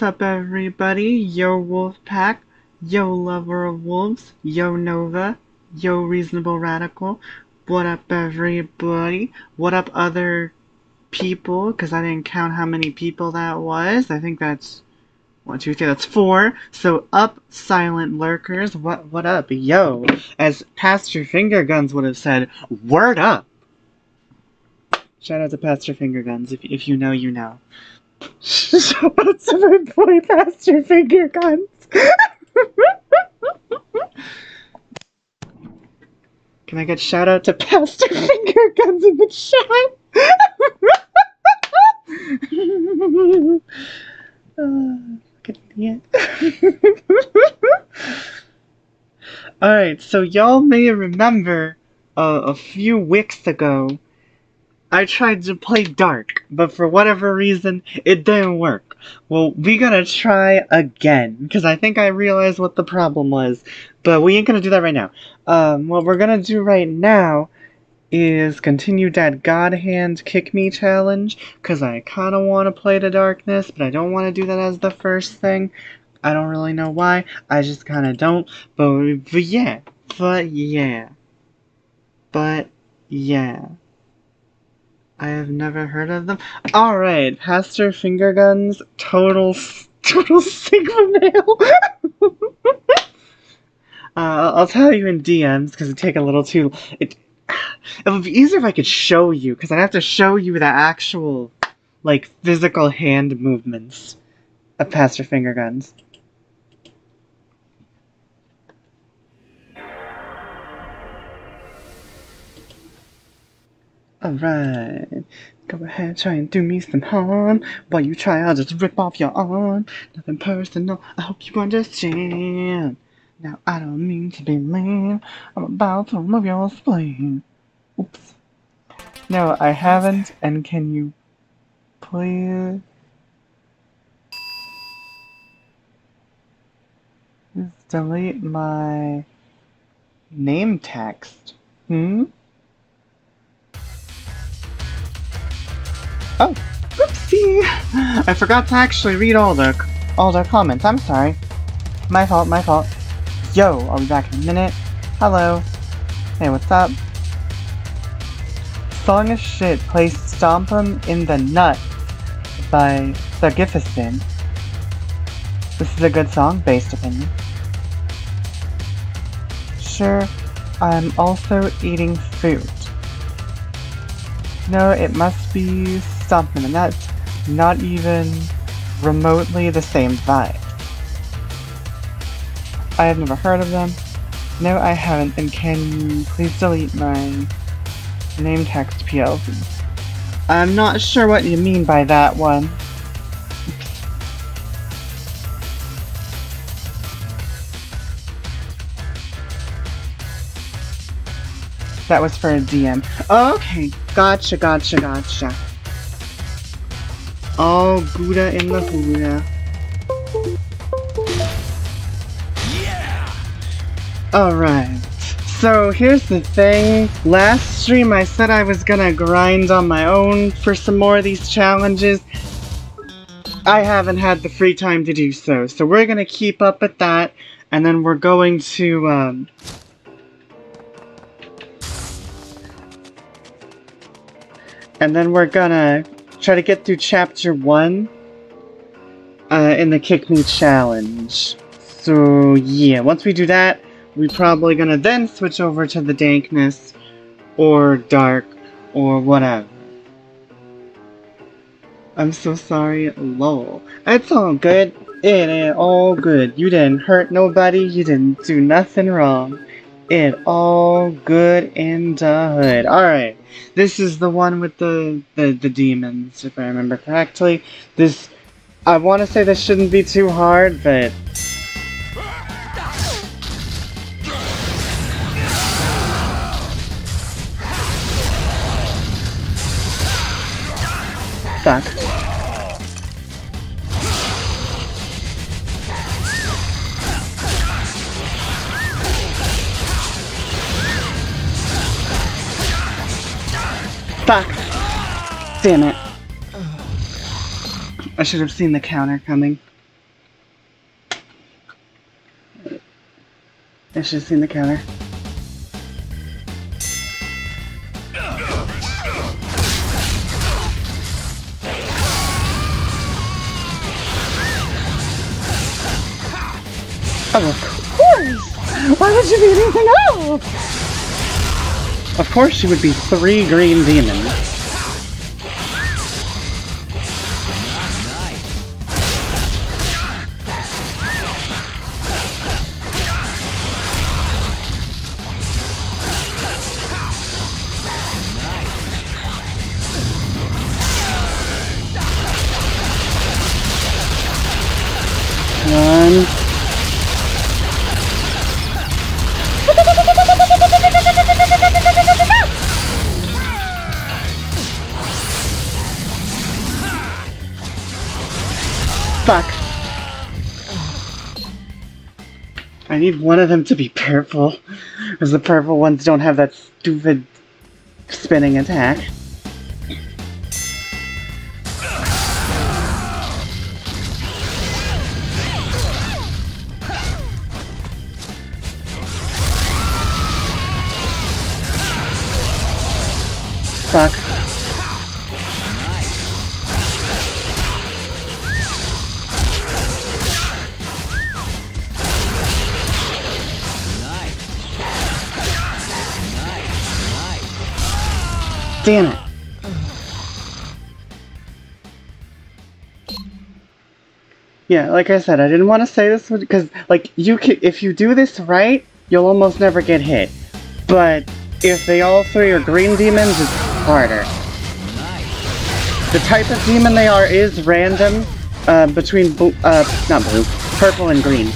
what's up everybody? Yo Wolfpack, yo lover of wolves, yo Nova, yo reasonable radical. What up everybody? What up other people? Because I didn't count how many people that was. I think that's one, two, three, that's four. So up silent lurkers, what what up? Yo. As Pastor Finger Guns would have said, word up. Shout out to Pastor Fingerguns. If if you know, you know. Out to my boy Pastor Fingerguns. Can I get shout out to Pastor Finger Guns in the chat? Alright, so y'all may remember uh, a few weeks ago I tried to play dark, but for whatever reason, it didn't work. Well, we gotta try again, because I think I realized what the problem was, but we ain't gonna do that right now. Um, what we're gonna do right now is continue that God Hand Kick Me challenge, because I kinda wanna play the darkness, but I don't wanna do that as the first thing. I don't really know why, I just kinda don't, but, but yeah, but yeah. But, yeah. I have never heard of them. Alright, Pastor Finger Guns, total, total Sigma male. uh, I'll tell you in DMs, because it take a little too... It, it would be easier if I could show you, because I'd have to show you the actual, like, physical hand movements of Pastor Fingerguns. Alright. Go ahead, try and do me some harm. While you try, I'll just rip off your arm. Nothing personal, I hope you understand. Now, I don't mean to be mean. I'm about to remove your spleen. Oops. No, I haven't, and can you please... Just delete my name text? Hmm? Oh, oopsie! I forgot to actually read all the all the comments. I'm sorry. My fault. My fault. Yo, I'll be back in a minute. Hello. Hey, what's up? Song of shit. Play Stomp 'em in the Nut by The Gifiston. This is a good song, based opinion. Sure, I'm also eating food. No, it must be something, and that's not even remotely the same vibe. I have never heard of them. No, I haven't, and can you please delete my name text PLC? I'm not sure what you mean by that one. That was for a DM. okay, gotcha, gotcha, gotcha. All Gouda in the Huda. Yeah. Alright. So here's the thing. Last stream I said I was gonna grind on my own for some more of these challenges. I haven't had the free time to do so. So we're gonna keep up at that. And then we're going to, um, and then we're gonna try to get through chapter 1 uh, in the Kick Me Challenge. So, yeah, once we do that, we're probably gonna then switch over to the Dankness, or Dark, or whatever. I'm so sorry, lol. It's all good. It ain't all good. You didn't hurt nobody, you didn't do nothing wrong. It all good in the hood. Alright. This is the one with the, the, the demons, if I remember correctly. This, I want to say this shouldn't be too hard, but... Fuck. Fuck. Damn it. I should have seen the counter coming. I should have seen the counter. Oh, of course! Why would you be anything else? Of course she would be three green demons. Need one of them to be purple, because the purple ones don't have that stupid spinning attack. Fuck. Damn it. Yeah, like I said, I didn't want to say this because, like, you can, if you do this right, you'll almost never get hit. But if they all three are green demons, it's harder. The type of demon they are is random uh, between uh, not blue, purple and green.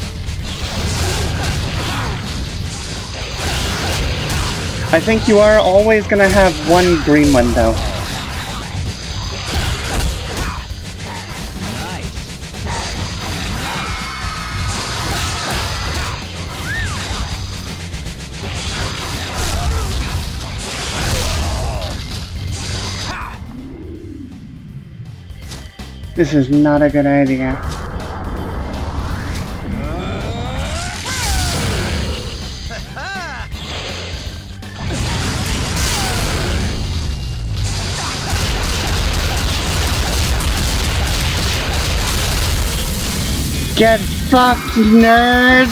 I think you are always gonna have one green one though. This is not a good idea. Get fucked, nerds!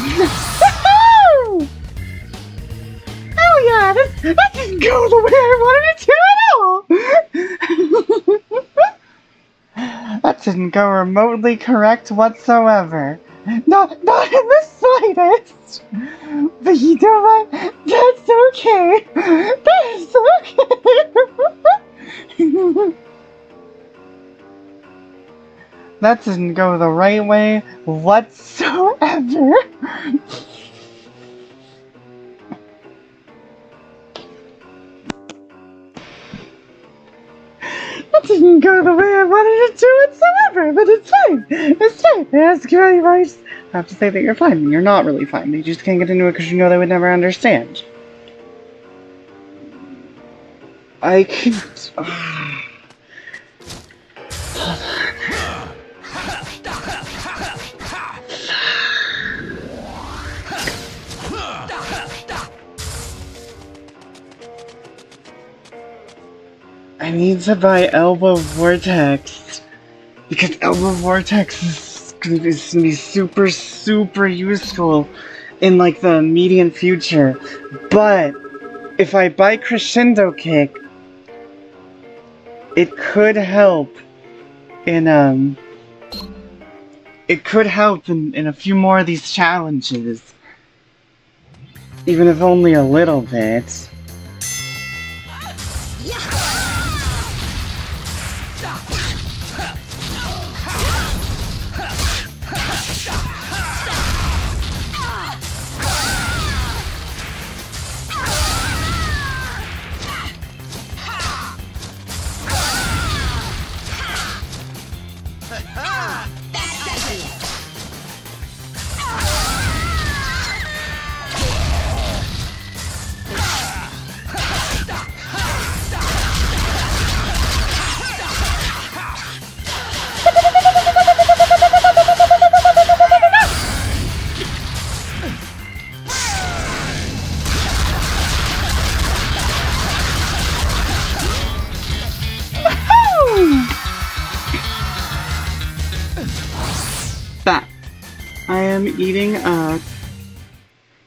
oh yeah, this, that didn't go the way I wanted it to at all! that didn't go remotely correct whatsoever. Not, not in the slightest! But you know what? That's okay! That's okay! That didn't go the right way whatsoever. That didn't go the way I wanted it to whatsoever, but it's fine. It's fine. Ask you advice. I have to say that you're fine, and you're not really fine. You just can't get into it because you know they would never understand. I can't. I need to buy Elbow Vortex. Because Elbow Vortex is gonna be, super, super useful in like the immediate future. But if I buy Crescendo Kick, it could help in um it could help in, in a few more of these challenges. Even if only a little bit.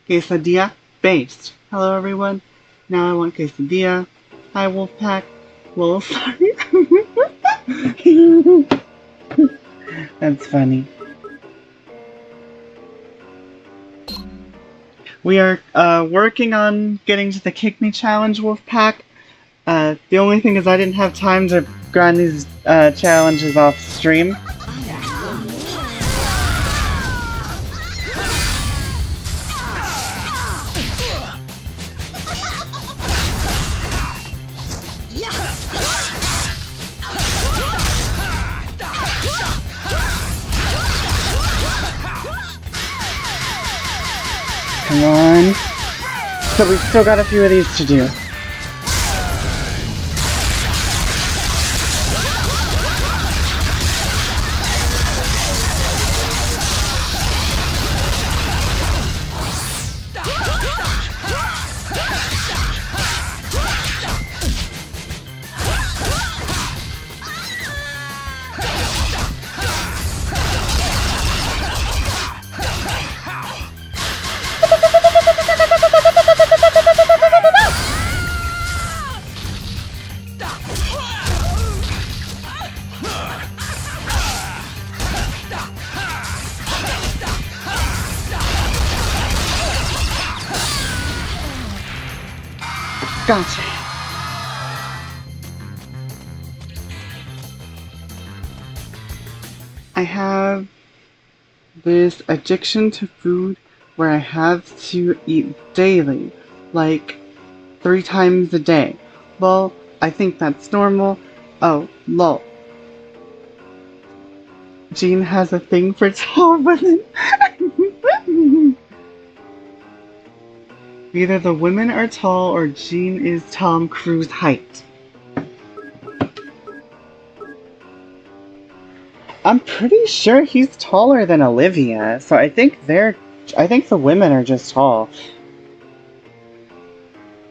Quesadilla based. Hello everyone. Now I want quesadilla. I Hi Wolfpack. Lol, sorry. That's funny. We are uh, working on getting to the Kick Me Challenge Wolfpack. Uh, the only thing is I didn't have time to grind these uh, challenges off stream. So we've still got a few of these to do. Addiction to food where I have to eat daily, like three times a day. Well, I think that's normal. Oh, lol. Gene has a thing for tall women. Either the women are tall or Gene is Tom Cruise height. I'm pretty sure he's taller than Olivia, so I think they're I think the women are just tall.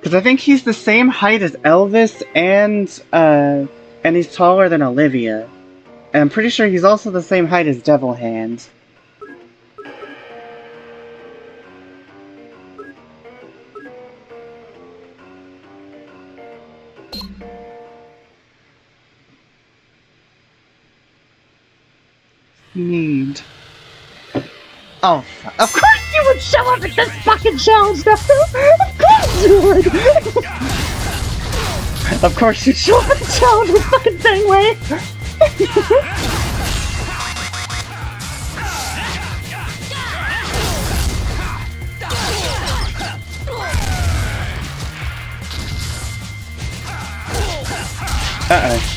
Cause I think he's the same height as Elvis and uh and he's taller than Olivia. And I'm pretty sure he's also the same height as Devil Hand. Need. Oh, of course you would show up at this fucking challenge, Nesto! Of course you would! of course you'd show up at the challenge with fucking Fangway! Uh-oh.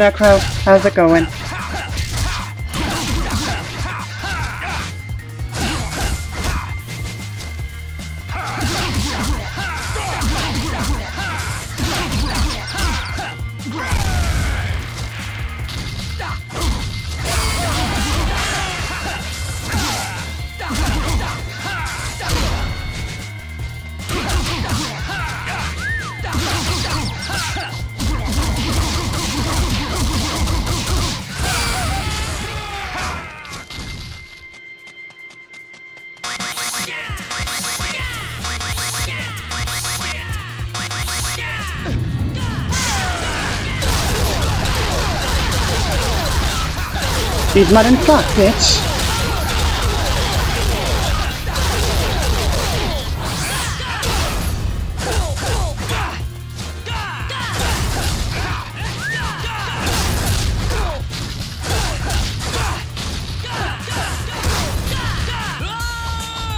Necro. How's it going? And fuck, bitch.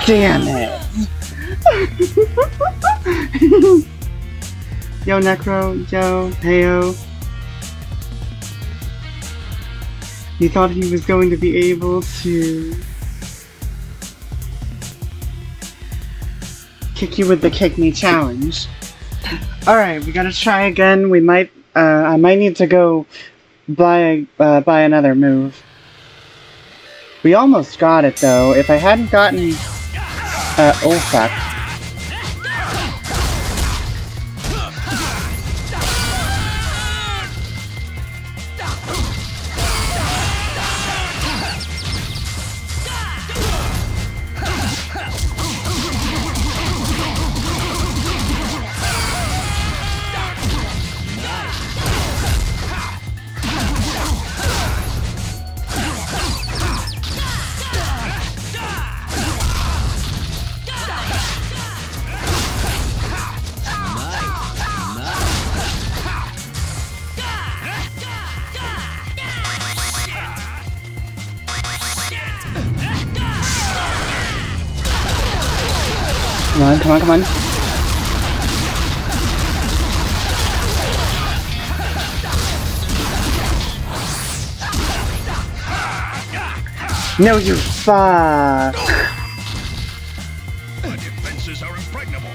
Damn it. yo, Necro. Yo, Heyo. He thought he was going to be able to kick you with the kick me challenge. Alright, we gotta try again. We might, uh, I might need to go buy, uh, buy another move. We almost got it though. If I hadn't gotten, uh. No, you fuck. The defenses are impregnable.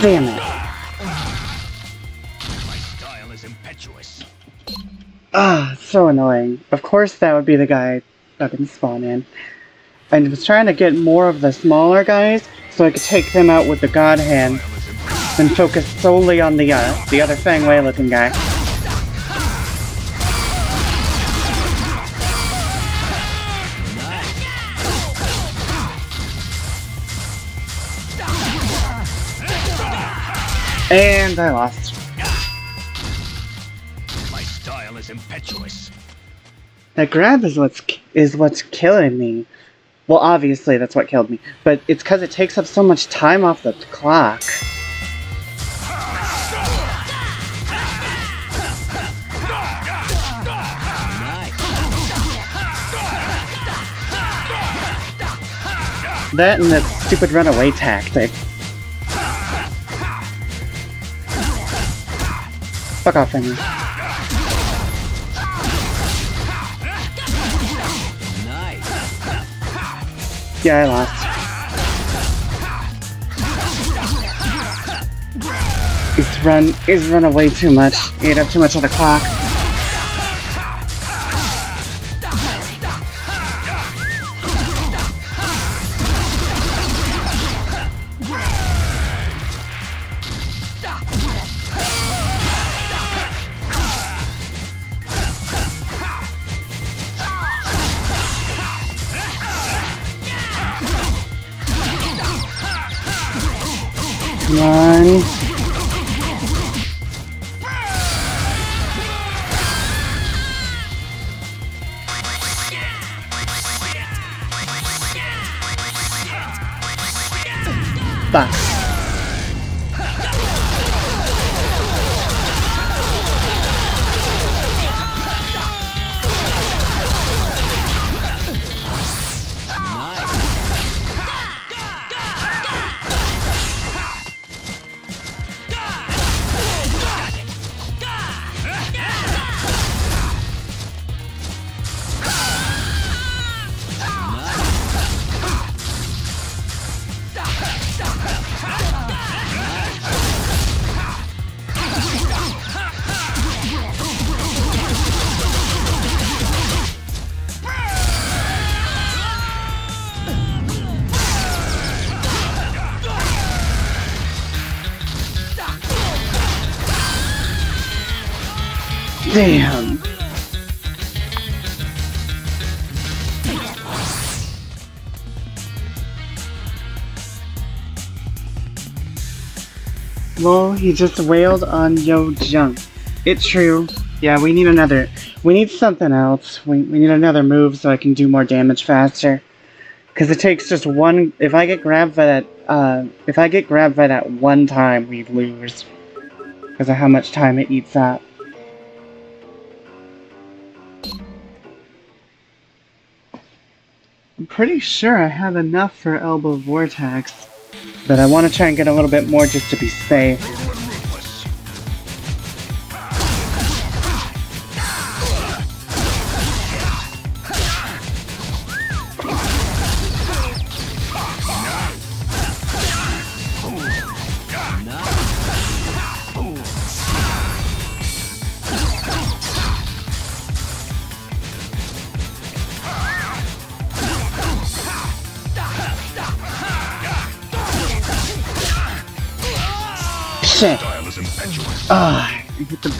Damn it. My style is impetuous. Ah, so annoying. Of course that would be the guy that can spawn in. I was trying to get more of the smaller guys so I could take them out with the God Hand Style is impetuous. and focus solely on the uh, the other Fang Wei looking guy. And I lost. My style is impetuous. That grab is what's is what's killing me. Well, obviously that's what killed me, but it's because it takes up so much time off the clock. That and that stupid runaway tactic. Fuck off, Henry. Yeah, I lost. He's run, he's run away too much. Ate up too much of the clock. He just wailed on Yo Junk. It's true. Yeah, we need another. We need something else. We, we need another move so I can do more damage faster. Because it takes just one. If I get grabbed by that. Uh, if I get grabbed by that one time, we lose. Because of how much time it eats up. I'm pretty sure I have enough for Elbow Vortex. But I want to try and get a little bit more just to be safe.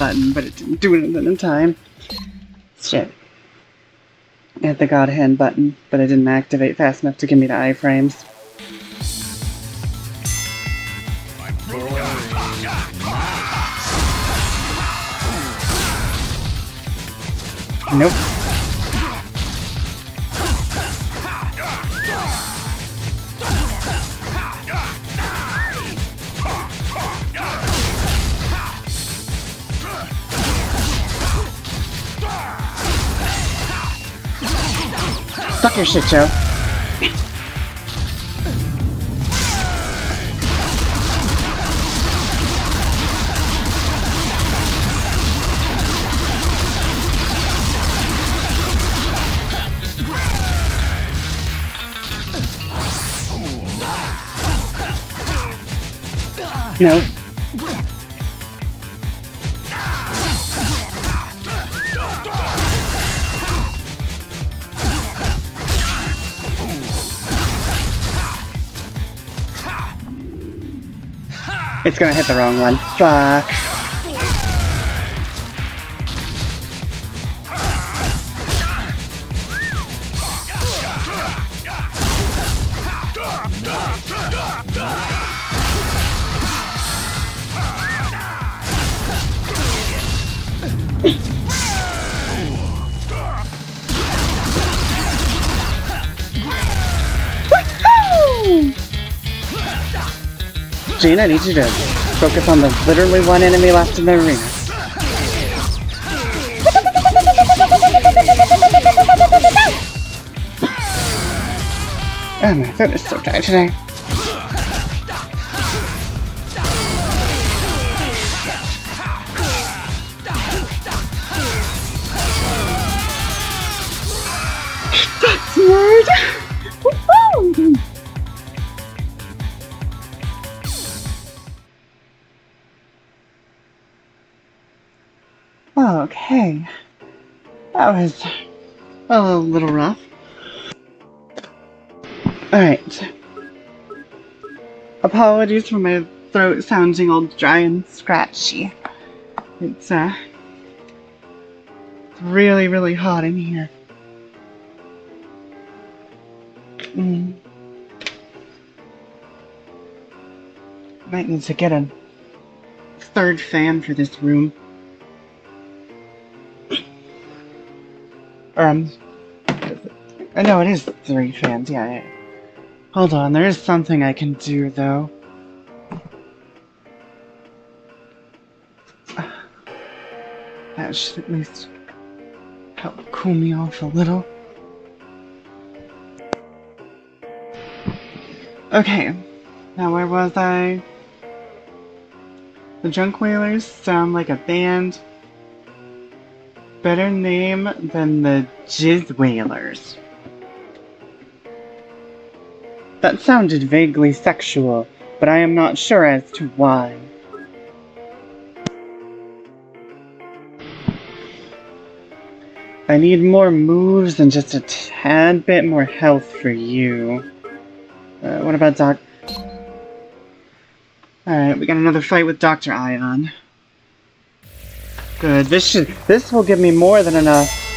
Button, but it didn't do it in time. Shit. I hit the God Hand button, but it didn't activate fast enough to give me the iframes. Nope. Fuck your shit, Joe. No. It's gonna hit the wrong one. Fuck. Gene, I need you to focus on the literally one enemy left in the arena. Oh, my is so dry today. That was a little rough. Alright. Apologies for my throat sounding all dry and scratchy. It's, uh, it's really, really hot in here. Mm. Might need to get a third fan for this room. Um, I know it is three fans, yeah, yeah. Hold on, there is something I can do, though. That should at least help cool me off a little. Okay, now where was I? The Junk Whalers sound like a band. Better name than the Jizz Whalers. That sounded vaguely sexual, but I am not sure as to why. I need more moves and just a tad bit more health for you. Uh, what about Doc? Alright, we got another fight with Dr. Ion. Good. This should this will give me more than enough.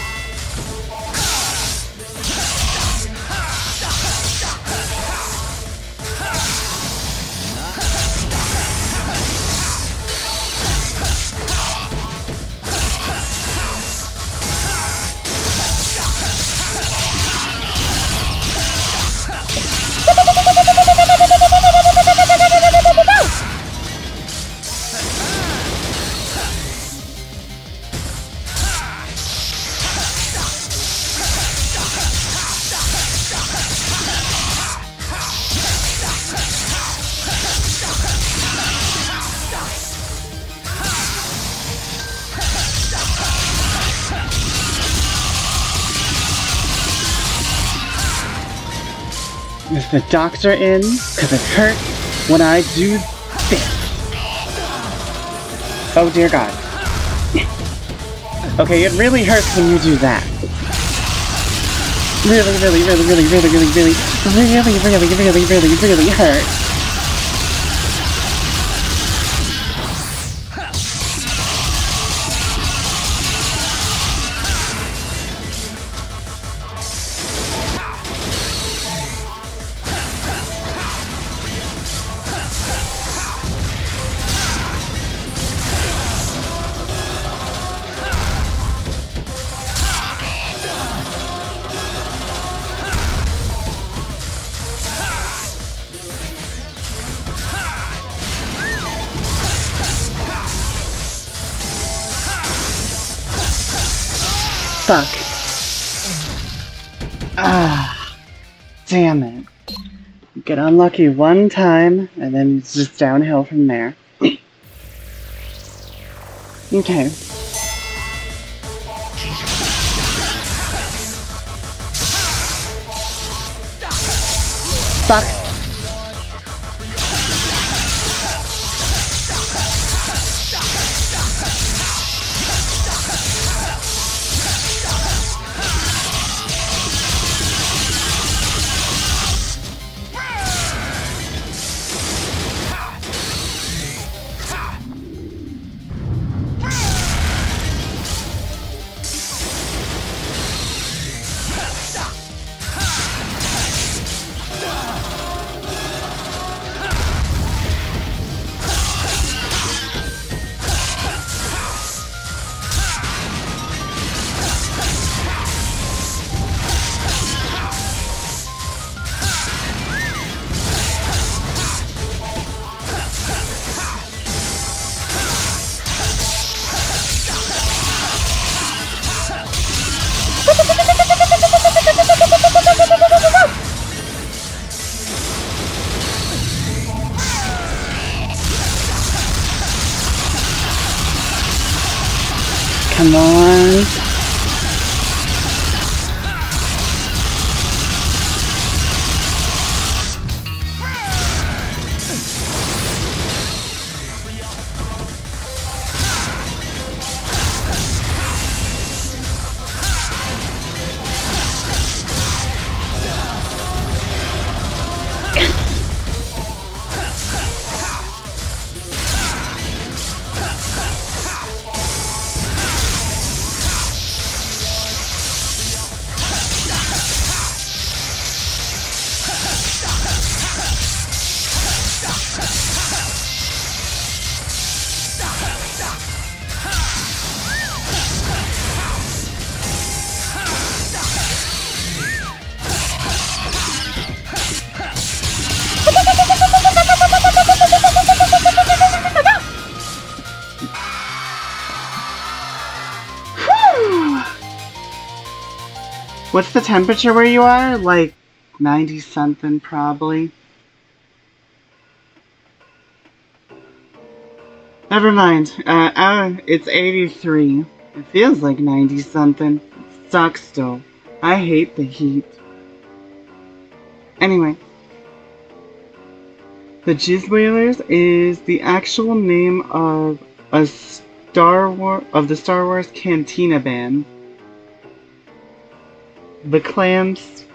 The doctor in, because it hurts when I do this. Oh dear god. okay, it really hurts when you do that. Really, really, really, really, really, really, really, really, really, really, really, really hurts. Unlucky one time, and then it's just downhill from there. okay. Fuck. Temperature where you are? Like 90 something, probably. Never mind. Uh, uh, it's 83. It feels like 90 something. It sucks though. I hate the heat. Anyway. The Jizz Whalers is the actual name of a Star War of the Star Wars Cantina band. The clams.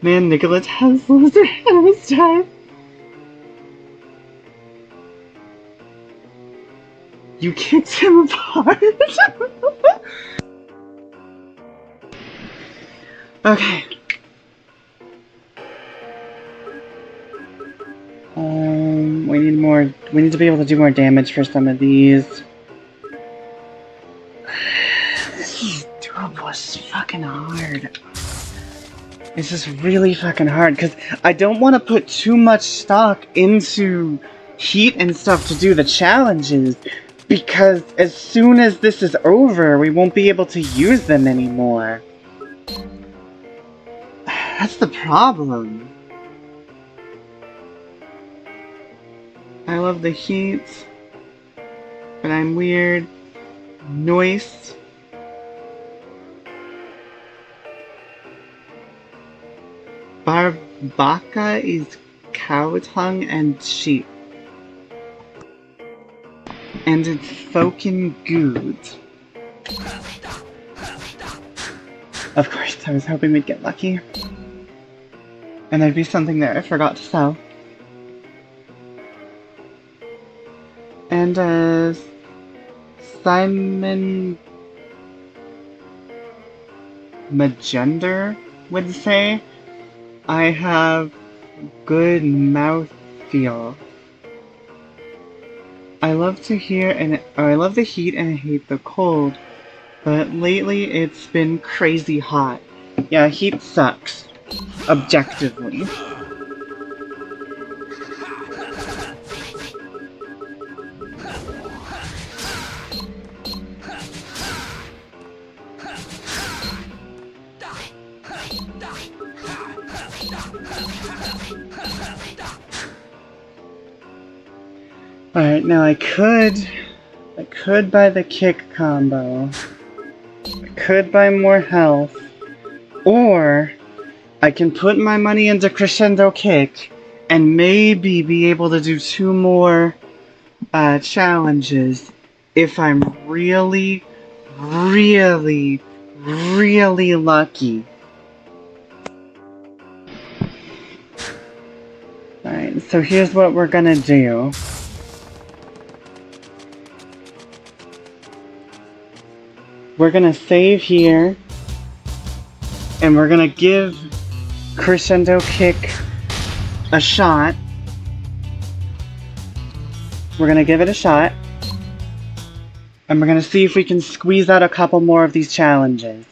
Man, Nikola Tesla's ahead of his time. You kicked him apart. okay. Um, we need more. We need to be able to do more damage for some of these. This is. It's fucking hard. It's just really fucking hard because I don't want to put too much stock into heat and stuff to do the challenges because as soon as this is over, we won't be able to use them anymore. That's the problem. I love the heat, but I'm weird. Noise. Baka is cow tongue and sheep. And it's Fokin good. Of course, I was hoping we'd get lucky. And there'd be something there I forgot to sell. And as Simon Majumdar would say, I have good mouth feel. I love to hear and I love the heat and I hate the cold, but lately it's been crazy hot. Yeah, heat sucks. Objectively. Alright, now I could... I could buy the kick combo. I could buy more health. Or... I can put my money into Crescendo Kick and maybe be able to do two more uh, challenges if I'm really, really, really lucky. Alright, so here's what we're gonna do. We're gonna save here, and we're gonna give Crescendo Kick a shot. We're gonna give it a shot. And we're gonna see if we can squeeze out a couple more of these challenges.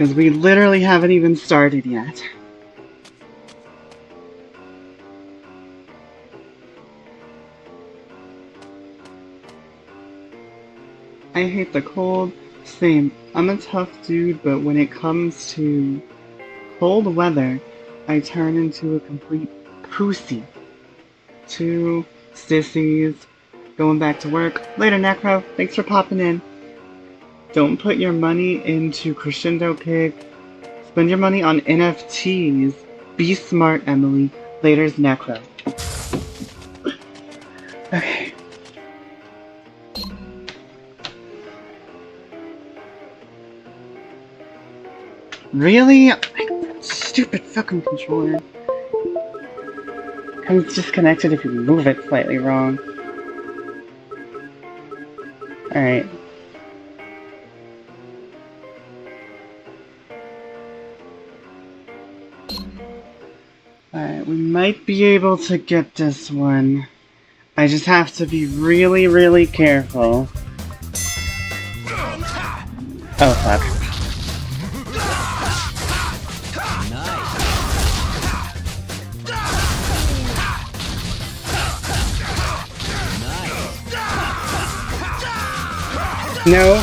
Because we literally haven't even started yet. I hate the cold. Same. I'm a tough dude, but when it comes to cold weather, I turn into a complete pussy. Two sissies. Going back to work. Later, Necro. Thanks for popping in. Don't put your money into Crescendo Kick. Spend your money on NFTs. Be smart, Emily. Later's Necro. Okay. Really? Stupid fucking controller. Comes disconnected if you move it slightly wrong. Alright. We might be able to get this one. I just have to be really, really careful. Oh, fuck. No.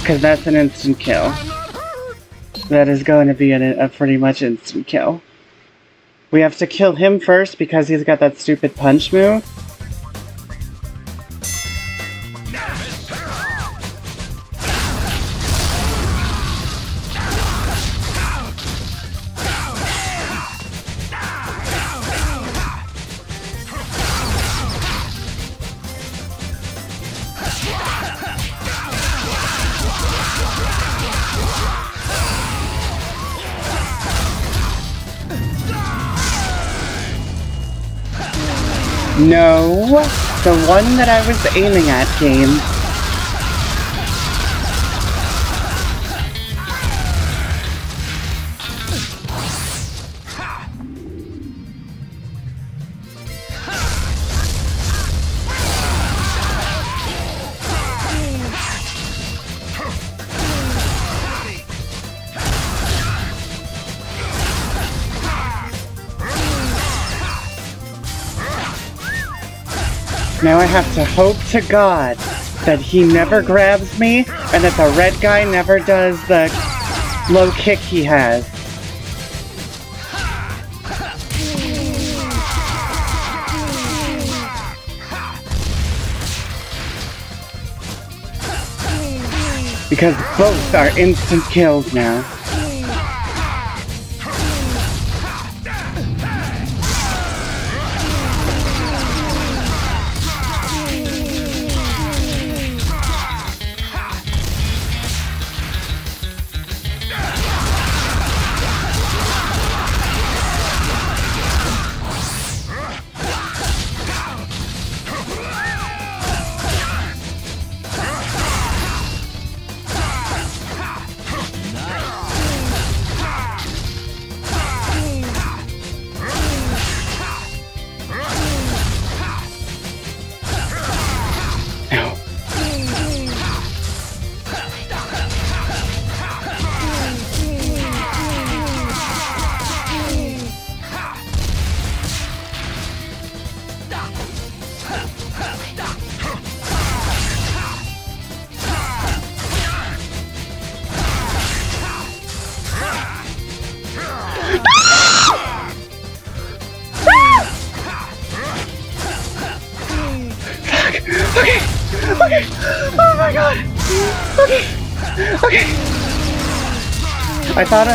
Because that's an instant kill. That is going to be a, a pretty much instant kill. We have to kill him first because he's got that stupid punch move. The one that I was aiming at, game. I have to hope to God that he never grabs me and that the red guy never does the low kick he has. Because both are instant kills now.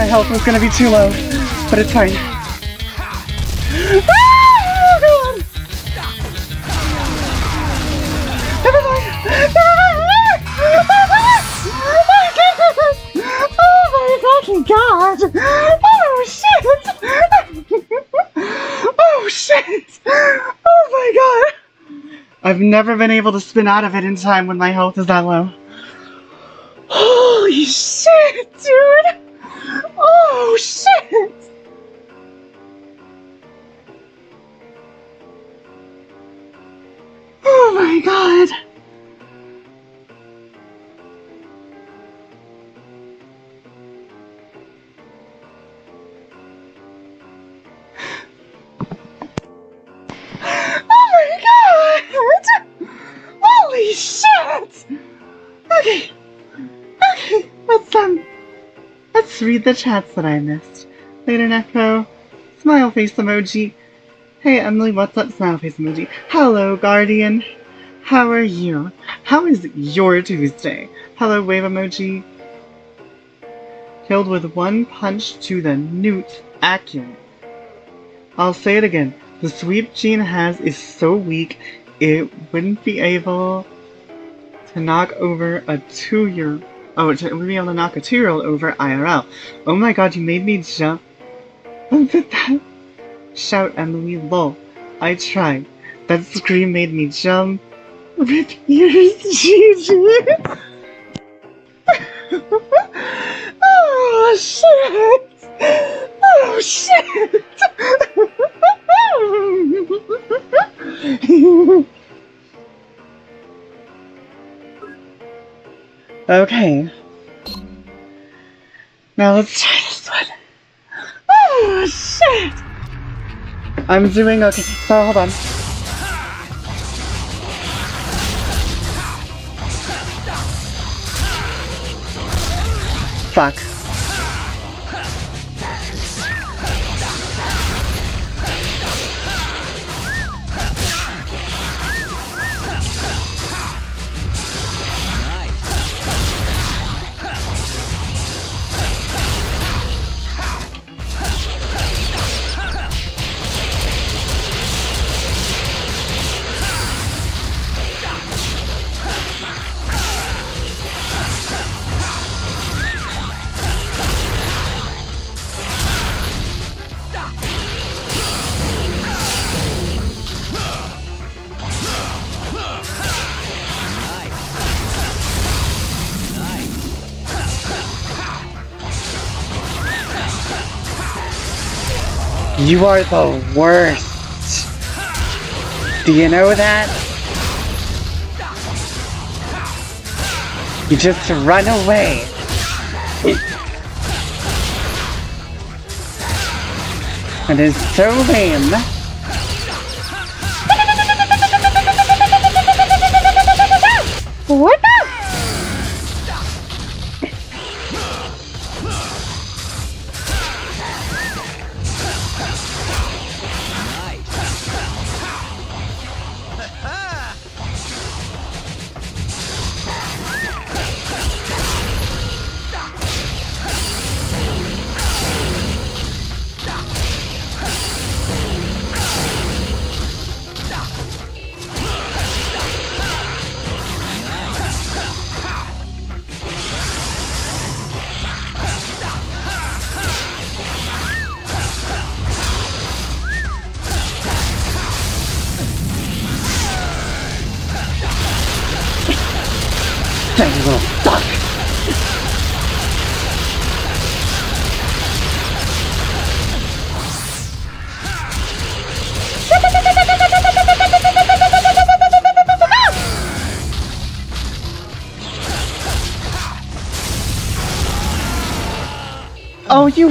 Health was gonna be too low, but it's fine. Oh god. Oh! Oh shit! Oh shit! Oh my god! I've never been able to spin out of it in time when my health is that low. The chats that I missed. Later Neko. Smile face emoji. Hey Emily, what's up, smile face emoji? Hello, Guardian. How are you? How is your Tuesday? Hello, wave emoji. Killed with one punch to the newt accurate. I'll say it again. The sweep Gene has is so weak, it wouldn't be able to knock over a two-year. Oh, wouldn't be able to knock a two-year-old over IRL. Oh my god, you made me jump. Look at that. Shout Emily, lol. I tried. That scream made me jump. Rip ears, GG. oh shit. Oh shit. okay. Now let's try this one. Oh shit! I'm doing okay. So hold on. Fuck. You are the worst. Do you know that? You just run away. It is so lame. What the?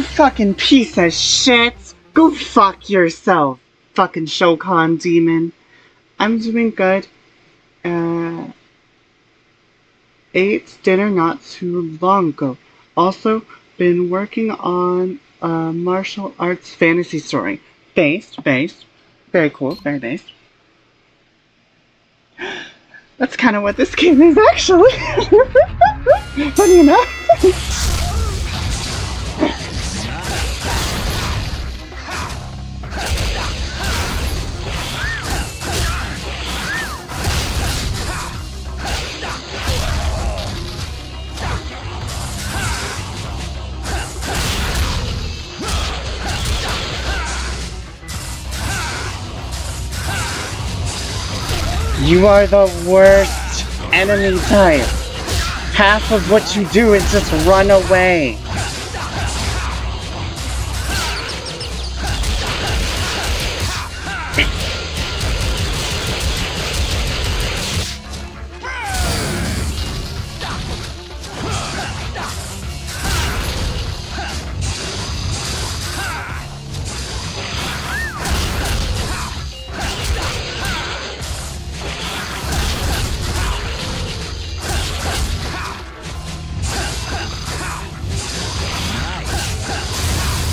Fucking piece of shit! Go fuck yourself, fucking Shokan demon. I'm doing good. Uh, ate dinner not too long ago. Also, been working on a martial arts fantasy story. Based, based. Very cool, very based. That's kind of what this game is, actually. Funny enough. You are the worst enemy type. Half of what you do is just run away.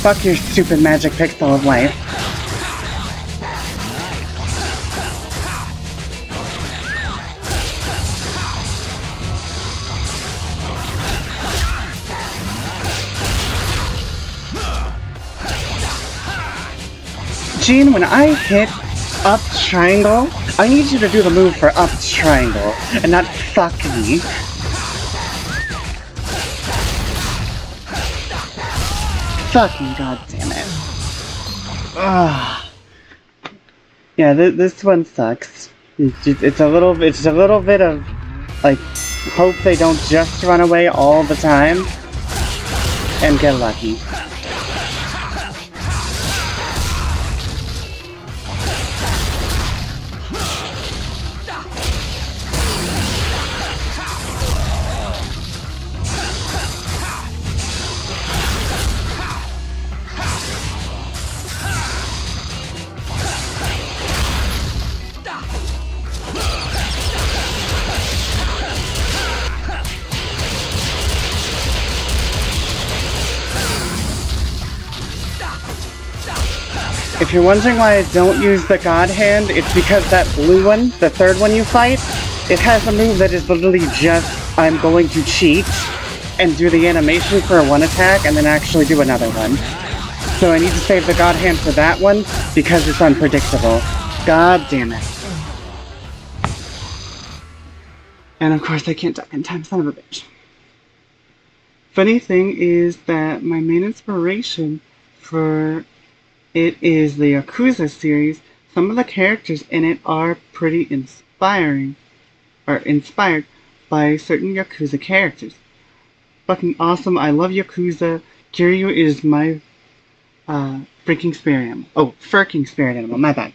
Fuck your stupid magic pixel of life. Gene, when I hit up triangle, I need you to do the move for up triangle, and not fuck me. Fucking goddamn it. Ugh. Yeah, th this one sucks. It's, just, it's a little, it's a little bit of like hope they don't just run away all the time and get lucky. You're wondering why I don't use the God Hand, it's because that blue one, the third one you fight, it has a move that is literally just, I'm going to cheat and do the animation for one attack and then actually do another one. So I need to save the God Hand for that one because it's unpredictable. God damn it. And of course I can't die in time, son of a bitch. Funny thing is that my main inspiration for it is the Yakuza series. Some of the characters in it are pretty inspiring, or inspired by certain Yakuza characters. Fucking awesome. I love Yakuza. Kiryu is my uh, freaking spirit animal. Oh, freaking spirit animal. My bad.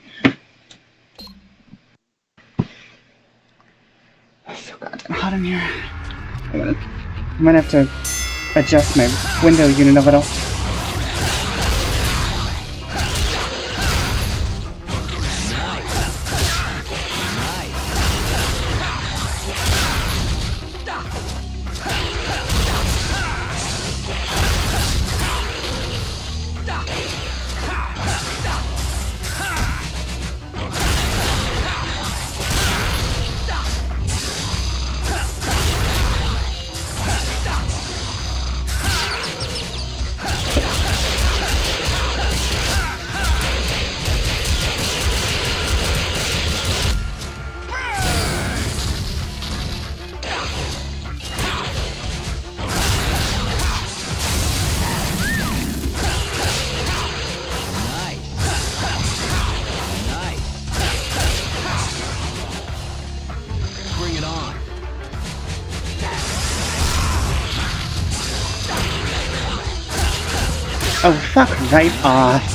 It's so goddamn hot in here. I'm gonna, I'm have to adjust my window unit a little. Oh, right off. Uh.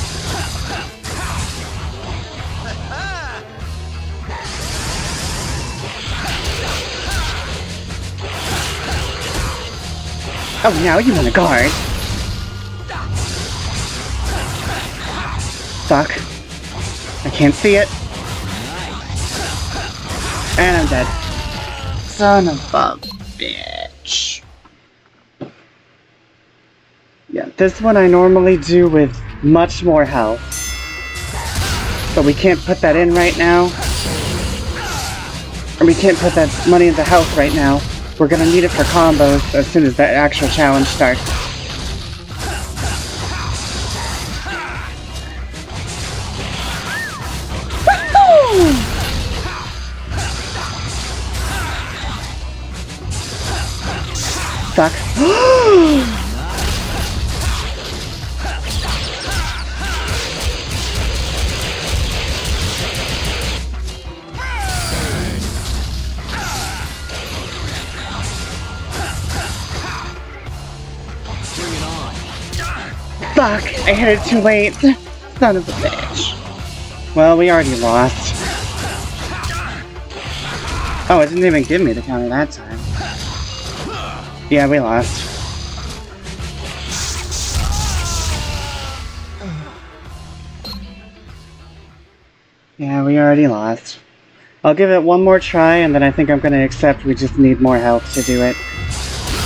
Oh, now you want to guard. Fuck. I can't see it. And I'm dead. Son of a bitch. Yeah, this one I normally do with much more health. But we can't put that in right now. Or we can't put that money into health right now. We're gonna need it for combos as soon as that actual challenge starts. Fuck. Fuck! I hit it too late. Son of a bitch. Well, we already lost. Oh, it didn't even give me the counter that time. Yeah, we lost. Yeah, we already lost. I'll give it one more try, and then I think I'm gonna accept we just need more health to do it.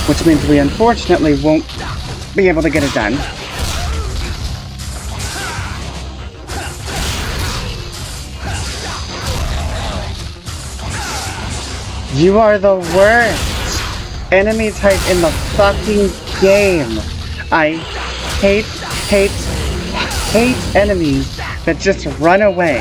Which means we unfortunately won't be able to get it done. You are the worst enemy type in the fucking game. I hate, hate, hate enemies that just run away.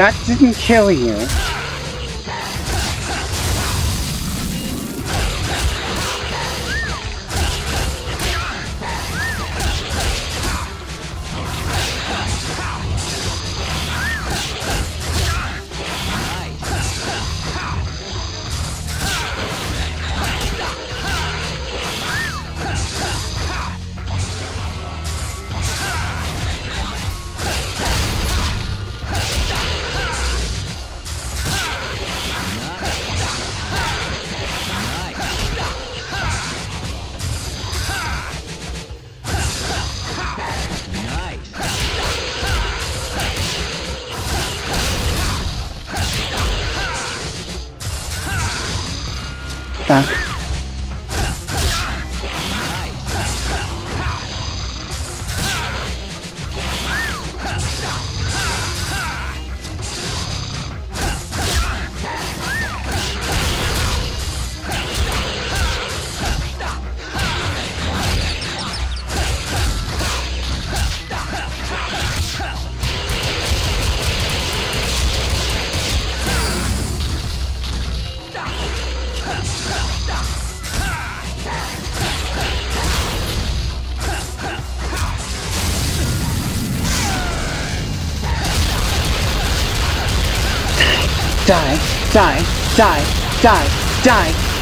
That didn't kill you.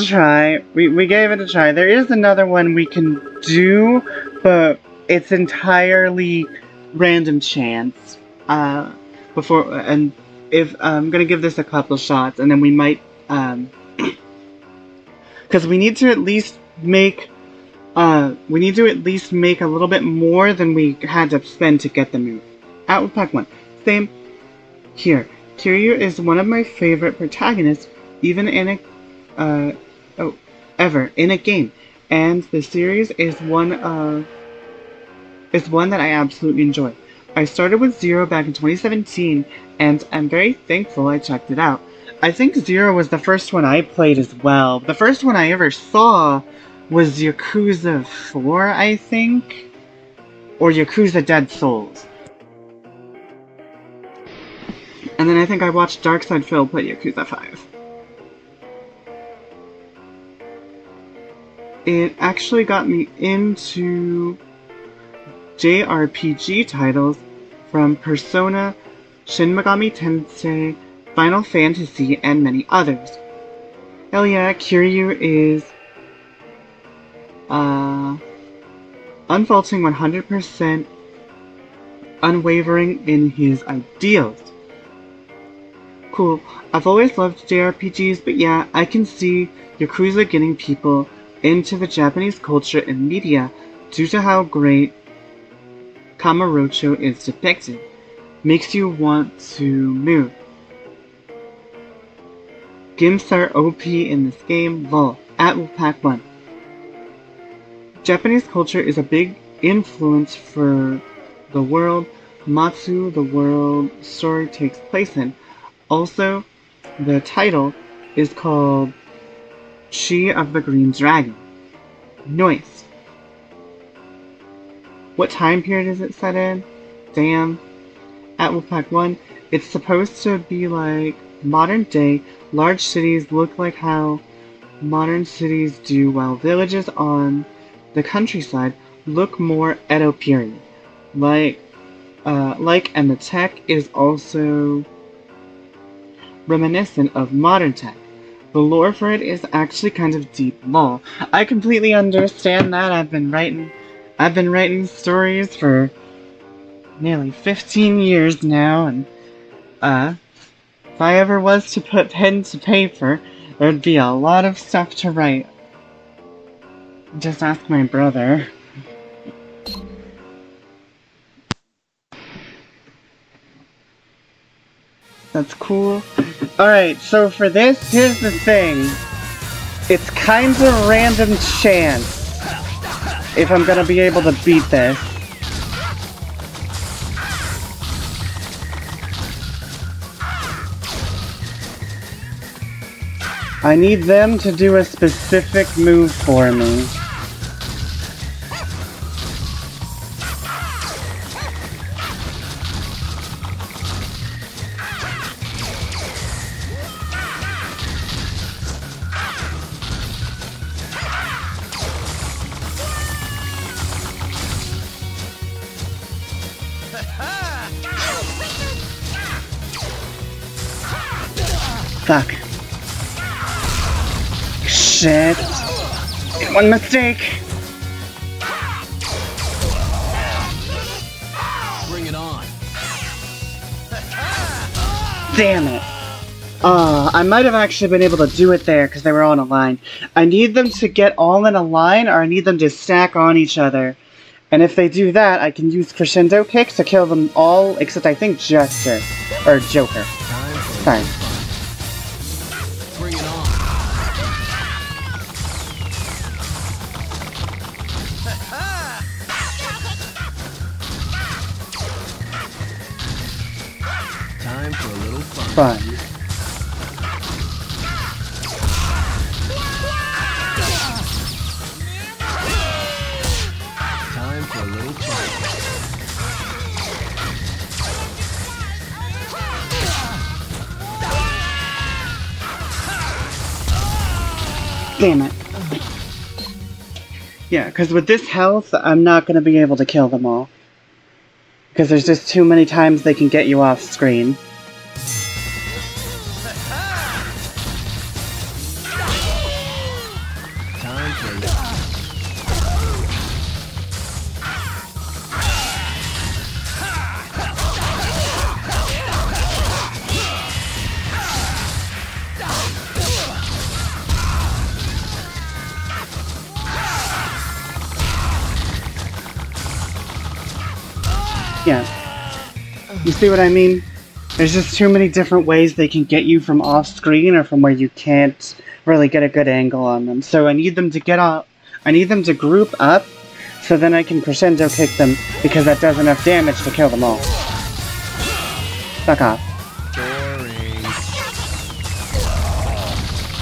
a try. We, we gave it a try. There is another one we can do, but it's entirely random chance. Uh, before and if I'm gonna give this a couple shots and then we might um because we need to at least make uh we need to at least make a little bit more than we had to spend to get the move. Out with pack one. Same here. Kiryu is one of my favorite protagonists, even in a uh ever in a game. And the series is one of is one that I absolutely enjoy. I started with Zero back in 2017, and I'm very thankful I checked it out. I think Zero was the first one I played as well. The first one I ever saw was Yakuza 4, I think? Or Yakuza Dead Souls. And then I think I watched Darkside Phil play Yakuza 5. It actually got me into JRPG titles from Persona, Shin Megami Tensei, Final Fantasy, and many others. Hell yeah, Kiryu is uh, unfaulting 100% unwavering in his ideals. Cool. I've always loved JRPGs, but yeah, I can see Yakuza getting people into the Japanese culture and media due to how great Kamurocho is depicted. Makes you want to move. Gimps are OP in this game, lol. At Wolfpack 1. Japanese culture is a big influence for the world Matsu, the world story takes place in. Also, the title is called Chi of the Green Dragon. Noise. What time period is it set in? Damn. At Wolfpack 1, it's supposed to be like modern day. Large cities look like how modern cities do, while villages on the countryside look more Edo period. Like, uh, like, and the tech is also reminiscent of modern tech. The lore for it is actually kind of deep lore. I completely understand that. I've been writing I've been writing stories for nearly 15 years now and uh if I ever was to put pen to paper, there'd be a lot of stuff to write. Just ask my brother. That's cool. Alright, so for this, here's the thing. It's kind of random chance if I'm gonna be able to beat this. I need them to do a specific move for me. Shit. One mistake. Bring it on. Damn it. Uh, I might have actually been able to do it there because they were all in a line. I need them to get all in a line or I need them to stack on each other. And if they do that, I can use crescendo kicks to kill them all except I think Jester. Or Joker. Time fun. Fun. Time for a little fun. Damn it. Yeah, because with this health, I'm not going to be able to kill them all. Because there's just too many times they can get you off screen. See what I mean? There's just too many different ways they can get you from off screen or from where you can't really get a good angle on them. So I need them to get up. I need them to group up so then I can crescendo kick them because that does enough damage to kill them all. Fuck off.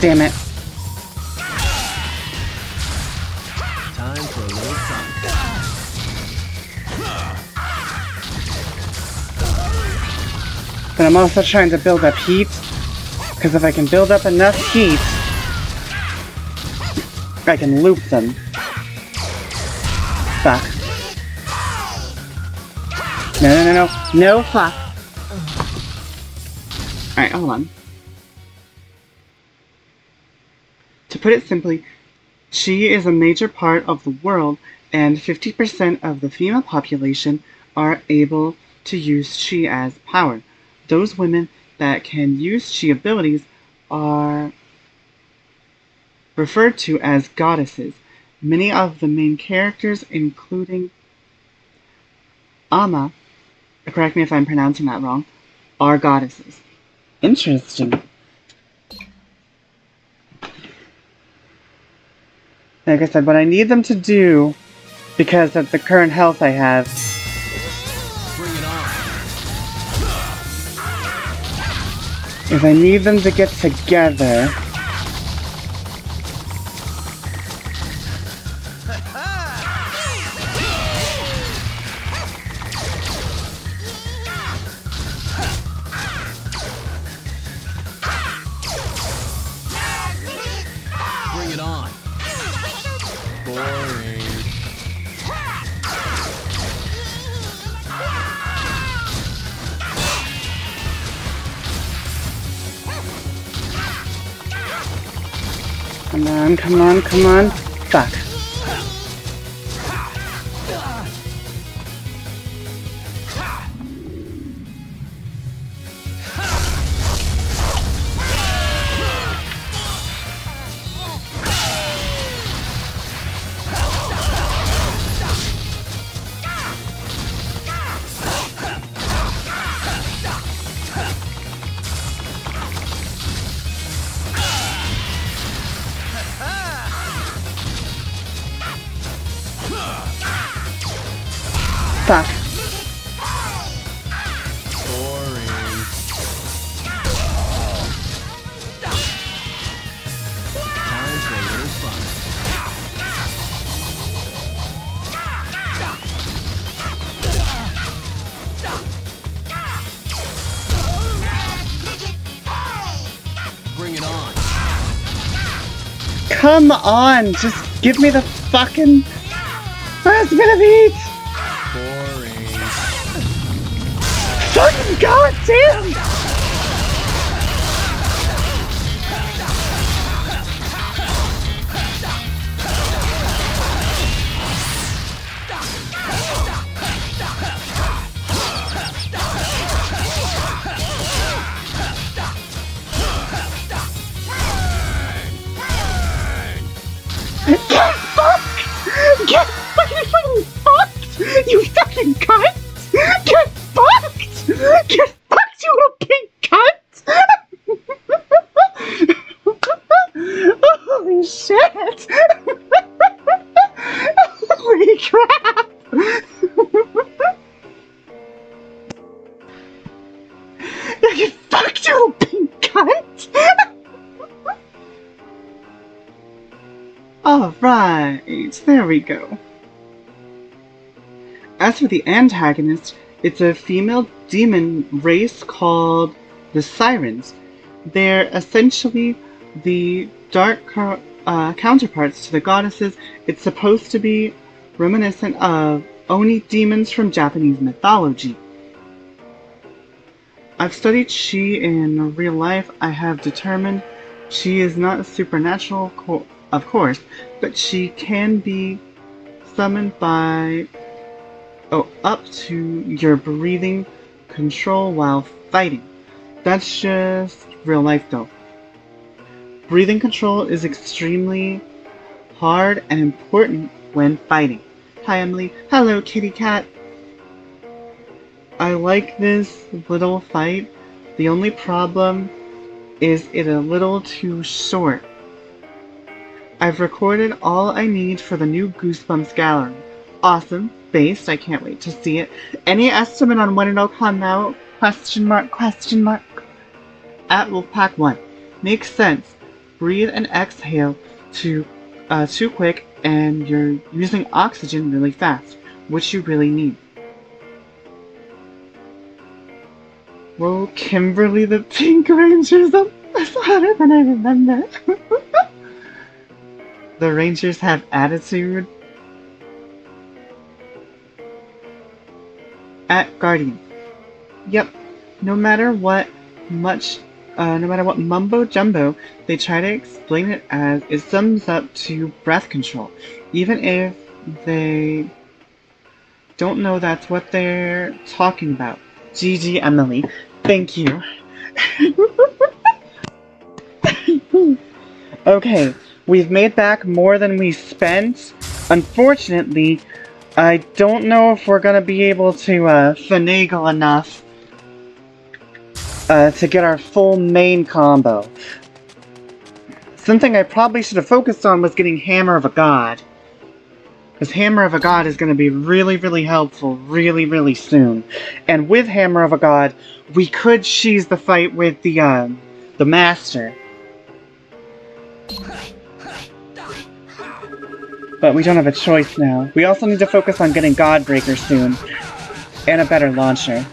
Damn it. But I'm also trying to build up heat. Because if I can build up enough heat, I can loop them. Fuck. No, no, no, no. No, fuck. Alright, hold on. To put it simply, chi is a major part of the world, and 50% of the female population are able to use chi as power. Those women that can use chi abilities are referred to as goddesses. Many of the main characters, including Ama, correct me if I'm pronouncing that wrong, are goddesses. Interesting. Like I said, what I need them to do, because of the current health I have, is I need them to get together. Come on. Fuck. Come on, just give me the fucking last bit of heat. Boring. Fucking goddamn! There we go. As for the antagonist, it's a female demon race called the Sirens. They're essentially the dark uh, counterparts to the goddesses. It's supposed to be reminiscent of Oni demons from Japanese mythology. I've studied Chi in real life. I have determined chi is not a supernatural, of course, but chi can be summoned by oh up to your breathing control while fighting. That's just real life though. Breathing control is extremely hard and important when fighting. Hi Emily. Hello kitty cat. I like this little fight. The only problem is it a little too short. I've recorded all I need for the new Goosebumps gallery. Awesome, based, I can't wait to see it. Any estimate on when it'll come out? Question mark, question mark. At Wolfpack 1. Makes sense. Breathe and exhale too, uh, too quick and you're using oxygen really fast, which you really need. Whoa, Kimberly the Pink Ranger's up hotter than I remember. the Rangers have attitude. At Guardian. Yep, no matter what much uh, no matter what mumbo jumbo they try to explain it as, it sums up to breath control. Even if they don't know that's what they're talking about. GG Emily. Thank you. okay, we've made back more than we spent. Unfortunately, I don't know if we're gonna be able to uh, finagle enough uh, to get our full main combo. Something I probably should have focused on was getting Hammer of a God. Because Hammer of a God is going to be really, really helpful really, really soon. And with Hammer of a God, we could cheese the fight with the, uh, the Master. But we don't have a choice now. We also need to focus on getting Godbreaker soon. And a better launcher.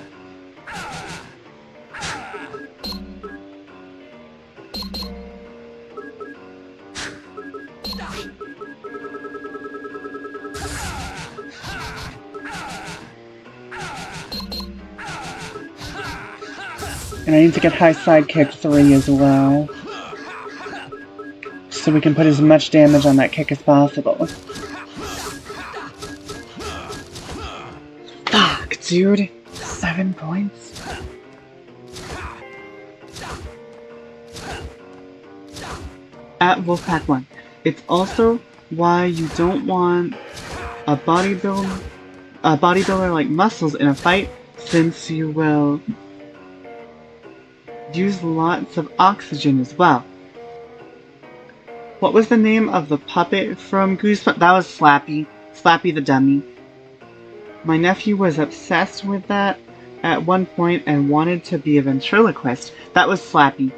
And I need to get high sidekick 3 as well. So we can put as much damage on that kick as possible. Fuck, dude. Seven points? At Wolfpack 1. It's also why you don't want a bodybuilder, a bodybuilder like muscles in a fight, since you will use lots of oxygen as well. What was the name of the puppet from Goosebumps? That was Slappy. Slappy the Dummy. My nephew was obsessed with that at one point and wanted to be a ventriloquist. That was Slappy.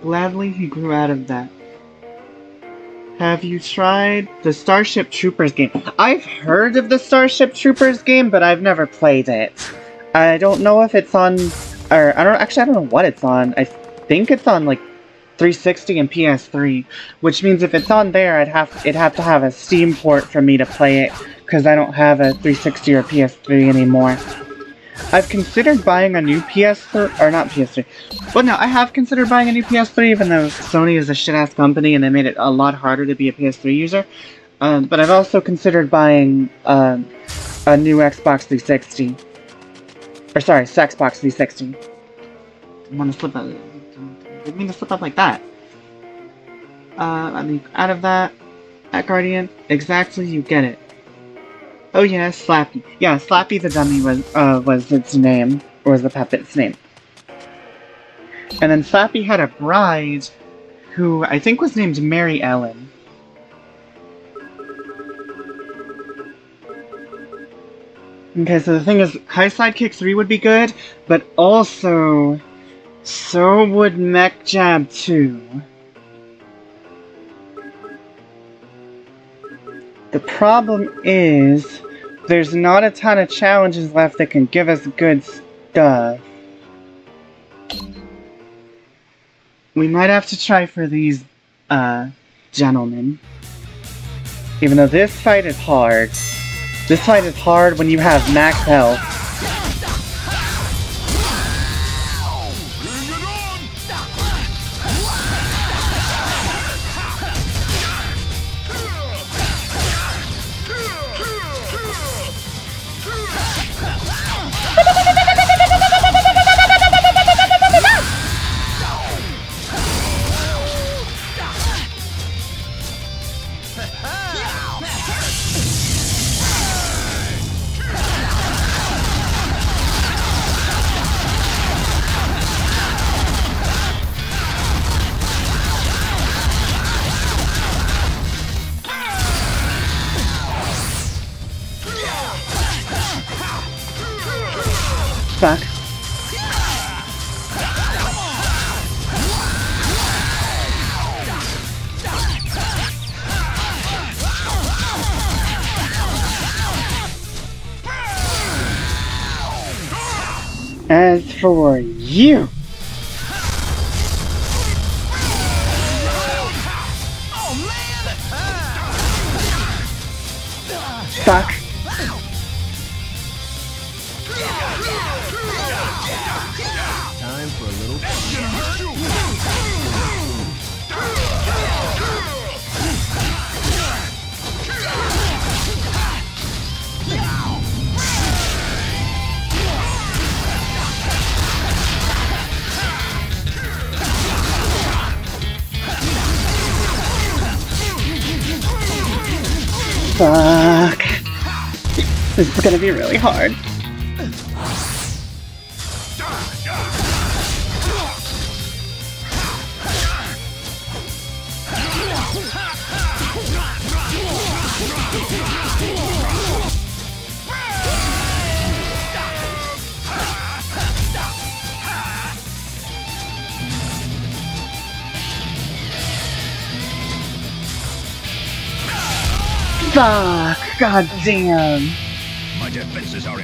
Gladly he grew out of that. Have you tried the Starship Troopers game? I've heard of the Starship Troopers game, but I've never played it. I don't know if it's on, or I don't actually I don't know what it's on. I think it's on like 360 and PS3, which means if it's on there, I'd have it'd have to have a Steam port for me to play it because I don't have a 360 or PS3 anymore. I've considered buying a new PS3, or not PS3. Well, no, I have considered buying a new PS3, even though Sony is a shit-ass company and they made it a lot harder to be a PS3 user. Um, but I've also considered buying uh, a new Xbox 360. Or sorry, Xbox 360. Didn't want to flip up. Didn't mean to slip up like that. Uh, I mean, out of that, at Guardian, exactly, you get it. Oh yeah, Slappy. Yeah, Slappy the Dummy was, uh, was its name, or was the puppet's name. And then Slappy had a bride, who I think was named Mary Ellen. Okay, so the thing is, High Sidekick 3 would be good, but also, so would Mech Jab 2. The problem is, there's not a ton of challenges left that can give us good stuff. We might have to try for these, uh, gentlemen. Even though this fight is hard. This fight is hard when you have max health. For you, gonna be really hard. Fuck. God damn.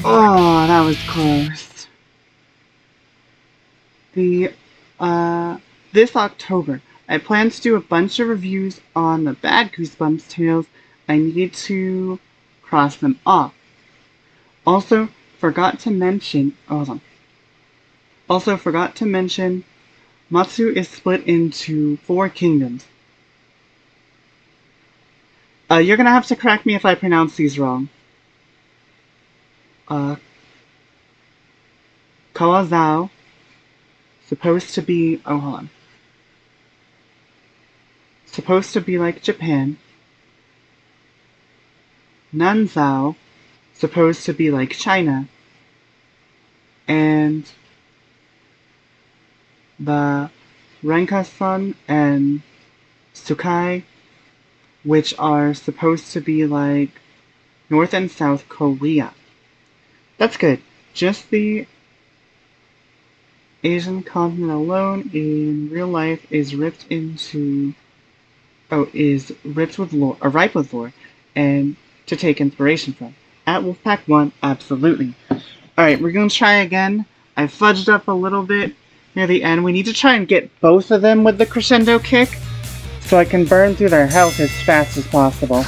Oh, that was close. The, uh, this October, I plan to do a bunch of reviews on the bad Goosebumps tales. I need to cross them off. Also, forgot to mention, oh, hold on. Also, forgot to mention, Matsu is split into four kingdoms. Uh, you're gonna have to correct me if I pronounce these wrong. Uh, Kawazao, supposed to be, oh, hold on. Supposed to be like Japan. Nanzao, supposed to be like China. And the Renkasan and Sukai, which are supposed to be like North and South Korea. That's good. Just the Asian continent alone in real life is ripped into oh is ripped with lore or ripe with lore and to take inspiration from. At Wolfpack 1, absolutely. Alright, we're gonna try again. I fudged up a little bit near the end. We need to try and get both of them with the crescendo kick so I can burn through their health as fast as possible.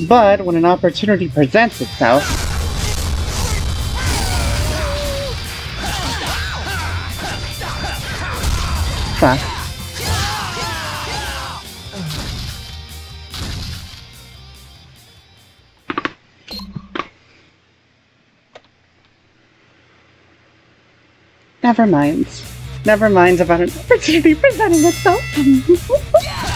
But when an opportunity presents itself, fuck. Never mind. Never mind about an opportunity presenting itself.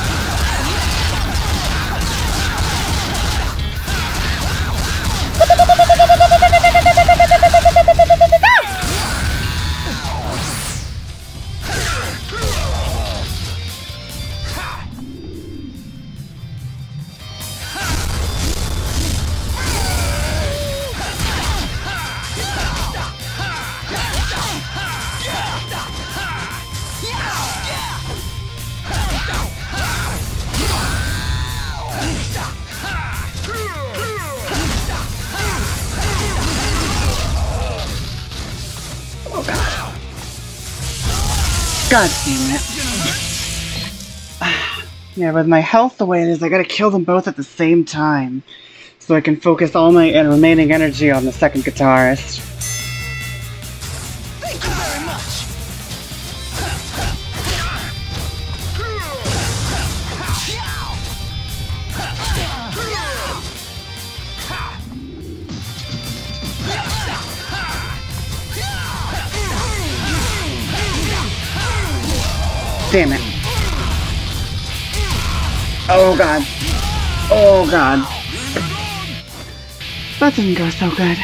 God damn it. Yeah, with my health the way it is, I gotta kill them both at the same time. So I can focus all my remaining energy on the second guitarist. Damn it. Oh god. Oh god. That didn't go so good.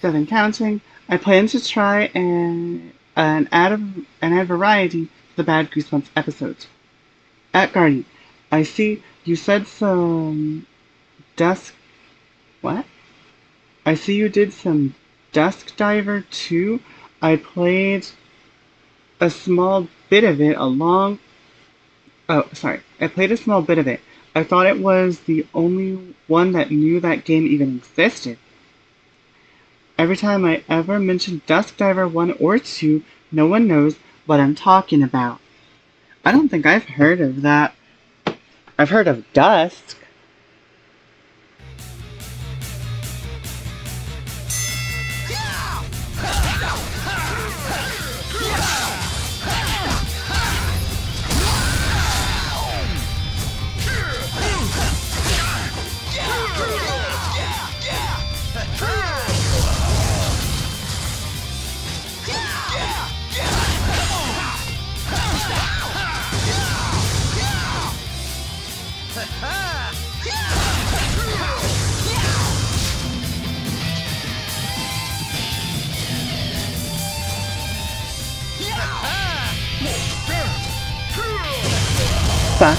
Seven counting. I plan to try and and add a, and add variety to the Bad Goosebumps episodes. At Guardian, I see you said some dusk. What? I see you did some Dusk Diver too. I played a small bit of it along. Oh, sorry. I played a small bit of it. I thought it was the only one that knew that game even existed. Every time I ever mention Dusk Diver 1 or 2, no one knows what I'm talking about. I don't think I've heard of that. I've heard of Dusk. Fuck.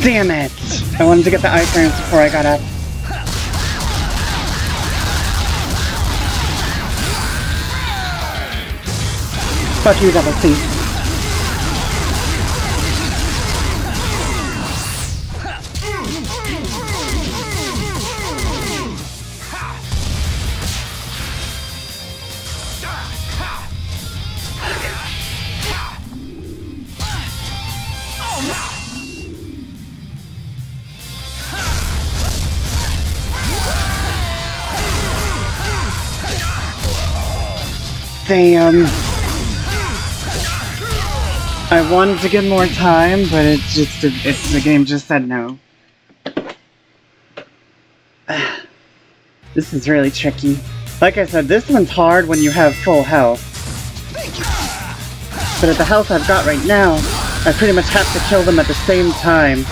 Damn it! I wanted to get the ice irons before I got up. Fuck you, Double C. Damn. Um, I wanted to get more time, but it just it's the game just said no. This is really tricky. Like I said, this one's hard when you have full health. But at the health I've got right now, I pretty much have to kill them at the same time.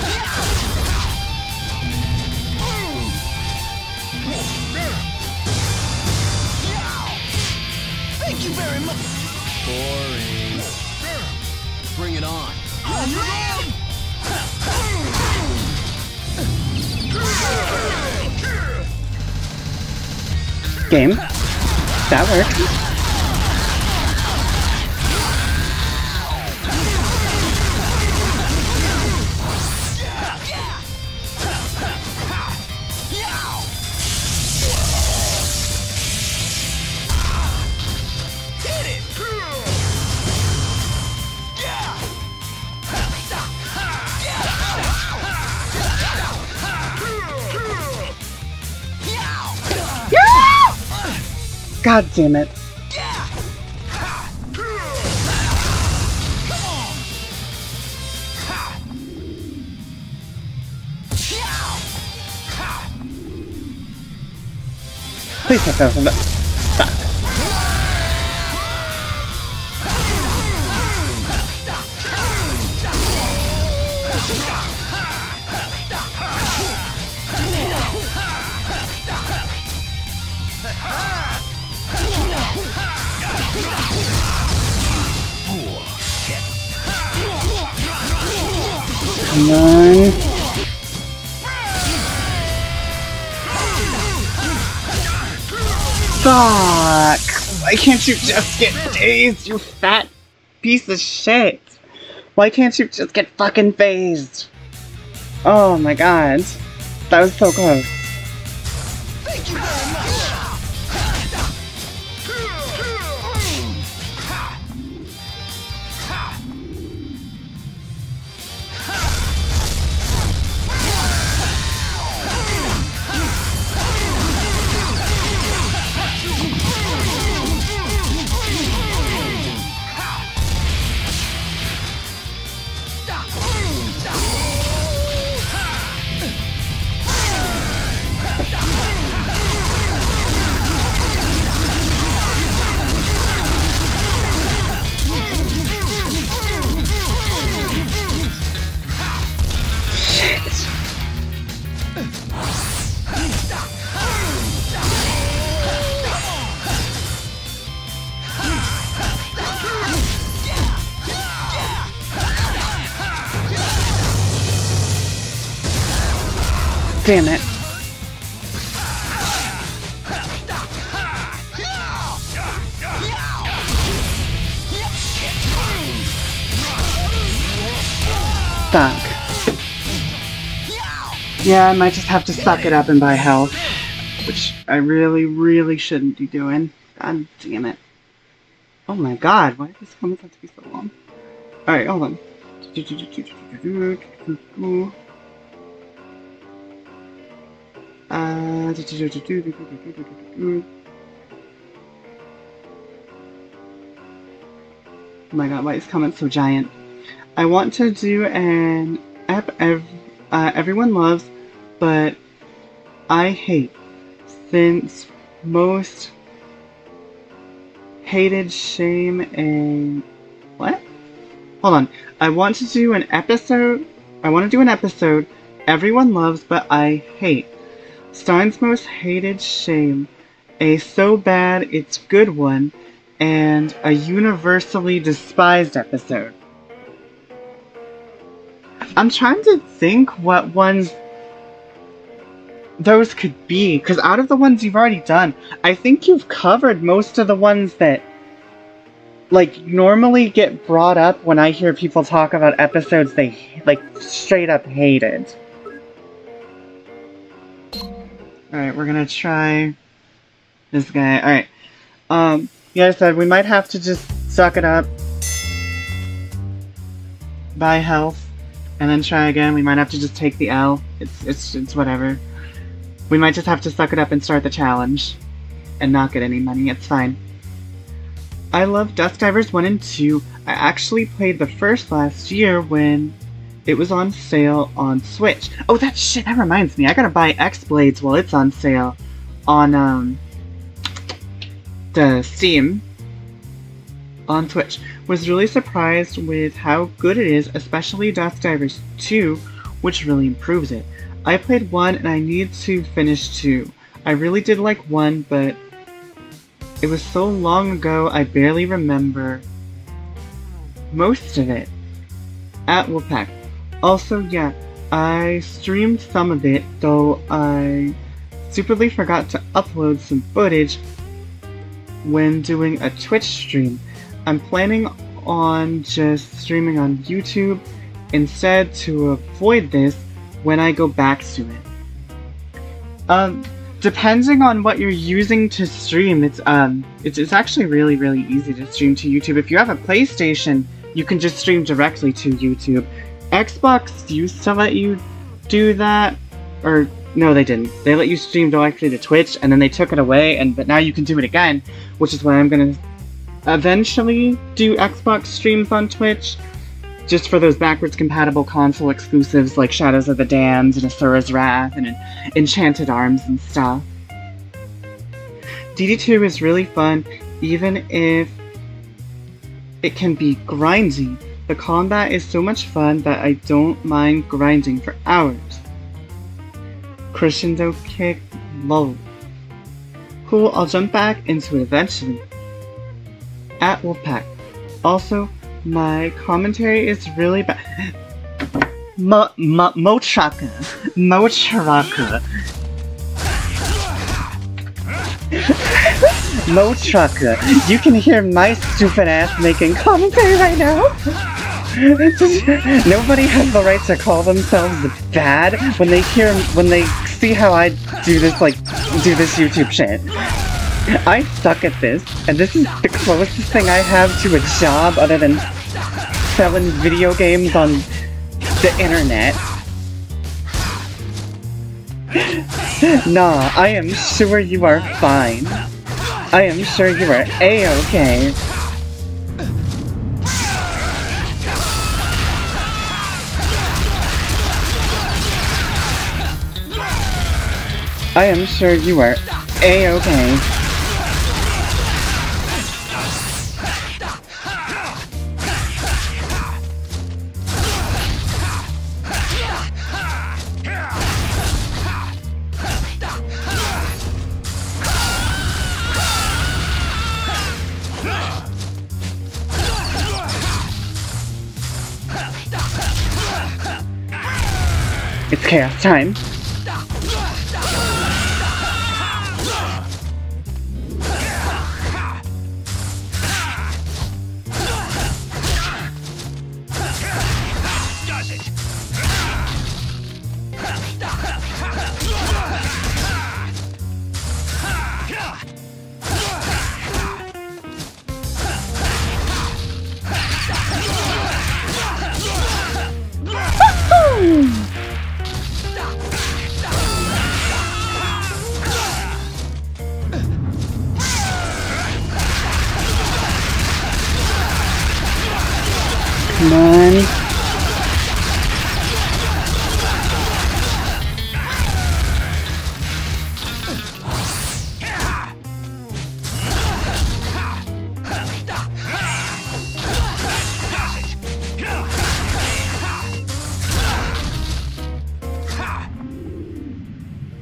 Game. That works. God damn it. Please hit Come on. Fuck! Why can't you just get dazed, you fat piece of shit? Why can't you just get fucking phased? Oh my god. That was so close. Damn it. Fuck. Yeah, I might just have to suck it up and buy health. Which I really, really shouldn't be doing. God damn it. Oh my god, why did this comments have to be so long? Alright, hold on. Uh, oh my god, why is comment so giant? I want to do an app ev uh, everyone loves, but I hate since most hated shame and what? Hold on. I want to do an episode. I want to do an episode everyone loves, but I hate. Stein's most hated shame, a so bad it's good one, and a universally despised episode. I'm trying to think what ones those could be, because out of the ones you've already done, I think you've covered most of the ones that, like, normally get brought up when I hear people talk about episodes they, like, straight up hated. Alright, we're gonna try this guy. Alright. Um, yeah, I said we might have to just suck it up. Buy health and then try again. We might have to just take the L. It's it's it's whatever. We might just have to suck it up and start the challenge, and not get any money. It's fine. I love Dusk Divers 1 and 2. I actually played the first last year when it was on sale on Switch. Oh, that shit, that reminds me. I gotta buy X-Blades while it's on sale on, um, the Steam on Twitch. Was really surprised with how good it is, especially Dusk Divers 2, which really improves it. I played 1 and I need to finish 2. I really did like 1, but it was so long ago I barely remember most of it. At Wolfpack. Also, yeah, I streamed some of it, though I stupidly forgot to upload some footage when doing a Twitch stream. I'm planning on just streaming on YouTube instead to avoid this when I go back to it. Um, depending on what you're using to stream, it's um, it's, it's actually really really easy to stream to YouTube. If you have a PlayStation, you can just stream directly to YouTube. Xbox used to let you do that, or no, they didn't. They let you stream directly to Twitch, and then they took it away. And but now you can do it again, which is why I'm gonna eventually do Xbox streams on Twitch, just for those backwards compatible console exclusives like Shadows of the Damned and Asura's Wrath and Enchanted Arms and stuff. DD2 is really fun, even if it can be grindy. The combat is so much fun that I don't mind grinding for hours. Crescendo kick, low. Cool, I'll jump back into it eventually at Wolfpack. Also, my commentary is really bad. Mo mo Mochaka. Mochaka. Mochaka. You can hear my stupid ass making commentary right now. Nobody has the right to call themselves bad when they hear when they see how I do this like do this YouTube shit. I suck at this, and this is the closest thing I have to a job other than selling video games on the internet. nah, I am sure you are fine. I am sure you are a-okay. I am sure you are a-okay. It's chaos time.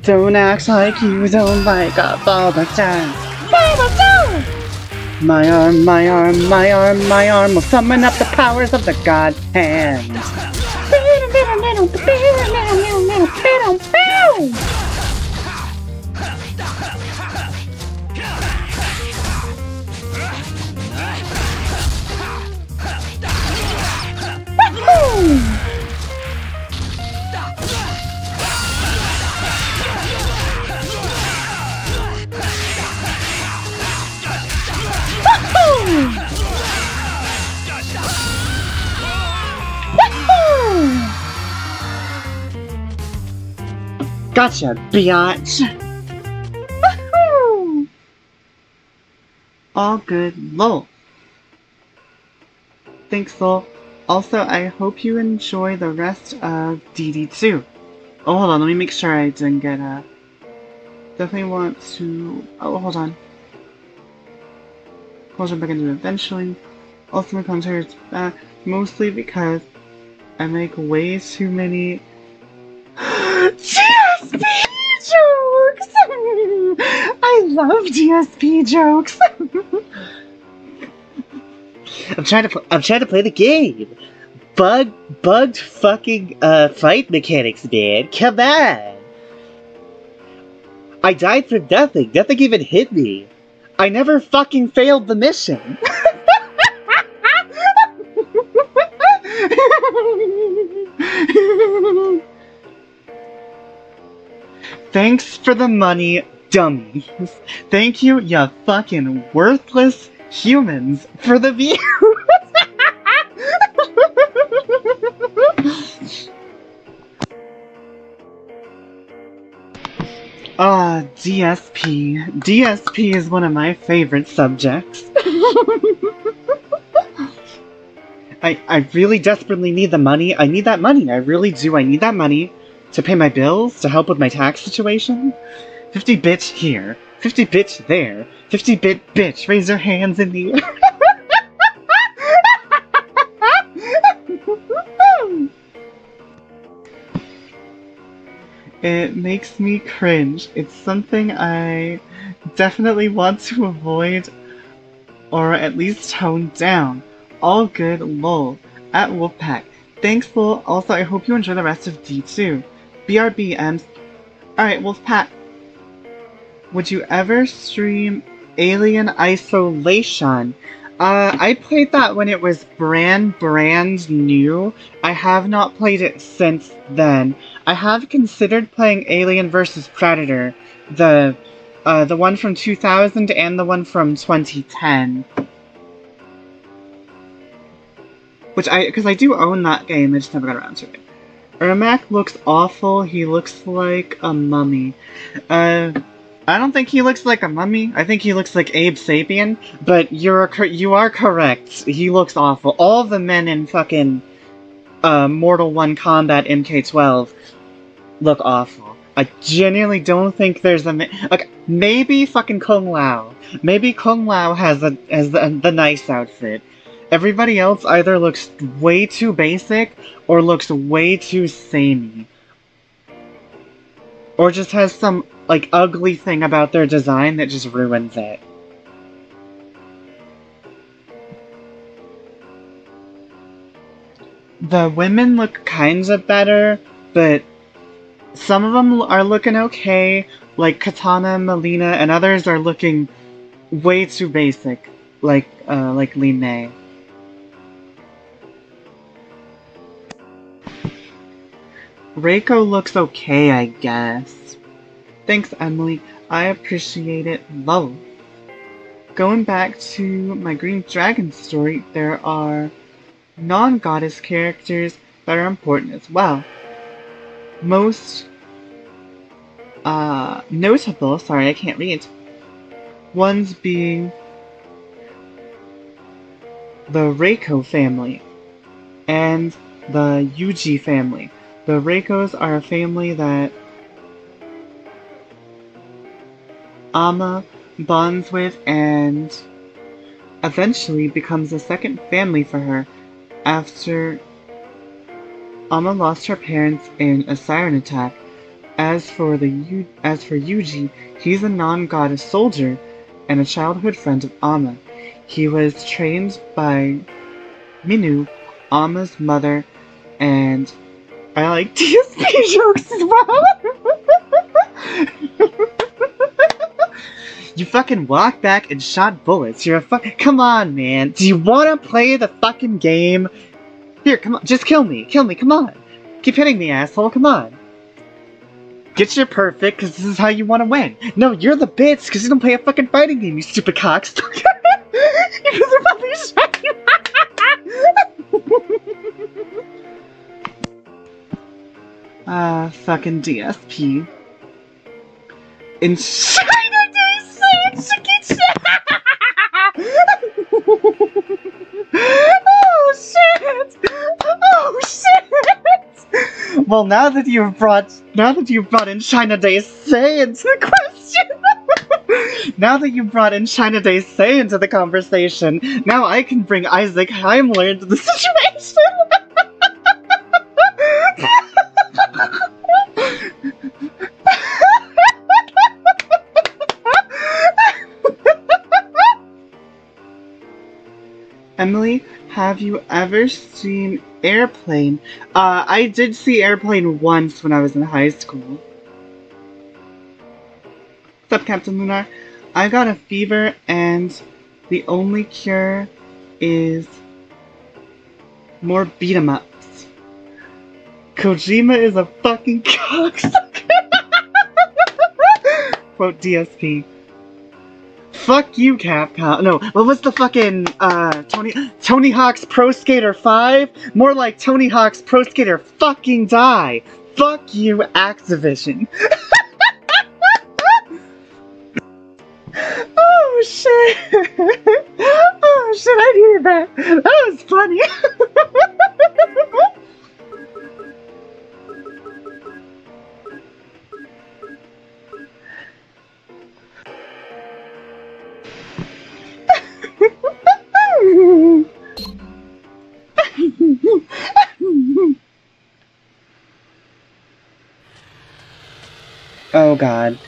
Don't act like you don't like a Bulbasaur. Bulbasaur! My arm, my arm, my arm, my arm will summon up the powers of the god hand. Gotcha, biatch! Woohoo! All good, lol. Thanks, lol. Also, I hope you enjoy the rest of DD2. Oh, hold on, let me make sure I didn't get a... Definitely want to... Oh, hold on. Jump back into it eventually. Also, my commentary is back, mostly because I make way too many DSP jokes! I love DSP jokes! I'm trying to pl- I'm trying to play the game. Bug bugged fucking uh fight mechanics, man. Come on. I died for nothing. Nothing even hit me. I never fucking failed the mission. Thanks for the money, dummies. Thank you, you fucking worthless humans, for the views. Ah, DSP. DSP is one of my favorite subjects. I, I really desperately need the money. I need that money. I really do. I need that money to pay my bills, to help with my tax situation. 50 bits here, 50 bits there, 50 bit bitch, raise your hands in the air. It makes me cringe. It's something I definitely want to avoid or at least tone down. All good, lol. At Wolfpack. Thanks, lol. Also, I hope you enjoy the rest of D2. BRB, Ems. Alright, Wolfpack. Would you ever stream Alien Isolation? Uh, I played that when it was brand, brand new. I have not played it since then. I have considered playing Alien vs. Predator, the, uh, the one from 2000 and the one from 2010. Which I, because I do own that game, I just never got around to it. Ermac looks awful, he looks like a mummy. Uh, I don't think he looks like a mummy. I think he looks like Abe Sapien. But you're you are correct. He looks awful. All the men in fucking uh, Mortal One Combat MK12 look awful. I genuinely don't think there's a like maybe fucking Kung Lao. Maybe Kung Lao has a has the, the nice outfit. Everybody else either looks way too basic or looks way too samey. Or just has some like ugly thing about their design that just ruins it. The women look kinds of better, but some of them are looking okay, like Kitana, Mileena, and others are looking way too basic, like uh, like Li Mei. Reiko looks okay, I guess. Thanks, Emily. I appreciate it. Love. Going back to my Green Dragon story, there are non-goddess characters that are important as well. Most uh, notable, sorry, I can't read, ones being the Reiko family. and the Yuji family. The Reikos are a family that Ama bonds with and eventually becomes a second family for her after Ama lost her parents in a siren attack. As for the as for Yuji, he's a non-goddess soldier and a childhood friend of Ama. He was trained by Minu, Ama's mother, and I like DSP jokes as well. you fucking walked back and shot bullets. You're a fuck. Come on, man. Do you want to play the fucking game? Here, come on. Just kill me. Kill me. Come on. Keep hitting me, asshole. Come on. Get your perfect, because this is how you want to win. No, you're the bitch, because you don't play a fucking fighting game, you stupid cocks. they're probably shot you. Ah, fucking DSP. In China Day Science Oh shit! Oh shit! Well, now that you've brought now that you've brought in China Day Say into the question, now that you brought in China Day Say into the conversation, now I can bring Isaac Heimler into the situation. Emily, have you ever seen Airplane? Uh, I did see Airplane once when I was in high school. What's up, Captain Lunar? I got a fever, and the only cure is more beat 'em ups. Kojima is a fucking cocksucker. Quote DSP. Fuck you, Capcom. No, what was the fucking uh Tony Tony Hawk's Pro Skater 5? More like Tony Hawk's Pro Skater fucking die. Fuck you, Activision. oh shit. oh shit, I needed that. That was funny. oh god.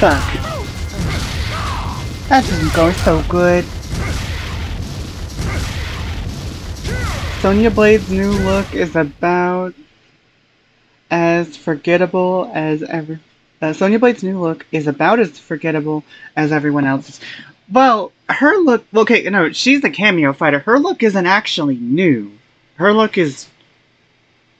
Fuck. That doesn't go so good. Sonya Blade's new look is about as forgettable as ever. Uh, Sonya Blade's new look is about as forgettable as everyone else's. Well, her look. Okay, no, she's a cameo fighter. Her look isn't actually new. Her look is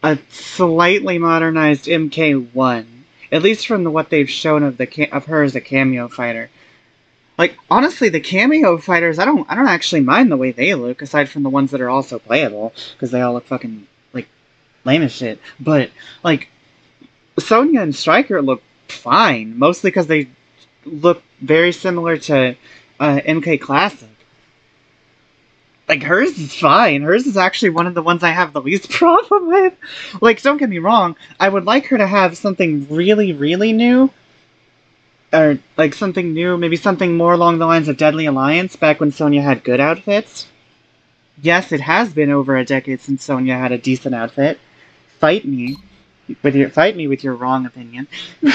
a slightly modernized MK1, at least from the, what they've shown of the of her as a cameo fighter. Like honestly, the cameo fighters, I don't, I don't actually mind the way they look, aside from the ones that are also playable, because they all look fucking like lame as shit. But like, Sonya and Striker look fine, mostly because they look very similar to uh, MK Classic. Like hers is fine. Hers is actually one of the ones I have the least problem with. Like, don't get me wrong, I would like her to have something really, really new or like something new, maybe something more along the lines of Deadly Alliance back when Sonya had good outfits. Yes, it has been over a decade since Sonya had a decent outfit. Fight me with your fight me with your wrong opinion.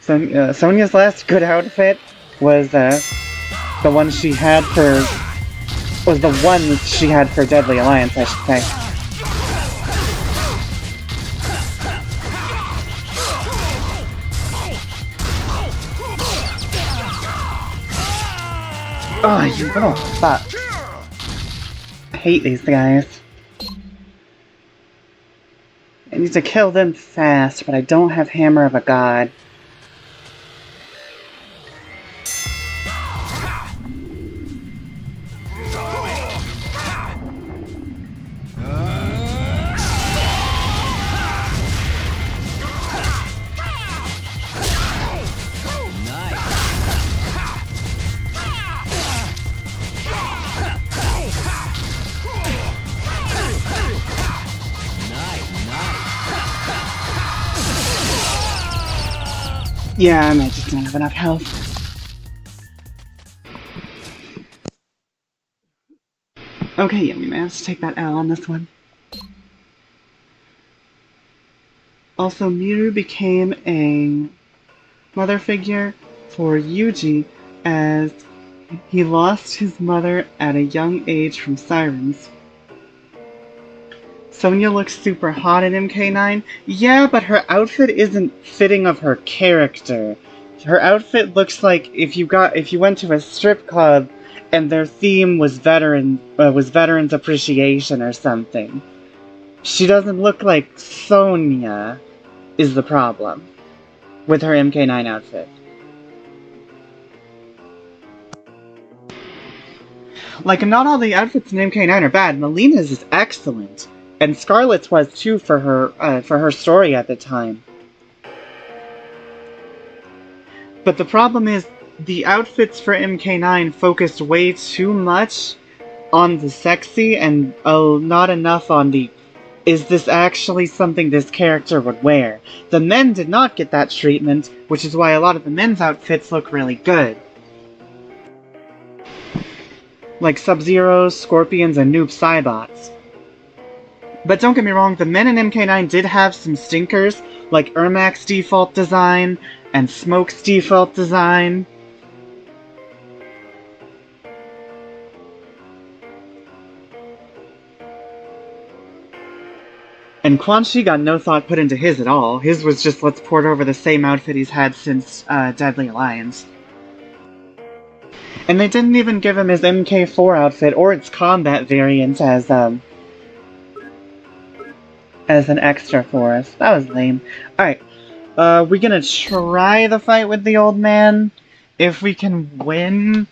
Son, uh, Sonya's last good outfit was uh, the one she had for was the one she had for Deadly Alliance, I should say. Oh, you little fuck. I hate these guys. I need to kill them fast, but I don't have Hammer of a God. Yeah, I might just don't have enough health. Okay, yeah, we managed to take that L on this one. Also, Miru became a mother figure for Yuji as he lost his mother at a young age from sirens. Sonya looks super hot in MK9. Yeah, but her outfit isn't fitting of her character. Her outfit looks like if you got if you went to a strip club and their theme was veteran uh, was veterans appreciation or something. She doesn't look like Sonya is the problem with her MK9 outfit. Like, not all the outfits in MK9 are bad. Mileena's is excellent, and Skarlet's was too for her uh, for her story at the time. But the problem is, the outfits for MK9 focused way too much on the sexy and oh, not enough on the is this actually something this character would wear? The men did not get that treatment, which is why a lot of the men's outfits look really good. Like Sub-Zeros, Scorpions, and Noob Saibots. But don't get me wrong, the men in MK9 did have some stinkers, like Ermac's default design, and Smoke's default design. And Quan Chi got no thought put into his at all. His was just let's port over the same outfit he's had since uh, Deadly Alliance. And they didn't even give him his MK4 outfit or its combat variant as um as an extra for us. That was lame. Alright. Uh we're gonna try the fight with the old man. If we can win,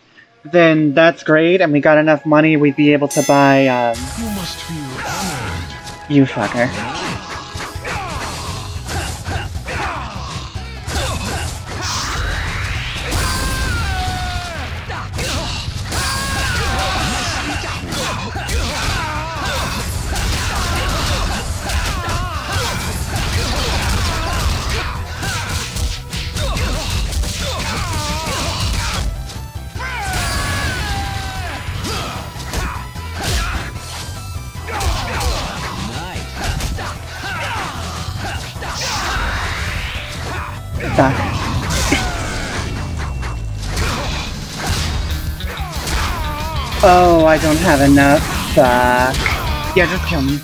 then that's great, and we got enough money we'd be able to buy um You you fucker. Oh, I don't have enough. Fuck. Yeah, just kill me.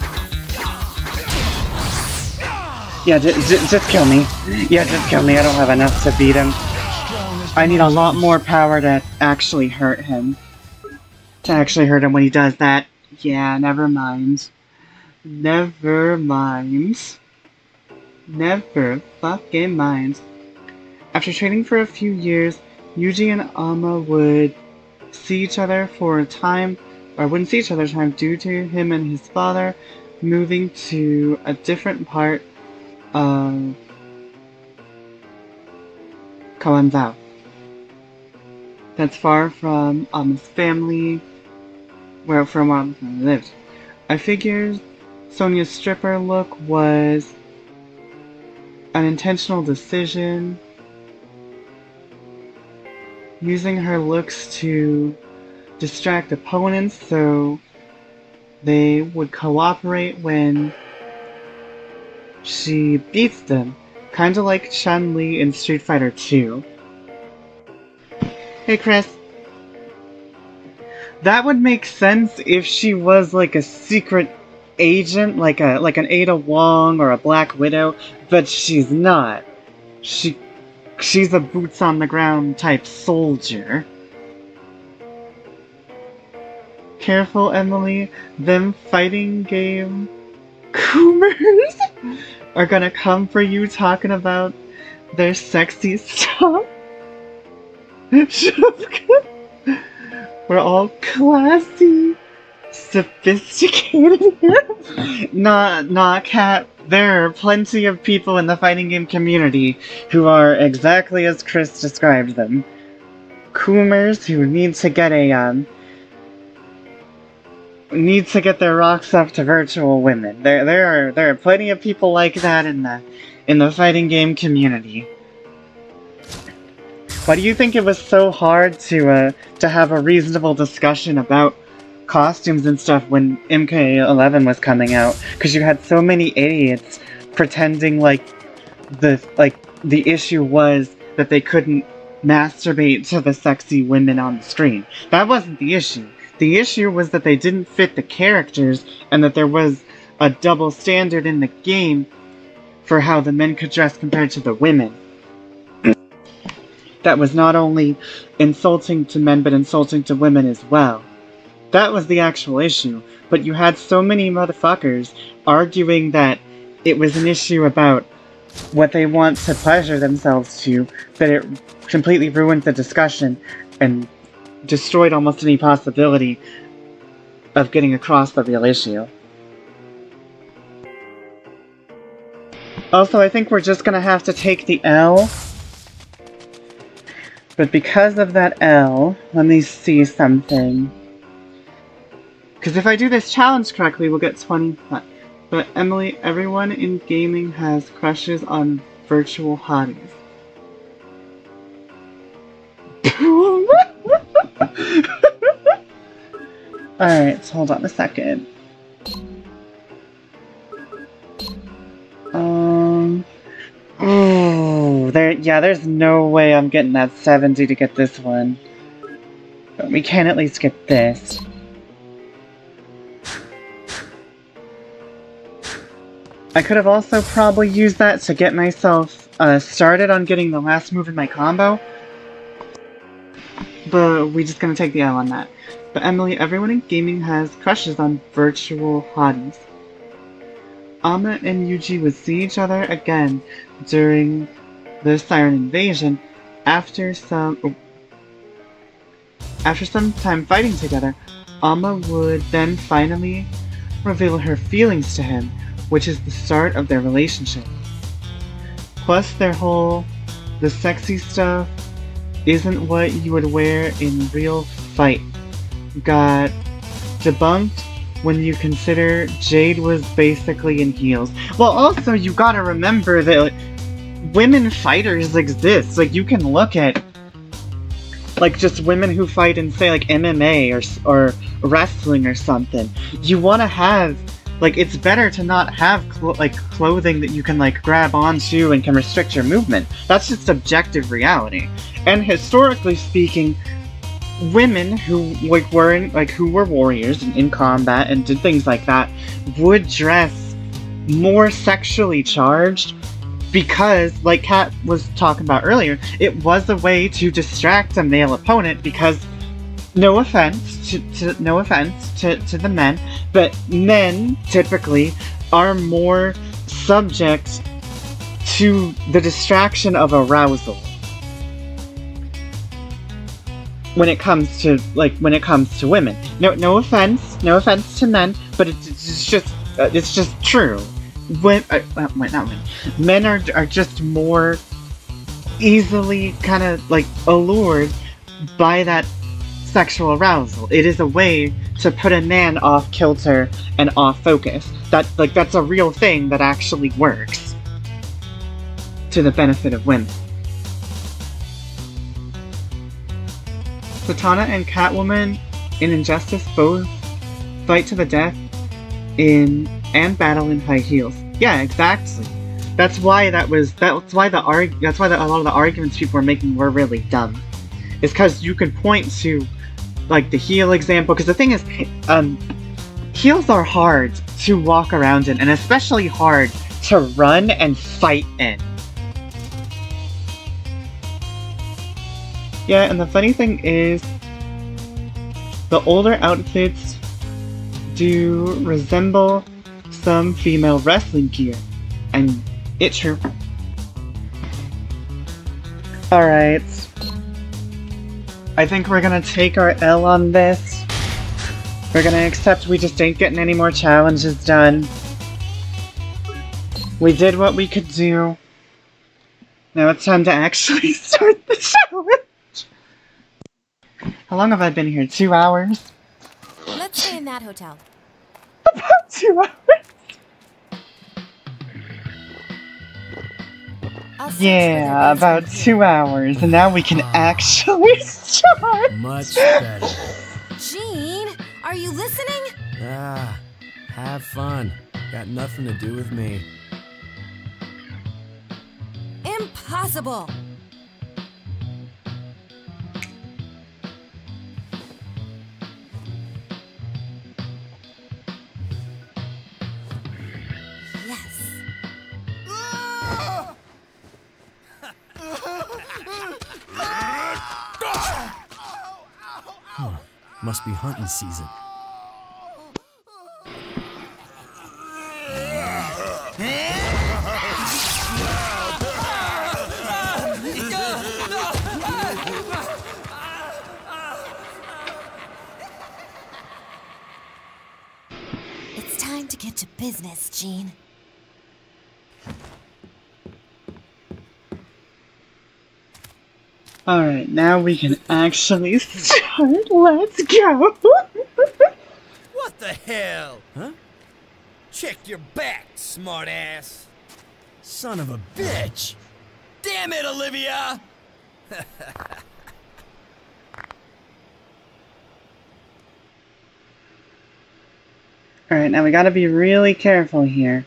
Yeah, just kill me. Yeah, just kill me. I don't have enough to beat him. I need a lot more power to actually hurt him. To actually hurt him when he does that. Yeah, never mind. Never mind. Never fucking mind. After training for a few years, Yuji and Ama would see each other for a time, or wouldn't see each other time due to him and his father moving to a different part of Kawanzao. That's far from um, Ama's family, where from where lived. I figured Sonya's stripper look was an intentional decision using her looks to distract opponents so they would cooperate when she beats them, kinda like Chun Li in Street Fighter 2. Hey Chris. That would make sense if she was like a secret agent, like a like an Ada Wong or a Black Widow, but she's not. She she's a boots on the ground type soldier. Careful, Emily. Them fighting game coomers are gonna come for you talking about their sexy stuff. We're all classy, sophisticated. Not, not cat. There are plenty of people in the fighting game community who are exactly as Chris described them. Coomers who need to get a, um, need to get their rocks up to virtual women. There, there are, there are plenty of people like that in the, in the fighting game community. Why do you think it was so hard to uh, to have a reasonable discussion about costumes and stuff when MK11 was coming out? Because you had so many idiots pretending like the like the issue was that they couldn't masturbate to the sexy women on the screen. That wasn't the issue. The issue was that they didn't fit the characters and that there was a double standard in the game for how the men could dress compared to the women. that was not only insulting to men but insulting to women as well. That was the actual issue, but you had so many motherfuckers arguing that it was an issue about what they want to pleasure themselves to that it completely ruined the discussion and destroyed almost any possibility of getting across the real issue. Also, I think we're just gonna have to take the L. But because of that L, let me see something. Because if I do this challenge correctly, we'll get 20. But Emily, everyone in gaming has crushes on virtual hotties. Alright, hold on a second. Um. Oh, there. Yeah, there's no way I'm getting that 70 to get this one. But we can at least get this. I could have also probably used that to get myself uh, started on getting the last move in my combo. But we're just gonna take the L on that. But Emily, everyone in gaming has crushes on virtual hotties. Ama and Yuji would see each other again during the Siren invasion after some oh, after some time fighting together. Ama would then finally reveal her feelings to him which is the start of their relationship. Plus, their whole the sexy stuff isn't what you would wear in real fight got debunked when you consider Jade was basically in heels. Well, also, you gotta remember that like, women fighters exist. Like, you can look at like just women who fight in say like MMA or or wrestling or something. You want to have like it's better to not have like clothing that you can like grab onto and can restrict your movement. That's just objective reality. And historically speaking women who like were in, like who were warriors in, in combat and did things like that would dress more sexually charged because like kat was talking about earlier it was a way to distract a male opponent because no offense to, to no offense to, to the men, but men typically are more subject to the distraction of arousal when it comes to like when it comes to women. No, no offense, no offense to men, but it's, it's just it's just true. When uh, not men, men are are just more easily kind of like allured by that sexual arousal. It is a way to put a man off kilter and off focus. That like that's a real thing that actually works to the benefit of women. Zatanna and Catwoman in Injustice both fight to the death in and battle in high heels. Yeah, exactly. That's why that was that's why the arg that's why the, a lot of the arguments people were making were really dumb. It's because you can point to like the heel example because the thing is um heels are hard to walk around in and especially hard to run and fight in. Yeah and the funny thing is the older outfits do resemble some female wrestling gear and it's true. Alright I think we're gonna take our L on this. We're gonna accept we just ain't getting any more challenges done. We did what we could do. Now it's time to actually start the challenge. How long have I been here? Two hours? Let's stay in that hotel. About two hours. Yeah, about basement two hours, and now we can actually start. Much better. here. Gene, are you listening? Ah, have fun. Got nothing to do with me. Impossible. Must be hunting season. It's time to get to business, Gene. Alright, now we can actually start. Let's go. What the hell? Huh? Check your back, smartass. Son of a bitch! Damn it, Olivia! Alright, now we gotta be really careful here.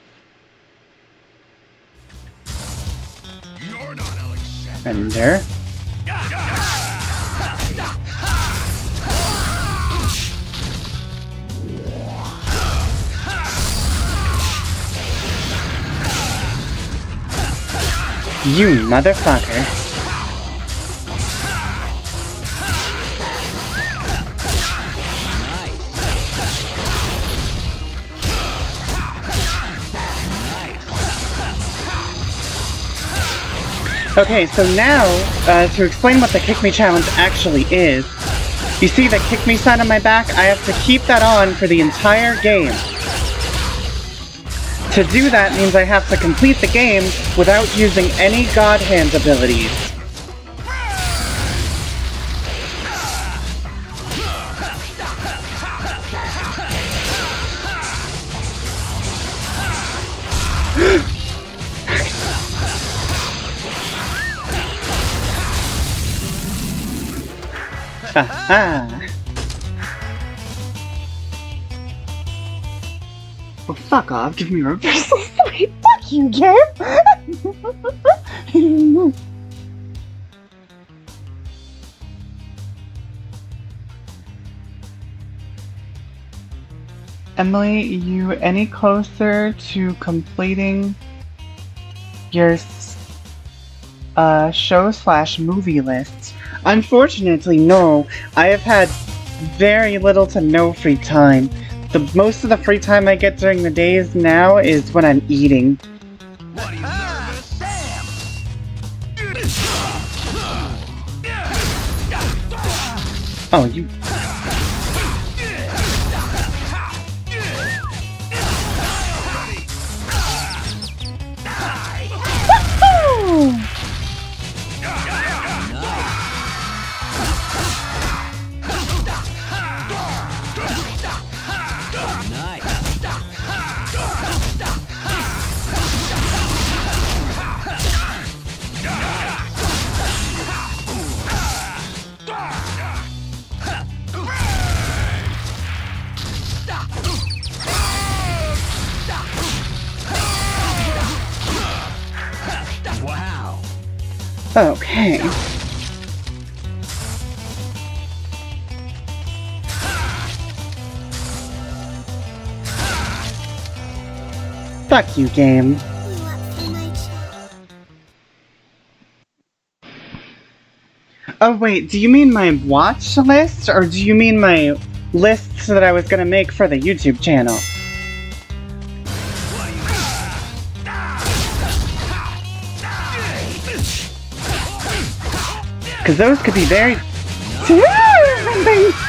Fender. You motherfucker. Okay, so now, uh, to explain what the Kick Me Challenge actually is, you see the Kick Me sign on my back? I have to keep that on for the entire game. To do that means I have to complete the game without using any God Hand abilities. Well, fuck off. Give me reversal sight. Fuck you, game. Emily, you any closer to completing your uh, show slash movie lists? Unfortunately, no. I have had very little to no free time. The most of the free time I get during the days now is when I'm eating. Oh, you. Okay. Fuck you, game. Oh wait, do you mean my watch list, or do you mean my lists that I was gonna make for the YouTube channel? Because those could be very.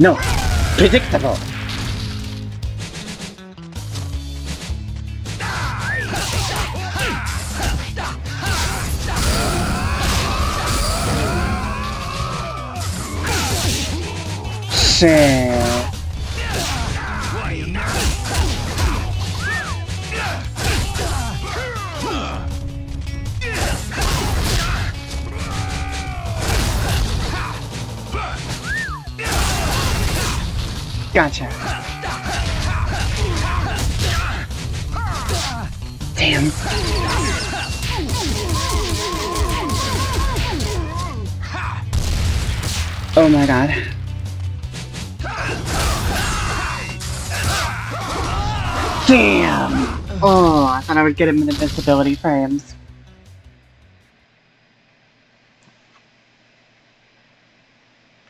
No, predictable. Shit. Gotcha. Damn. Oh my god. Damn! Oh, I thought I would get him in invincibility frames.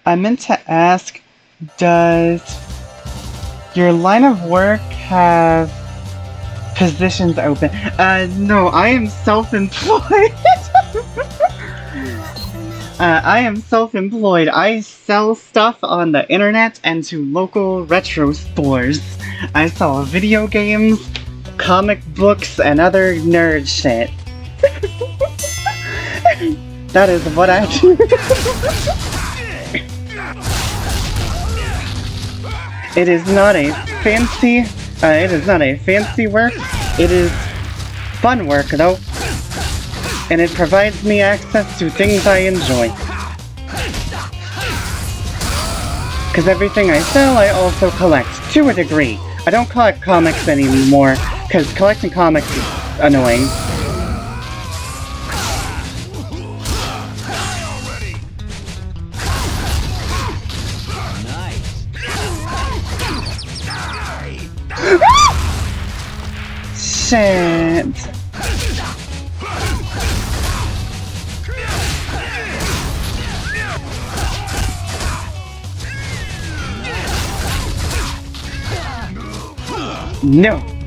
I meant to ask, does your line of work has positions open? Uh, no, I am self-employed. Uh, I am self-employed. I sell stuff on the internet and to local retro stores. I sell video games, comic books, and other nerd shit. that is what I do. it is not a fancy, uh, it is not a fancy work. It is fun work though and it provides me access to things I enjoy. Because everything I sell, I also collect, to a degree. I don't collect comics anymore, because collecting comics is annoying. Shit. No.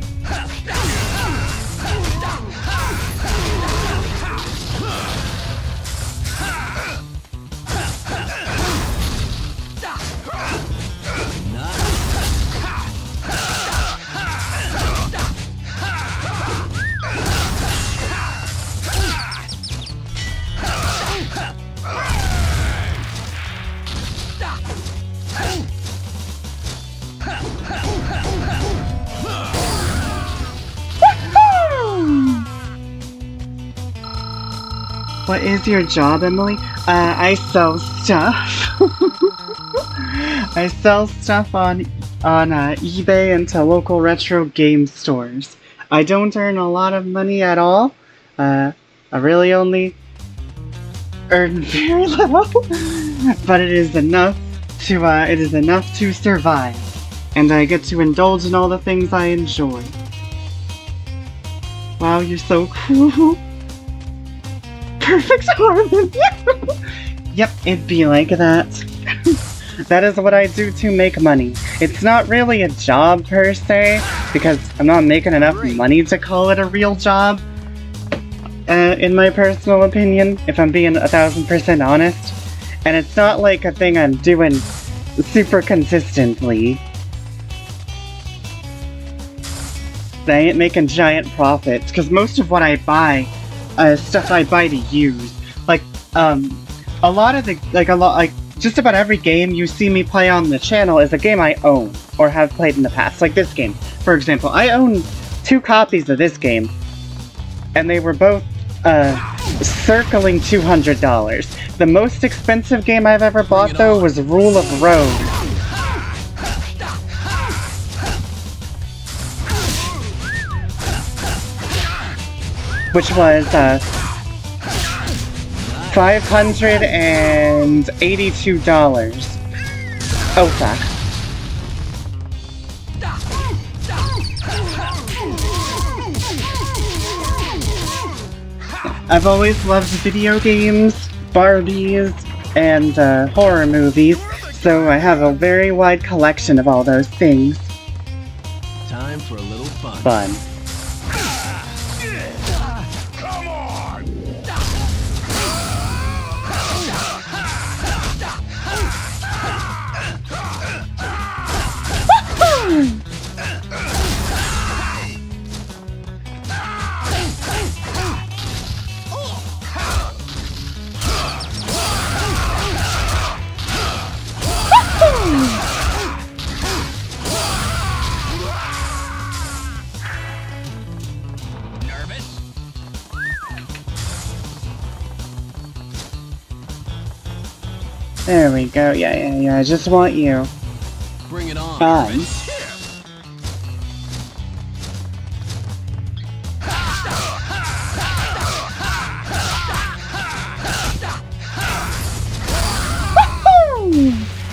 What is your job, Emily? Uh, I sell stuff. I sell stuff on on uh, eBay and to local retro game stores. I don't earn a lot of money at all. Uh, I really only earn very little, but it is enough to uh, it is enough to survive, and I get to indulge in all the things I enjoy. Wow, you're so cool. Perfect harmony. yep, it'd be like that. that is what I do to make money. It's not really a job per se, because I'm not making enough money to call it a real job. Uh, in my personal opinion, if I'm being a thousand percent honest. And it's not like a thing I'm doing super consistently. I ain't making giant profits, because most of what I buy uh, stuff I buy to use. Like, um, a lot of the, like, a lot, like, just about every game you see me play on the channel is a game I own, or have played in the past. Like this game, for example. I own two copies of this game, and they were both, uh, circling $200. The most expensive game I've ever bought, though, was Rule of Rose. Which was uh, five hundred and eighty-two dollars. Oh fuck! I've always loved video games, Barbies, and uh, horror movies, so I have a very wide collection of all those things. Time for a little fun. Fun. There we go. Yeah, yeah, yeah. I just want you. Bring it on. Fun.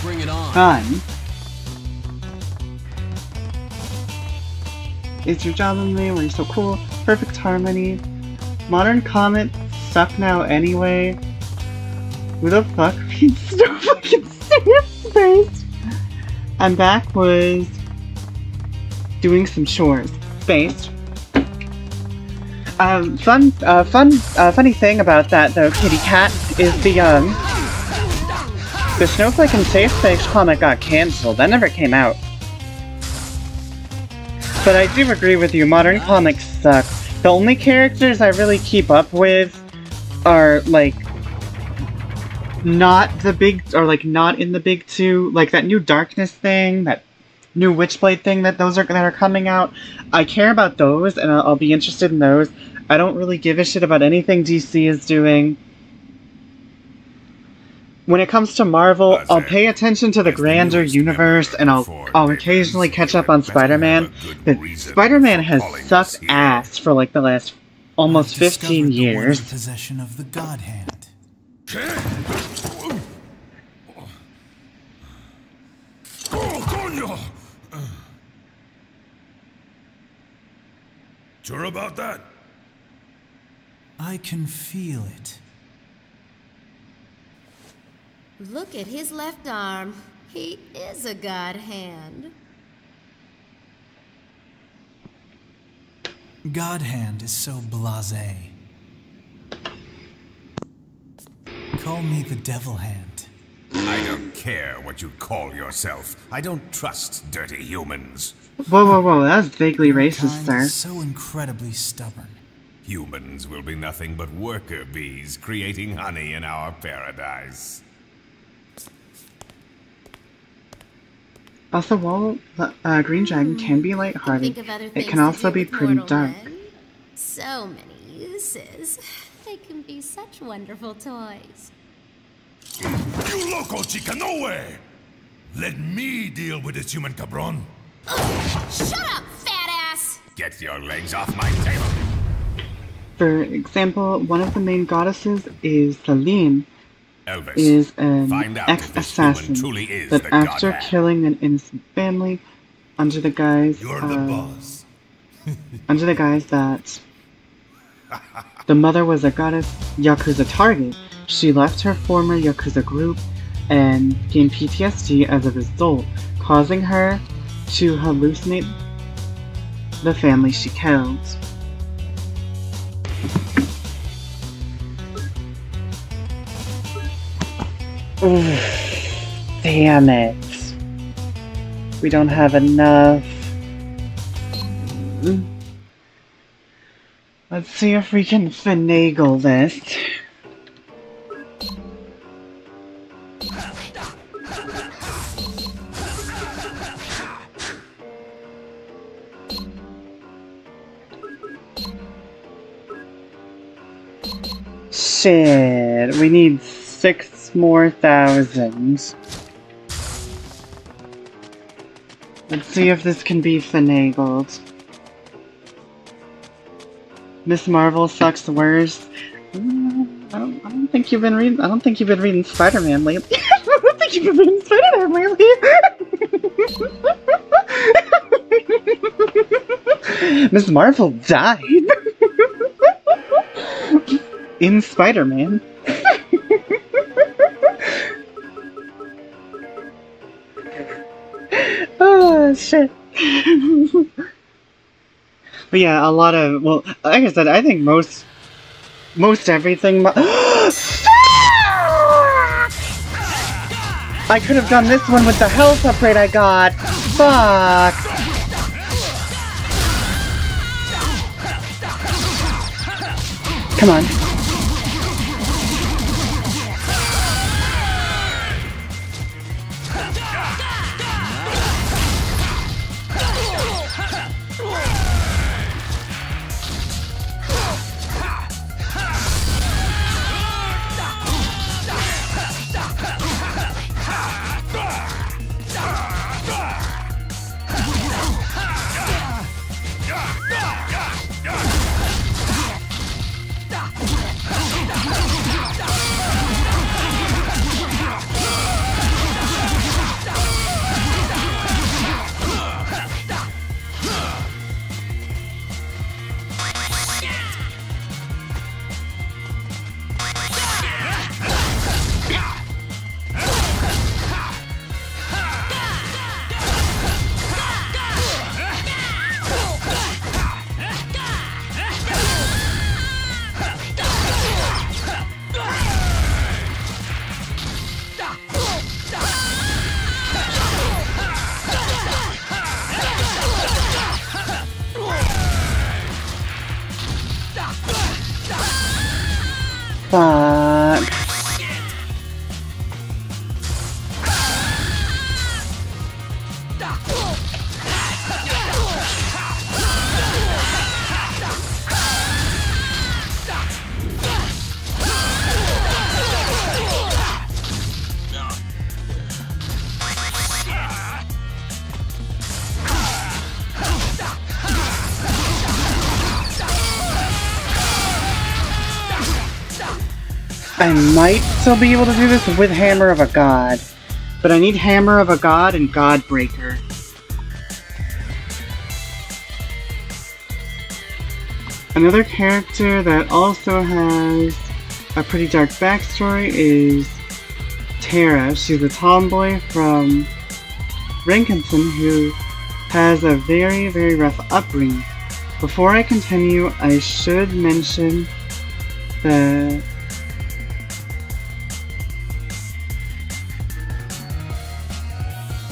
Bring it on. Fun. It's your job in me, we're so cool. Perfect harmony. Modern Comet suck now anyway. Who the fuck so fucking face? I'm back was doing some chores. Based. Um, fun, uh, fun, uh, funny thing about that though, Kitty Cat, is the, um, the Snowflake and Safe Space comic got cancelled. That never came out. But I do agree with you, modern comics suck. The only characters I really keep up with are, like, not the big, or like not in the big two, like that new Darkness thing, that new Witchblade thing that those are that are coming out. I care about those, and I'll, I'll be interested in those. I don't really give a shit about anything DC is doing. When it comes to Marvel, I'll pay attention to the grander universe, and I'll I'll occasionally catch up on Spider-Man. But Spider-Man has sucked ass for like the last almost 15 years. wonder possession of the God Hand. ¡Oh, coño! Sure about that? I can feel it. Look at his left arm. He is a god hand. God Hand is so blasé. Call me the Devil Hand. I don't care what you call yourself. I don't trust dirty humans. Whoa, whoa, whoa! That was vaguely racist, sir. so incredibly stubborn. Humans will be nothing but worker bees creating honey in our paradise. Also, while uh, Green Dragon can be lighthearted, Think of other it can also be pretty dark. men. So many uses. They can be such wonderful toys. You loco, chica, no way! Let me deal with this human cabron. Shut up, fat ass! Get your legs off my table. For example, one of the main goddesses is Selene, Elvis, is an find out if this human ex-assassin, truly but the after God killing an innocent family, under the guise, You're the boss. under the guise that the mother was a goddess Yakuza target, she left her former Yakuza group and gained PTSD as a result, causing her to hallucinate the family she killed. Damn it. We don't have enough. Mm. Let's see if we can finagle this. Shit, we need six more thousand. Let's see if this can be finagled. Miss Marvel sucks worse. Mm, I don't, I don't think you've been reading. I don't think you've been reading Spider-Man lately. I don't think you've been reading Spider-Man lately. Miss Marvel died in Spider-Man. oh shit. But yeah, a lot of well, like I said, I think most most everything. I could have done this one with the health upgrade I got. Fuck. Come on. I might still be able to do this with Hammer of a God, but I need Hammer of a God and Godbreaker. Another character that also has a pretty dark backstory is Tara. She's a tomboy from Rankinson who has a very, very rough upbringing. Before I continue, I should mention that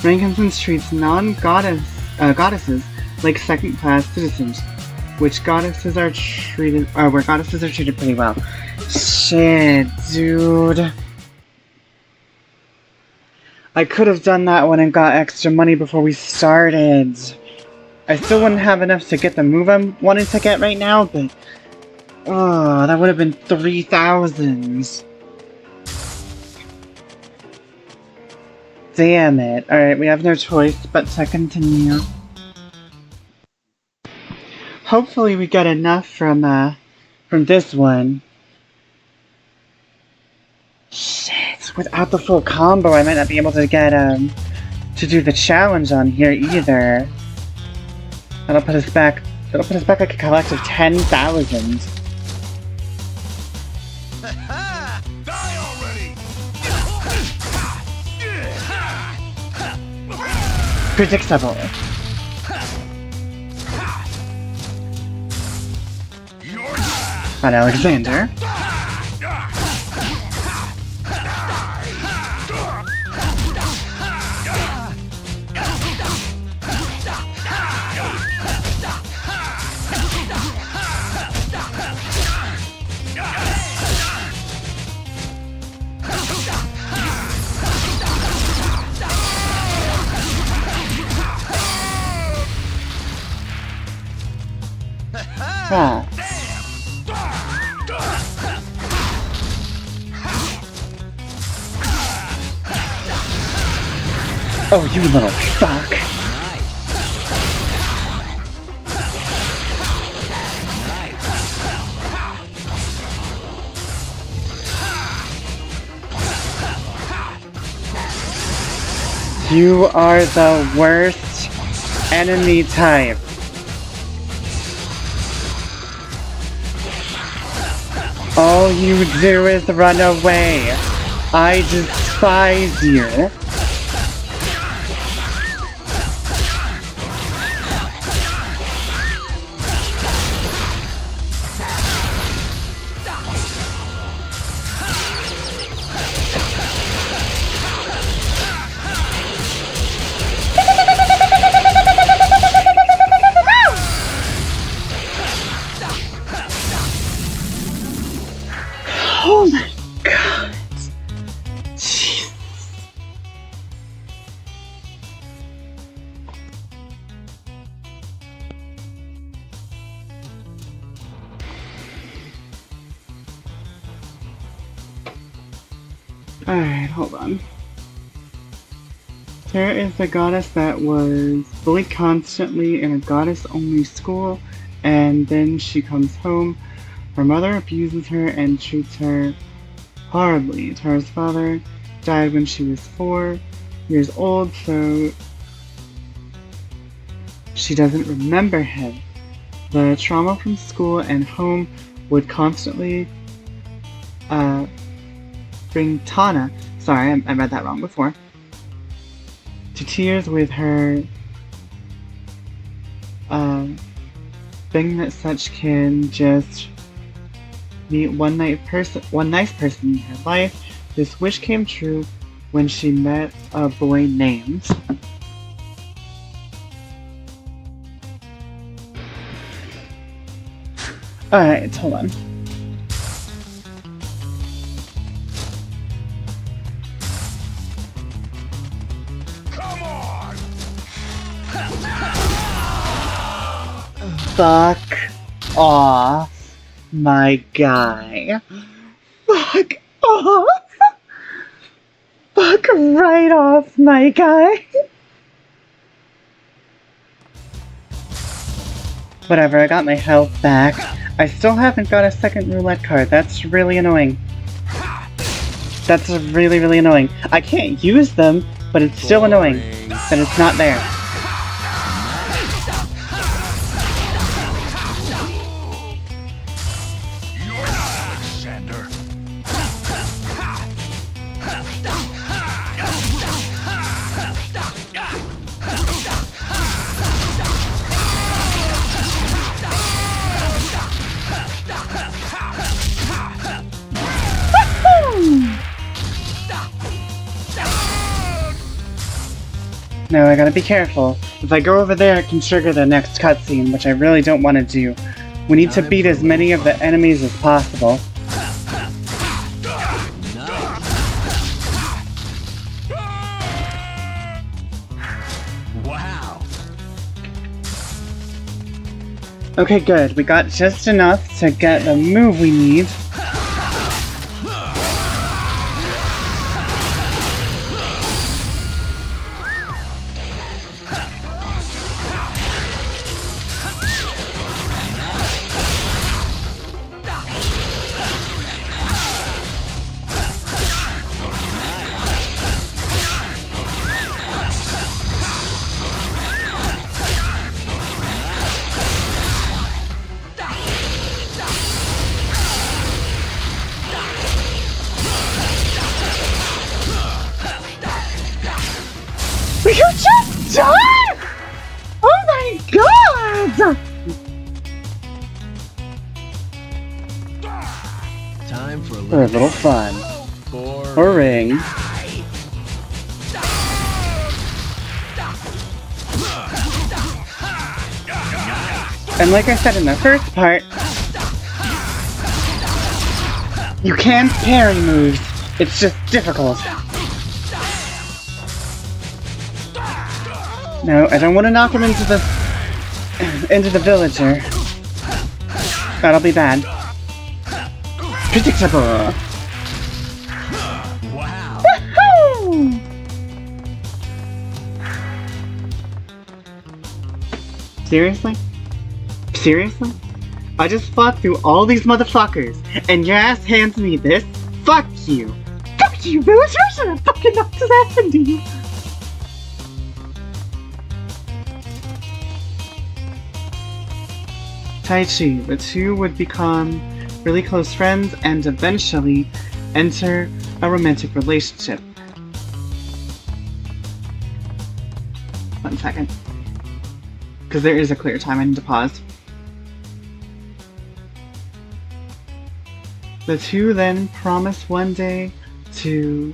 Frankinson treats non-goddess uh, goddesses like second-class citizens, which goddesses are treated, uh, where goddesses are treated pretty well. Shit, dude. I could have done that one and got extra money before we started. I still wouldn't have enough to get the move I'm wanting to get right now, but... Oh, that would have been 3,000. Damn it. Alright, we have no choice but to continue. Hopefully we get enough from, uh, from this one. Shit, without the full combo I might not be able to get, um, to do the challenge on here either. That'll put us back, that'll put us back like a collective 10,000. Predictable. On Alexander. Oh, you little fuck. You are the worst enemy type. All you do is run away. I despise you. The goddess that was bullied constantly in a goddess only school and then she comes home. Her mother abuses her and treats her horribly. Tara's father died when she was four years old, so she doesn't remember him. The trauma from school and home would constantly uh, bring Tana, sorry, I, I read that wrong before, to tears with her um, that such can just meet one nice person, one nice person in her life. This wish came true when she met a boy named. Alright, hold on. Fuck off, my guy. Fuck off. Fuck right off, my guy. Whatever, I got my health back. I still haven't got a second roulette card. That's really annoying. That's really, really annoying. I can't use them, but it's still annoying that it's not there. I gotta be careful. If I go over there, it can trigger the next cutscene, which I really don't want to do. We need to beat as many of the enemies as possible. Wow. Okay, good. We got just enough to get the move we need. Like I said in the first part, you can parry moves. It's just difficult. No, I don't want to knock him into the into the villager. That'll be bad. Predictable. Seriously? Seriously? I just fought through all these motherfuckers, and your ass hands me this? Fuck you! Fuck you, villager! I should fucking ass into you! Tai Chi, the two would become really close friends and eventually enter a romantic relationship. One second. Because there is a clear time, I need to pause. The two then promise one day to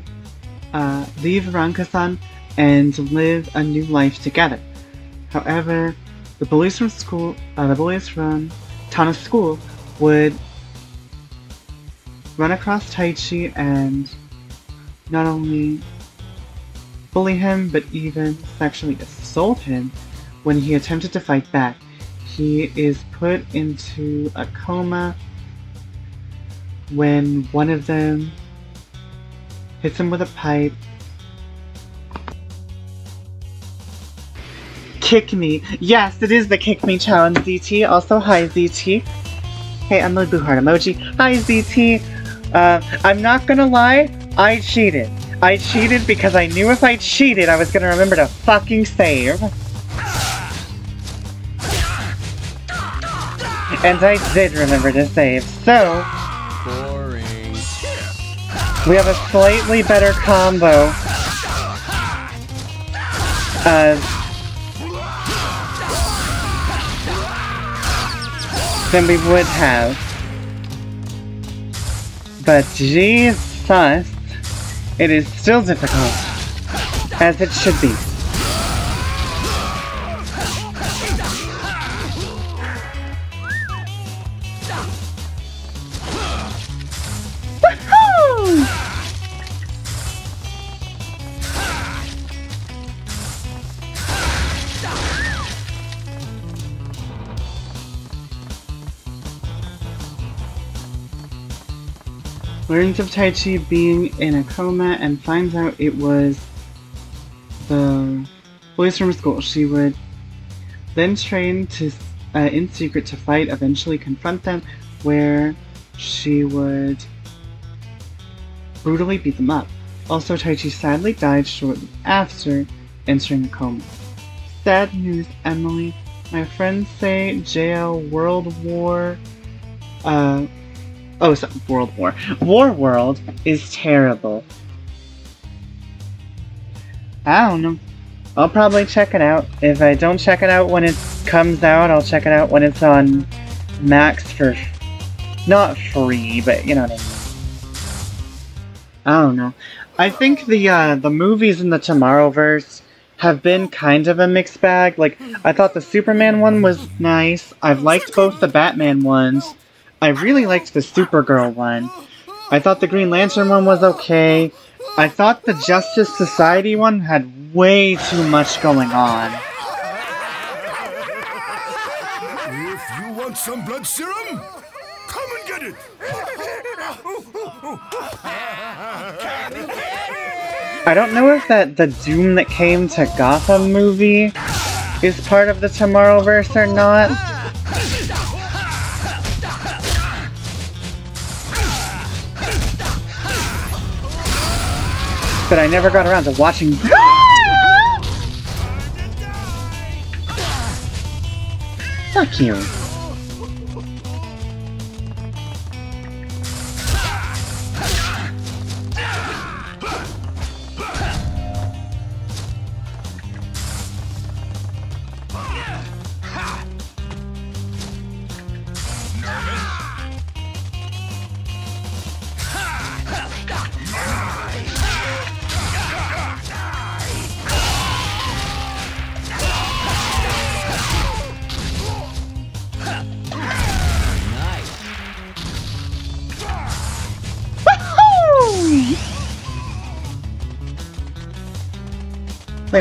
uh, leave Rankasan and live a new life together. However, the bullies from school, uh, the bullies from Tana's school would run across Taichi and not only bully him, but even sexually assault him when he attempted to fight back. He is put into a coma when one of them hits him with a pipe, Kick me. Yes, it is the kick me challenge, ZT. Also, hi, ZT. Hey, unload blue heart emoji. Hi, ZT. Uh, I'm not gonna lie, I cheated. I cheated because I knew if I cheated, I was gonna remember to fucking save. And I did remember to save, so. We have a slightly better combo. Uh, than we would have. But Jesus, it is still difficult, as it should be. Learns of Tai Chi being in a coma and finds out it was the boys from school. She would then train to uh, in secret to fight, eventually confront them, where she would brutally beat them up. Also, Tai Chi sadly died shortly after entering a coma. Sad news, Emily. My friends say JL World War uh, Oh, so World War. War World is terrible. I don't know. I'll probably check it out. If I don't check it out when it comes out, I'll check it out when it's on Max for not free, but you know what I mean. I don't know. I think the uh, the movies in the Tomorrowverse have been kind of a mixed bag. Like I thought the Superman one was nice. I've liked both the Batman ones. I really liked the Supergirl one. I thought the Green Lantern one was okay. I thought the Justice Society one had way too much going on. If you want some blood serum, come and get it. I don't know if that the Doom that came to Gotham movie is part of the Tomorrowverse or not. But I never got around to watching. Fuck you.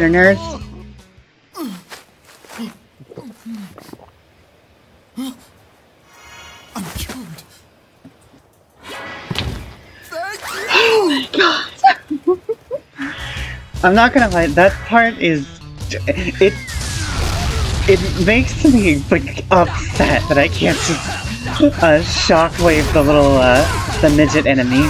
Later, nerds. I'm cured. Oh my god! I'm not gonna lie, that part is. It. It makes me like upset that I can't just uh, shockwave the little uh, the midget enemy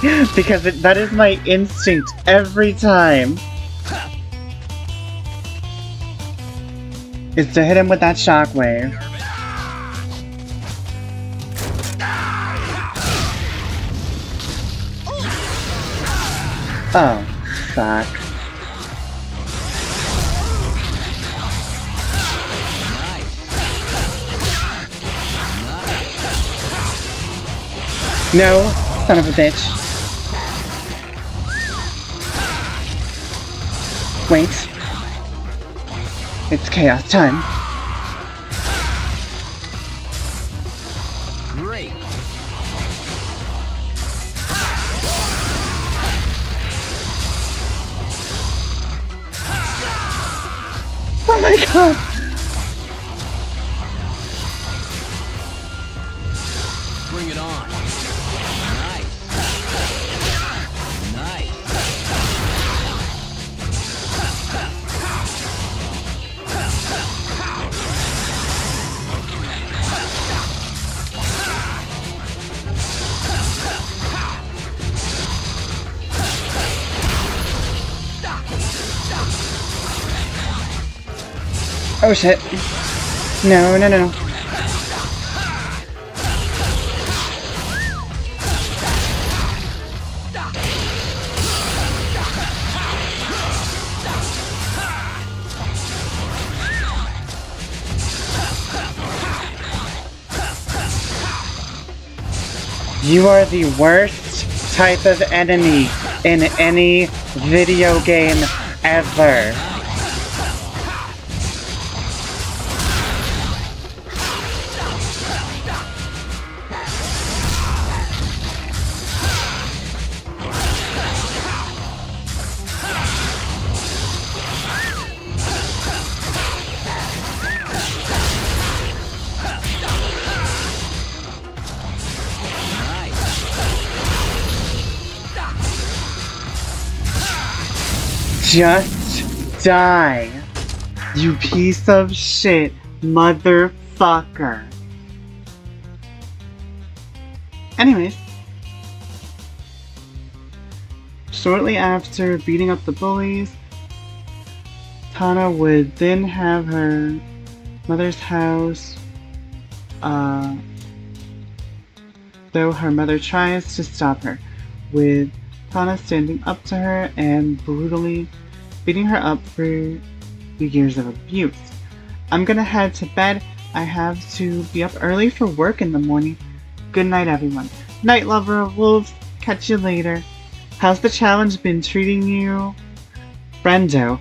because it, that is my instinct every time. Is to hit him with that shockwave. Oh, fuck. No, son of a bitch. Wait. It's chaos time. Oh shit. No, no, no. You are the worst type of enemy in any video game ever. Just die. You piece of shit, motherfucker. Anyways. Shortly after beating up the bullies, Tana would then have her mother's house, uh, though her mother tries to stop her, with Tana standing up to her and brutally beating her up for years of abuse. I'm gonna head to bed. I have to be up early for work in the morning. Good night, everyone. Night, lover of wolves. Catch you later. How's the challenge been treating you? Brendo.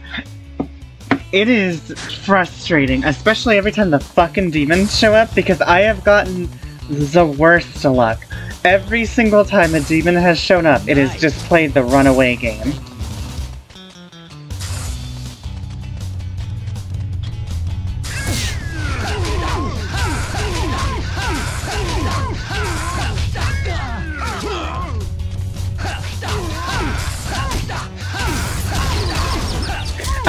It is frustrating, especially every time the fucking demons show up, because I have gotten the worst luck. Every single time a demon has shown up, it has just played the runaway game.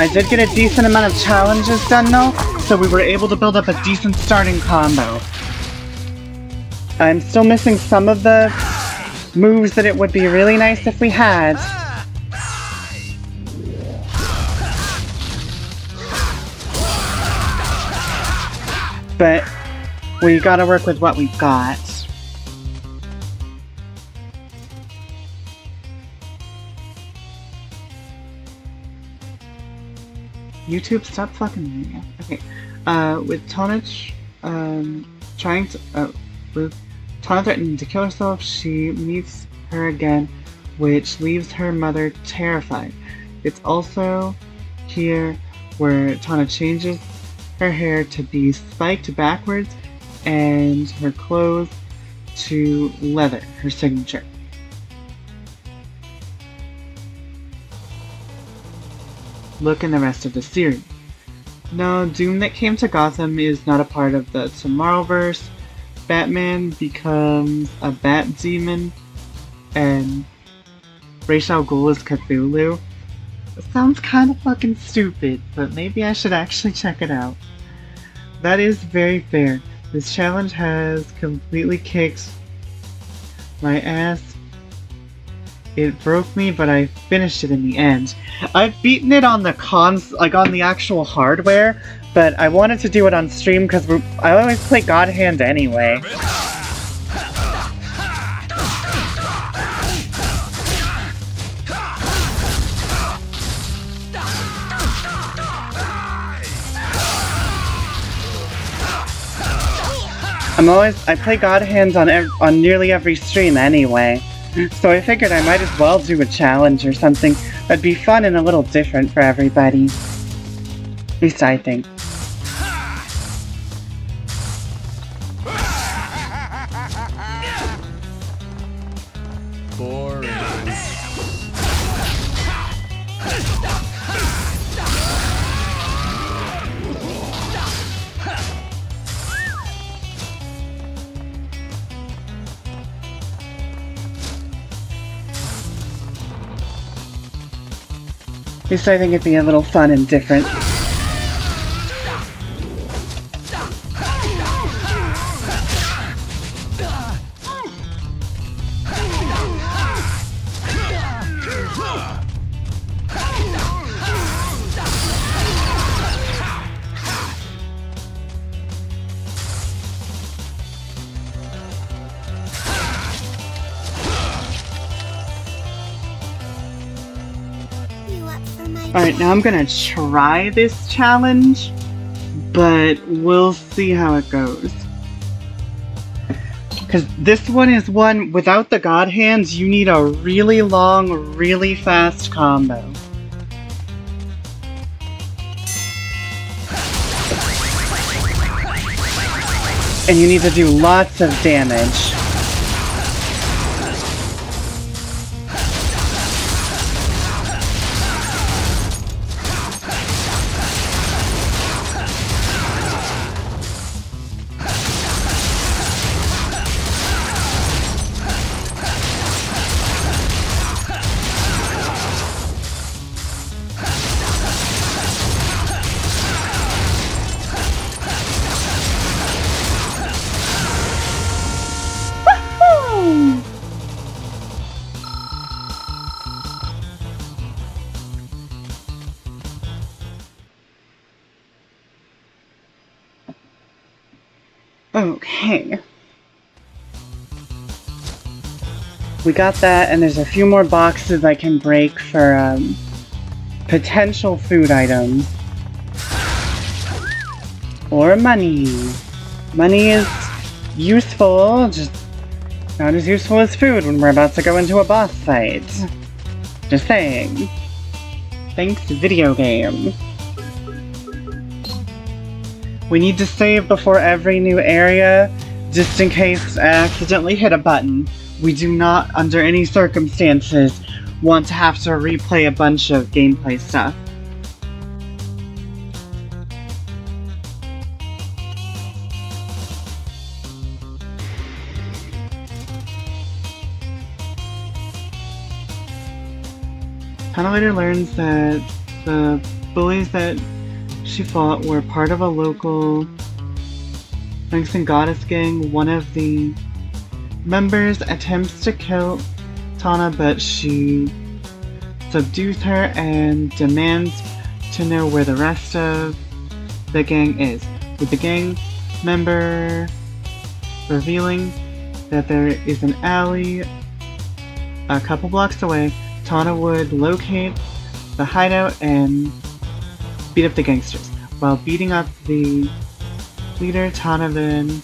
I did get a decent amount of challenges done though, so we were able to build up a decent starting combo. I'm still missing some of the moves that it would be really nice if we had. But we gotta work with what we've got. YouTube, stop fucking me. Okay. Uh, with Tonich, um, trying to, uh, with Tana threatening to kill herself, she meets her again, which leaves her mother terrified. It's also here where Tana changes her hair to be spiked backwards and her clothes to leather, her signature. Look in the rest of the series. No, Doom that came to Gotham is not a part of the Tomorrowverse. Batman becomes a Bat Demon, and Ra's al Ghul is Cthulhu. It sounds kind of fucking stupid, but maybe I should actually check it out. That is very fair. This challenge has completely kicked my ass. It broke me, but I finished it in the end. I've beaten it on the cons, like on the actual hardware, but I wanted to do it on stream because I always play God Hand anyway. I'm always I play God Hands on ev on nearly every stream anyway, so I figured I might as well do a challenge or something that'd be fun and a little different for everybody. At least I think. Least I think it'd be a little fun and different. I'm gonna try this challenge, but we'll see how it goes. Because this one is one, without the God Hands, you need a really long, really fast combo. And you need to do lots of damage. We got that, and there's a few more boxes I can break for um, potential food items. Or money. Money is useful, just not as useful as food when we're about to go into a boss fight. Just saying. Thanks, video game. We need to save before every new area, just in case I accidentally hit a button. We do not, under any circumstances, want to have to replay a bunch of gameplay stuff. Hannah later learns that the bullies that she fought were part of a local Langston Goddess gang. One of the members attempts to kill Tana, but she subdues her and demands to know where the rest of the gang is. With the gang member revealing that there is an alley a couple blocks away, Tana would locate the hideout and beat up the gangsters. While beating up the leader, Tana then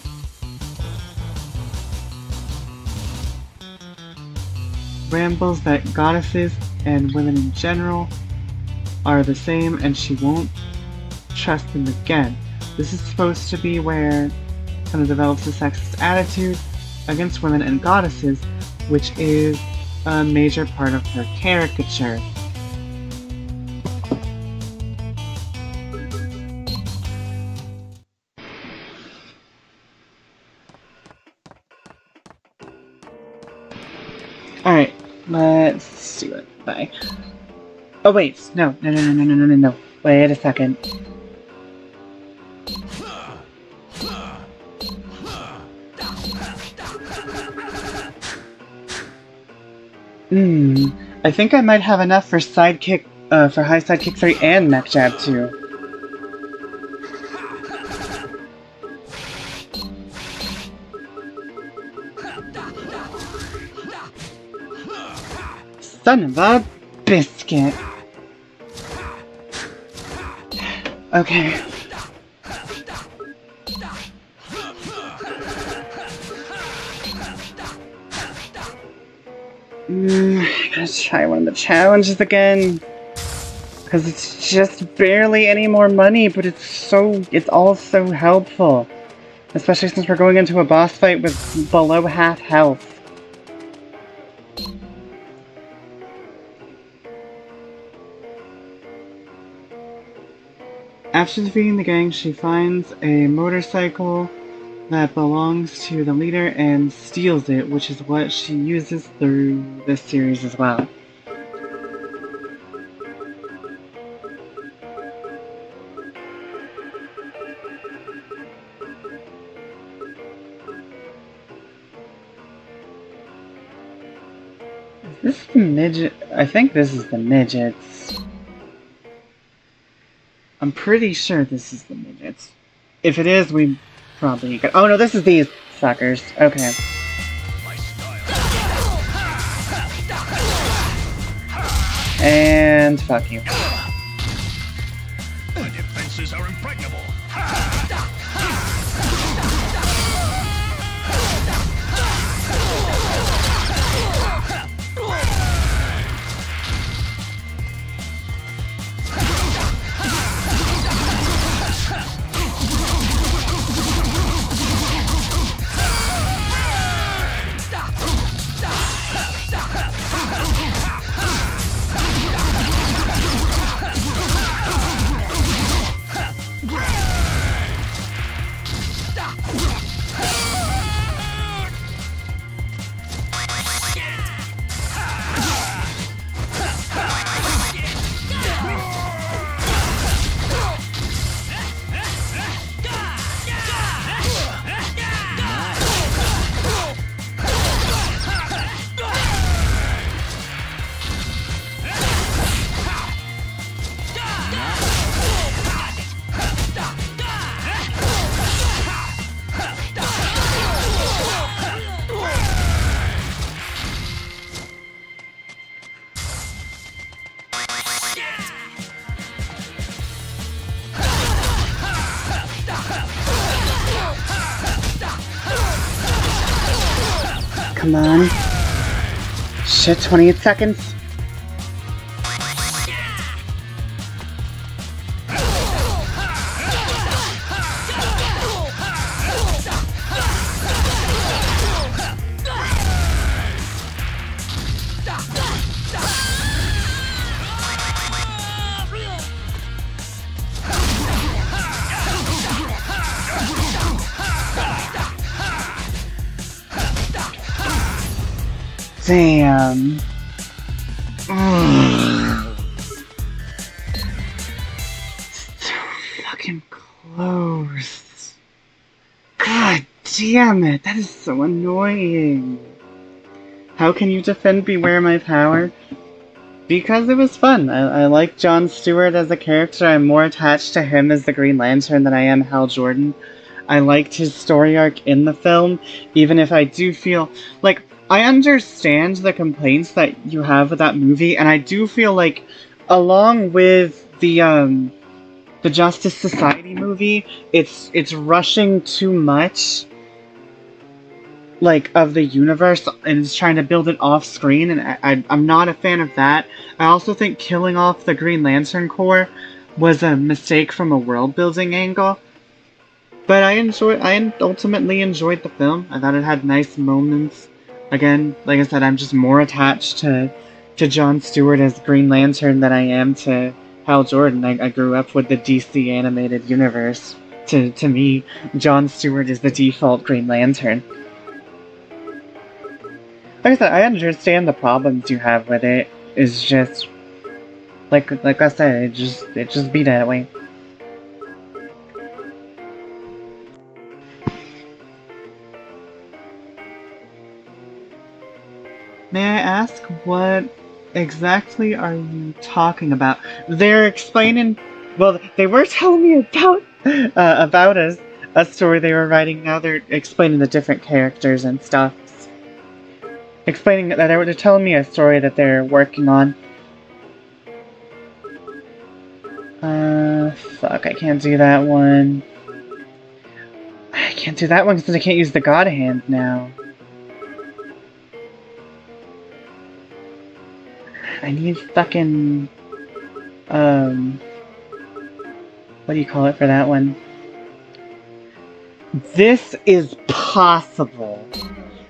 rambles that goddesses and women in general are the same and she won't trust them again. This is supposed to be where kind of develops a sexist attitude against women and goddesses, which is a major part of her caricature. Let's do it. Bye. Oh wait, no, no, no, no, no, no, no, no. Wait a second. Hmm, I think I might have enough for sidekick, uh, for high sidekick 3 and mech jab 2. Son of a biscuit. Okay. Mm, gotta try one of the challenges again. Because it's just barely any more money, but it's so, it's all so helpful. Especially since we're going into a boss fight with below half health. After defeating the gang, she finds a motorcycle that belongs to the leader and steals it, which is what she uses through this series as well. Is this the midget? I think this is the midgets. I'm pretty sure this is the midgets. If it is, we probably could. Oh no, this is these suckers. Okay. And fuck you. Defenses are impregnable. Shit, 28 seconds. so annoying. How can you defend Beware My Power? Because it was fun. I, I like John Stewart as a character. I'm more attached to him as the Green Lantern than I am Hal Jordan. I liked his story arc in the film, even if I do feel like I understand the complaints that you have with that movie, and I do feel like, along with the um, the Justice Society movie, it's it's rushing too much, like of the universe, and is trying to build it off screen, and I, I I'm not a fan of that. I also think killing off the Green Lantern Corps was a mistake from a world building angle. But I enjoyed. I ultimately enjoyed the film. I thought it had nice moments again, like I said, I'm just more attached to to John Stewart as Green Lantern than I am to Hal Jordan. I, I grew up with the DC animated universe. To to me, John Stewart is the default Green Lantern. Like I said, I understand the problems you have with it. It's just like like I said, it just it just be that way. May I ask what exactly are you talking about? They're explaining. Well, they were telling me about uh, about a a story they were writing. Now they're explaining the different characters and stuff. Explaining that they're telling me a story that they're working on. Uh, fuck! I can't do that one. I can't do that one because I can't use the God Hand now. I need fucking um what do you call it for that one? This is possible.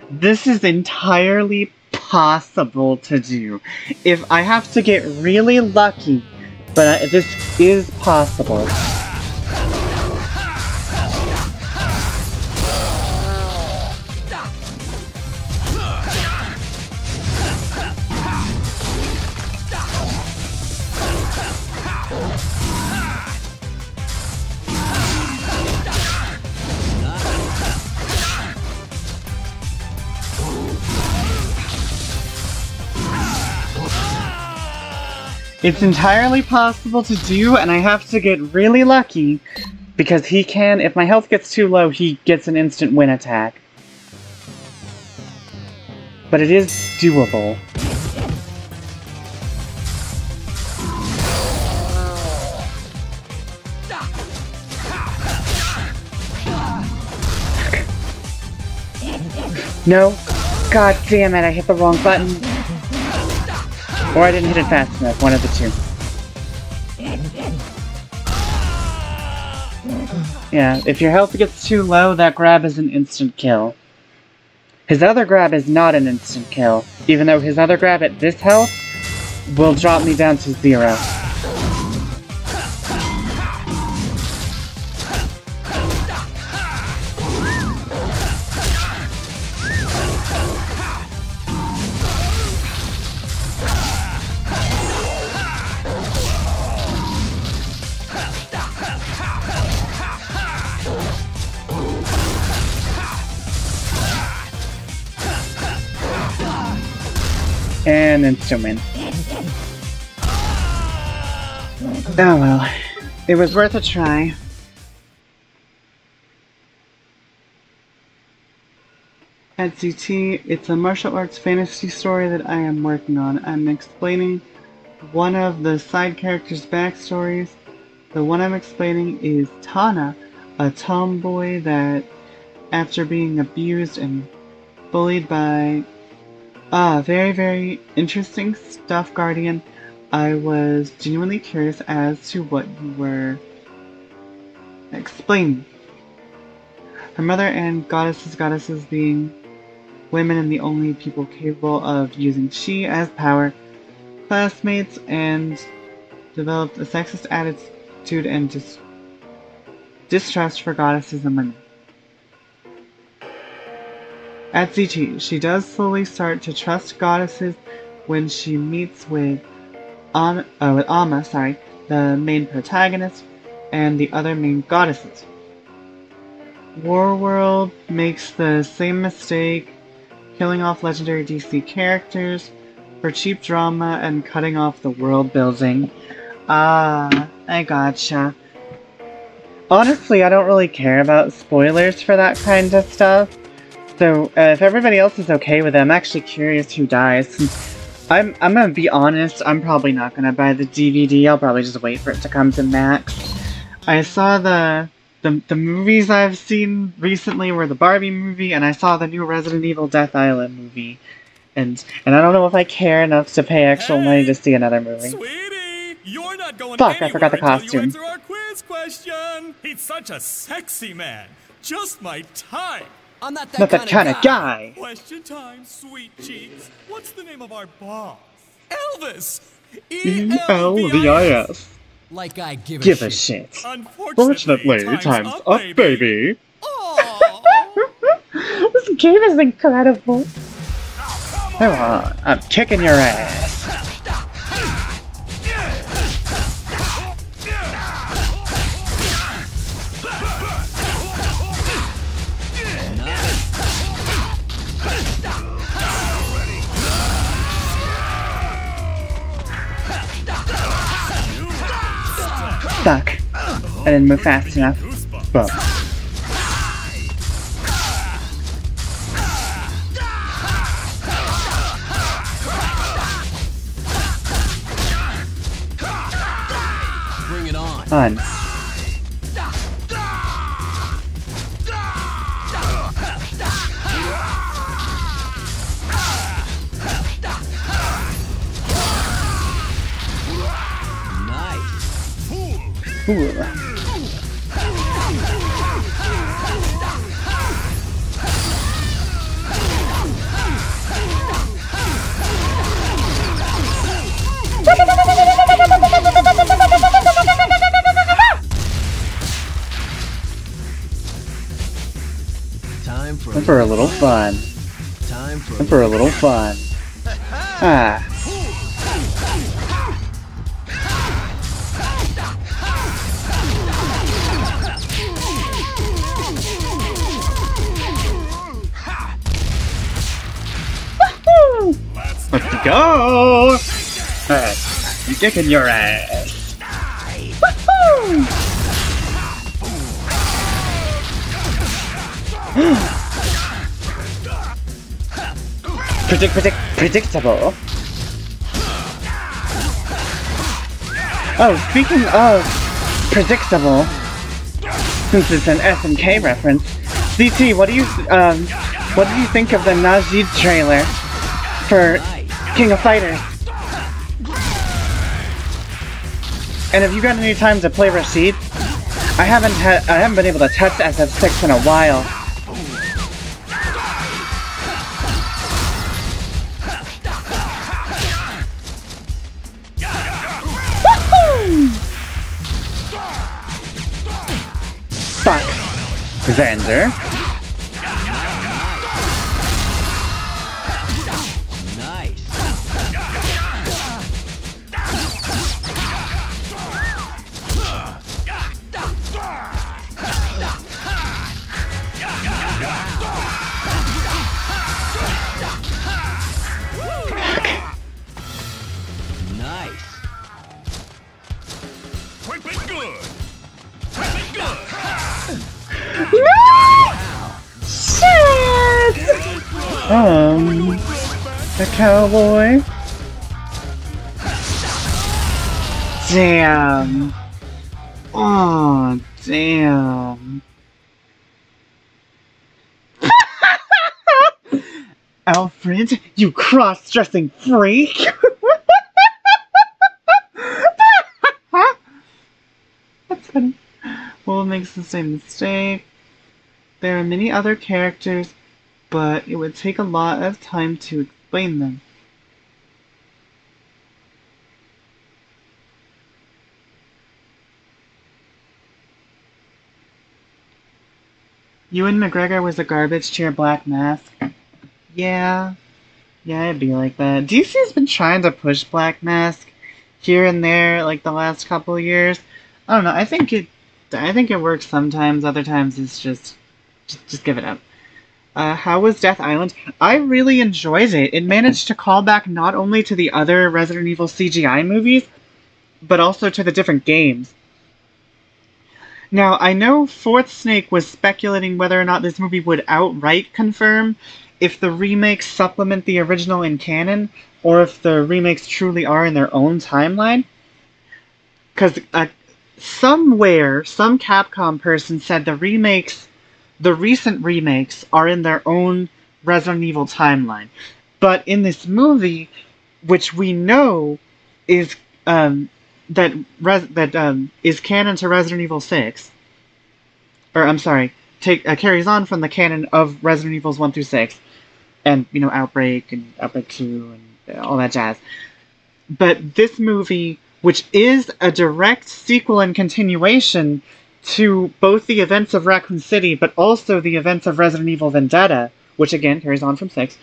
This is entirely possible to do. If I have to get really lucky, but I, this is possible. It's entirely possible to do, and I have to get really lucky, because he can, if my health gets too low, he gets an instant win attack. But it is doable. No. God damn it, I hit the wrong button. Or I didn't hit it fast enough, one of the two. Yeah, if your health gets too low, that grab is an instant kill. His other grab is not an instant kill, even though his other grab at this health will drop me down to zero. And win. Oh well. It was worth a try. At ZT, it's a martial arts fantasy story that I am working on. I'm explaining one of the side characters' backstories. The one I'm explaining is Tana, a tomboy that, after being abused and bullied by ah very very interesting stuff, Guardian. I was genuinely curious as to what you were explaining. Her mother and goddesses, goddesses being women and the only people capable of using chi as power, classmates, and developed a sexist attitude and dis- distrust for goddesses and women. At ZT, she does slowly start to trust goddesses when she meets with Am- uh, with Amma, sorry, the main protagonist, and the other main goddesses. Warworld makes the same mistake, killing off legendary DC characters for cheap drama and cutting off the world building. Ah, I gotcha. Honestly, I don't really care about spoilers for that kind of stuff. So, uh, if everybody else is okay with it, I'm actually curious who dies. I'm, I'm gonna be honest, I'm probably not gonna buy the DVD, I'll probably just wait for it to come to Max. I saw the, the, the movies I've seen recently were the Barbie movie, and I saw the new Resident Evil Death Island movie. And, and I don't know if I care enough to pay actual money to see another movie. Sweetie, you're not going Fuck, I forgot the costume. answer our quiz question. He's such a sexy man. Just my type. I'm not that Not that kind kind of guy! Question time, sweet cheeks. What's the name of our boss? Elvis. E E-L-V-I-S. E-L-V-I-S. Like I give a Give shit. a shit. Unfortunately, Fortunately, time's, up, baby. Aw. this game is incredible. Come on, I'm kicking your ass. Fuck. I didn't move fast enough. But Bring it on. Ooh. Time for, a little fun. time for, Time for a little fun. Ah. Go! I'm kicking your ass. Woohoo! Predict, predict, predictable. Oh, speaking of predictable, since it's an SNK reference, CT, what do you um, what did you think of the Najee trailer for King of Fighters? And have you got any time to play Rashid? I haven't had I haven't been able to touch SF6 in a while. Fuck. Xander. Cowboy. Damn. Oh, damn. Alfred, you cross-dressing freak! That's funny. Will makes the same mistake. There are many other characters, but it would take a lot of time to explain them. Ewan McGregor was a garbage chair black mask. Yeah. Yeah, it'd be like that. DC's been trying to push Black Mask here and there like the last couple years. I don't know. I think it I think it works sometimes, other times it's just just, just give it up. Uh, how was Death Island? I really enjoyed it. It managed to call back not only to the other Resident Evil CGI movies, but also to the different games. Now, I know Fourth Snake was speculating whether or not this movie would outright confirm if the remakes supplement the original in canon, or if the remakes truly are in their own timeline. Because uh, somewhere, some Capcom person said the remakes, the recent remakes, are in their own Resident Evil timeline. But in this movie, which we know is um, that res- that um, is canon to Resident Evil Six, or I'm sorry, take uh, carries on from the canon of Resident Evils one through six, and you know Outbreak and Outbreak Two and all that jazz. But this movie, which is a direct sequel and continuation to both the events of Raccoon City, but also the events of Resident Evil Vendetta, which again carries on from six.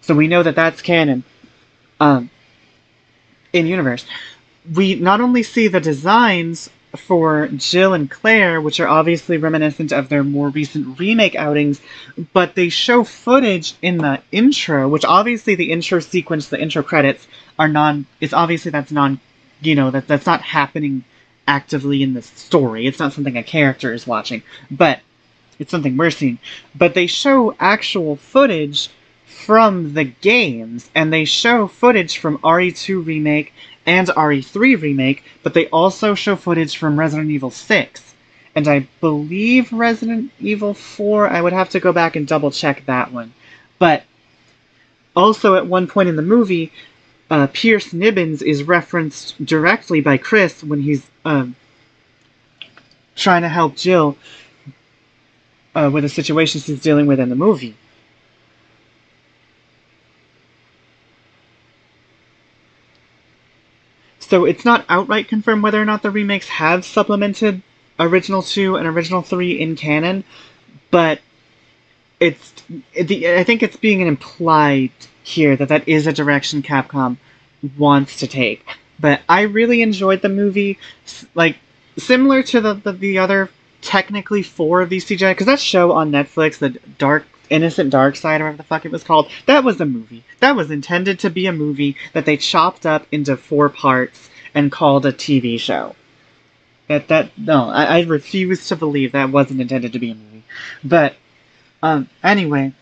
So we know that that's canon. Um, in universe, we not only see the designs for Jill and Claire, which are obviously reminiscent of their more recent remake outings, but they show footage in the intro, which obviously the intro sequence, the intro credits are non. It's obviously that's non. You know that that's not happening actively in the story. It's not something a character is watching, but it's something we're seeing. But they show actual footage from the games, and they show footage from RE2 remake and RE3 remake, but they also show footage from Resident Evil 6. And I believe Resident Evil 4, I would have to go back and double check that one. But also at one point in the movie, uh, Piers Nivans is referenced directly by Chris when he's um, trying to help Jill uh, with the situation she's dealing with in the movie. So it's not outright confirmed whether or not the remakes have supplemented original 2 and original 3 in canon, but it's I think it's being implied here that that is a direction Capcom wants to take. But I really enjoyed the movie, like similar to the the, the other technically four of these CGI because that show on Netflix, the Dark Innocent Dark Side, or whatever the fuck it was called, that was a movie. That was intended to be a movie that they chopped up into four parts and called a TV show. That that no, I, I refuse to believe that wasn't intended to be a movie. But um, anyway,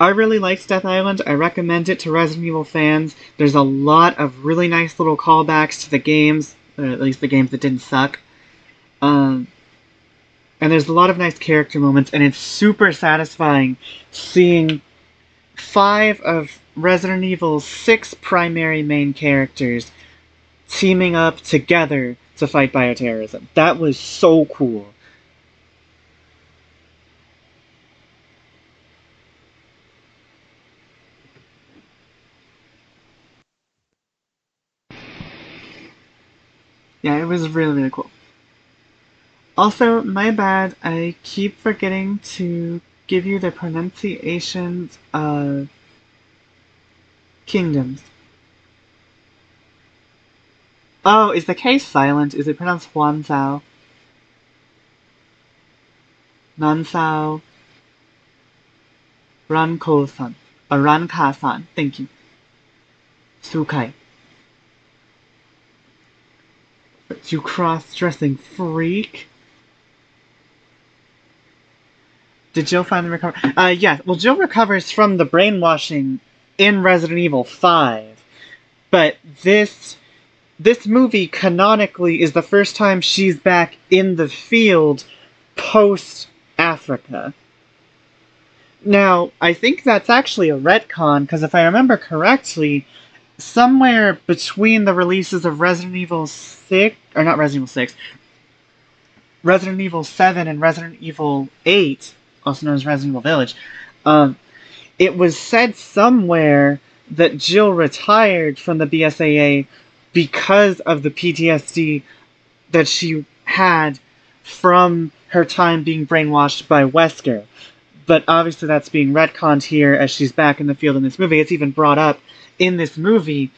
I really like Death Island. I recommend it to Resident Evil fans. There's a lot of really nice little callbacks to the games, at least the games that didn't suck. Um, and there's a lot of nice character moments, and it's super satisfying seeing five of Resident Evil's six primary main characters teaming up together to fight bioterrorism. That was so cool. Yeah, it was really, really cool. Also, my bad, I keep forgetting to give you the pronunciations of kingdoms. Oh, is the K silent? Is it pronounced Huanzhao? Nansao? Ranko-san. Uh, Ranka-san. Thank you. Sukai. You cross-dressing freak. Did Jill finally recover? Uh, yeah. Well, Jill recovers from the brainwashing in Resident Evil 5. But this this movie canonically is the first time she's back in the field post Africa. Now, I think that's actually a retcon, because if I remember correctly, somewhere between the releases of Resident Evil 6, or not Resident Evil 6, Resident Evil 7 and Resident Evil 8, also known as Resident Evil Village, um, it was said somewhere that Jill retired from the BSAA because of the PTSD that she had from her time being brainwashed by Wesker. But obviously, that's being retconned here as she's back in the field in this movie. It's even brought up in this movie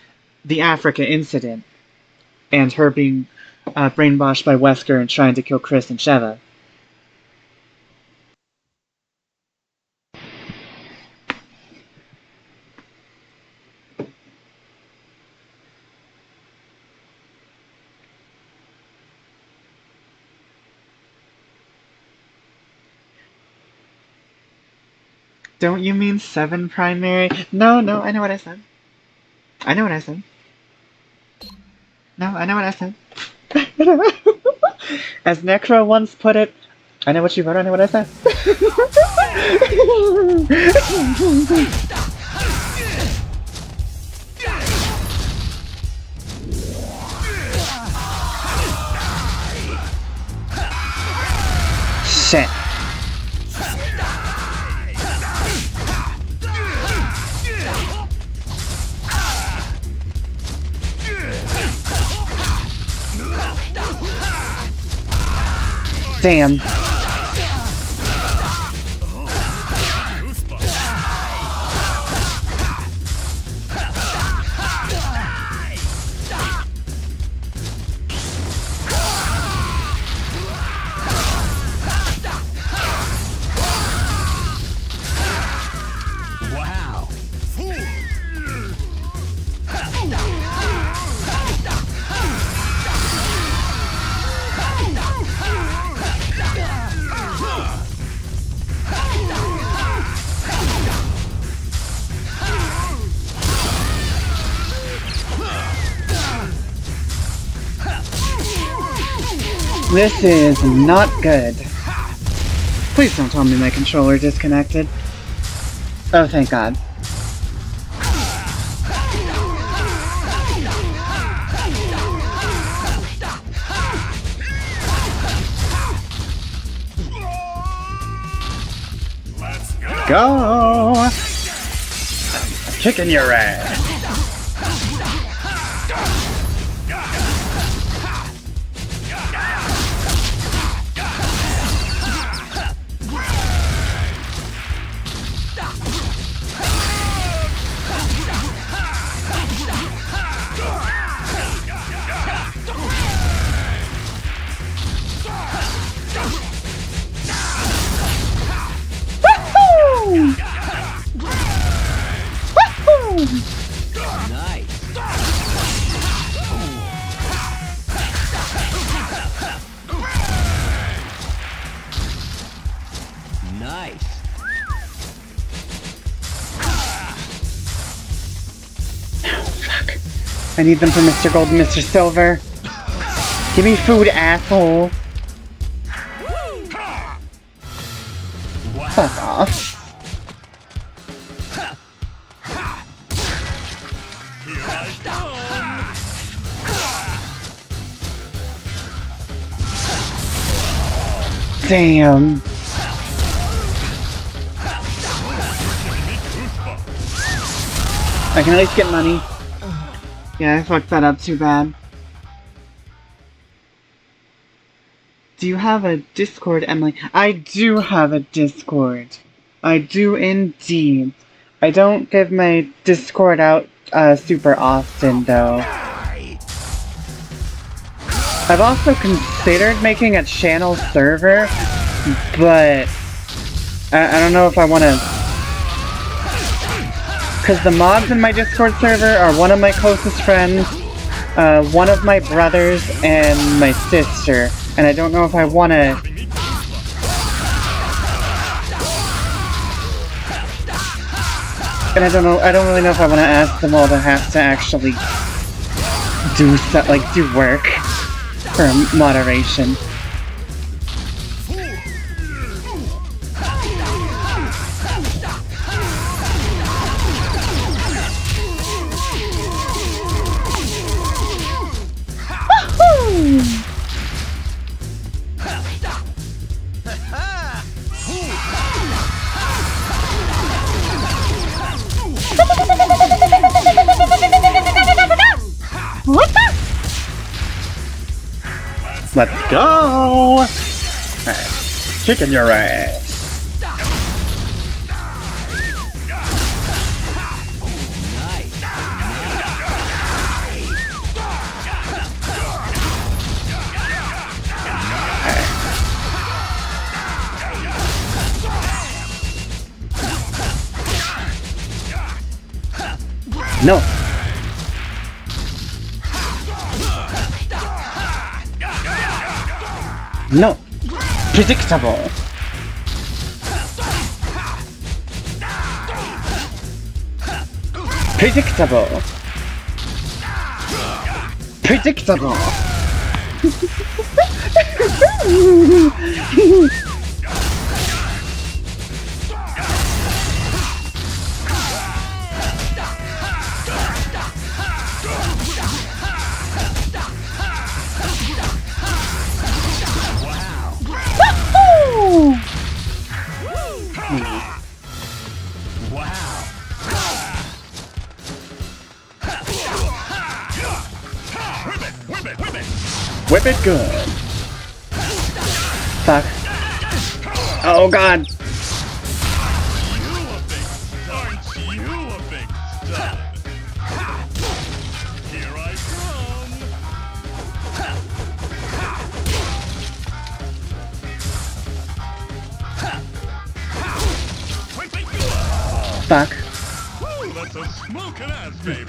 the Africa incident and her being uh, brainwashed by Wesker and trying to kill Chris and Sheva. Don't you mean seven primary? No, no, I know what I said. I know what I said. No, I know what I said. As Necro once put it, I know what you wrote, I know what I said. Shit. Damn. This is not good. Please don't tell me my controller disconnected. Oh, thank God. Go. Kicking your ass. Need them for Mr. Gold and Mr. Silver. Give me food, asshole. Fuck off. Damn. I can at least get money. Yeah, I fucked that up too bad. Do you have a Discord, Emily? I do have a Discord. I do indeed. I don't give my Discord out uh, super often, though. I've also considered making a channel server, but I, I don't know if I want to. Because the mods in my Discord server are one of my closest friends, uh, one of my brothers, and my sister. And I don't know if I want to. And I don't know. I don't really know if I want to ask them all to have to actually do stuff like do work for moderation. Kicking your ass. No. No. Predictable. Predictable. Predictable.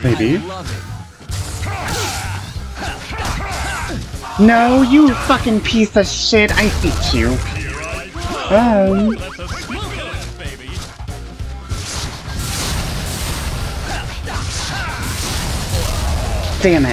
Baby. Love it. No, you fucking piece of shit. I hate you. Damn it.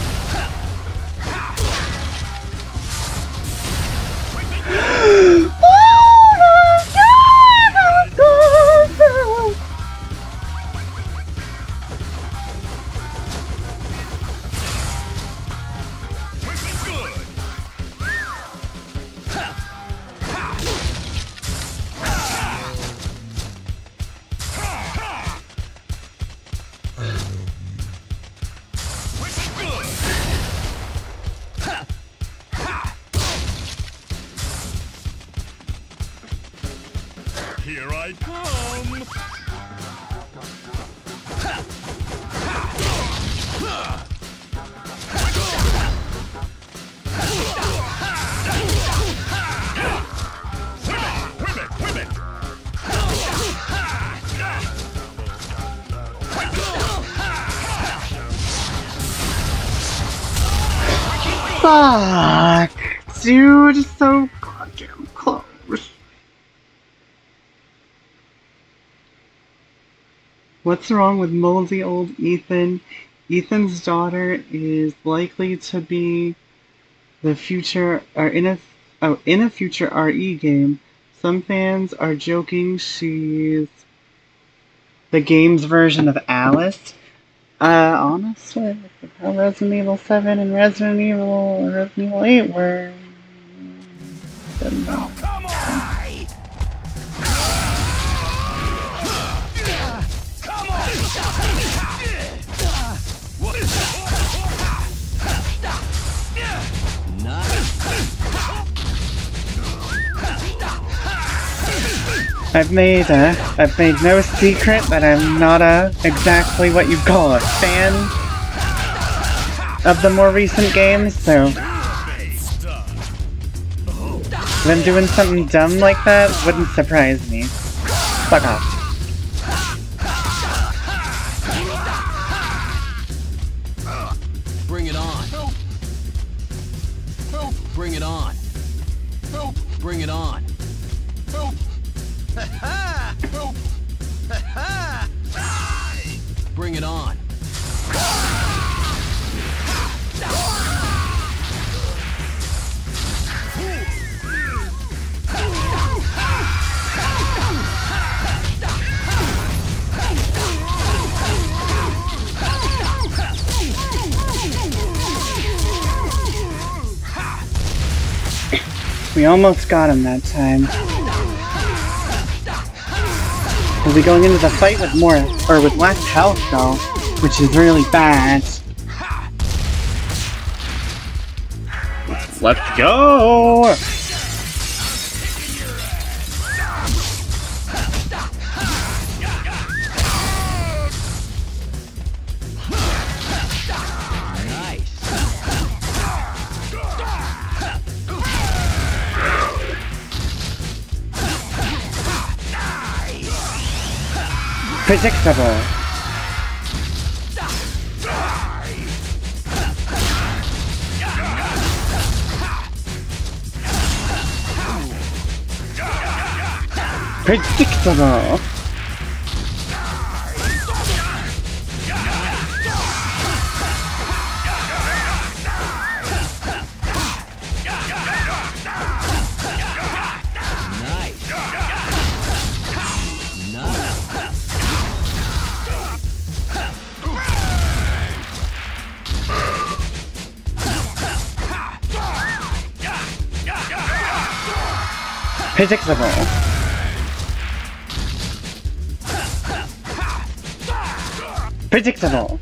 Wrong with moldy old Ethan? Ethan's daughter is likely to be the future or in a oh in a future RE game. Some fans are joking she's the game's version of Alice. Uh, honestly, how Resident Evil 7 and Resident Evil Resident Evil 8 were. Didn't know. I've made uh, I've made no secret that I'm not a exactly what you call a fan of the more recent games, so them doing something dumb like that wouldn't surprise me. Fuck off. We almost got him that time. We'll be going into the fight with more, or with less health though, which is really bad. Let's go! Predictable. Predictable. Predictable. Predictable.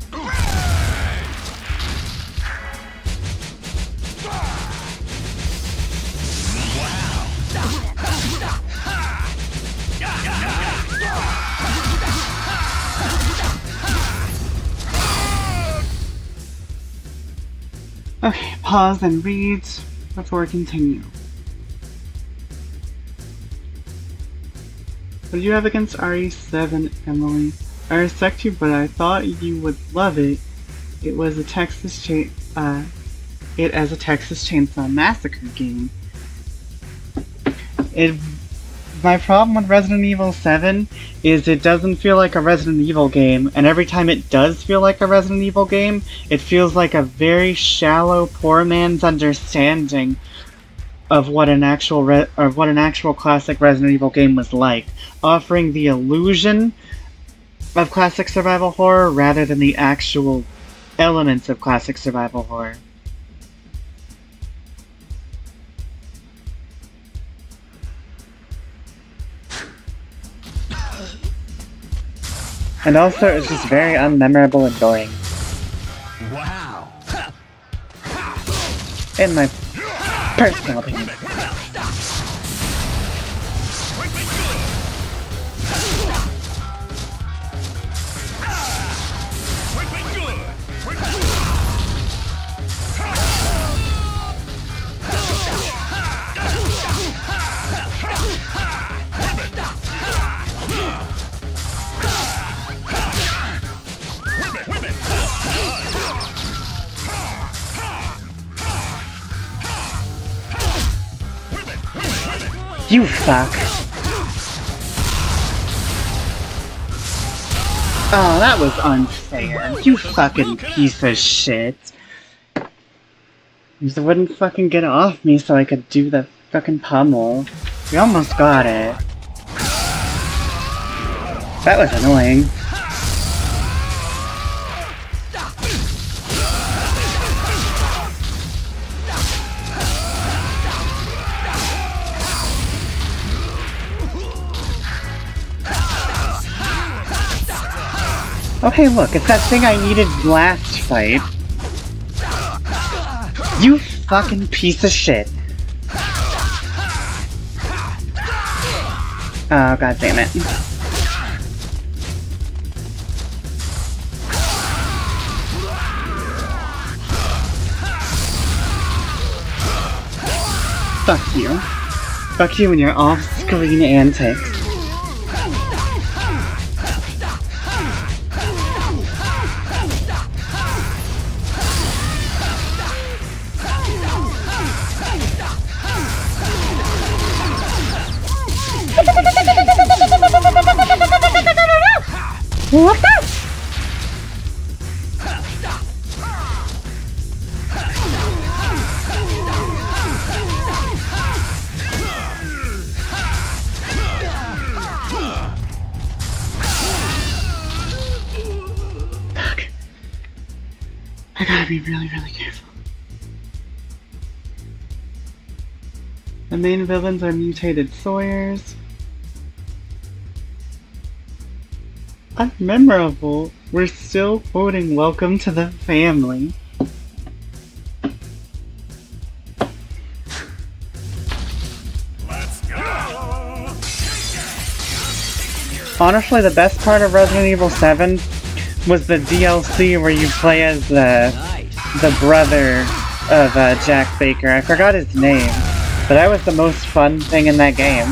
Okay, pause and read before continue. What do you have against RE7, Emily? I respect you, but I thought you would love it. It was a Texas chain, uh, it as a Texas Chainsaw Massacre game. It, my problem with Resident Evil 7 is it doesn't feel like a Resident Evil game, and every time it does feel like a Resident Evil game, it feels like a very shallow, poor man's understanding of what an actual re- or what an actual classic Resident Evil game was like, offering the illusion of classic survival horror rather than the actual elements of classic survival horror. And also, it's just very unmemorable and boring. Wow. In my personal opinion. Fuck. Oh, that was unfair. You fucking piece of shit. You wouldn't fucking get off me so I could do the fucking pummel. We almost got it. That was annoying. Oh, okay, look, it's that thing I needed last fight. You fucking piece of shit. Oh, god damn it. Fuck you. Fuck you and your off-screen antics. Villains are mutated Sawyers. Unmemorable. We're still quoting Welcome to the Family. Honestly, the best part of Resident Evil 7 was the DLC where you play as the the brother of uh, Jack Baker. I forgot his name, but that was the most fun thing in that game.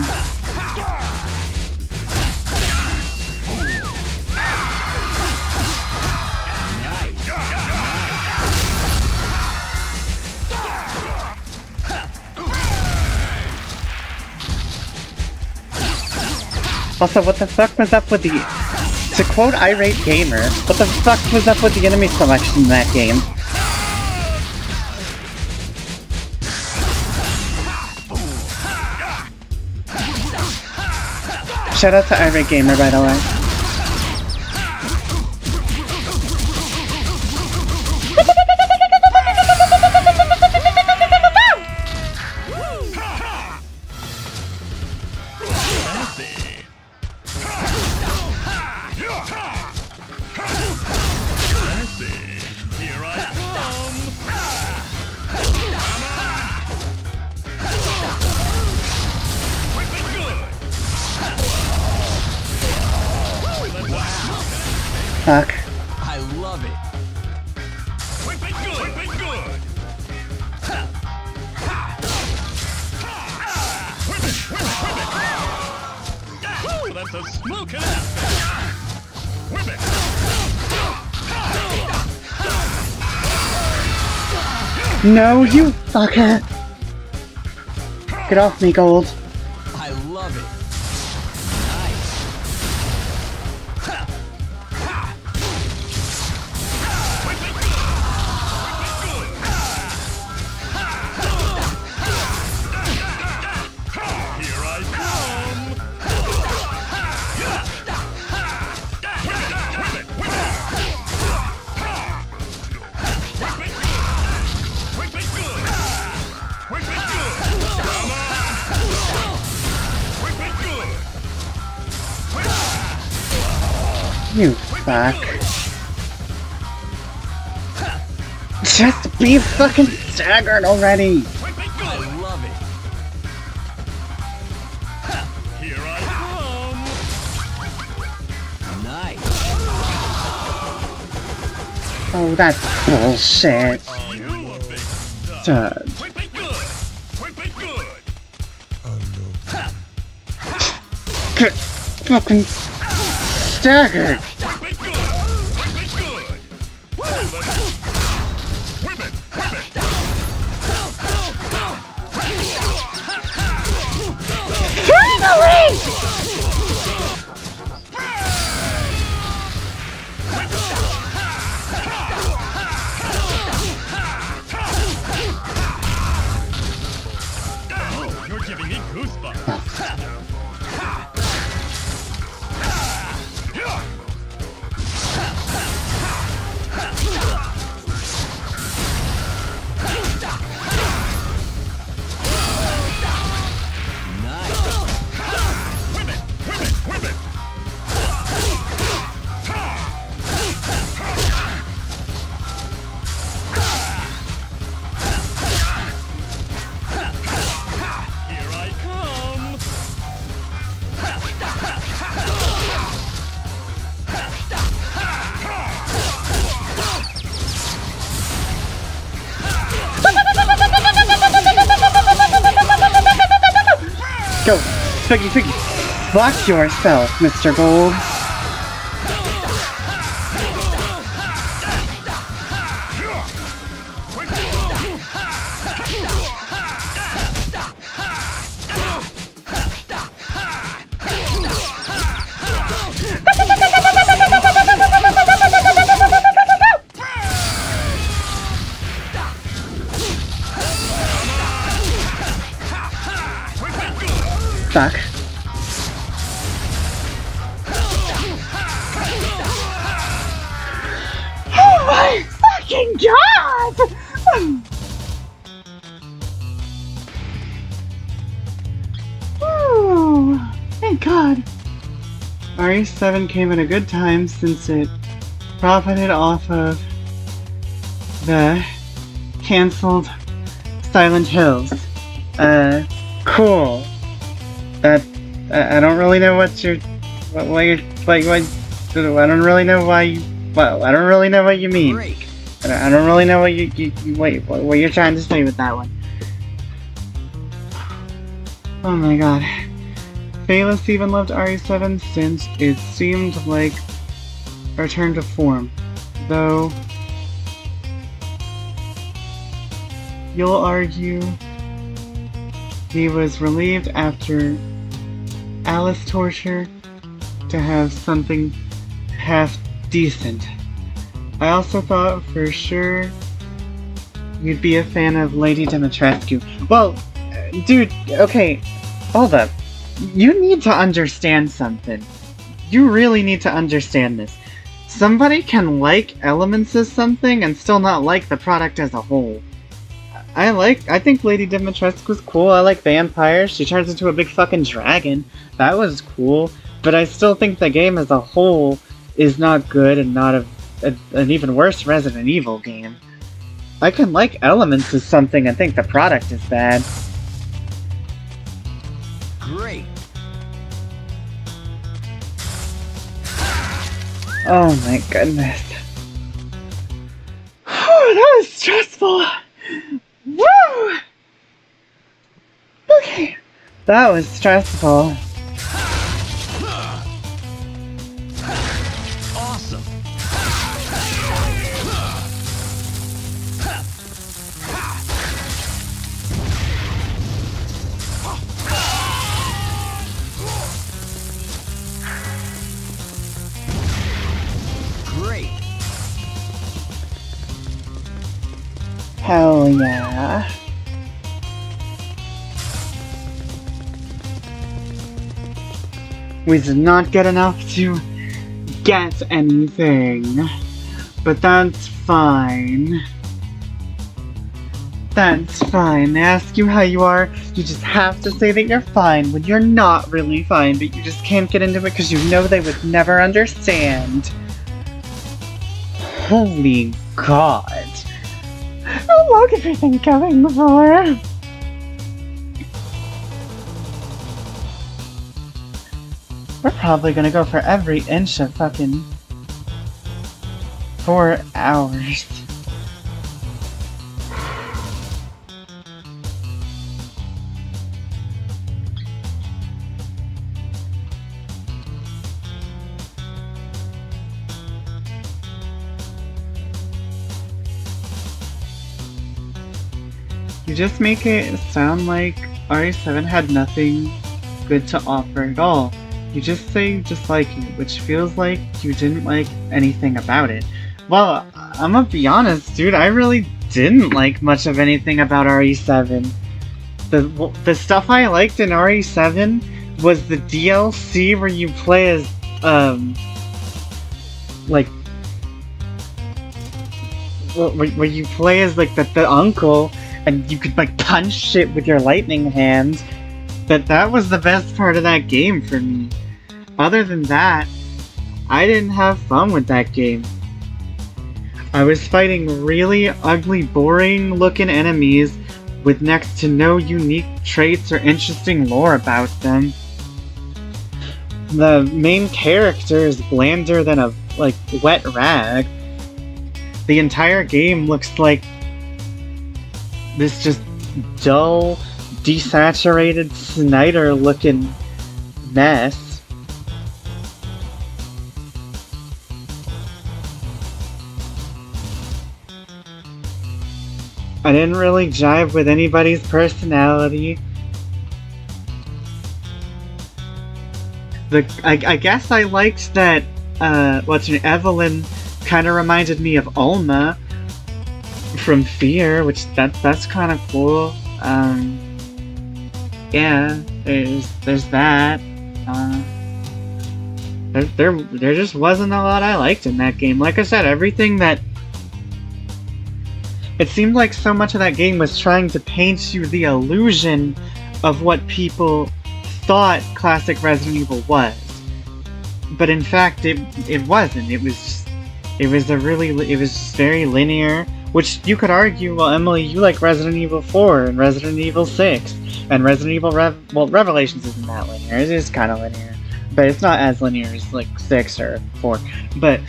Also, what the fuck was up with the... To quote Irate Gamer, what the fuck was up with the enemy selection in that game? Shout out to Irate Gamer, by the way. No, you fucker! Get off me, Gold. Fucking staggered already! Quick and I good! love it. Here I Nice. Oh, that's bullshit. come! You a Spiggy, Spiggy! Fuck yourself, Mr. Gold! RE7 came at a good time since it profited off of the cancelled Silent Hills. Uh, cool. That I I don't really know what you're, what, what you're, like, what, I don't really know why you, well, I don't really know what you mean. Break. I don't, I don't really know what you, you, you wait, what, what you're trying to say with that one. Oh my god. Phelous even loved RE7 since it seemed like a return to form. Though, you'll argue he was relieved after Alice torture to have something half decent. I also thought for sure you'd be a fan of Lady Dimitrescu. Well, uh, dude, okay, hold up. You need to understand something. You really need to understand this. Somebody can like elements of something and still not like the product as a whole. I like, I think Lady Dimitrescu was cool. I like vampires. She turns into a big fucking dragon. That was cool. But I still think the game as a whole is not good and not a, a, an even worse Resident Evil game. I can like elements of something and think the product is bad. Great. Oh my goodness. Oh, that was stressful. Woo! Okay. That was stressful. Hell yeah. We did not get enough to get anything. But that's fine. That's fine. They ask you how you are, you just have to say that you're fine when you're not really fine, but you just can't get into it because you know they would never understand. Holy God. How long have you been going for? We're probably gonna go for every inch of fucking four hours. Just make it sound like RE7 had nothing good to offer at all. You just say just like it, which feels like you didn't like anything about it. Well, I'm gonna be honest, dude, I really didn't like much of anything about RE7. The, the stuff I liked in RE7 was the DLC where you play as, um, like, where, where you play as, like, the, the uncle, and you could, like, punch shit with your lightning hands. But that was the best part of that game for me. Other than that, I didn't have fun with that game. I was fighting really ugly, boring looking enemies with next to no unique traits or interesting lore about them. The main character is blander than a like wet rag. The entire game looks like this just dull, desaturated Snyder looking mess. I didn't really jive with anybody's personality. The I, I guess I liked that uh what's her Evelyn kind of reminded me of Alma from Fear, which that that's kind of cool. Um, yeah, there's there's that. Uh, there, there there just wasn't a lot I liked in that game. Like I said, everything that it seemed like so much of that game was trying to paint you the illusion of what people thought classic Resident Evil was. but in fact, it it wasn't. It was just, it was a really it was very linear. Which you could argue, well, Emily, you like Resident Evil 4 and Resident Evil 6, and Resident Evil Rev- well, Revelations isn't that linear. It is kind of linear, but it's not as linear as like 6 or 4. But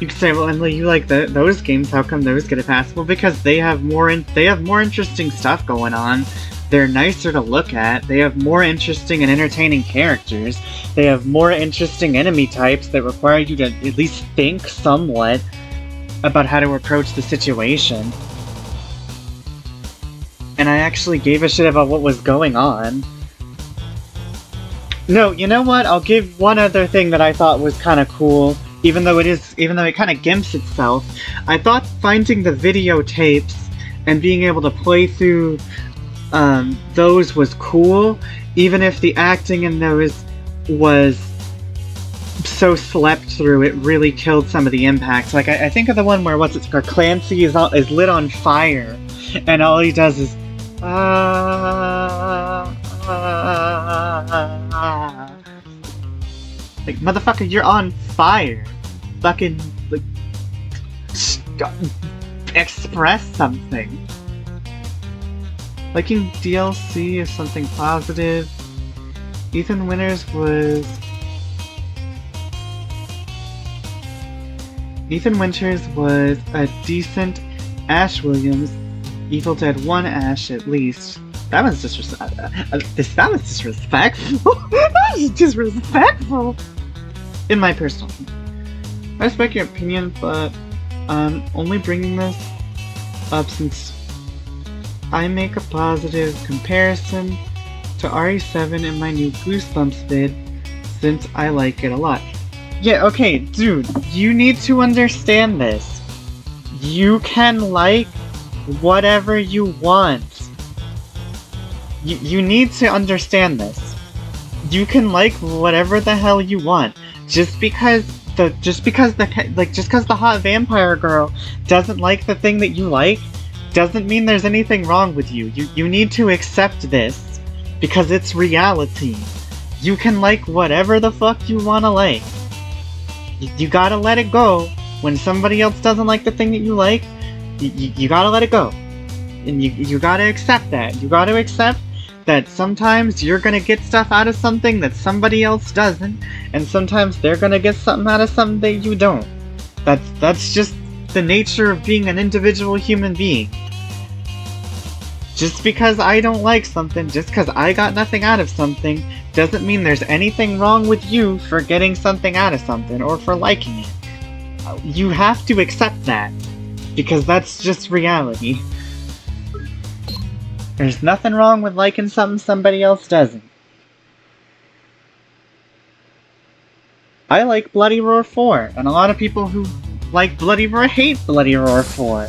you could say, well, Emily, you like the, those games. How come those get a pass? Well, because they have more in- they have more interesting stuff going on. They're nicer to look at. They have more interesting and entertaining characters. They have more interesting enemy types that require you to at least think somewhat about how to approach the situation. And I actually gave a shit about what was going on. No, you know what? I'll give one other thing that I thought was kind of cool, even though it is, even though it kind of gimps itself. I thought finding the videotapes and being able to play through um, those was cool, even if the acting in those was so slept through, it really killed some of the impacts. Like I, I think of the one where what's it called? Clancy is on, is lit on fire, and all he does is ah, ah, ah." like motherfucker, you're on fire. Fucking like express something. Liking DLC is something positive. Ethan Winters was Ethan Winters was a decent Ash Williams, Evil Dead 1 Ash at least. That was disrespectful. Uh, this, that was disrespectful. that was disrespectful. In my personal opinion. I respect your opinion, but I'm only bringing this up since I make a positive comparison to RE7 in my new Goosebumps vid since I like it a lot. Yeah, okay, dude, you need to understand this. You can like whatever you want. You, you need to understand this. You can like whatever the hell you want. Just because the just because the like just because the hot vampire girl doesn't like the thing that you like doesn't mean there's anything wrong with you. You you need to accept this because it's reality. You can like whatever the fuck you want to like. You, gotta let it go. When somebody else doesn't like the thing that you like, you, you, you gotta let it go. And you, you gotta accept that. You gotta accept that sometimes you're gonna get stuff out of something that somebody else doesn't, and sometimes they're gonna get something out of something that you don't. That's that's just the nature of being an individual human being. Just because I don't like something, just because I got nothing out of something, doesn't mean there's anything wrong with you for getting something out of something or for liking it. You have to accept that, because that's just reality. There's nothing wrong with liking something somebody else doesn't. I like Bloody Roar 4, and a lot of people who like Bloody Roar hate Bloody Roar 4.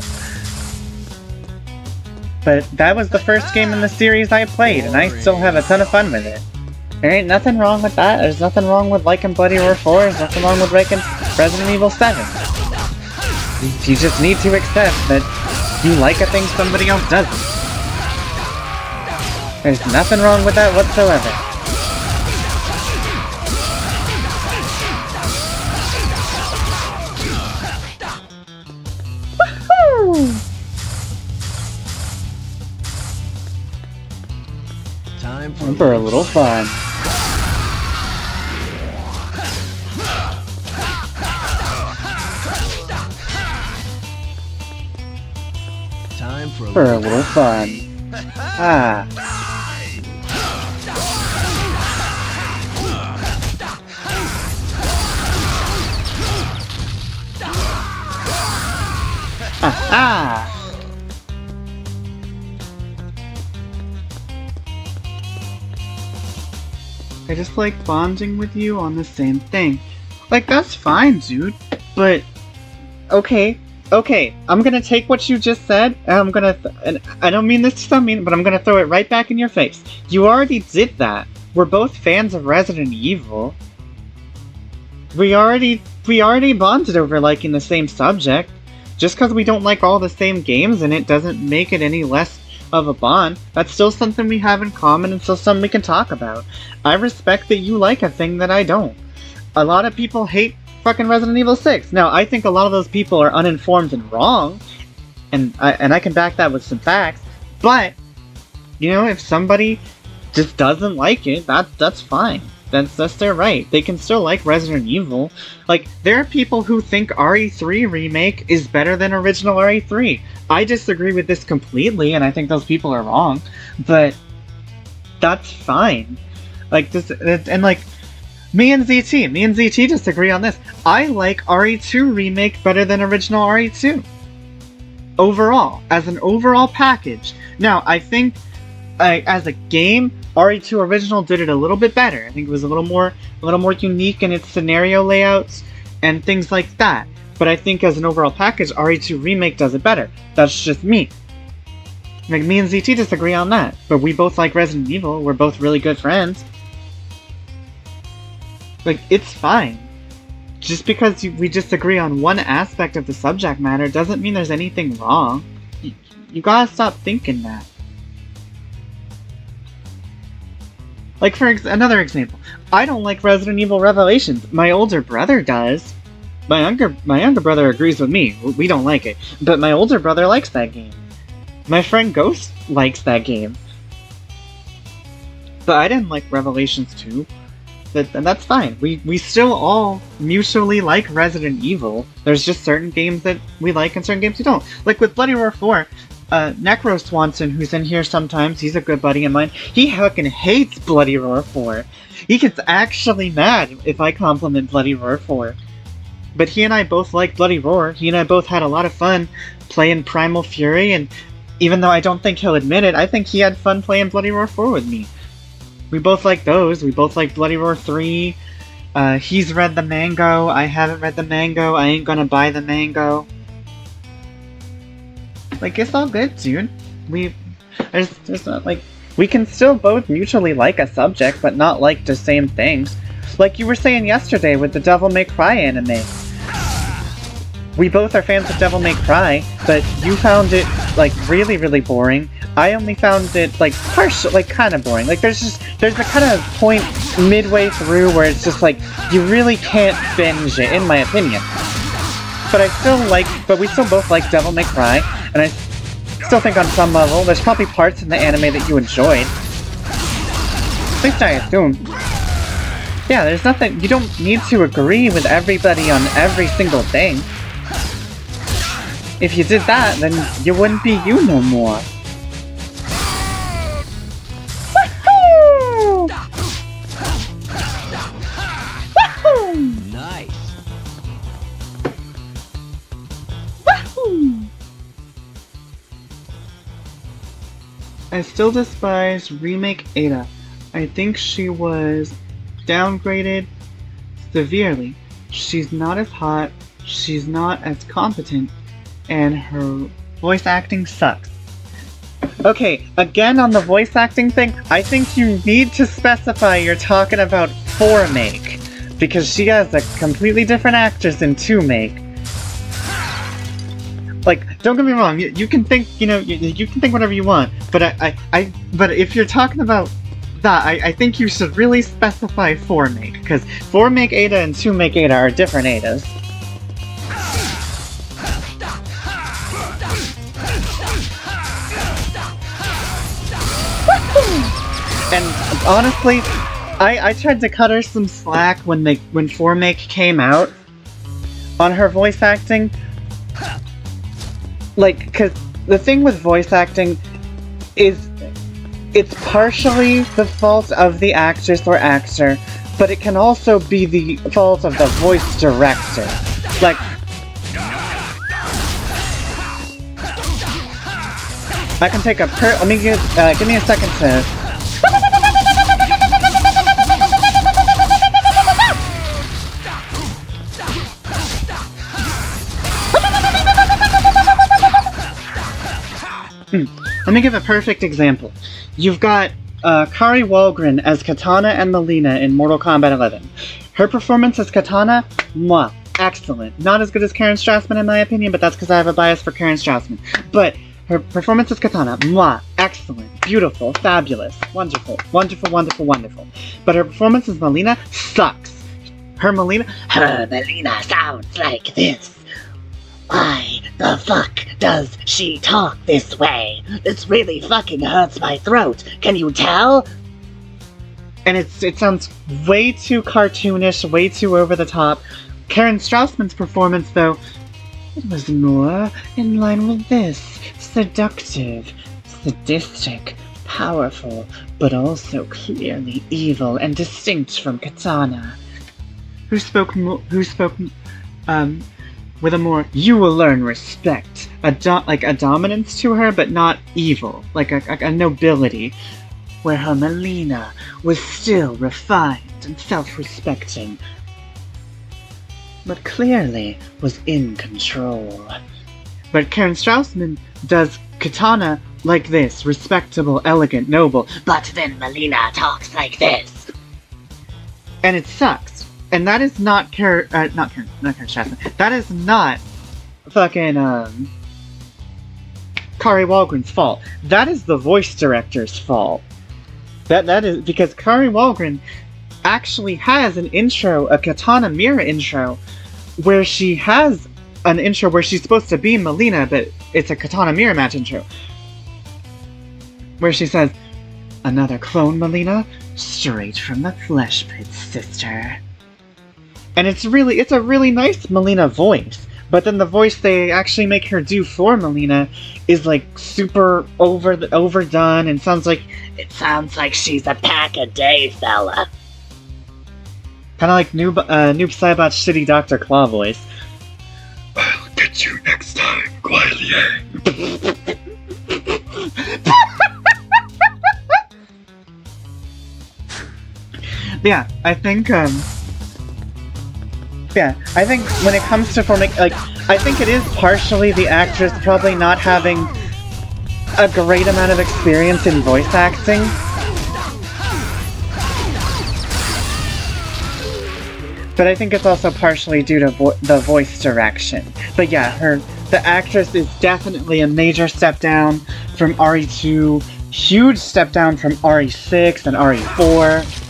But that was the first game in the series I played, and I still have a ton of fun with it. There ain't nothing wrong with that. There's nothing wrong with liking Bloody Roar 4. There's nothing wrong with liking Resident Evil 7. You just need to accept that you like a thing somebody else doesn't. There's nothing wrong with that whatsoever. For, a little fun. Time for a For a little little fun. Ah. Ah. I just like bonding with you on the same thing. Like, that's fine, dude. But, okay, okay, I'm gonna take what you just said, and I'm gonna, th- and I don't mean this to sound mean, but I'm gonna throw it right back in your face. You already did that. We're both fans of Resident Evil. We already, we already bonded over liking the same subject. Just because we don't like all the same games and it doesn't make it any less of a bond, that's still something we have in common and still something we can talk about. I respect that you like a thing that I don't. a lot of people hate fucking Resident Evil 6. Now, I think a lot of those people are uninformed and wrong, and I, and I can back that with some facts, but, you know, if somebody just doesn't like it, that that's fine. That's that's their right. They can still like Resident Evil. Like there are people who think RE3 remake is better than original RE3. I disagree with this completely, and I think those people are wrong. But that's fine. Like this, and like me and ZT, me and ZT disagree on this. I like RE2 remake better than original RE2. Overall, as an overall package. Now, I think as a game, RE2 original did it a little bit better. I think it was a little more, a little more unique in its scenario layouts and things like that. But I think as an overall package, RE2 remake does it better. That's just me. Like me and ZT disagree on that, but we both like Resident Evil. We're both really good friends. Like it's fine. Just because we disagree on one aspect of the subject matter doesn't mean there's anything wrong. You, you gotta stop thinking that. Like for ex another example, I don't like Resident Evil Revelations. My older brother does. My younger my younger brother agrees with me. We don't like it, but my older brother likes that game. My friend Ghost likes that game. But I didn't like Revelations 2. But, and that's fine. We we still all mutually like Resident Evil. There's just certain games that we like and certain games we don't. Like with Bloody Roar 4, uh, Necro Swanson, who's in here sometimes, he's a good buddy of mine. He fucking hates Bloody Roar 4. He gets actually mad if I compliment Bloody Roar 4. But he and I both like Bloody Roar. He and I both had a lot of fun playing Primal Fury, and even though I don't think he'll admit it, I think he had fun playing Bloody Roar 4 with me. We both like those. We both like Bloody Roar 3. Uh, he's read the mango. I haven't read the mango. I ain't gonna buy the mango. Like, it's all good, dude. We, there's, there's not, like, we can still both mutually like a subject, but not like the same things. Like you were saying yesterday with the Devil May Cry anime. We both are fans of Devil May Cry, but you found it, like, really, really boring. I only found it, like, partial, like, kind of boring. Like, there's just, there's a kind of point midway through where it's just like, you really can't binge it, in my opinion. But I still like, but we still both like Devil May Cry, and I still think on some level, there's probably parts in the anime that you enjoyed. At least I assume. Yeah, there's nothing, you don't need to agree with everybody on every single thing. If you did that, then you wouldn't be you no more. I still despise Remake Ada. I think she was downgraded severely. She's not as hot, she's not as competent, and her voice acting sucks. Okay, again on the voice acting thing, I think you need to specify you're talking about 4-make, because she has a completely different actress in 2-make. Like, don't get me wrong, you, you can think, you know, you, you can think whatever you want, but I, I, I but if you're talking about that, I, I think you should really specify 4-make, because 4-make Ada and 2-make Ada are different Adas. And honestly, I, I tried to cut her some slack when they when 4-make came out on her voice acting. Like, cause the thing with voice acting is it's partially the fault of the actress or actor, but it can also be the fault of the voice director. Like, I can take a per- let me give, uh, give me a second to Hmm. Let me give a perfect example. You've got uh, Kari Wahlgren as Kitana and Mileena in Mortal Kombat 11. Her performance as Kitana, mwah, excellent. Not as good as Karen Strassman in my opinion, but that's because I have a bias for Karen Strassman. But her performance as Kitana, mwah, excellent, beautiful, fabulous, wonderful, wonderful, wonderful, wonderful. But her performance as Mileena sucks. Her Mileena. Her Mileena sounds like this. Why the fuck does she talk this way? This really fucking hurts my throat. Can you tell? and it's it sounds way too cartoonish, way too over the top. Karen Strassman's performance, though, it was more in line with this seductive, sadistic, powerful, but also clearly evil and distinct from Kitana, who spoke mo- who spoke um with a more you will learn respect, a do- like a dominance to her, but not evil, like a, a, a nobility, where her Mileena was still refined and self-respecting, but clearly was in control. But Karen Strassman does Kitana like this, respectable, elegant, noble, But then Mileena talks like this. and it sucks. And that is not Karen, uh, not not Karen Strassman. That is not fucking um Kari Wahlgren's fault. That is the voice director's fault. That that is because Kari Wahlgren actually has an intro, a Kitana Mira intro, where she has an intro where she's supposed to be Mileena, but it's a Kitana Mira match intro. Where she says, Another clone, Mileena? Straight from the flesh pit, sister. And it's really, it's a really nice Mileena voice. But then the voice they actually make her do for Mileena is like super over the, overdone and sounds like It sounds like she's a pack a day fella. kind of like Noob, uh, Noob Saibot's shitty Dr. Claw voice. I'll get you next time, Guilier. Yeah, I think um Yeah, I think when it comes to forming like I think it is partially the actress probably not having a great amount of experience in voice acting. But I think it's also partially due to vo- the voice direction. But yeah, her the actress is definitely a major step down from RE2, huge step down from RE6 and RE4.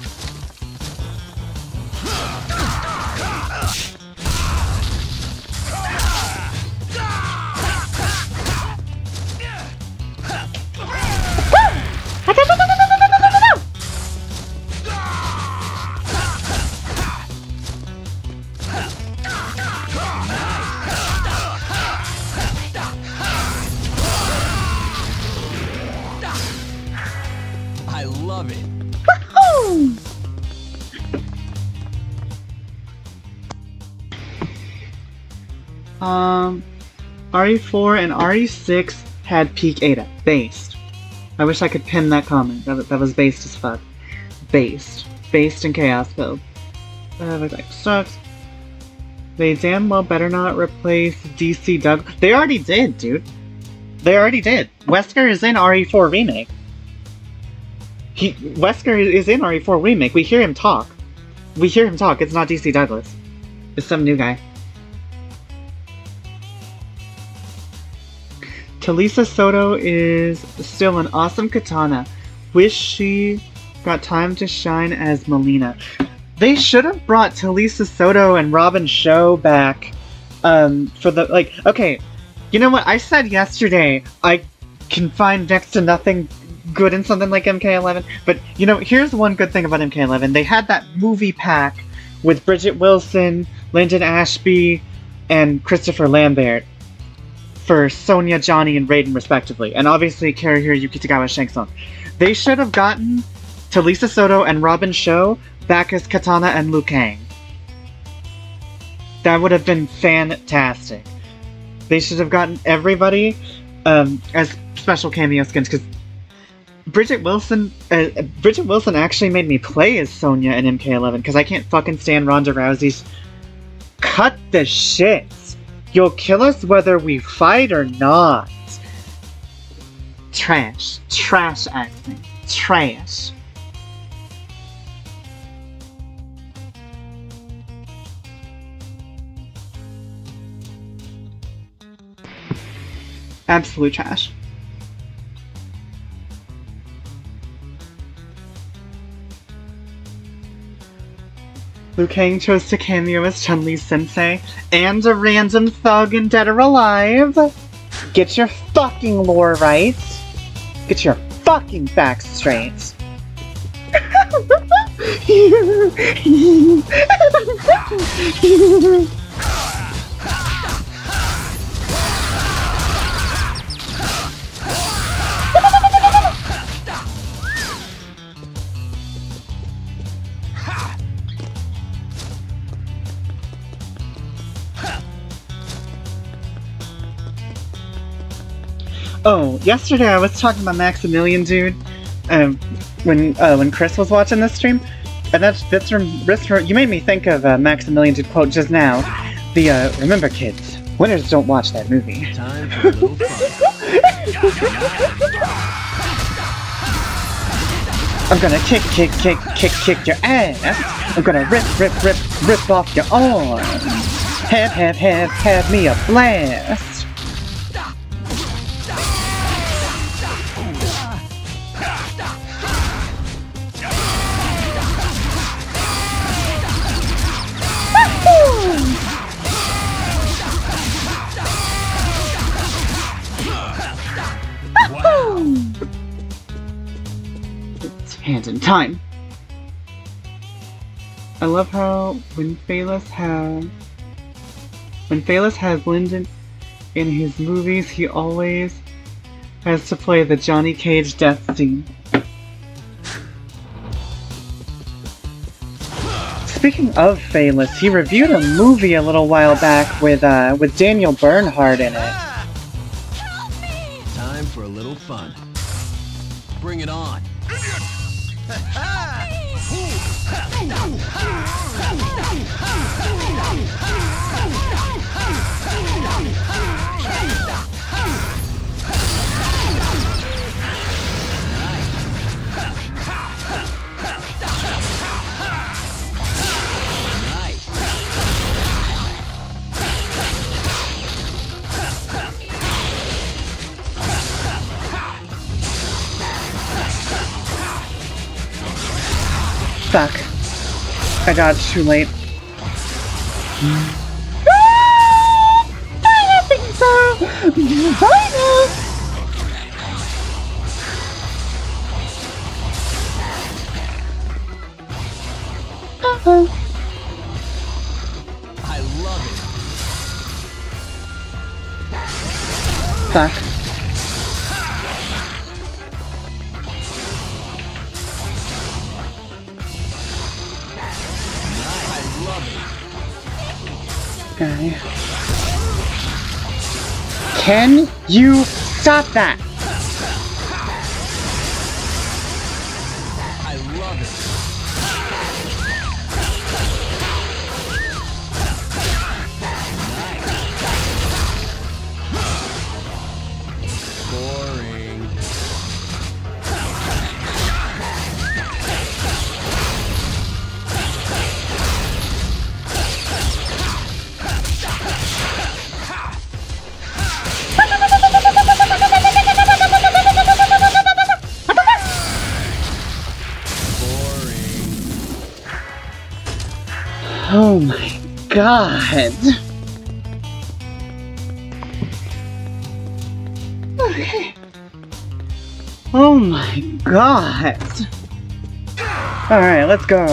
RE4 and RE6 had peak Ada. Based. I wish I could pin that comment. That, was- that was based as fuck. Based. Based in Chaos Build. That sucks. They damn well better not replace DC Doug. They already did, dude. They already did. Wesker is in RE4 Remake. He Wesker is in RE4 Remake. We hear him talk. We hear him talk. It's not DC Douglas. It's some new guy. Talisa Soto is still an awesome Kitana. Wish she got time to shine as Mileena. They should have brought Talisa Soto and Robin Shou back um, for the like. Okay, you know what I said yesterday? I can find next to nothing good in something like MK11. But you know, here's one good thing about MK11. They had that movie pack with Bridgette Wilson, Linden Ashby, and Christopher Lambert for Sonya, Johnny, and Raiden respectively, and obviously Cary-Hiroyuki Tagawa Shang Tsung. They should have gotten Talisa Soto and Robin Shou back as Kitana and Liu Kang. That would have been fantastic. They should have gotten everybody um, as special cameo skins because Bridgette Wilson, uh, Bridgette Wilson actually made me play as Sonya in MK11 because I can't fucking stand Ronda Rousey's. Cut the shit. You'll kill us whether we fight or not. Trash. Trash acting. Trash. Absolute trash. Liu Kang chose to cameo as Chun Li's sensei, and a random thug in Dead or Alive. Get your fucking lore right. Get your fucking facts straight. Oh, yesterday I was talking about Maximilian, Dood. Um, when uh, when Chris was watching this stream, and that's that's from this. from- You made me think of uh, Maximilian Dood quote just now. The uh, remember, kids, winners don't watch that movie. Time for I'm gonna kick, kick, kick, kick, kick your ass. I'm gonna rip, rip, rip, rip off your arm. Have, have, have, have me a blast. In time. I love how when Phelous has when Phelous has Linden in his movies, he always has to play the Johnny Cage death scene. Speaking of Phelous, he reviewed a movie a little while back with uh, with Daniel Bernhardt in it. Time for a little fun. Bring it on. Ha! Fuck. I got too late. I think so. That? Alright, let's go.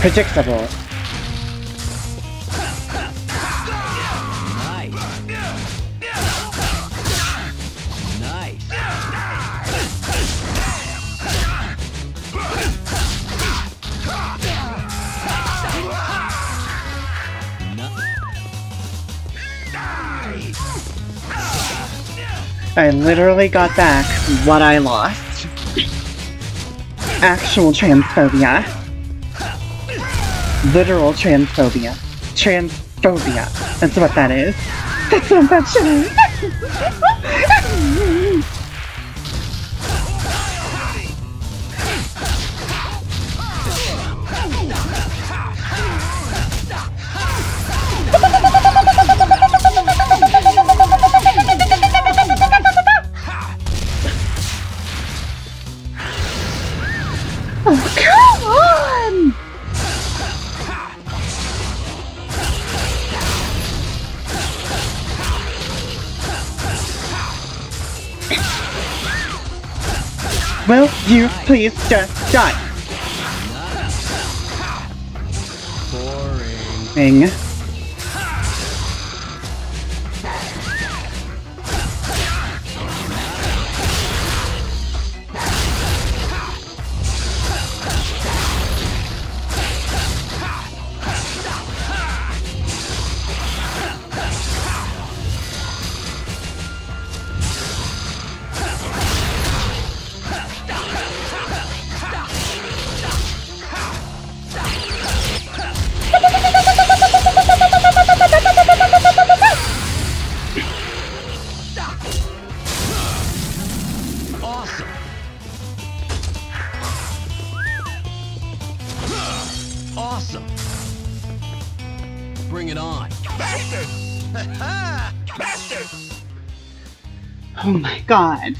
Predictable. I literally got back what I lost. Actual transphobia. Literal transphobia. Transphobia. That's what that is. That's what that. please just die? Boring. God.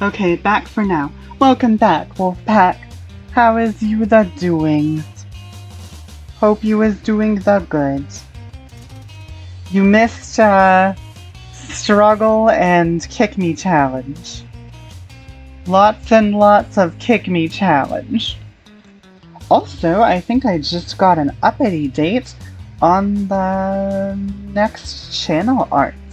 Okay, back for now. Welcome back, Wolfpack. How is you the doing? Hope you is doing the good. You missed, uh, struggle and kick me challenge. Lots and lots of kick me challenge. Also, I think I just got an uppity date on the next channel arts.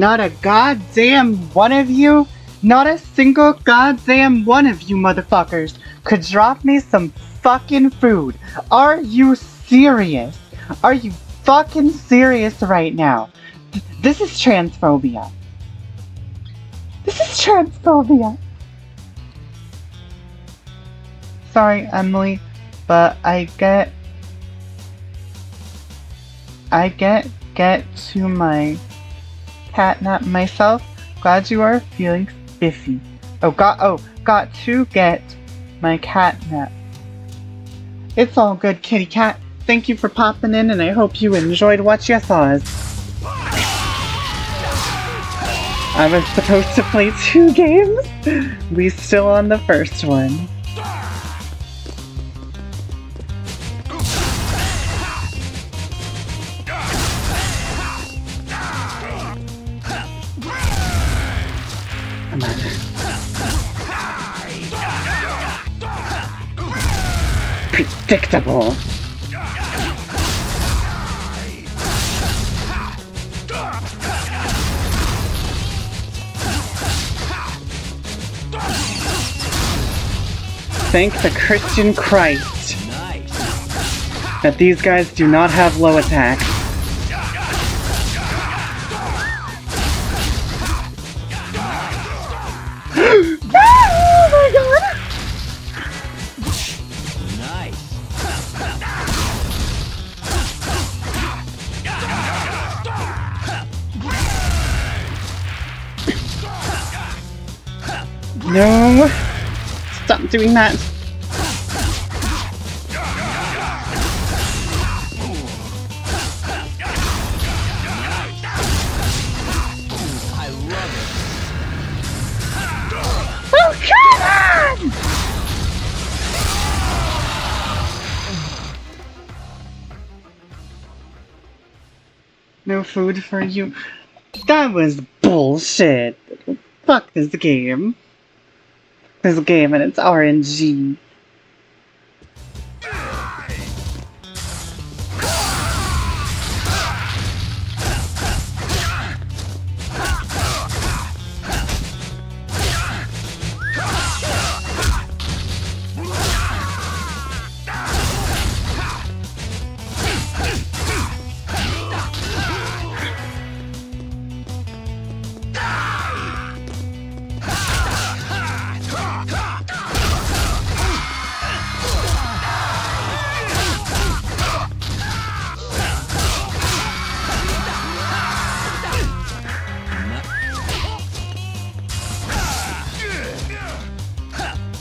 Not a goddamn one of you, not a single goddamn one of you motherfuckers could drop me some fucking food. Are you serious? Are you fucking serious right now? Th- This is transphobia. This is transphobia. Sorry, Emily, but I get. I get get to my catnap myself. Glad you are feeling spiffy. Oh, got oh, got to get my catnap. It's all good, kitty cat. Thank you for popping in, and I hope you enjoyed what you saw. I was supposed to play two games. We still on the first one. Thank the Christian Christ that these guys do not have low attack. No. stop doing that. I love it. Oh! No food for you. That was bullshit. Fuck this game. This game and its RNG.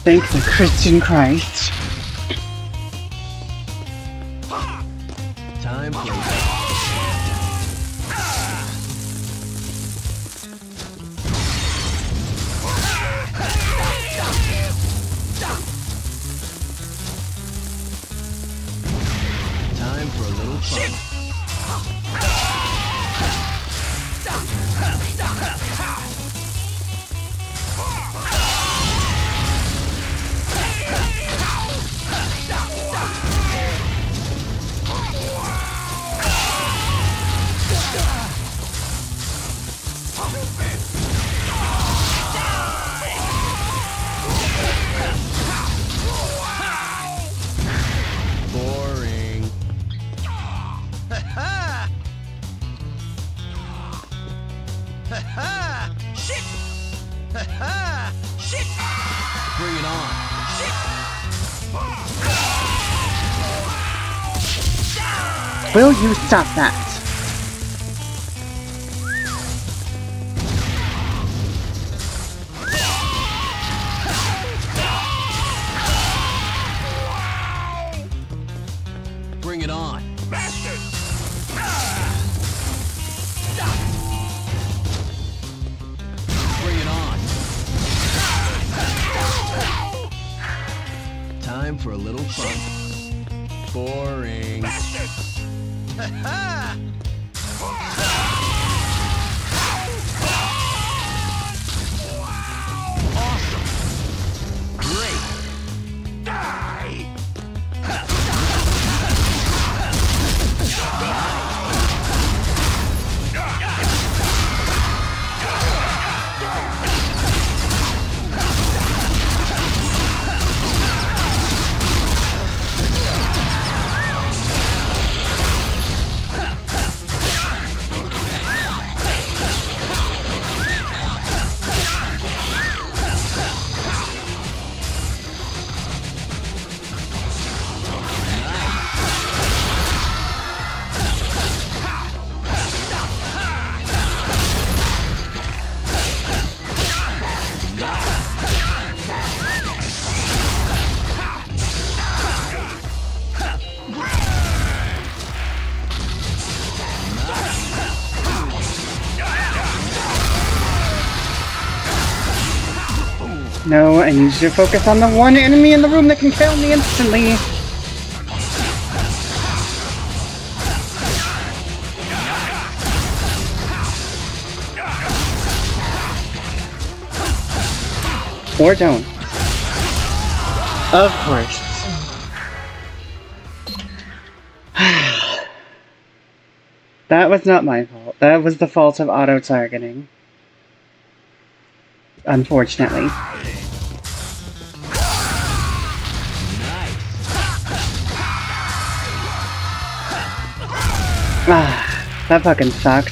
Thank the Christian Christ. Stop that? Need you to focus on the one enemy in the room that can kill me instantly. Or don't. Of course. that was not my fault. That was the fault of auto-targeting. Unfortunately. Ah, that fucking sucks.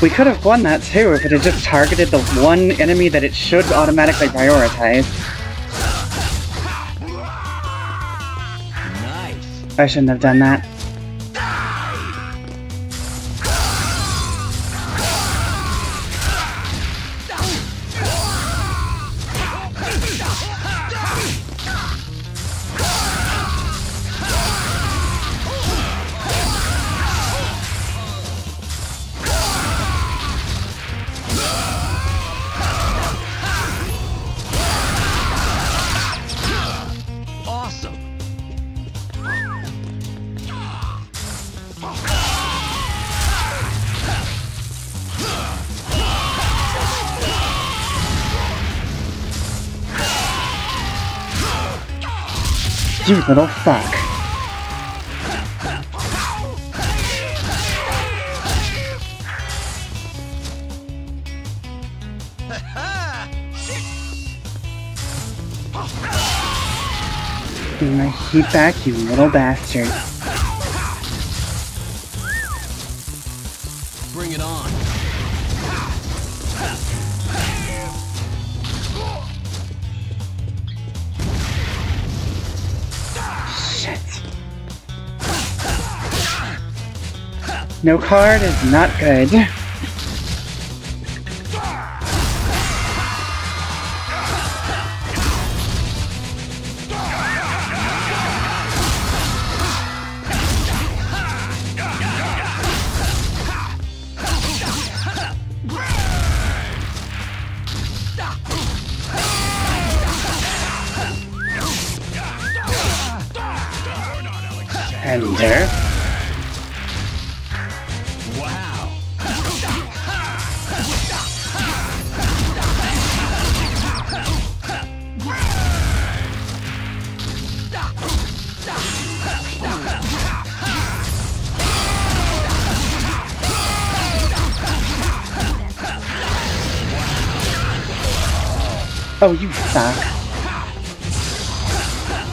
We could have won that too if it had just targeted the one enemy that it should automatically prioritize. Nice. I shouldn't have done that. You little fuck. Give my heat back, you little bastard. No card is not good. Oh, you suck.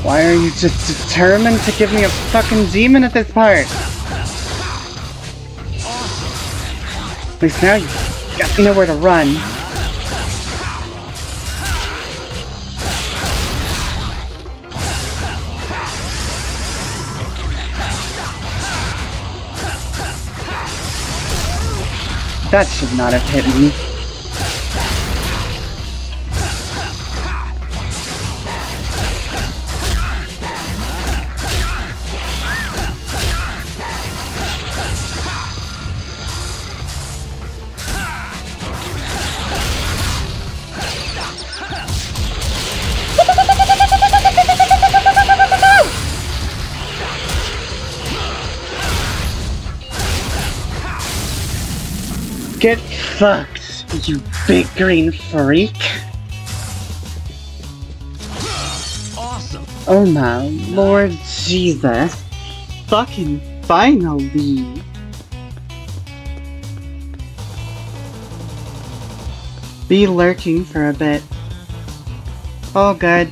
Why are you just determined to give me a fucking demon at this part? At least now you got nowhere to run. That should not have hit me. Fucked, you big green freak. Awesome. Oh my lord Jesus. Fucking finally. Be lurking for a bit. Oh All good.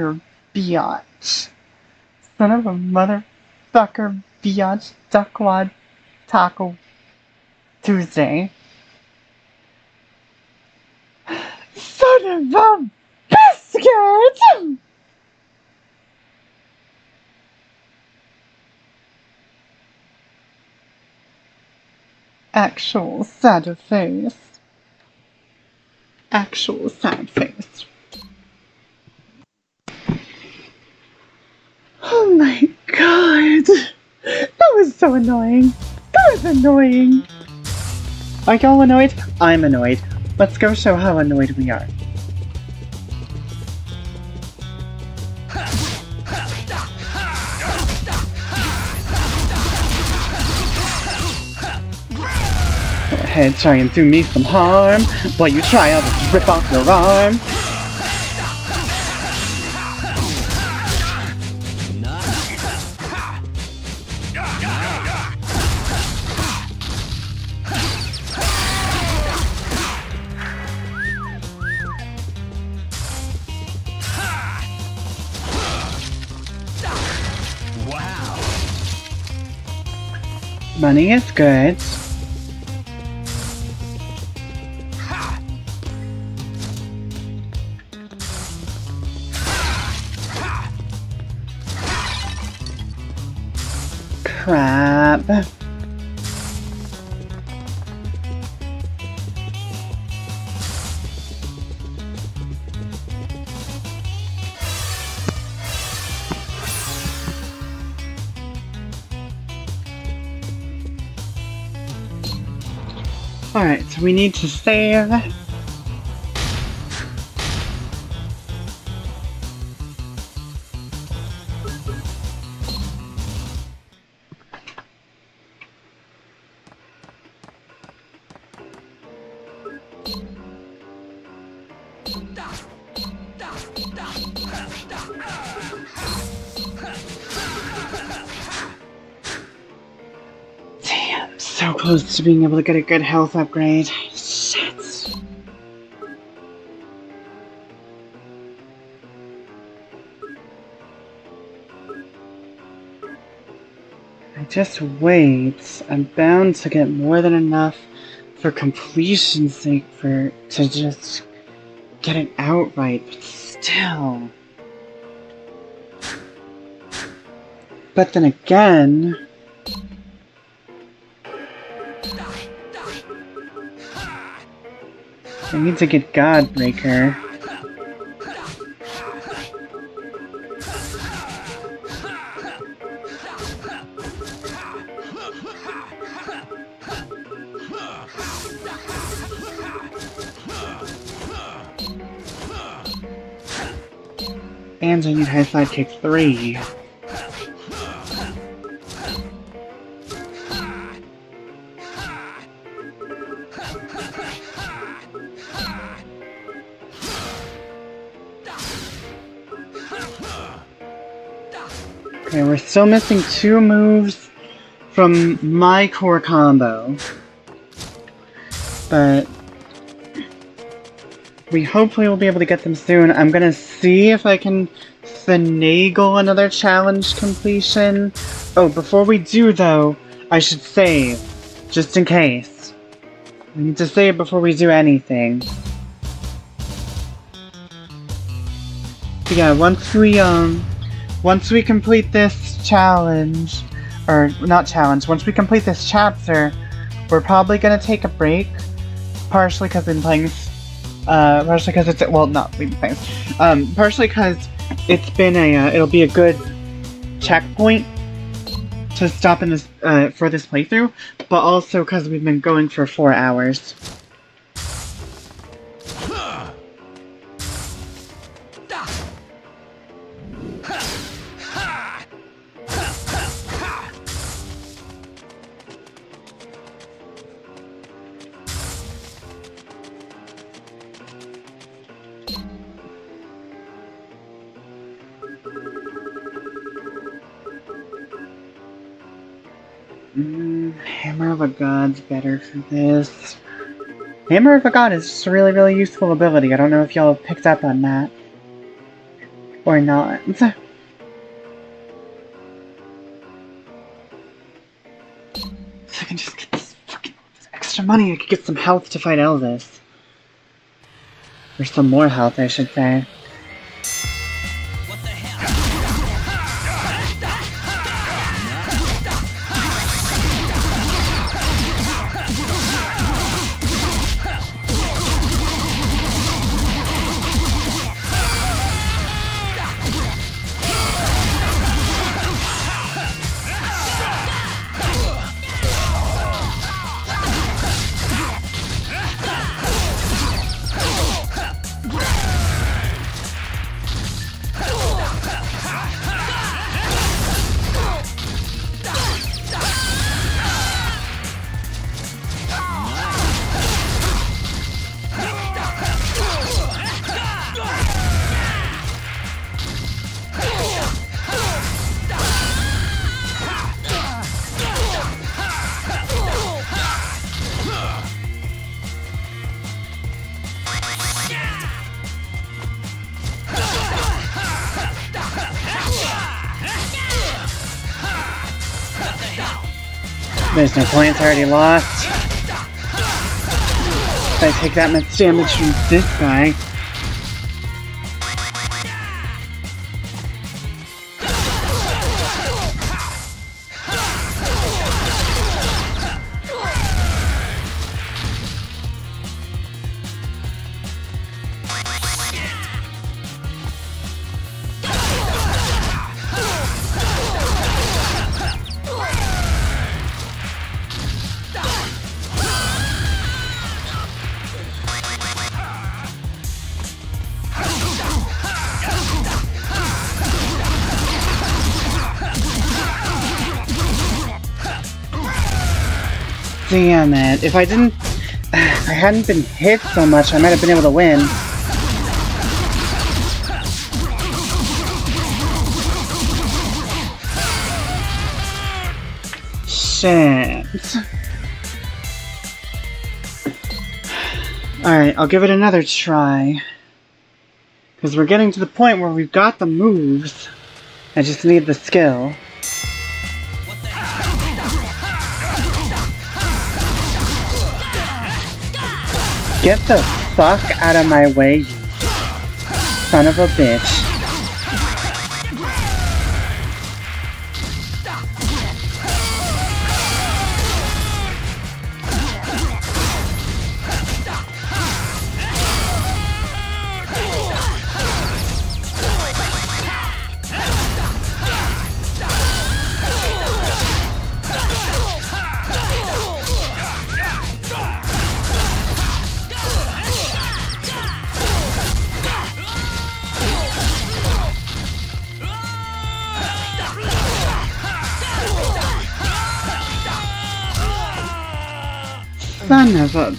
Motherfucker biatch. Son of a motherfucker biatch duckwad taco Tuesday. Son of a biscuit! Actual sad face. Actual sad face. Oh my god! That was so annoying. That was annoying. Are y'all annoyed? I'm annoyed. Let's go show how annoyed we are. Go ahead, try and do me some harm while you try out to rip off your arm. Money is good. Crap. Alright, so we need to save. To being able to get a good health upgrade. Shit. I just wait. I'm bound to get more than enough for completion's sake for to just get it outright, but still. But then again, I need to get Godbreaker. And I need High Sidekick 3. Still missing two moves from my core combo. But we hopefully will be able to get them soon. I'm gonna see if I can finagle another challenge completion. Oh, before we do though, I should save. Just in case. We need to save before we do anything. But yeah, once we, um, once we complete this challenge, or not challenge, once we complete this chapter, we're probably gonna take a break. Partially because we've been playing, uh, partially because it's, well, not we've been playing, um, partially because it's been a, uh, it'll be a good checkpoint to stop in this, uh, for this playthrough, but also because we've been going for four hours. God's better for this. Hammer of a God is just a really, really useful ability. I don't know if y'all have picked up on that. Or not. I can just get this fucking this extra money, I could get some health to fight Elvis. Or some more health, I should say. There's no point, it's already lost. If I take that much damage from this guy. If I didn't... I hadn't been hit so much, I might have been able to win. Shit. Alright, I'll give it another try. Because we're getting to the point where we've got the moves. I just need the skill. Get the fuck out of my way, you son of a bitch.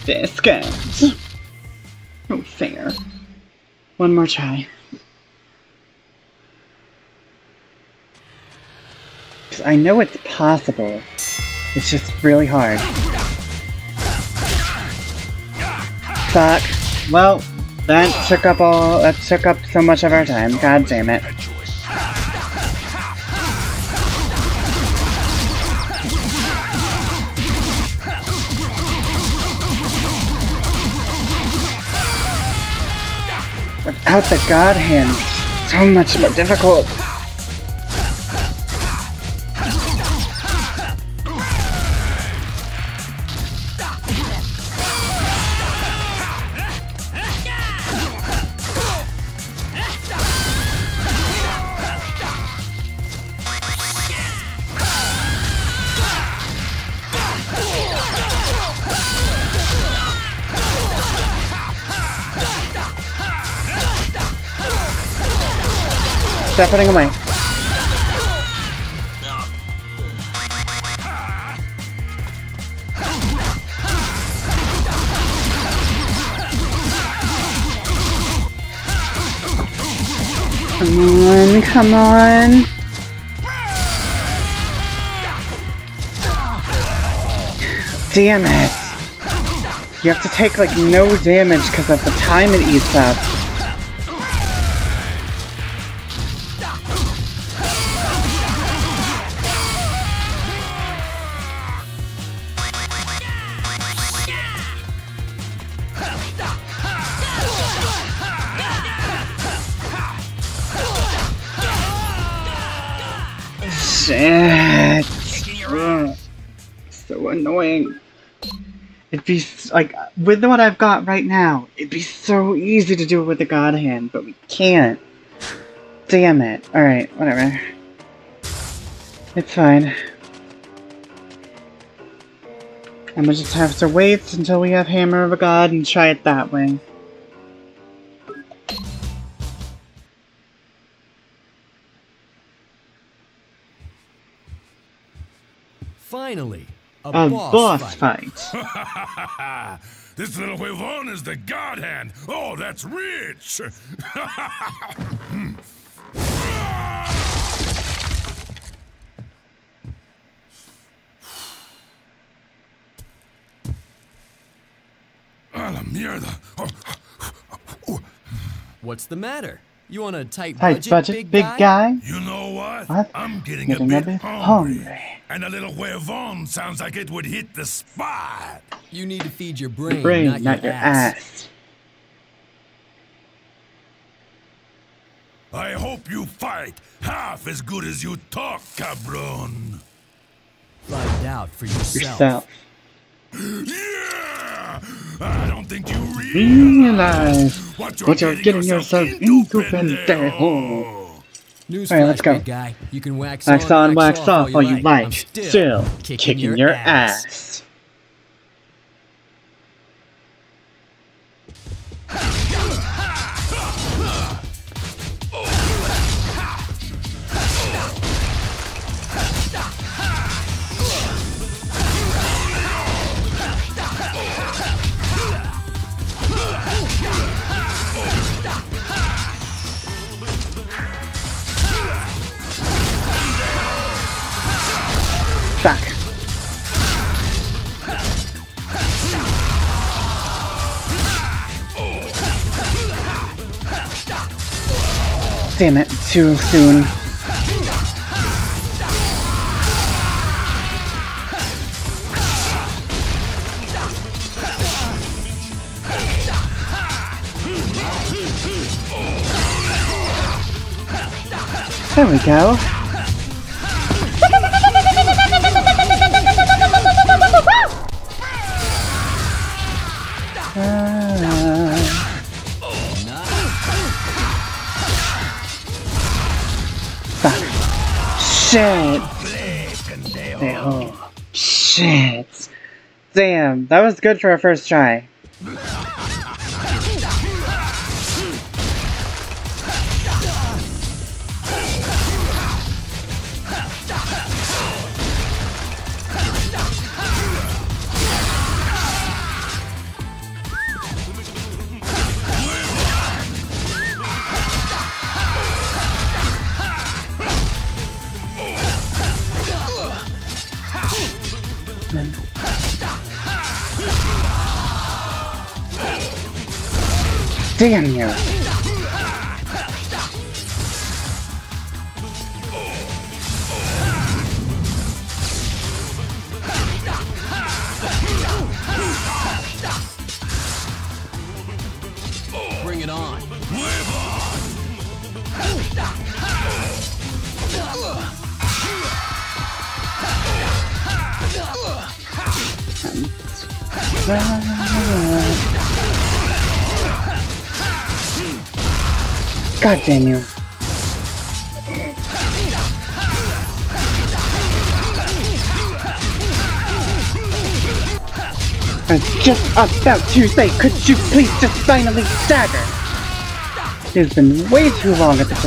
Biscuit. No oh, fair. One more try. 'Cause I know it's possible. It's just really hard. Fuck. Well, that took up all that took up so much of our time. God damn it. Without the God Hand, so much more difficult. Stop putting away. Come on, come on. Damn it. You have to take like no damage because of the time it eats up. Like with what I've got right now. It'd be so easy to do it with the God Hand, but we can't. Damn it. All right, whatever. It's fine. I'm gonna just have to wait until we have Hammer of a God and try it that way. Finally, a, A boss, boss fight. fight. this little Huevon is the God Hand. Oh, that's rich. A ah, la mierda. Oh, oh, oh, oh, What's the matter? You on a tight Tight budget, budget, big, big guy? guy? You know what? What? I'm getting, Getting a a bit, bit hungry. hungry. And a little Huevon sounds like it would hit the spot. You need to feed your brain, Brain, not, not your ass. ass. I hope you fight half as good as you talk, cabron. Find out for yourself. Yourself. Yeah! I don't think you Realize what you're, what you're getting yourself into, pendejo. Newsflash, Alright, let's go. guy. You can wax, Wax on, wax off, all you oh, I'm like. still, Still kicking, kicking your, your ass. ass. Damn it, too soon. There we go. Damn, that was good for a first try. Damn you. Bring God damn you. I was just about to say, could you please just finally stagger? It's been way too long at this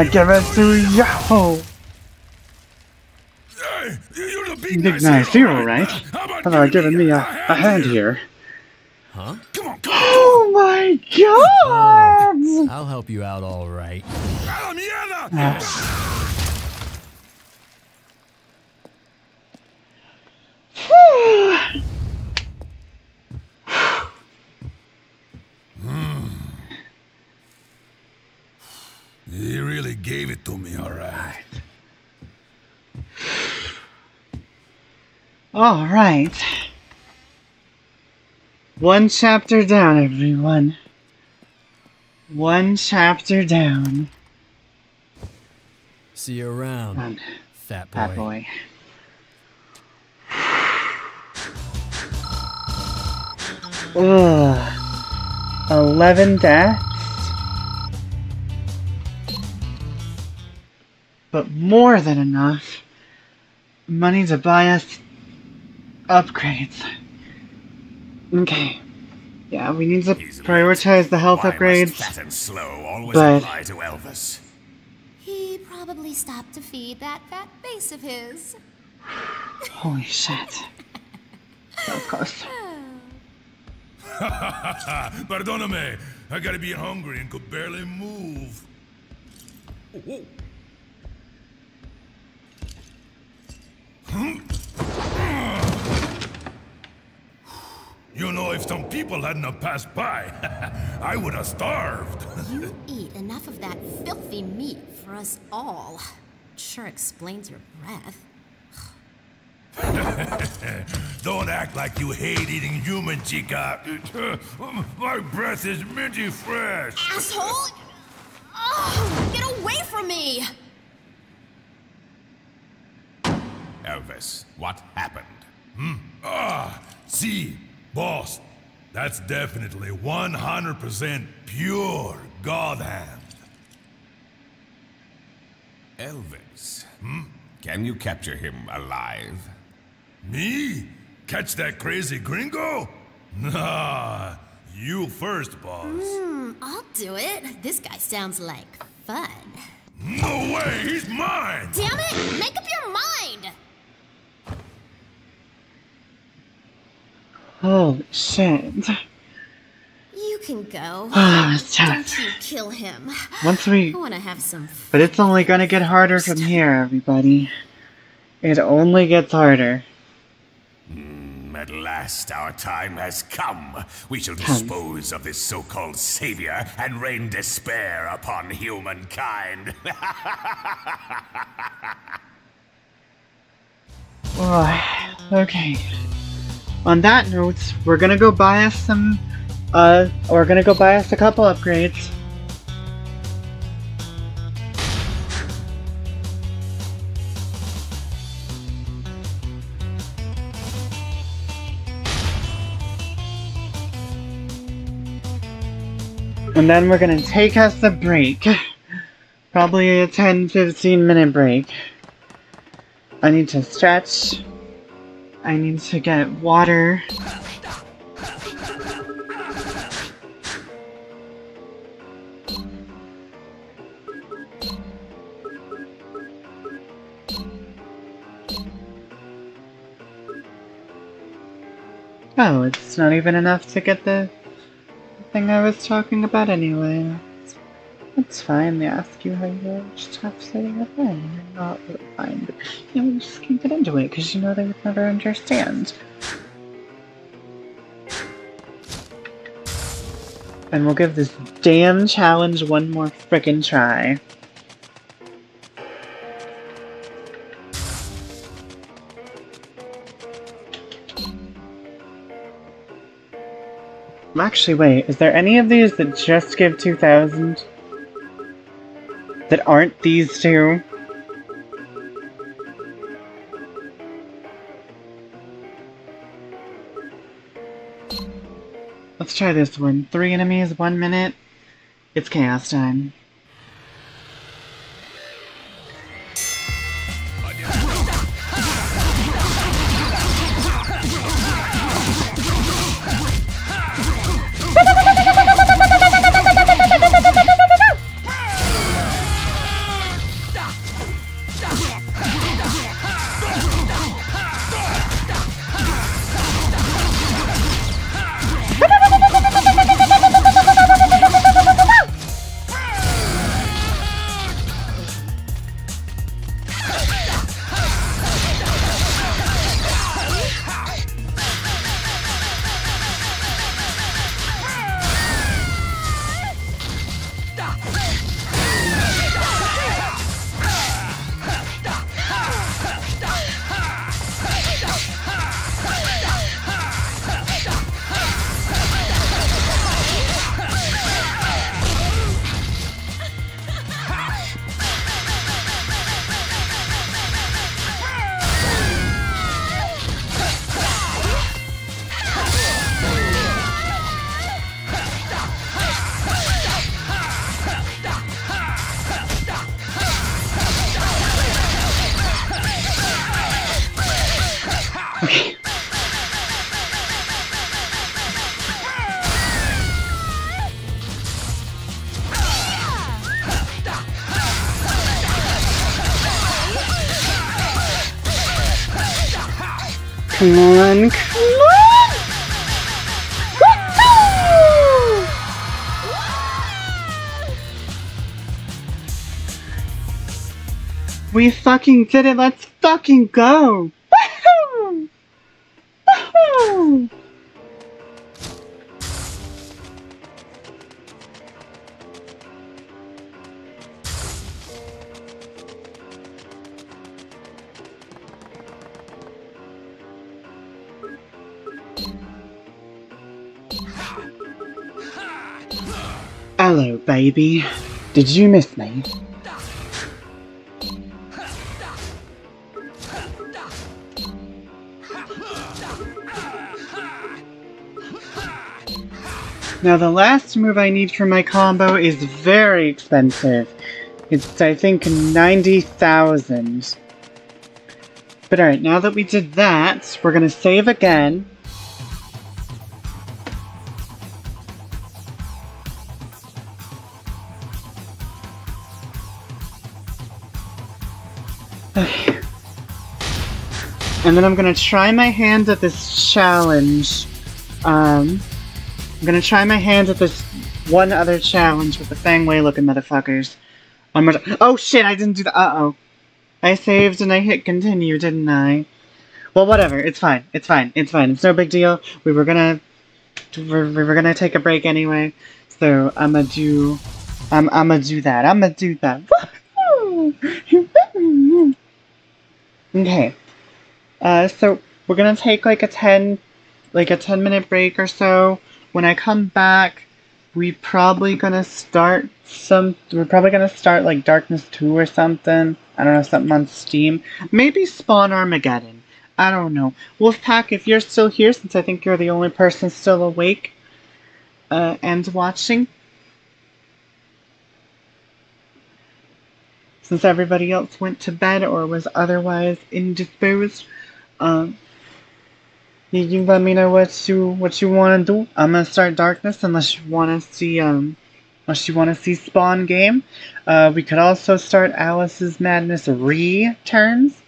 We're gonna give it to you! Hey, you're the big, Big nice nice hero, hero, right? How about How giving giving me a, a hand here? Huh? Come on, come on. Oh my god! I'll help you out all right. A la mierda! He really gave it to me, all right. Alright. One chapter down, everyone. One chapter down. See you around, Come fat boy. Bad boy. Ugh. Eleven deaths. But more than enough money to buy us upgrades. Okay. Yeah, we need to prioritize the health upgrades. Fat and slow always but- apply to Elvis. He probably stopped to feed that fat face of his. Holy shit. That was close. Perdóname, I gotta be hungry and could barely move. You know, if some people hadn't have passed by, I would have starved. You eat enough of that filthy meat for us all. Sure explains your breath. Don't act like you hate eating human, chica. My breath is minty fresh. Asshole! Oh, get away from me! Elvis, what happened? Hmm? Ah, see, boss, that's definitely 100% pure God hand. Elvis, hmm? Can you capture him alive? Me? Catch that crazy gringo? Nah, you first, boss. Hmm, I'll do it. This guy sounds like fun. No way, he's mine! Damn it! Make up your mind! Holy shit. You can go. Ah, it's Don't tough. you kill him. Once we I want to have some But it's only gonna get harder from here, everybody. It only gets harder. Mm, At last, our time has come. We shall dispose of this so-called savior and rain despair upon humankind. Oh, okay. On that note, we're gonna go buy us some, uh, we're gonna go buy us a couple upgrades. And then we're gonna take us a break. Probably a 10-15 minute break. I need to stretch. I need to get water. Oh, it's not even enough to get the thing I was talking about anyway. It's fine, they ask you how you are, just have to say you're fine. You're not really fine, but you know, you just can't get into it because you know they would never understand. And we'll give this damn challenge one more frickin' try. Actually, wait, is there any of these that just give 2,000? That aren't these two? Let's try this one. Three enemies, one minute. It's chaos time. Fucking did it, let's fucking go! Woohoo! Woohoo! Hello, baby. Did you miss me? Now the last move I need for my combo is very expensive. It's, I think, 90,000. But alright, now that we did that, we're gonna save again. And then I'm gonna try my hand at this challenge. Um, I'm gonna try my hand at this one other challenge with the Fangway looking motherfuckers. One more ti- Oh shit, I didn't do the- Uh oh. I saved and I hit continue, didn't I? Well, whatever. It's fine. It's fine. It's fine. It's no big deal. We were gonna. We were, we were gonna take a break anyway. So I'm gonna do. I'm, I'm gonna do that. I'm gonna do that. okay. Uh, so we're gonna take like a 10, like a 10 minute break or so. When I come back, we probably gonna start some, we're probably gonna start like Darkness 2 or something. I don't know, something on Steam. Maybe Spawn Armageddon. I don't know. Wolfpack, if you're still here, since I think you're the only person still awake, uh, and watching, since everybody else went to bed or was otherwise indisposed, um, you, you let me know what you what you want to do. I'm gonna start Darkness unless you want to see um unless you want to see Spawn game. Uh, we could also start Alice's Madness returns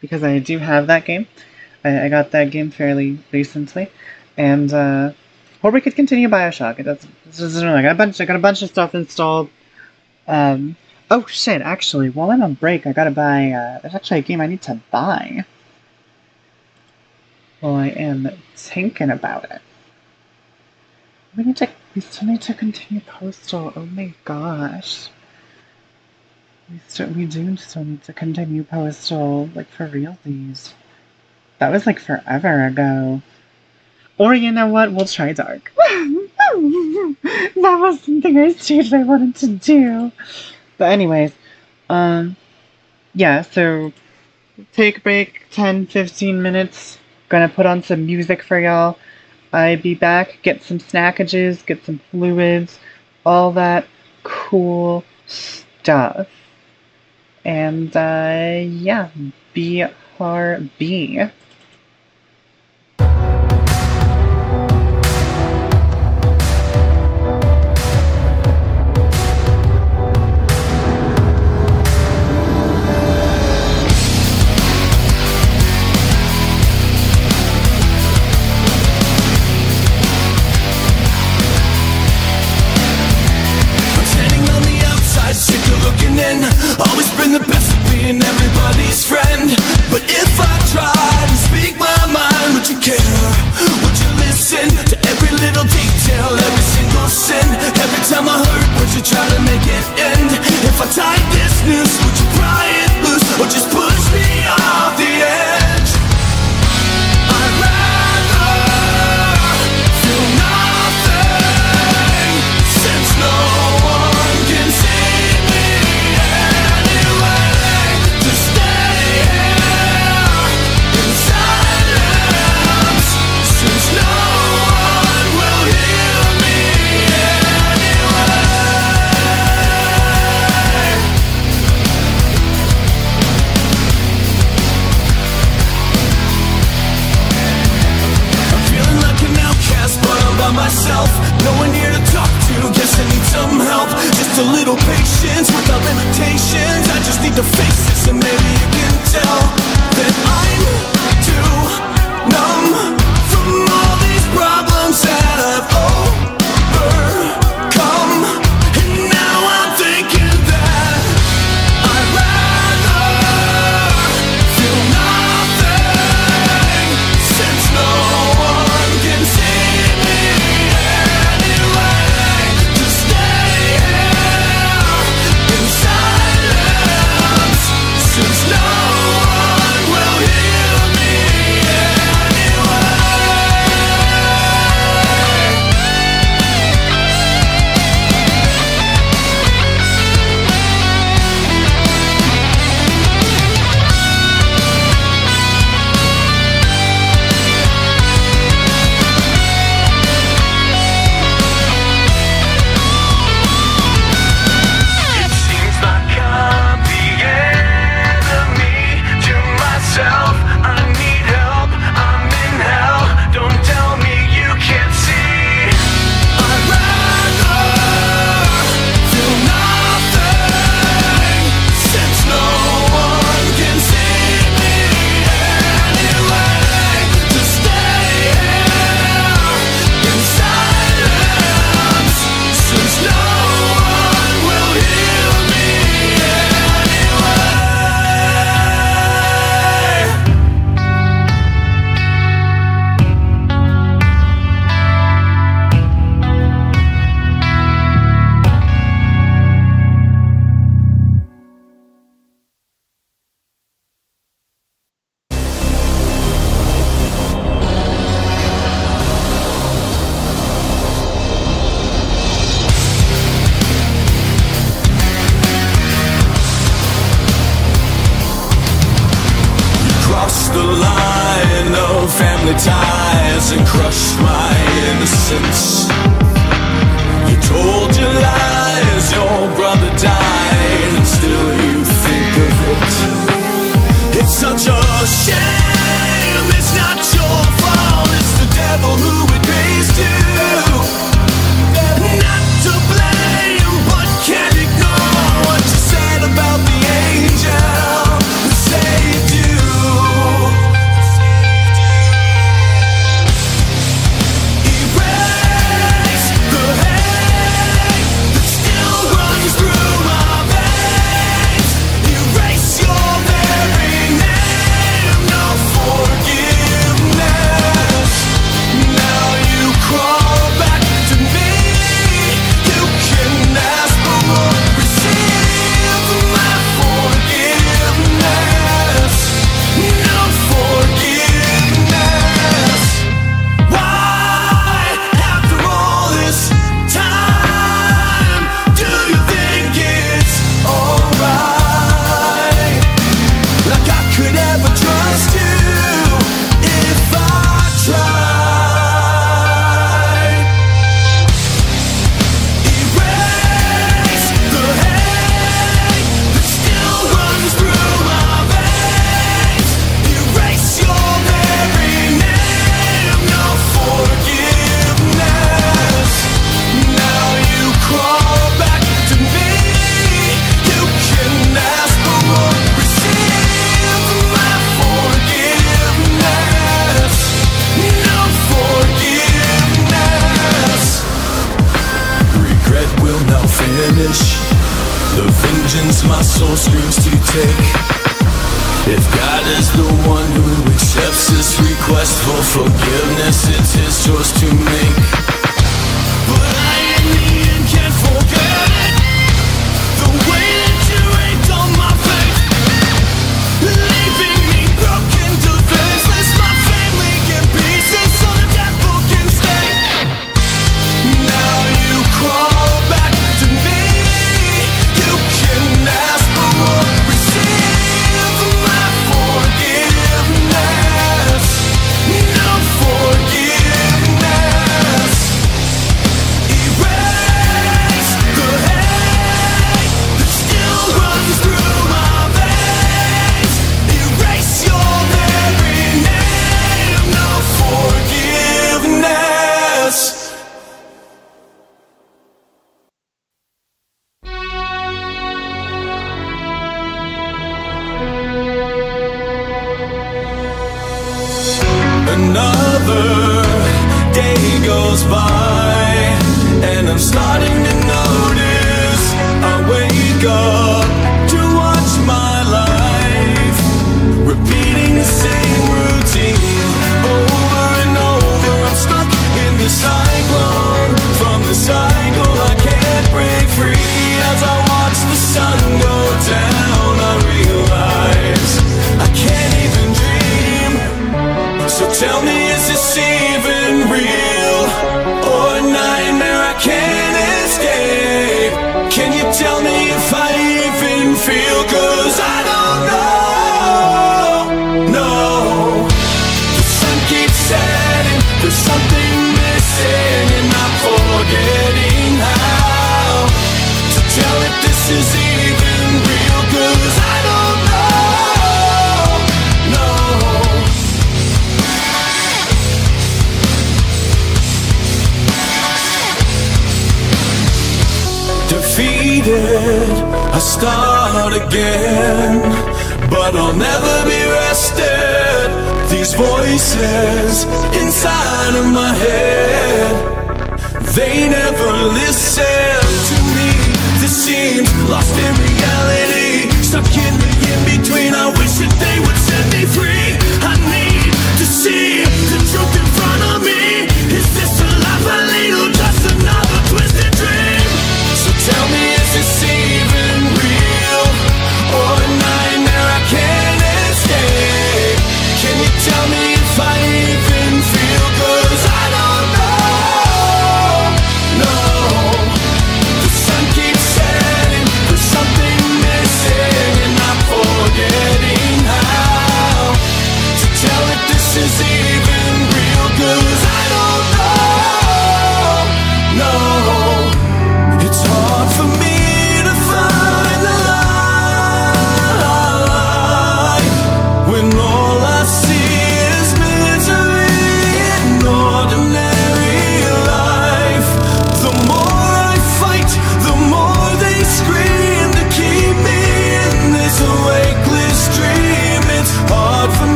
because I do have that game. I, I got that game fairly recently, and uh, or we could continue Bioshock. I got a bunch. I got a bunch of stuff installed. Um. Oh shit! Actually, while I'm on break, I gotta buy. Uh, there's actually a game I need to buy. Well, I am thinking about it. We need to. We still need to continue Postal. Oh my gosh. We still. We do still need to continue Postal, like for real. These. That was like forever ago. Or you know what? We'll try Dark. that was something I seriously wanted to do. But anyways, um, yeah. So take a break, 10, 15 minutes. Gonna put on some music for y'all. I be back, get some snackages, get some fluids, all that cool stuff. And uh yeah, BRB. Pretending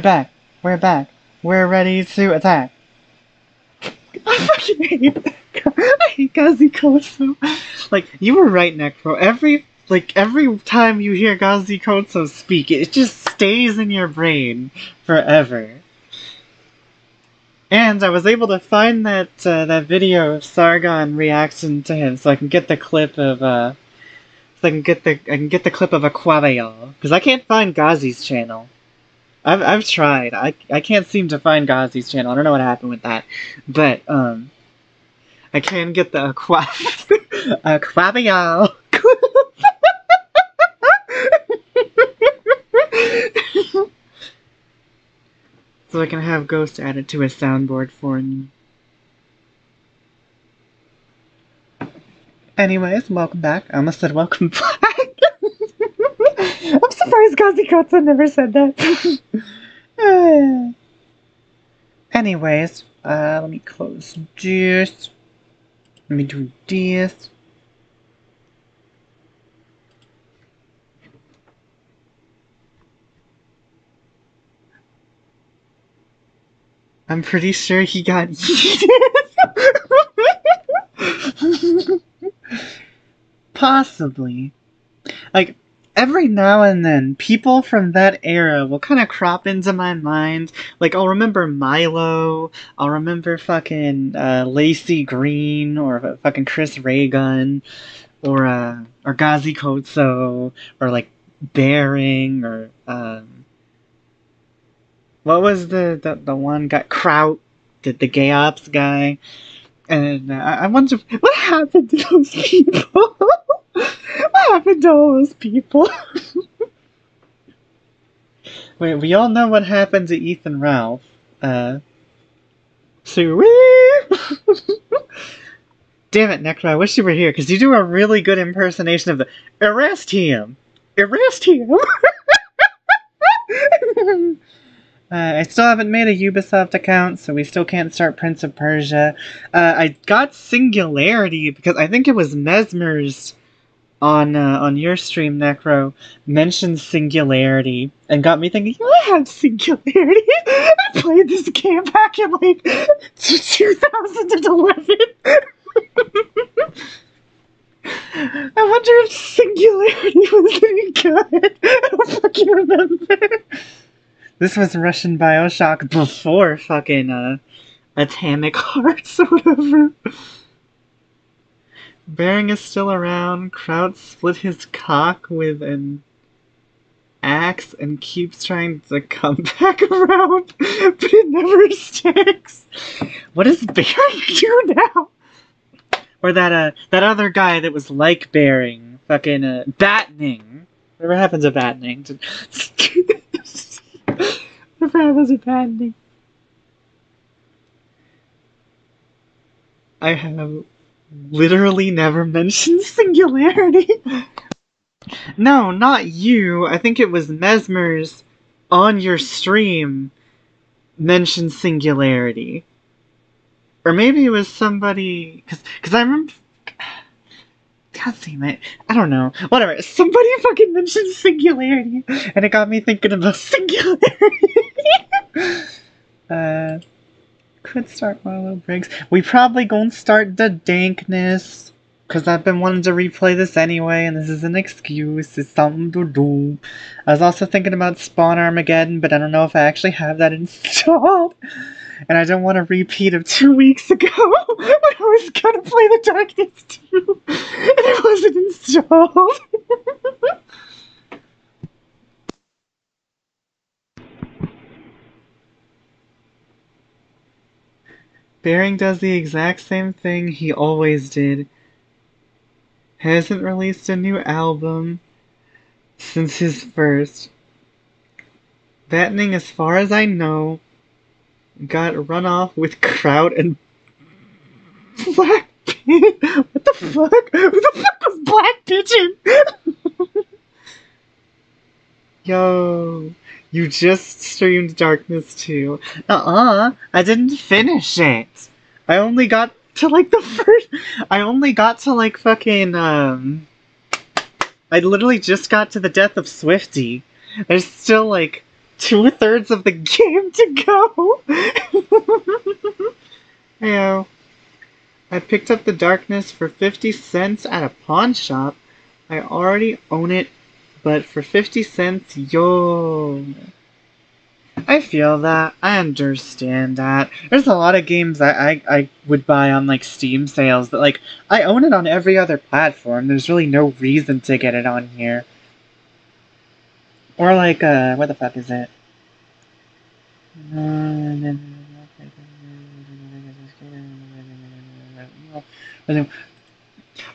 We're back. We're back. We're ready to attack. I fucking hate I hate Gazi Kodzo. Like, you were right, Necro. Every like every time you hear Gazi Kodzo speak, it just stays in your brain forever. And I was able to find that uh, that video of Sargon reaction to him, so I can get the clip of uh, so I can get the I can get the clip of a Aquabayal because I can't find Gazi's channel. I've I've tried. I I can't seem to find Gazi's channel. I don't know what happened with that, but um, I can get the Aqua Aquabayal. so I can have Ghost add it to his soundboard for me. Anyways, welcome back. I almost said welcome back. I'm surprised Gazi never said that. Anyways, uh, let me close this. Let me do this. I'm pretty sure he got. Possibly. Like, every now and then, people from that era will kind of crop into my mind. Like, I'll remember Milo, I'll remember fucking uh, Lacey Green, or fucking Chris Raygun, or, uh, or Gazi Kodzo, or like Bearing or um, what was the, the the one guy Kraut, the the gay ops guy, and uh, I wonder what happened to those people. What happened to all those people? we we all know what happened to Ethan Ralph. Uh, Sweet. Damn it, Necro, I wish you were here, because you do a really good impersonation of the Arrest him! Arrest him! uh, I still haven't made a Ubisoft account, so we still can't start Prince of Persia. Uh, I got Singularity because I think it was Mesmer's on uh, on your stream, Necro, mentioned Singularity and got me thinking, I have Singularity. I played this game back in like 2011. I wonder if Singularity was any good. I don't fucking remember. This was Russian Bioshock before fucking uh, Atomic Hearts or whatever. Bering is still around. Kraut split his cock with an axe and keeps trying to come back around, but it never sticks. What does Bering do now? Or that uh that other guy that was like Bering, fucking uh, Battening. Whatever happens to Battening? Whatever happens to Battening? I have literally never mentioned singularity. no, not you. I think it was Mesmer's on your stream mentioned singularity. Or maybe it was somebody. Because cause I remember. God damn it. I don't know. Whatever. Somebody fucking mentioned singularity. And it got me thinking about singularity. uh could start Marlow Briggs. We probably gonna start the dankness. Cause I've been wanting to replay this anyway, and this is an excuse. It's something to do. I was also thinking about Spawn Armageddon, but I don't know if I actually have that installed. And I don't want a repeat of two weeks ago when I was gonna play the Darkness 2, and it wasn't installed. Bering does the exact same thing he always did. Hasn't released a new album since his first. Battening, as far as I know, got run off with Kraut and Black Pigeon. What the fuck? Who the fuck was Black Pigeon? Yo. You just streamed Darkness 2. Uh-uh. I didn't finish it. I only got to like the first I only got to like fucking um I literally just got to the death of Swifty. There's still like two thirds of the game to go. Heyo. I picked up the darkness for 50 cents at a pawn shop. I already own it but for 50 cents, yo. I feel that. I understand that. There's a lot of games I, I, I would buy on like Steam sales that like I own it on every other platform. There's really no reason to get it on here. Or like uh what the fuck is it?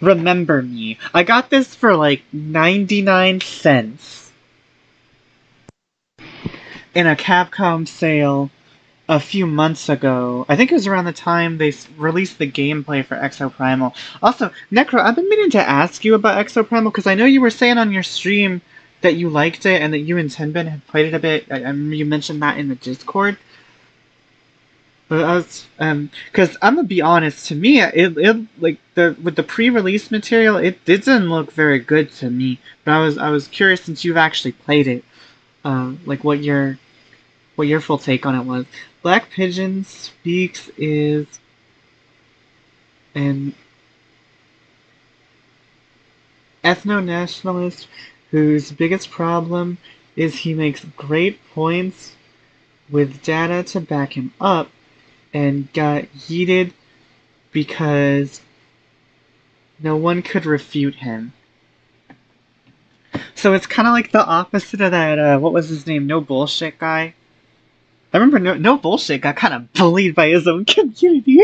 Remember Me. I got this for like 99 cents in a Capcom sale a few months ago. I think it was around the time they released the gameplay for Exoprimal. Also, Necro, I've been meaning to ask you about Exoprimal because I know you were saying on your stream that you liked it and that you and Tenbin had played it a bit. I, I, you mentioned that in the Discord. But was, um, because I'm gonna be honest. To me, it, it like the with the pre-release material, it didn't look very good to me. But I was I was curious since you've actually played it, uh, like what your what your full take on it was. Black Pigeon speaks is an ethno-nationalist whose biggest problem is he makes great points with data to back him up and got yeeted because no one could refute him. So it's kind of like the opposite of that. Uh, what was his name? No bullshit guy. I remember no, no bullshit got kind of bullied by his own community.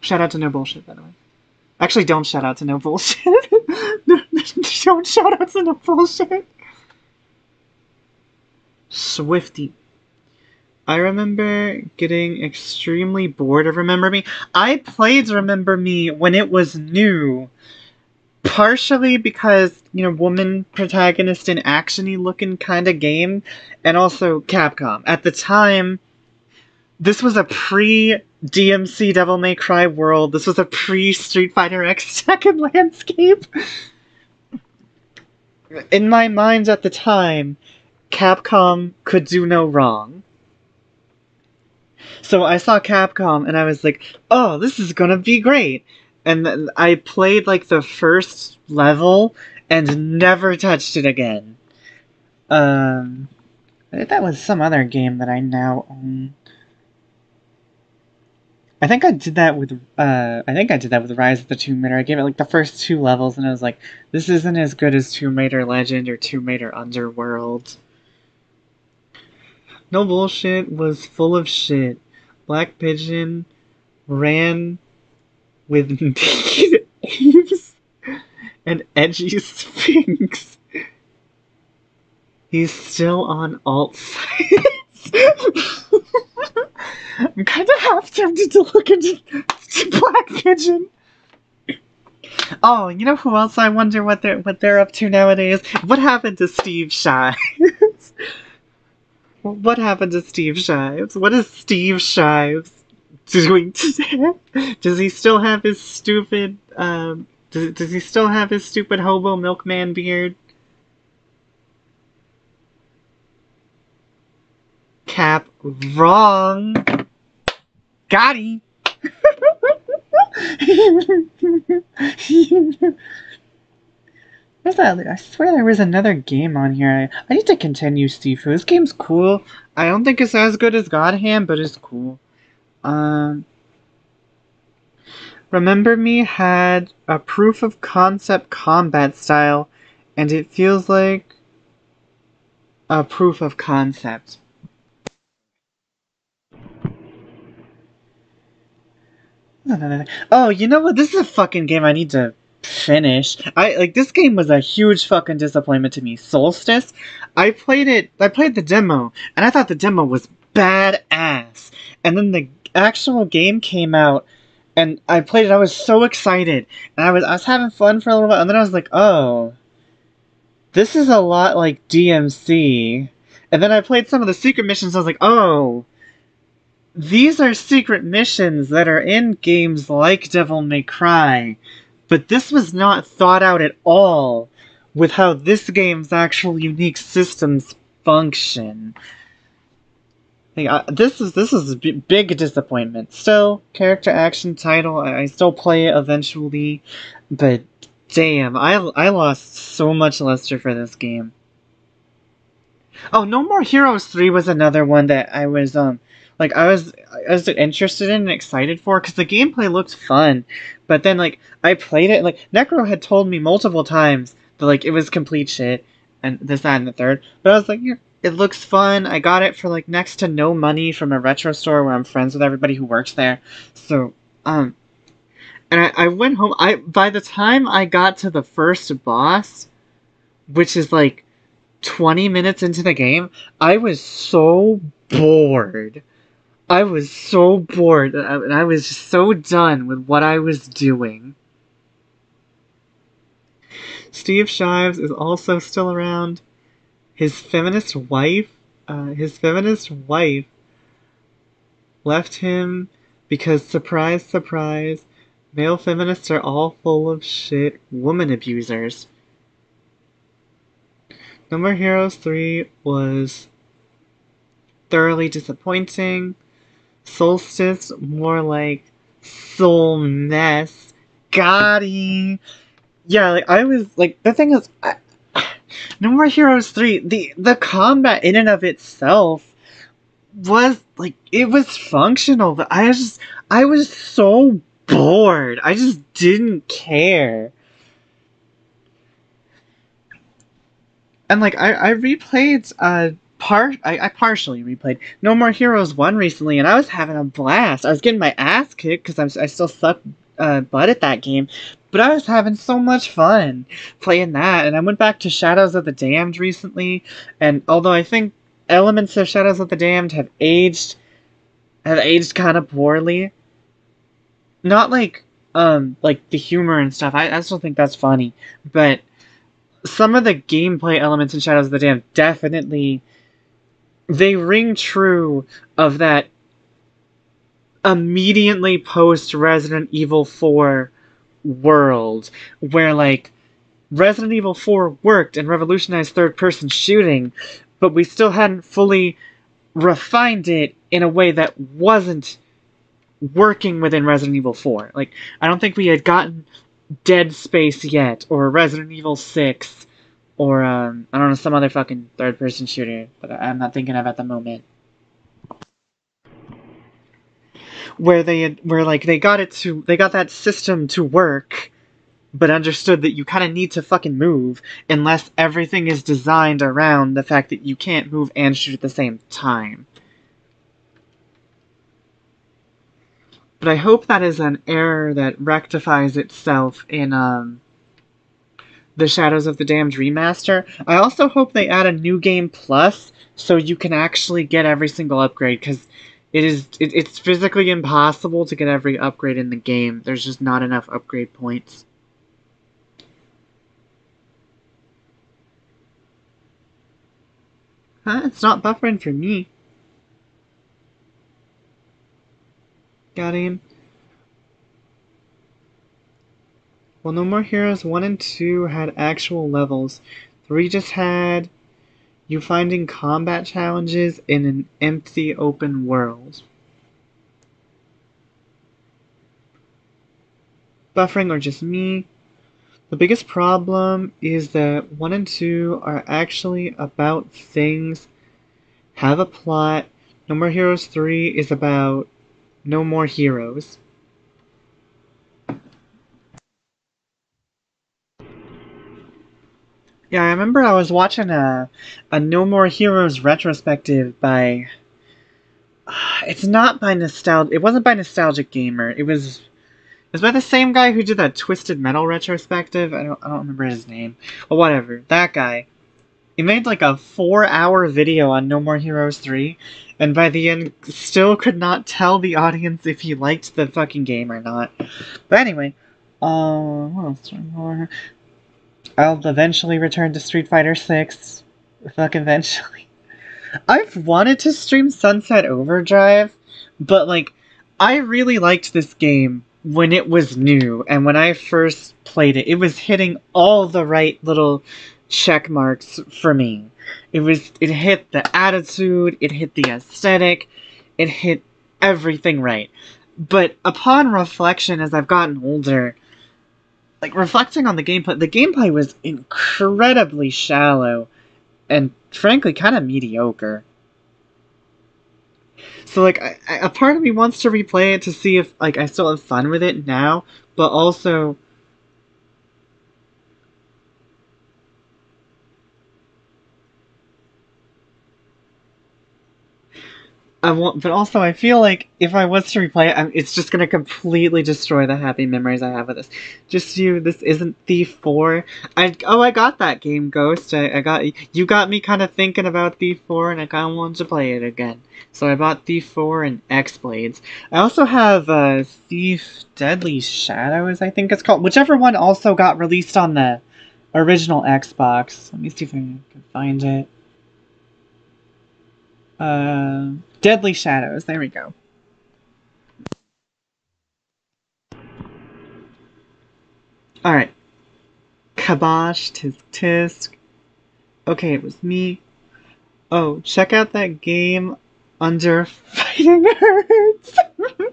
shout out to no bullshit, by the way. Actually, don't shout out to no bullshit. don't shout out to no bullshit. Swifty. I remember getting extremely bored of Remember Me. I played Remember Me when it was new. Partially because, you know, woman protagonist and actiony looking kind of game, and also Capcom. At the time, this was a pre DMC Devil May Cry world. This was a pre Street Fighter X Tekken landscape. In my mind at the time, Capcom could do no wrong. So I saw Capcom and I was like, oh, this is gonna be great. And then I played like the first level and never touched it again. Um, that was some other game that I now own. I think I did that with uh I think I did that with Rise of the Tomb Raider. I gave it like the first two levels and I was like, this isn't as good as Tomb Raider Legend or Tomb Raider Underworld. No bullshit was full of shit. Black Pigeon ran with Aves and Edgy Sphinx. He's still on alt sites. I'm kind of half tempted to look into Black Pigeon. Oh, you know who else I wonder what they're what they're up to nowadays? What happened to Steve Shives? What happened to Steve Shives? What is Steve Shives doing today? Does he still have his stupid um does, does he still have his stupid hobo milkman beard? Cap wrong. Got him. Where's that? I swear there was another game on here. I, I need to continue Steve. This game's cool. I don't think it's as good as God Hand, but it's cool. Um, Remember Me had a proof of concept combat style, and it feels like a proof of concept. Oh, you know what? This is a fucking game I need to finish. I like this game was a huge fucking disappointment to me. Soulstice. I played it. I played the demo, and I thought the demo was badass. And then the actual game came out, and I played it. I was so excited, and I was I was having fun for a little while, and then I was like, oh, this is a lot like DMC. And then I played some of the secret missions. I was like, oh, these are secret missions that are in games like Devil May Cry, but this was not thought out at all with how this game's actual unique systems function. Like, uh, this is this is a b- big disappointment. Still, character action title. I, I still play it eventually, but damn, I I lost so much luster for this game. Oh, No More Heroes three was another one that I was um like I was I was interested in and excited for because the gameplay looked fun, but then like I played it like Necro had told me multiple times that like it was complete shit and this that and the third, but I was like yeah, it looks fun. I got it for like next to no money from a retro store where I'm friends with everybody who works there, so um. And I, I went home. I by the time I got to the first boss, which is like 20 minutes into the game, I was so bored. I was so bored and I was so done with what I was doing. Steve Shives is also still around. His feminist wife, uh, his feminist wife left him because, surprise, surprise, male feminists are all full of shit woman abusers. More Heroes 3 was thoroughly disappointing. Soulstice, more like soul mess. Gotti. Yeah, like I was like the thing is, I, No More Heroes three. The the combat in and of itself was like it was functional, but I was just I was so bored. I just didn't care. And like I, I replayed uh part I, I partially replayed No More Heroes 1 recently and I was having a blast. I was getting my ass kicked because I still suck uh, butt at that game. But I was having so much fun playing that, and I went back to Shadows of the Damned recently, and although I think elements of Shadows of the Damned have aged have aged kind of poorly. Not like um like the humor and stuff. I, I still think that's funny, but some of the gameplay elements in Shadows of the Damned definitely they ring true of that immediately post Resident Evil 4 world where like Resident Evil 4 worked and revolutionized third person shooting, but we still hadn't fully refined it in a way that wasn't working within Resident Evil 4. Like, I don't think we had gotten Dead Space yet, or Resident Evil 6, or, um, I don't know, some other fucking third person shooter that I'm not thinking of at the moment. Where they had, where like, they got it to, they got that system to work, but understood that you kind of need to fucking move unless everything is designed around the fact that you can't move and shoot at the same time. But I hope that is an error that rectifies itself in um, the Shadows of the Damned remaster. I also hope they add a new game plus so you can actually get every single upgrade because it is it, it's physically impossible to get every upgrade in the game. There's just not enough upgrade points. Huh? It's not buffering for me. Got him. Well, No More Heroes 1 and 2 had actual levels. 3 just had you finding combat challenges in an empty open world. Buffering or just me? The biggest problem is that 1 and 2 are actually about things, have a plot. No More Heroes 3 is about no more heroes. Yeah, I remember I was watching a a No More Heroes retrospective by. It's not by nostalgia. It wasn't by Nostalgic Gamer. It was. It was by the same guy who did that Twisted Metal retrospective. I don't. I don't remember his name. Well, whatever. That guy. He made like a four-hour video on No More Heroes 3, and by the end, still could not tell the audience if he liked the fucking game or not. But anyway, uh, what else? I'll eventually return to Street Fighter 6. Fuck, eventually. I've wanted to stream Sunset Overdrive, but like, I really liked this game when it was new, and when I first played it, it was hitting all the right little check marks for me. It was it hit the attitude, it hit the aesthetic, it hit everything right. But upon reflection as I've gotten older, like reflecting on the gameplay, the gameplay was incredibly shallow and frankly kind of mediocre. So like I, I, a part of me wants to replay it to see if like I still have fun with it now, but also I want, but also I feel like if I was to replay it, I'm, it's just gonna completely destroy the happy memories I have with this. Just you, this isn't Thief Four. I oh I got that game Ghost. I, I got you got me kind of thinking about Thief Four, and I kind of wanted to play it again. So I bought Thief Four and X Blades. I also have uh, Thief Deadly Shadows. I think it's called. Whichever one also got released on the original Xbox. Let me see if I can find it. Uh, Deadly Shadows. There we go. Alright. Kabosh, tisk tisk. Okay, it was me. Oh, check out that game under Fighting Hurts.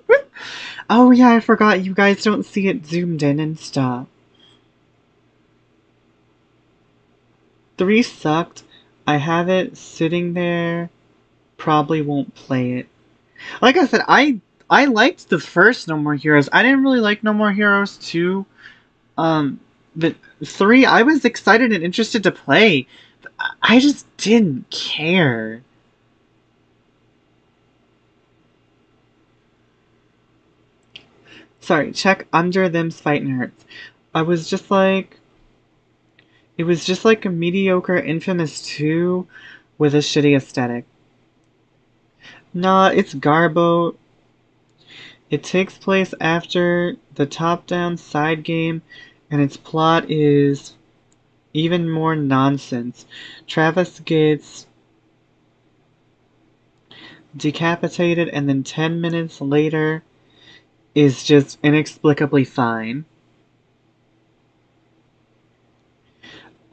oh yeah, I forgot you guys don't see it zoomed in and stuff. Three sucked. I have it sitting there probably won't play it. Like I said, I I liked the first No More Heroes. I didn't really like No More Heroes 2. Um, but 3, I was excited and interested to play. I just didn't care. Sorry, check under them's fighting hurts. I was just like it was just like a mediocre Infamous 2 with a shitty aesthetic. Nah, it's Garbo. It takes place after the top down side game, and its plot is even more nonsense. Travis gets decapitated, and then 10 minutes later is just inexplicably fine.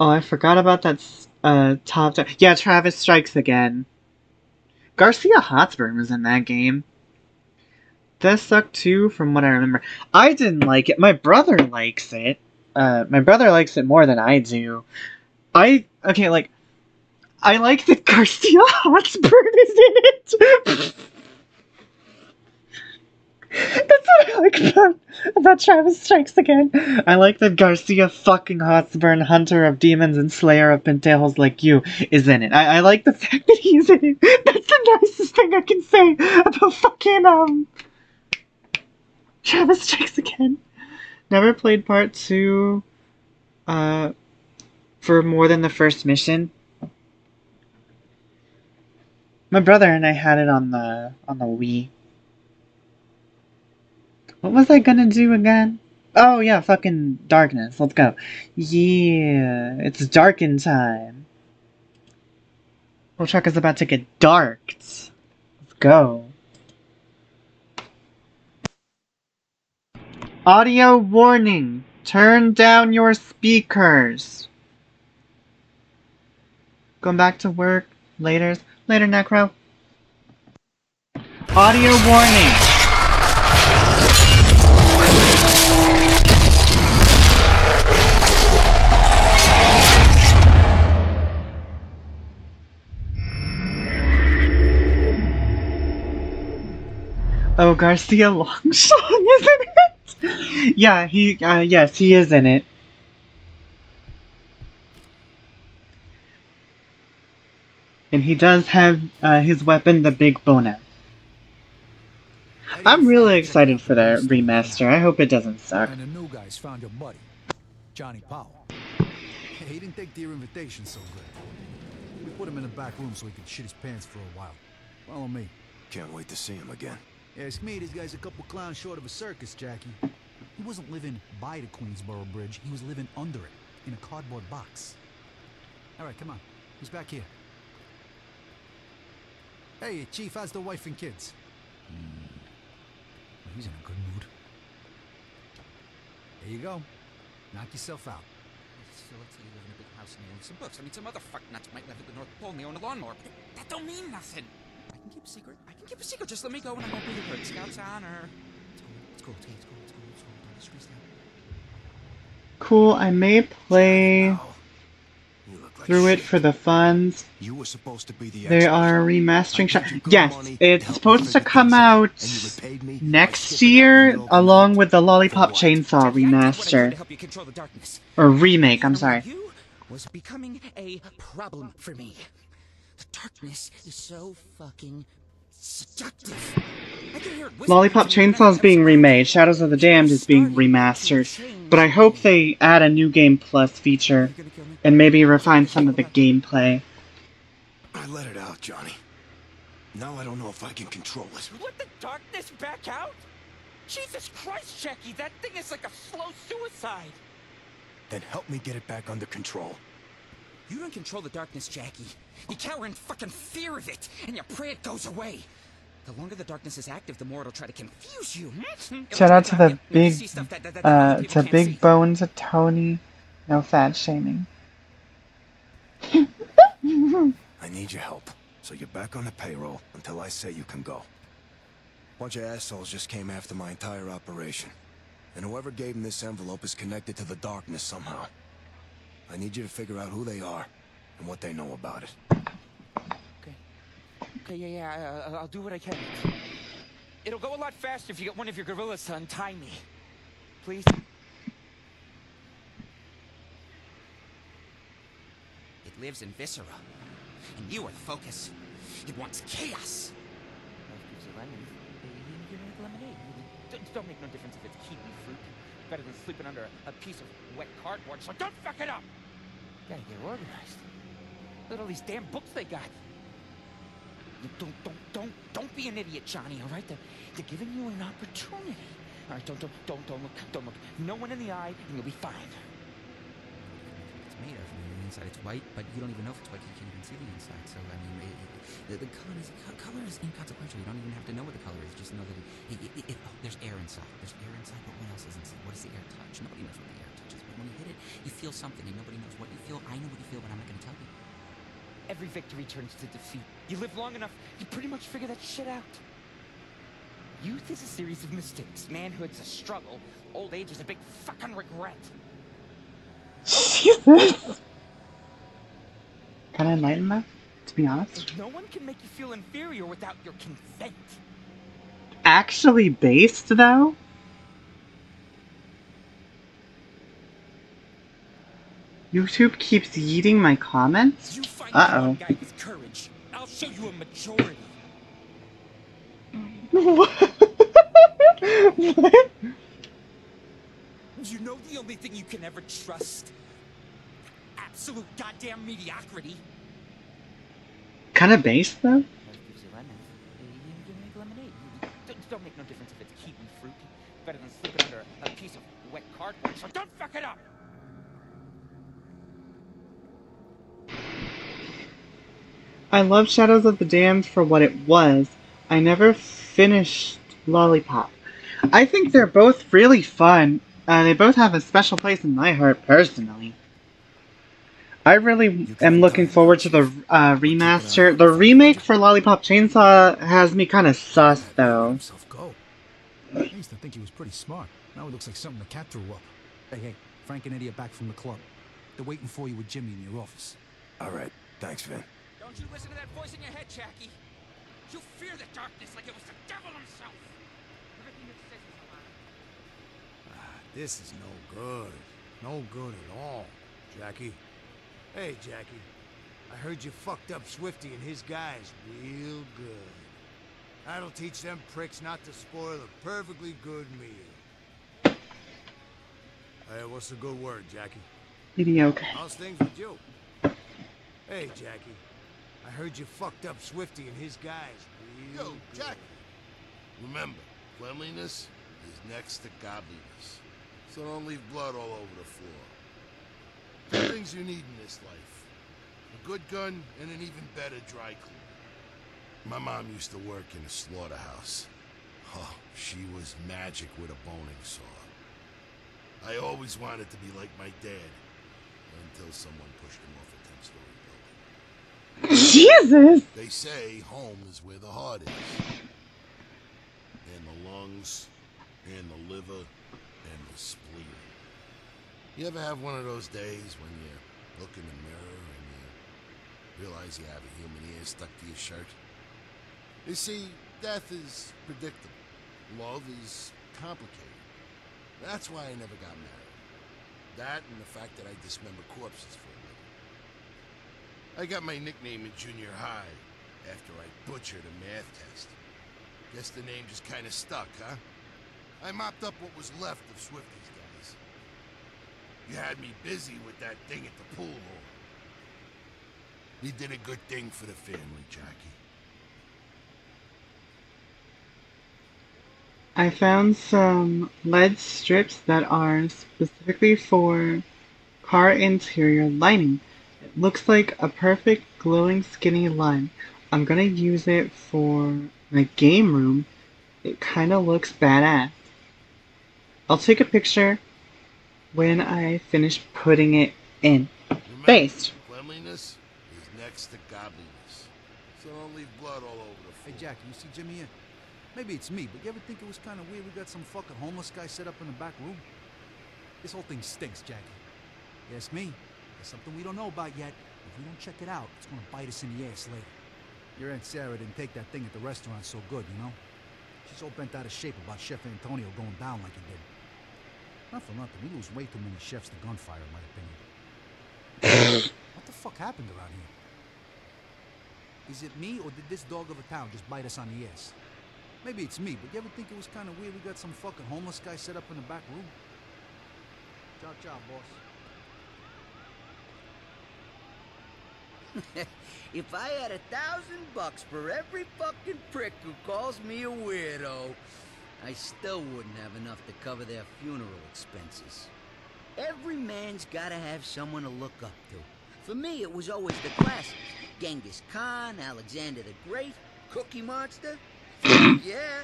Oh, I forgot about that uh, top down. Yeah, Travis strikes again. Garcia Hotspur was in that game. That sucked too, from what I remember. I didn't like it. My brother likes it. Uh, my brother likes it more than I do. I okay, like I like that Garcia Hotspur is in it. That's what I like about, about Travis Strikes Again. I like that Garcia fucking Hotspur, Hunter of Demons and Slayer of Pentales like you, is in it. I, I like the fact that he's in it. That's the nicest thing I can say about fucking, um, Travis Strikes Again. Never played part two, uh, for more than the first mission. My brother and I had it on the, on the Wii. What was I gonna do again? Oh yeah, fucking darkness. Let's go. Yeah, it's dark in time. World Truck is about to get darked. Let's go. Audio warning. Turn down your speakers. Going back to work. Later. Later, Necro. Audio warning. Oh, Garcia Longsong is in it. yeah, he. Uh, yes, he is in it. And he does have uh, his weapon, the Big Bona. I'm really excited for the remaster. I hope it doesn't suck. And the new guys found your buddy, Johnny Powell. He didn't take your invitation so good. We put him in the back room so he could shit his pants for a while. Follow me. Can't wait to see him again. Ask me, this guy's a couple clowns short of a circus, Jackie. He wasn't living by the Queensboro Bridge, he was living under it, in a cardboard box. All right, come on. He's back here? Hey, Chief, how's the wife and kids? Hmm. He's in a good mood. There you go. Knock yourself out. So let's say you live in a big house and you own some books. I mean, some other fuck nuts might live at the North Pole and they own a lawnmower, but that don't mean nothing. I can keep a secret. I can keep a secret. Just let me go and I won't be the hurt. Scout's honor. It's cool. It's cool. It's cool. It's cool. It's cool. Don't stress out. Cool, I may play through it for the funds. You were supposed to be the They are remastering shot. Yes, it's supposed to come out next year along with the Lollipop Chainsaw remaster. Or remake, I'm sorry. Was becoming a problem for me. The darkness is so fucking seductive. I can hear it whisper Lollipop Chainsaw is being remade, Shadows of the Damned is being remastered. But I hope they add a new game plus feature and maybe refine some of the gameplay. I let it out, Johnny. Now I don't know if I can control it. Let the darkness back out? Jesus Christ, Jackie, that thing is like a slow suicide. Then help me get it back under control. You don't control the darkness, Jackie. You cower in fucking fear of it, and you pray it goes away. The longer the darkness is active, the more it'll try to confuse you. hmm? Shout out to to the big, uh, to Big see. Bones, to Tony. No fat shaming. I need your help. So you're back on the payroll until I say you can go. Bunch of assholes just came after my entire operation. And whoever gave them this envelope is connected to the darkness somehow. I need you to figure out who they are and what they know about it. Okay, Okay, yeah, yeah, uh, I'll do what I can. It'll go a lot faster if you get one of your gorillas to untie me. Please? It lives in Viscera. And you are the focus. It wants chaos. Life gives you lemons. You make lemonade. Don't- Don't make no difference if it's kiwi fruit. Better than sleeping under a piece of wet cardboard, so don't fuck it up! Gotta get organized. Look at all these damn books they got. Don't, don't, don't, don't be an idiot, Johnny, all right? They're, they're giving you an opportunity. All right, don't, don't, don't, don't look, don't look. No one in the eye, and you'll be fine. It's made of the inside. It's white, but you don't even know if it's white. You can't even see the inside. So I mean, it, it, the, the color is color is inconsequential. You don't even have to know what the color is. Just know that it, it, it, it, oh, there's air inside. There's air inside, but what else is inside? What does the air touch? Nobody knows what the air touches. But when you hit it, you feel something, and nobody knows what you feel. I know what you feel, but I'm not going to tell you. Every victory turns to defeat. You live long enough, you pretty much figure that shit out. Youth is a series of mistakes. Manhood's a struggle. Old age is a big fucking regret. Jesus. Kind I enlighten that, to be honest. No one can make you feel inferior without your consent. Actually based though. YouTube keeps eating my comments. Uh oh. Guy with courage. I'll show you a majority. You know the only thing you can ever trust? Absolute goddamn mediocrity. Kind of based though. gives you lemons. You make lemonade. Don't, don't make no difference if it's kiwi fruit. Better than sleeping under a piece of wet cardboard, so don't fuck it up! I love Shadows of the Damned for what it was. I never finished Lollipop. I think they're both really fun. Uh, they both have a special place in my heart personally. I really am looking forward to the uh, remaster. The remake for Lollipop Chainsaw has me kind of sus though. I used to think he was pretty smart. Now he looks like something the cat threw up. Hey, hey, Frank and Eddie are back from the club. They're waiting for you with Jimmy in your office. All right. Thanks, Vin. Don't you listen to that voice in your head, Jackie. You fear the darkness like it was the devil himself. Everything it says is a lie. This is no good. No good at all. Jackie. Hey, Jackie. I heard you fucked up Swifty and his guys real good. That'll teach them pricks not to spoil a perfectly good meal. Hey, what's the good word, Jackie? Mediocre. How's things with you? Hey, Jackie. I heard you fucked up Swifty and his guys real Yo, good. Jackie. Remember, cleanliness is next to godliness. So don't leave blood all over the floor. Two things you need in this life. A good gun and an even better dry cleaner. My mom used to work in a slaughterhouse. Oh, she was magic with a boning saw. I always wanted to be like my dad. Until someone pushed him off a 10-story building. Jesus! They say home is where the heart is. And the lungs, and the liver, and the spleen. You ever have one of those days when you look in the mirror and you realize you have a human ear stuck to your shirt? You see, death is predictable. Love is complicated. That's why I never got married. That and the fact that I dismember corpses for a living. I got my nickname in junior high after I butchered a math test. Guess the name just kind of stuck, huh? I mopped up what was left of Swifty's. You had me busy with that thing at the pool hall. You did a good thing for the family, Jackie. I found some lead strips that are specifically for car interior lining. It looks like a perfect glowing skinny line. I'm gonna use it for my game room. It kinda looks badass. I'll take a picture when I finish putting it in. Based. Cleanliness is next to godliness. So don't leave blood all over the Hey, floor. Jackie, you see Jimmy here? Maybe it's me, but you ever think it was kind of weird we got some fucking homeless guy set up in the back room? This whole thing stinks, Jackie. You ask me, there's something we don't know about yet. If we don't check it out, it's gonna bite us in the ass later. Your Aunt Sarah didn't take that thing at the restaurant so good, you know? She's all bent out of shape about Chef Antonio going down like he did. Not for nothing, we lose way too many chefs to gunfire, in my opinion. what the fuck happened around here? Is it me, or did this dog of a town just bite us on the ass? Maybe it's me, but you ever think it was kind of weird we got some fucking homeless guy set up in the back room? Ciao, ciao, boss. if I had a thousand bucks for every fucking prick who calls me a weirdo, I still wouldn't have enough to cover their funeral expenses. Every man's gotta have someone to look up to. For me, it was always the classics. Genghis Khan, Alexander the Great, Cookie Monster. yeah.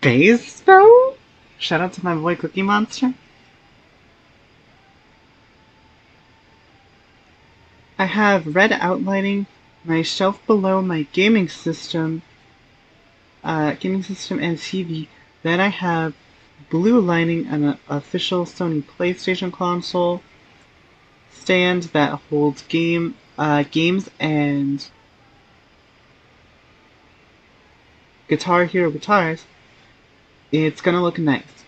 Base though? Shout out to my boy Cookie Monster. I have red outlining my shelf below my gaming system, uh, gaming system and TV. Then I have blue lining an official Sony PlayStation console stand that holds game uh, games and Guitar Hero guitars. It's gonna look nice.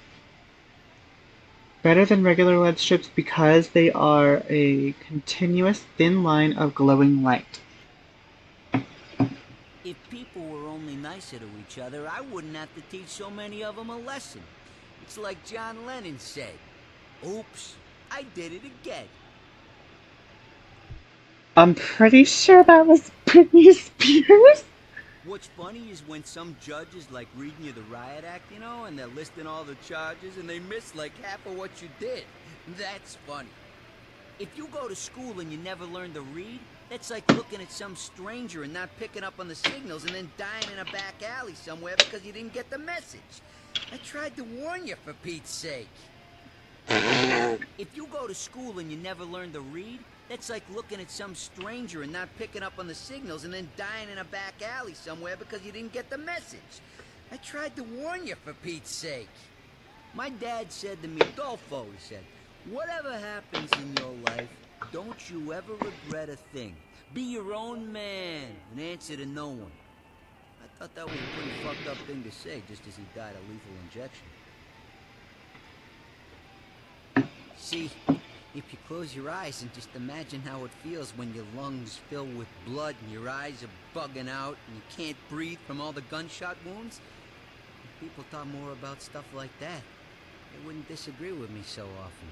Better than regular LED strips because they are a continuous thin line of glowing light. If people only nicer to each other, I wouldn't have to teach so many of them a lesson. It's like John Lennon said, Oops, I did it again. I'm pretty sure that was Britney Spears. What's funny is when some judge is like reading you the riot act, you know, and they're listing all the charges and they miss like half of what you did. That's funny. If you go to school and you never learn to read, that's like looking at some stranger and not picking up on the signals and then dying in a back alley somewhere because you didn't get the message. I tried to warn you for Pete's sake. if you go to school and you never learn to read, that's like looking at some stranger and not picking up on the signals and then dying in a back alley somewhere because you didn't get the message. I tried to warn you for Pete's sake. My dad said to me, Dolfo, he said, whatever happens in your life, don't you ever regret a thing. Be your own man and answer to no one. I thought that was a pretty fucked up thing to say just as he died of lethal injection. See, if you close your eyes and just imagine how it feels when your lungs fill with blood and your eyes are bugging out and you can't breathe from all the gunshot wounds, if people thought more about stuff like that, they wouldn't disagree with me so often.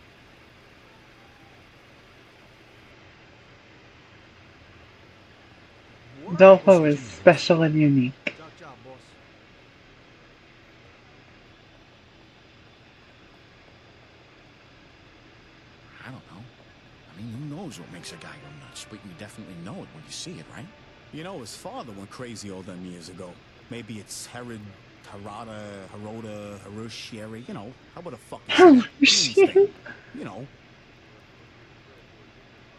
Dolfo is special and unique. I don't know. I mean, who knows what makes a guy go nuts? But you definitely know it when you see it, right? You know, his father went crazy all them years ago. Maybe it's Herod, Harada, Heroda, Harushieri, you know, how about a fucking Harushieri? You know.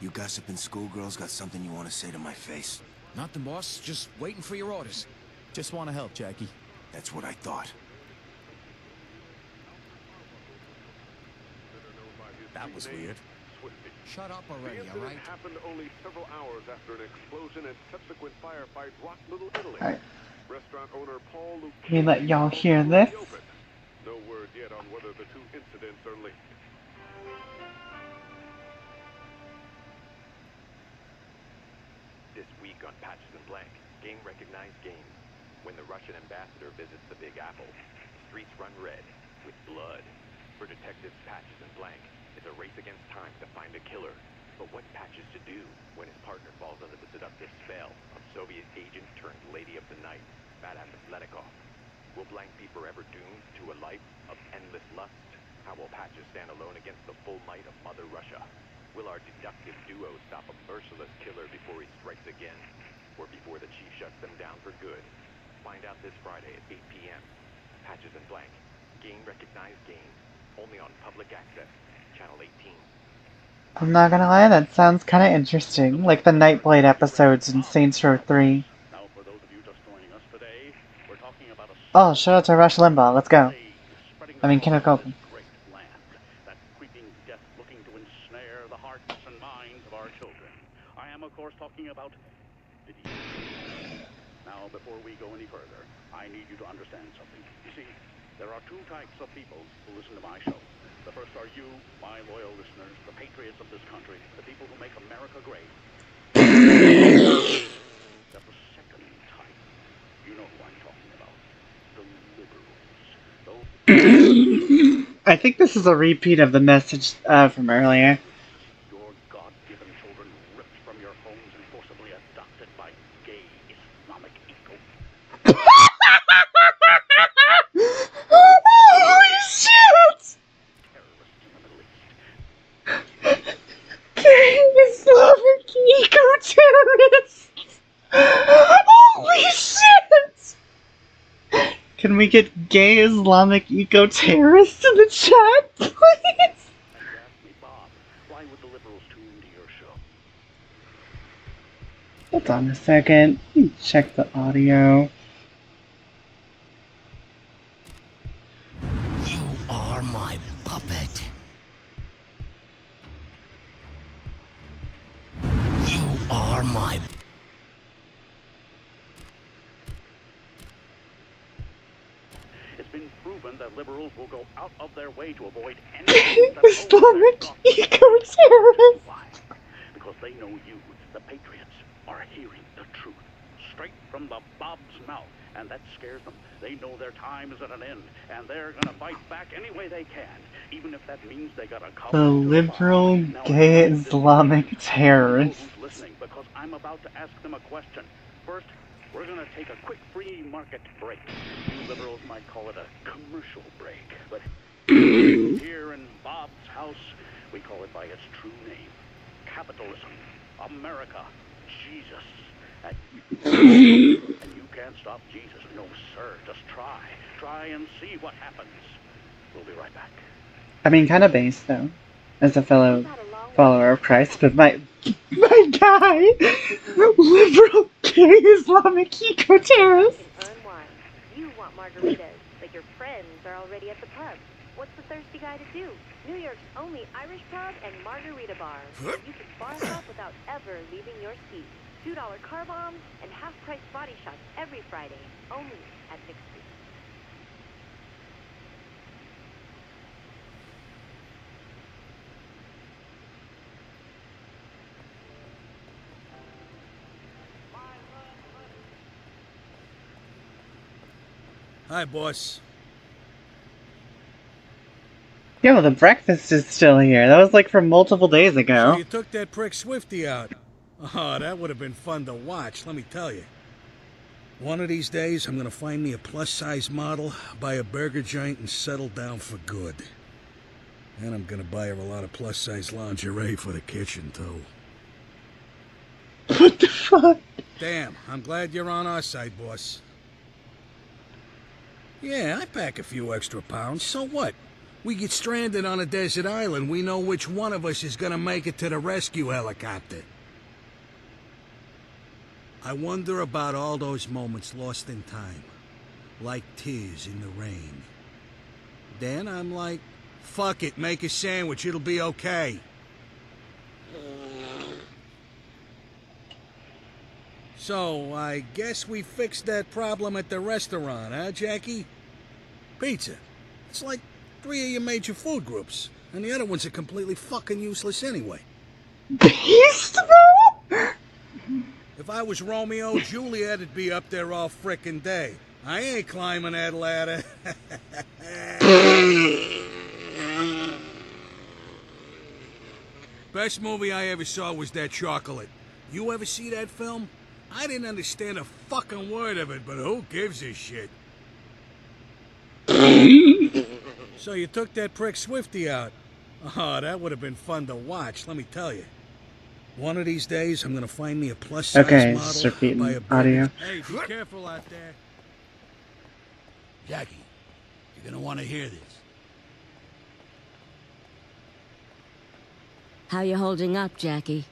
You gossiping schoolgirls got something you want to say to my face? Nothing, boss. Just waiting for your orders. Just want to help, Jackie. That's what I thought. That was weird. Shut up already, all right? happened only several hours after an explosion and subsequent firefight rocked Little Italy. Alright. Restaurant owner Paul Luke Let me let y'all hear this. No word yet on whether the two incidents are linked. This week on Patches and Blank, game recognized games. When the Russian ambassador visits the Big Apple, streets run red with blood. For detectives Patches and Blank, it's a race against time to find a killer. But what's Patches to do when his partner falls under the seductive spell of Soviet agent turned Lady of the Night, Madame Letnikov? Will Blank be forever doomed to a life of endless lust? How will Patches stand alone against the full might of Mother Russia? Will our deductive duo stop a merciless killer before he strikes again? Or before the chief shuts them down for good? Find out this Friday at 8 p.m. Patches and Blank. Game recognized game. Only on public access. Channel 18. I'm not gonna lie, that sounds kinda interesting. Like the Nyteblade episodes in Saints Row 3. Oh, shout out to Rush Limbaugh, let's go. I mean, Kenneth Copeland. creeping death looking to ensnare the hearts and minds of our children. I am, of course, talking about video. Now, before we go any further, I need you to understand something. You see, there are two types of people who listen to my show. The first are you, my loyal listeners, the patriots of this country, the people who make America great. The second type. You know who I'm talking about. The liberals. Those I think this is a repeat of the message uh, from earlier. your God-given children ripped from your homes and forcibly adopted by gay Islamic eco Holy shit! Gay Islamic eco-terrorists! Holy shit! Can get gay Islamic eco-terrorists in the chat, please? Hold on a second. Let me check the audio. You are my puppet. You are my. It's been proven that liberals will go out of their way to avoid anything that Islamic eco-terrorists! because they know you, the patriots, are hearing the truth straight from the Bob's mouth, and that scares them. They know their time is at an end, and they're gonna fight back any way they can, even if that means they gotta cover The liberal gay Islamic terrorists. listening because I'm about to ask them a question. First, we're going to take a quick free market break. You liberals might call it a commercial break, but here in Bob's house, we call it by its true name capitalism, America, Jesus. And, and you can't stop Jesus. No, sir. Just try. Try and see what happens. We'll be right back. I mean, kind of base though, as a fellow follower of Christ, but my my guy, liberal gay Islamic eco terrorist. You want margaritas, but your friends are already at the pub. What's the thirsty guy to do? New York's only Irish pub and margarita bar. You can bar hop without ever leaving your seat. Two dollar car bombs and half price body shots every Friday, only at 6 p.m. Hi, boss. Yo, the breakfast is still here. That was like from multiple days ago. So you took that prick Swifty out. Oh, that would have been fun to watch, let me tell you. One of these days, I'm gonna find me a plus-size model, buy a burger joint, and settle down for good. And I'm gonna buy her a lot of plus-size lingerie for the kitchen, too. What the fuck? Damn, I'm glad you're on our side, boss. Yeah, I pack a few extra pounds, so what? We get stranded on a desert island, we know which one of us is gonna make it to the rescue helicopter. I wonder about all those moments lost in time, like tears in the rain. Then I'm like, fuck it, make a sandwich, it'll be okay. So, I guess we fixed that problem at the restaurant, huh, Jackie? Pizza. It's like three of your major food groups, and the other ones are completely fucking useless anyway. Beast If I was Romeo, Juliet'd be up there all frickin' day. I ain't climbing that ladder. Best movie I ever saw was that chocolate. You ever see that film? I didn't understand a fucking word of it, but who gives a shit? so you took that prick Swifty out. Oh, that would have been fun to watch, let me tell you. One of these days, I'm gonna find me a plus-size Okay, model. just repeating buy a audio. Hey, be careful out there. Jackie, you're gonna want to hear this. How you holding up, Jackie?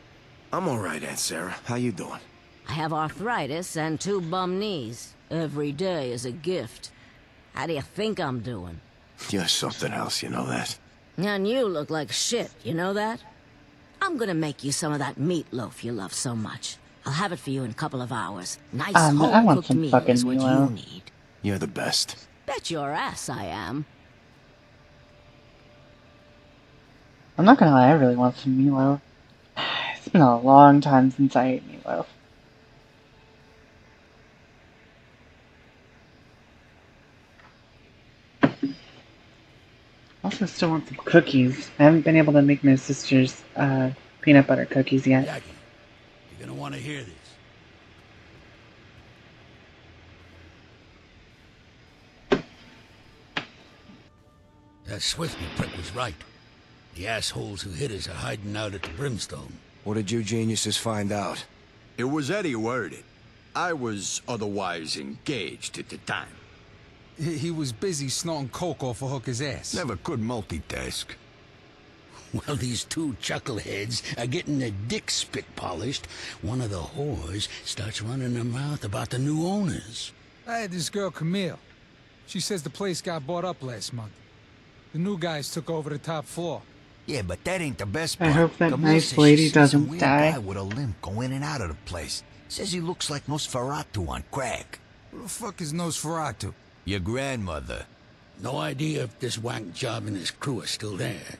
I'm all right, Aunt Sarah. How you doing? I have arthritis and two bum knees. Every day is a gift. How do you think I'm doing? You're something else, you know that? And you look like shit, you know that? I'm gonna make you some of that meatloaf you love so much. I'll have it for you in a couple of hours. Nice Um, I want home-cooked some meal fucking is what you meatloaf. need. You're the best. Bet your ass I am. I'm not gonna lie, I really want some meatloaf. It's been a long time since I ate meatloaf. Also, still want some cookies. I haven't been able to make my sister's uh, peanut butter cookies yet. You're gonna want to hear this. That Swifty prick was right. The assholes who hit us are hiding out at the Brimstone. What did you geniuses find out? It was Eddie who heard it. I was otherwise engaged at the time. He, he was busy snorting coke off a hooker's ass. Never could multitask. Well, these two chuckleheads are getting their dicks spit polished. One of the whores starts running her mouth about the new owners. I had this girl, Camille. She says the place got bought up last month. The new guys took over the top floor. Yeah, but that ain't the best part. I part. hope that Camille nice lady sees a doesn't weird die. guy with a limp go in and out of the place. Says he looks like Nosferatu on crack. Who the fuck is Nosferatu? Your grandmother. No idea if this wank job and his crew are still there.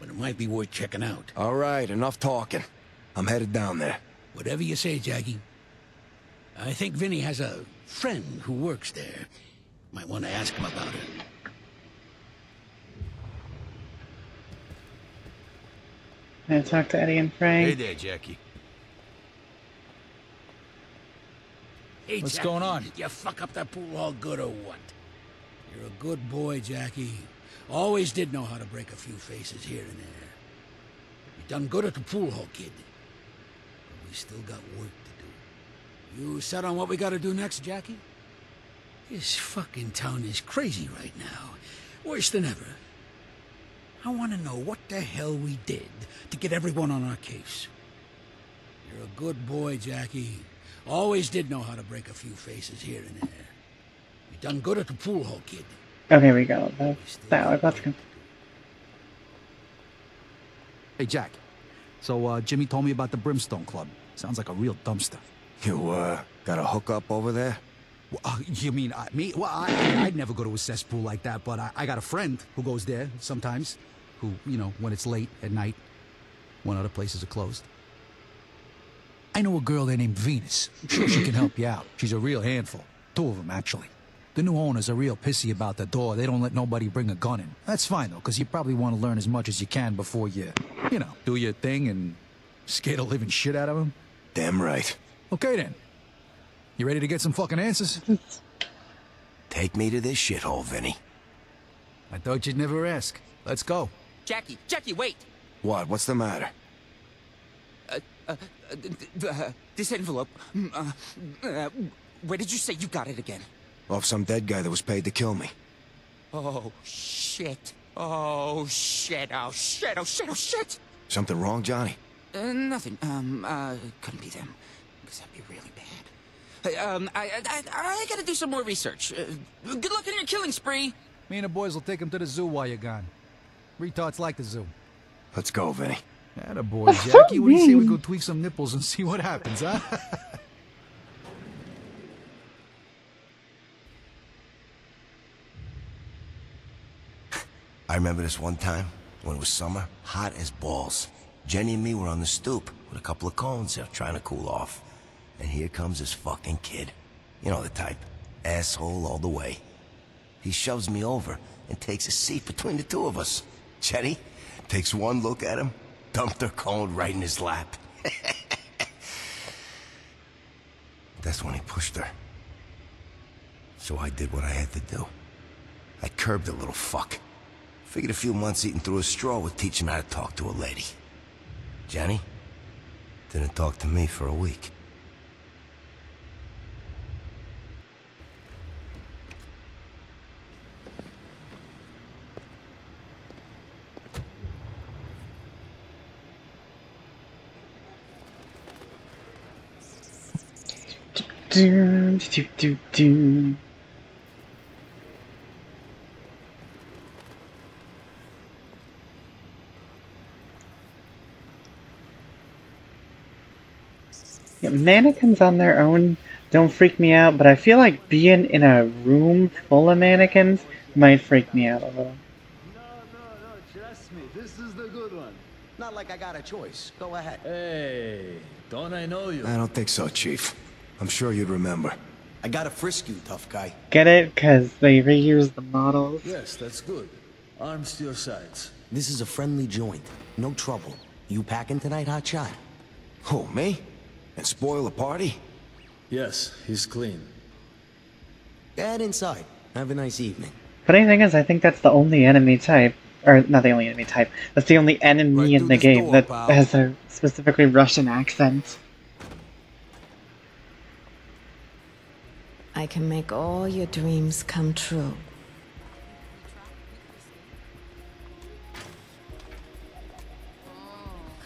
But it might be worth checking out. All right, enough talking. I'm headed down there. Whatever you say, Jackie. I think Vinny has a friend who works there. Might want to ask him about it. i talk to Eddie and Frank. Hey there, Jackie. Hey, What's Jackie, going on? Did you fuck up that pool all good or what? You're a good boy, Jackie. Always did know how to break a few faces here and there. You done good at the pool hall, kid. But we still got work to do. You set on what we gotta do next, Jackie? This fucking town is crazy right now. Worse than ever. I want to know what the hell we did to get everyone on our case. You're a good boy, Jackie. Always did know how to break a few faces here and there. You done good at the pool hall, kid. Oh, here we go. That's that. Let's go. Hey, Jack. So, uh, Jimmy told me about the Brimstone Club. Sounds like a real dumpster. You, uh, got a hookup over there? Well, uh, you mean uh, me? Well, I, I'd never go to a cesspool like that, but I, I got a friend who goes there sometimes, who, you know, when it's late at night, when other places are closed. I know a girl there named Venus. I'm sure she can help you out. She's a real handful. Two of them, actually. The new owners are real pissy about the door. They don't let nobody bring a gun in. That's fine, though, because you probably want to learn as much as you can before you, you know, do your thing and scare the living shit out of them. Damn right. Okay, then. You ready to get some fucking answers? Take me to this shithole, Vinny. I thought you'd never ask. Let's go. Jackie, Jackie, wait! What? What's the matter? Uh, uh, th- th- uh, this envelope. Uh, uh, where did you say you got it again? Off some dead guy that was paid to kill me. Oh, shit. Oh, shit. Oh, shit. Oh, shit. Oh, shit. Something wrong, Johnny? Uh, nothing. Um, uh, couldn't be them. Because that'd be really bad. Hey, um, I, I, I, I gotta do some more research. Uh, good luck on your killing spree. Me and the boys will take him to the zoo while you're gone. Retards like the zoo. Let's go, Vinny. Atta boy, Jackie. What do you say we go tweak some nipples and see what happens, huh? I remember this one time when it was summer, hot as balls. Jenny and me were on the stoop with a couple of cones there trying to cool off. And here comes this fucking kid. You know the type. Asshole all the way. He shoves me over and takes a seat between the two of us. Jenny takes one look at him, dumped her cone right in his lap. That's when he pushed her. So I did what I had to do. I curbed the little fuck. Figured a few months eating through a straw would teach him how to talk to a lady. Jenny didn't talk to me for a week. Do, do, do, do. Yeah, mannequins on their own don't freak me out, but I feel like being in a room full of mannequins might freak me out a little. No, no, no, trust me. This is the good one. Not like I got a choice. Go ahead. Hey, don't I know you? I don't think so, Chief. I'm sure you'd remember. I gotta frisk you, tough guy. Get it? Because they reuse the models. Yes, that's good. Arms to your sides. This is a friendly joint. No trouble. You packing tonight, hotshot? Oh, me? And spoil a party? Yes, he's clean. Get inside. Have a nice evening. Funny thing is, I think that's the only enemy type, or not the only enemy type. That's the only enemy in the game that has a specifically Russian accent. I can make all your dreams come true.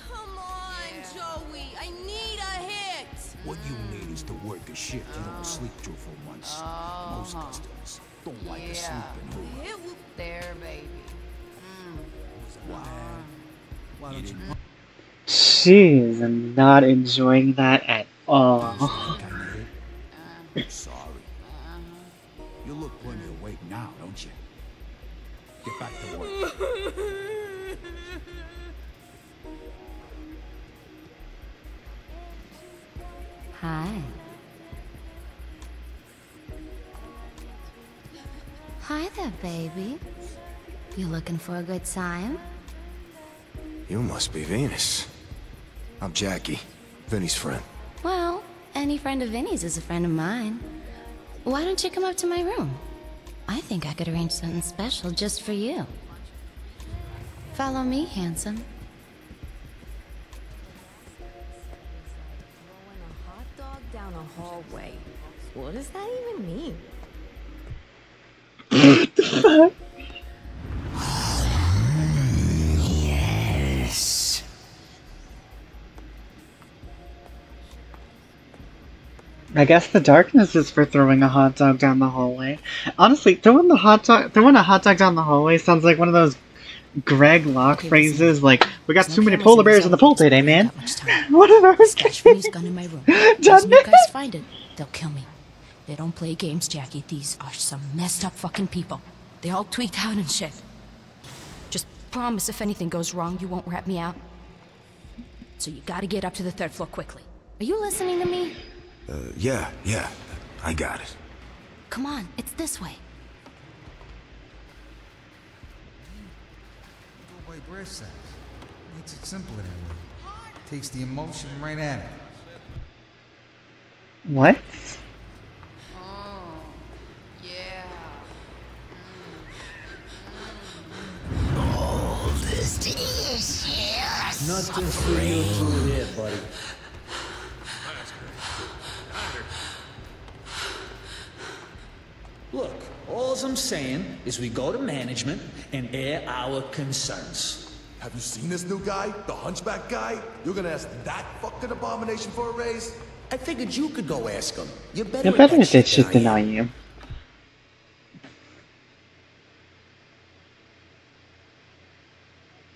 Come on, Joey. I need a hit. What you need is to work a shift you don't sleep through for months. Oh. Most customers don't like to sleep in Hit whoop there, baby. Why? Mm. Why don't you She's not enjoying that at all. Hi. Hi there, baby. You looking for a good time? You must be Venus. I'm Jackie, Vinny's friend. Well, any friend of Vinny's is a friend of mine. Why don't you come up to my room? I think I could arrange something special just for you. Follow me, handsome. Hallway. What does that even mean? Yes. I guess the darkness is for throwing a hot dog down the hallway. Honestly, throwing the hot dog, throwing a hot dog down the hallway sounds like one of those Greg Locke phrases, like "We got too many polar bears in the pool today, man?" What are those? Stash Vinny's gun in my room. Done Doesn't you guys find it? They'll kill me. They don't play games, Jackie. These are some messed up fucking people. They all tweaked out and shit. Just promise if anything goes wrong, you won't rat me out. So you gotta get up to the third floor quickly. Are you listening to me? Uh, yeah, yeah. I got it. Come on, it's this way. Go by breath size. Makes it simpler that way. Takes the emotion right out of it. What? Oh, mm. Mm. All this delicious. Nothing for you through here, buddy. Look, all I'm saying is we go to management and air our concerns. Have you seen this new guy? The hunchback guy? You're gonna ask that fucking abomination for a raise? I figured you could go ask him. You're better You're at better that at that shit shit than than I I am. am.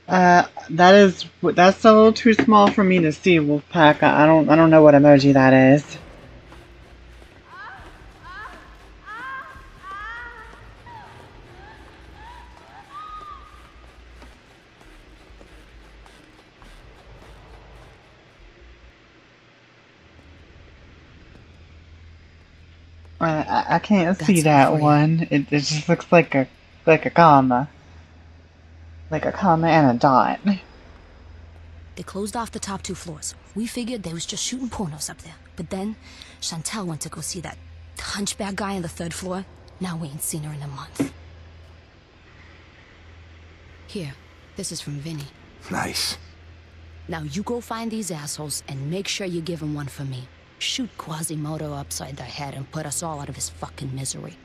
Uh, that is that's a little too small for me to see, Wolfpack. I I don't I don't know what emoji that is. I I, I can't see that one. It, it just looks like a like a comma, like a comma and a dot. They closed off the top two floors. We figured they was just shooting pornos up there. But then, Chantel went to go see that hunchback guy on the third floor. Now we ain't seen her in a month. Here, this is from Vinny. Nice. Now you go find these assholes and make sure you give them one for me. Shoot Quasimodo upside the head and put us all out of his fucking misery.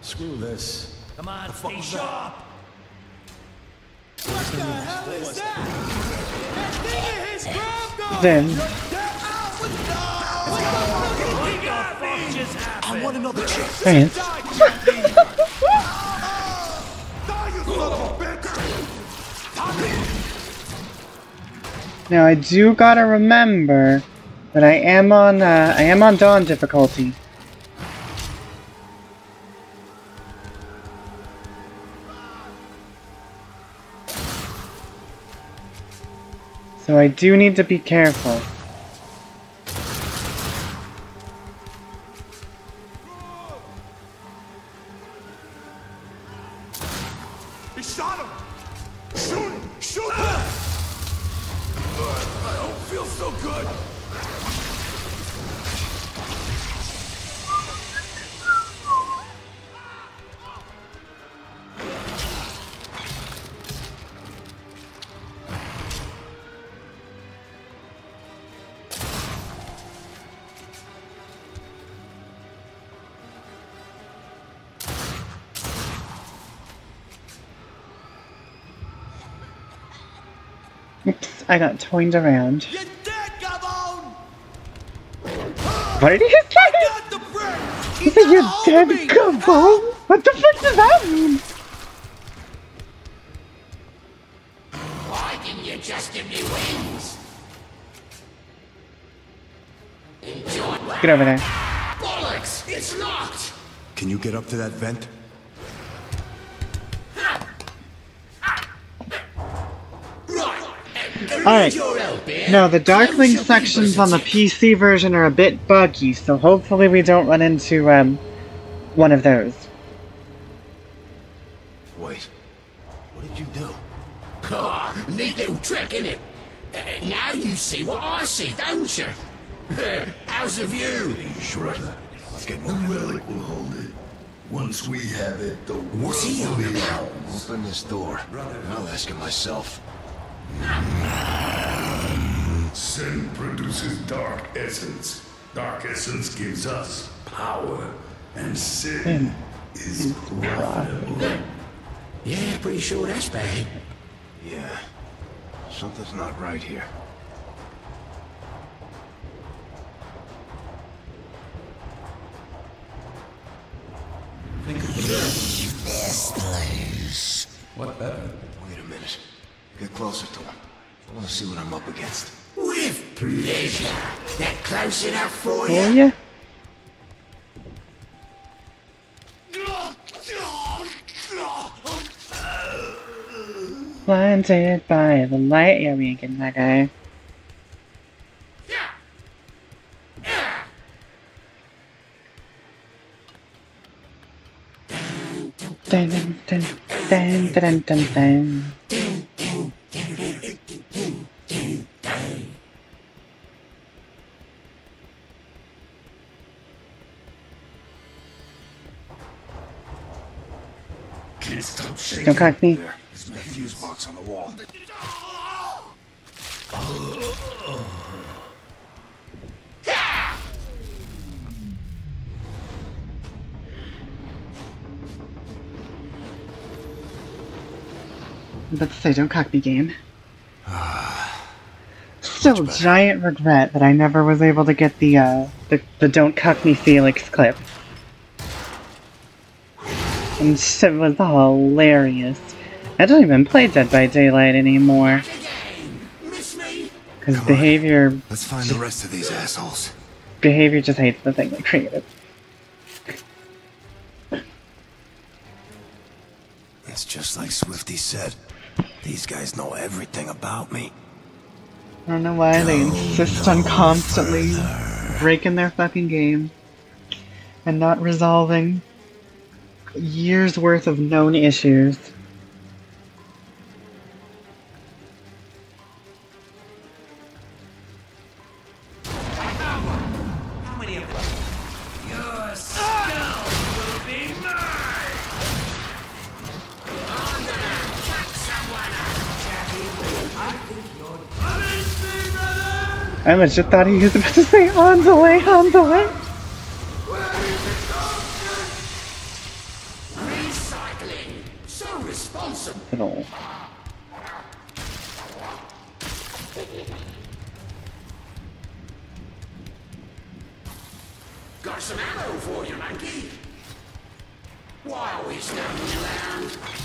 Screw this. Come on, stay sharp. Then I want another chance. Now I do gotta remember that I am on uh, I am on dawn difficulty. So I do need to be careful. Got turned around. What did he say? He said you're dead, Gabon? What the fuck does that mean? Why didn't you just give me wings? Enjoy. Get over there. Bollocks! It's locked! Can you get up to that vent? Alright. No, the Darkling sections on the PC version are a bit buggy, so hopefully we don't run into, um, one of those. Wait. What did you do? Oh, neat little trick, innit? Uh, now you see what I see, don't you? How's the view? Sure. Let's get moving. The relic will hold it. Once we have it, the world What's he will on be about? ours. Open this door. I'll ask it myself. Sin produces dark essence. Dark essence gives us power. And sin is profitable. Yeah, pretty sure that's bad. Yeah. Something's not right here. This place. What better? Wait a minute. Get closer to him. I want to see what I'm up against. With pleasure. That close enough for For you? Blinded by the light. Yeah, we ain't getting that guy. Dun, dun, dun, dun, dun, dun, dun. Don't cock me. There's a fuse box on the wall. Let's say don't cock me game. Still giant regret that I never was able to get the uh the, the don't cock me Felix clip. And it was hilarious. I don't even play Dead by Daylight anymore. Because behavior Let's find the rest of these assholes. behavior just hates the thing they created. It's just like Swifty said. These guys know everything about me. I don't know why they insist on constantly breaking their fucking game and not resolving years worth of known issues. How many of them? Your skull will be mine! I'm gonna cut someone. I think you're... Avenge me, brother! I legit thought he was about to say on the way, on the way. No. Got some ammo for you, monkey! Why are we standing around?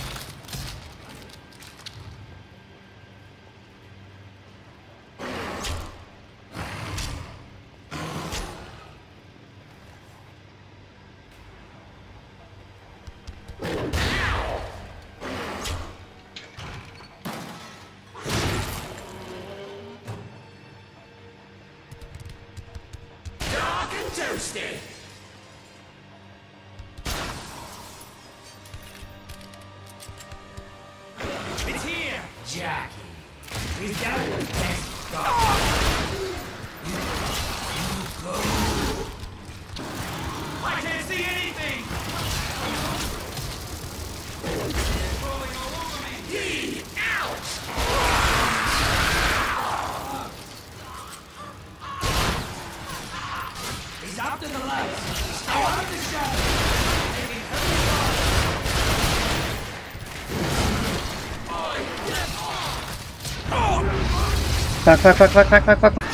Fuck, fuck, fuck, fuck, fuck, fuck,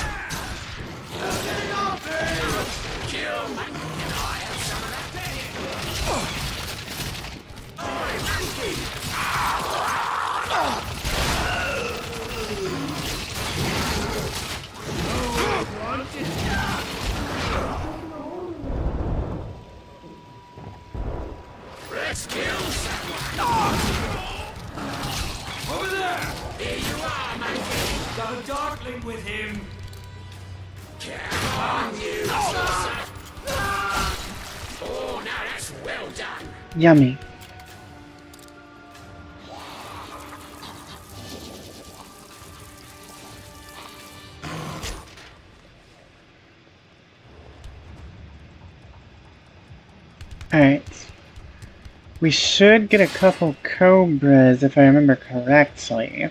We should get a couple cobras if I remember correctly.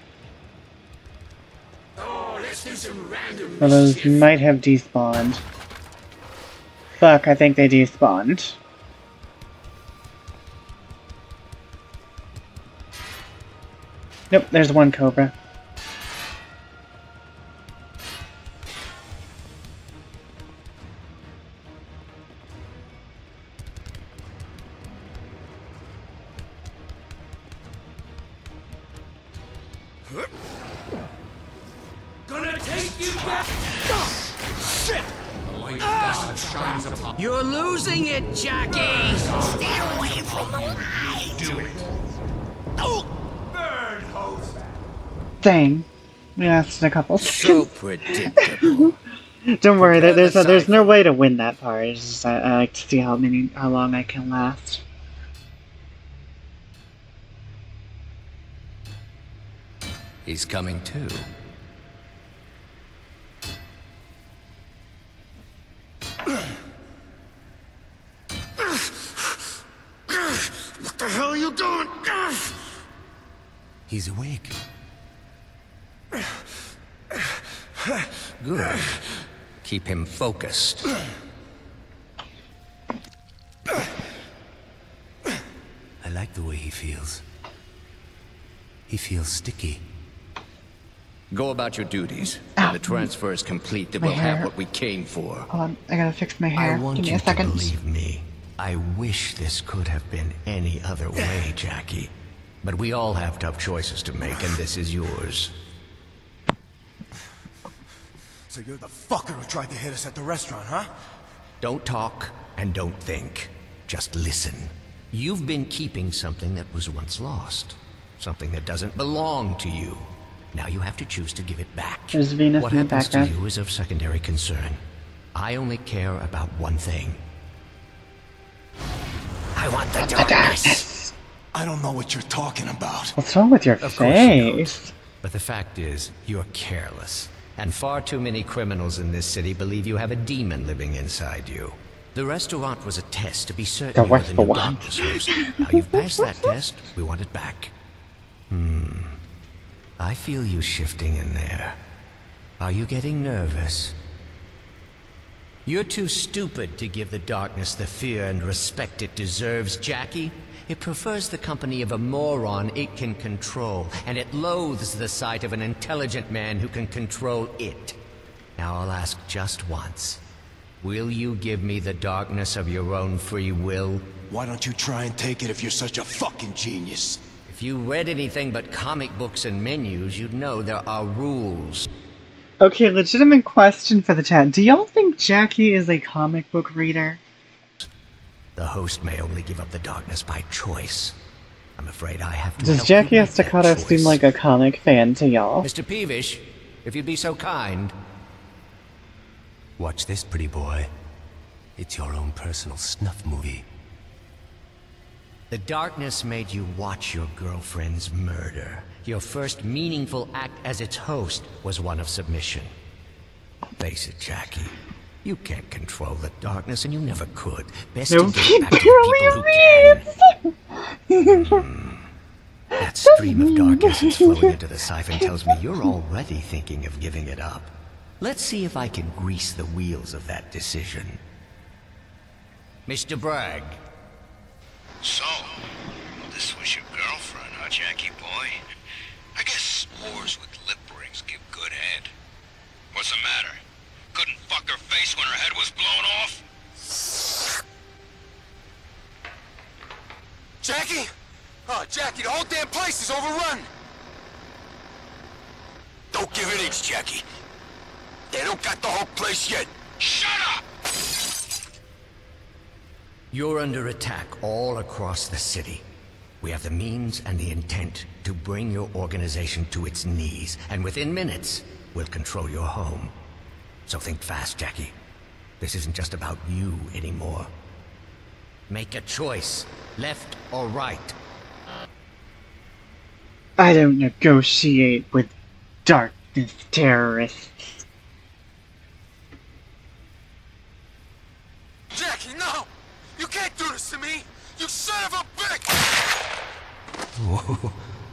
Well, those might have despawned. Fuck, I think they despawned. Nope, there's one cobra. We lasted a couple So seconds. predictable. Don't worry, there, there's the a, there's no way to win that part. It's just I, I like to see how many how long I can last. He's coming too. What the hell are you doing? He's awake. Good. Keep him focused. I like the way he feels. He feels sticky. Go about your duties. When the transfer is complete, then we'll have what we came for. Hold on, I gotta fix my hair. I want Give me you a second. to believe me. I wish this could have been any other way, Jackie. But we all have tough choices to make, and this is yours. So you're the fucker who tried to hit us at the restaurant, huh? Don't talk and don't think. Just listen. You've been keeping something that was once lost. Something that doesn't belong to you. Now you have to choose to give it back. There's Venus what in the happens to background. you is of secondary concern. I only care about one thing. I want the darkness. I don't know what you're talking about. What's wrong with your Of course you face? But the fact is, you're careless. And far too many criminals in this city believe you have a demon living inside you. The restaurant was a test to be certain The you were the new doctor's host. Now you've passed that test, we want it back. Hmm. I feel you shifting in there. Are you getting nervous? You're too stupid to give the darkness the fear and respect it deserves, Jackie. It prefers the company of a moron it can control, and it loathes the sight of an intelligent man who can control it. Now I'll ask just once. Will you give me the darkness of your own free will? Why don't you try and take it if you're such a fucking genius? If you read anything but comic books and menus, you'd know there are rules. Okay, legitimate question for the chat. Do y'all think Jackie is a comic book reader? The host may only give up the darkness by choice. I'm afraid I have to Does help Jackie you make Estacado seem like a comic fan to y'all? Mr. Peevish, if you'd be so kind. Watch this, pretty boy. It's your own personal snuff movie. The darkness made you watch your girlfriend's murder. Your first meaningful act as its host was one of submission. Face it, Jackie. You can't control the darkness, and you never could. Best No, to give it back to the people who can. That stream of darkness that's flowing into the siphon tells me you're already thinking of giving it up. Let's see if I can grease the wheels of that decision. Mr. Bragg, So, this was your girlfriend, huh, Jackie boy? I guess whores with lip rings give good head. What's the matter? Couldn't fuck her face when her head was blown off? Jackie? Oh, Jackie, the whole damn place is overrun. Don't give it inch, Jackie. They don't got the whole place yet. Shut up! You're under attack all across the city. We have the means and the intent to bring your organization to its knees, and within minutes, we'll control your home. So think fast, Jackie. This isn't just about you anymore. Make a choice, left or right. I don't negotiate with darkness terrorists. Jackie, no! You can't do this to me! You son of a bitch! Whoa,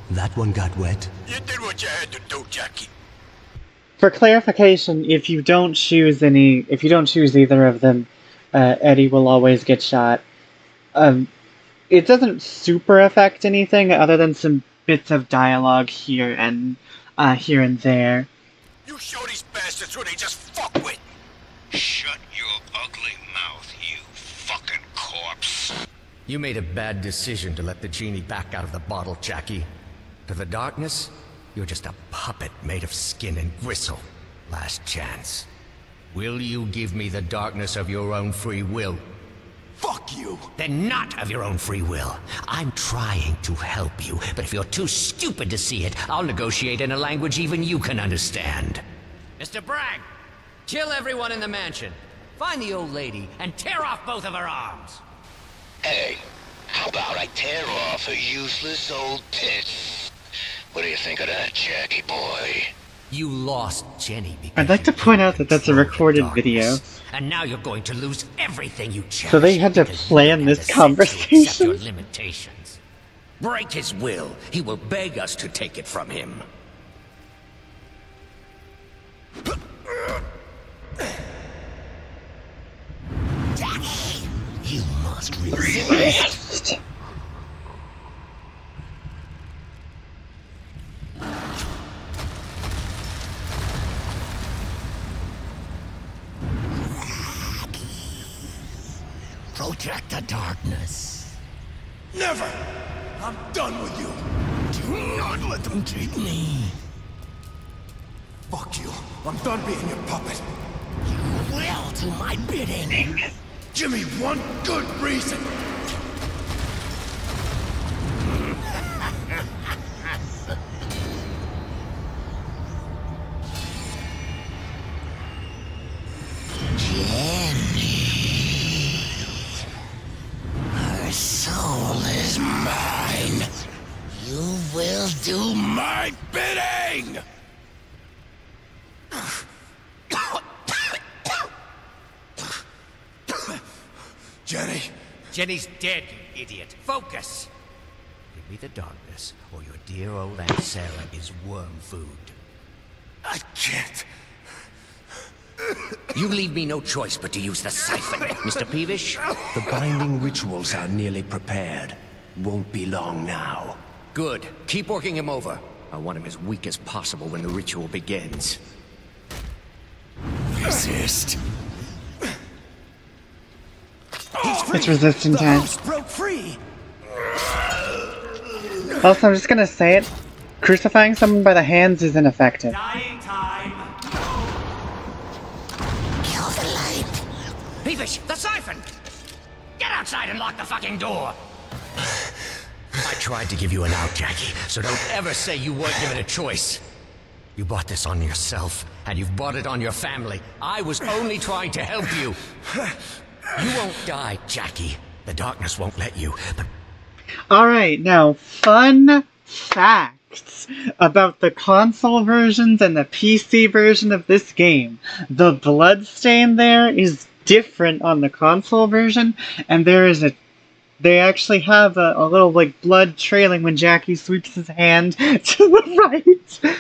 that one got wet. You did what you had to do, Jackie. For clarification, if you don't choose any, if you don't choose either of them, uh, Eddie will always get shot. Um, it doesn't super affect anything other than some bits of dialogue here and uh, here and there. You show these bastards who they just fuck with. Shut your ugly mouth, you fucking corpse. You made a bad decision to let the genie back out of the bottle, Jackie. To the darkness, you're just a puppet made of skin and gristle. Last chance. Will you give me the darkness of your own free will? Fuck you! Then not of your own free will. I'm trying to help you, but if you're too stupid to see it, I'll negotiate in a language even you can understand. Mr. Bragg, kill everyone in the mansion. Find the old lady and tear off both of her arms. Hey, how about I tear off her useless old tits? What do you think of that, Jackie boy? You lost Jenny because I'd like to point out that that's a recorded video, and now you're going to lose everything you cherish. so they had to plan this Accept your conversation. limitations. Break his will. He will beg us to take it from him. Jackie, you must resist. Protect the darkness. Never! I'm done with you! Do not let them take me. Fuck you! I'm done being your puppet! You will do my bidding. Give me one good reason! Do my bidding! Jenny! Jenny's dead, you idiot. Focus! Give me the darkness, or your dear old Aunt Sarah is worm food. I can't. You leave me no choice but to use the siphon, Mr. Peevish. The binding rituals are nearly prepared. Won't be long now. Good. Keep working him over. I want him as weak as possible when the ritual begins. Resist. It's resistant time. broke free. Also, I'm just gonna say it. Crucifying someone by the hands is ineffective. Dying time. Kill the light. Peevish, the siphon! Get outside and lock the fucking door! I tried to give you an out, Jackie, so don't ever say you weren't given a choice. You bought this on yourself, and you've bought it on your family. I was only trying to help you. You won't die, Jackie. The darkness won't let you, but Alright, now, fun facts about the console versions and the PC version of this game. The bloodstain there is different on the console version, and there is a they actually have a, a little like blood trailing when Jackie sweeps his hand to the right.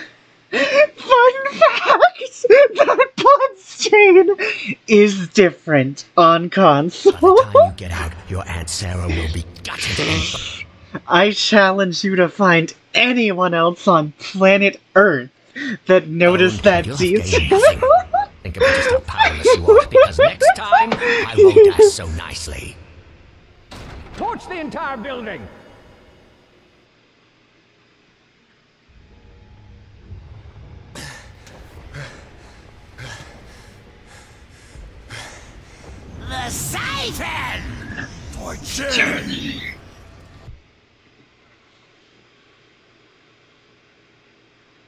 Fun fact! That bloodstain is different on console. By the time you get out, your Aunt Sarah will be gutted. I challenge you to find anyone else on planet Earth that noticed oh, that detail. Think about just how powerless you are, because next time I won't ask so nicely. Torch the entire building! The Siphon! For Journey!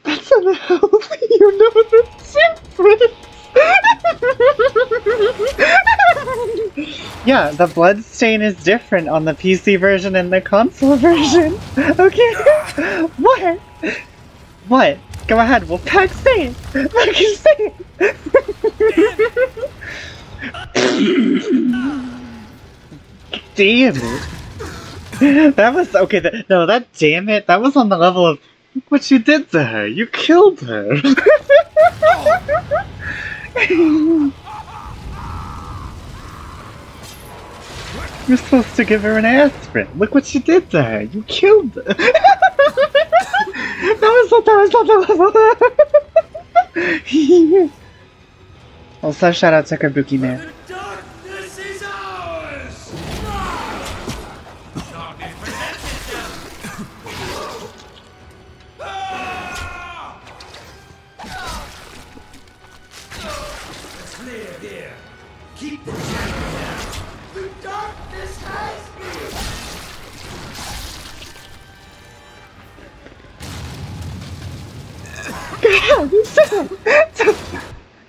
Somehow you know the difference. yeah, the blood stain is different on the PC version and the console version. Okay. what? What? Go ahead. We'll pack. Fucking say it. damn it. That was okay. No, that damn it. That was on the level of what you did to her. You killed her. You're supposed to give her an aspirin. Look what you did to her. You killed her. that was not, that was not the level. also, shout out to Kabuki Man.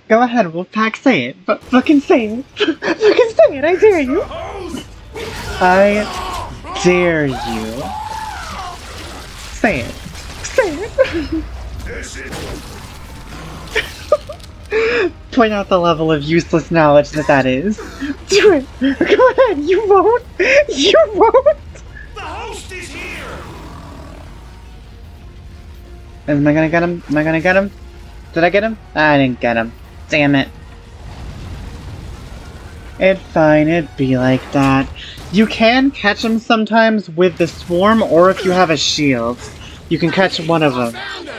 Go ahead, Wolfpack, say it. But fucking say it. fucking say it, I dare you. I dare you. Say it. Say it. Point out the level of useless knowledge that that is. Do it. Go ahead. You won't. You won't. The host is here! Am I gonna get him? Am I gonna get him? Did I get him? I didn't get him. Damn it. It fine, it'd be like that. You can catch him sometimes with the swarm, or if you have a shield. You can catch one of them.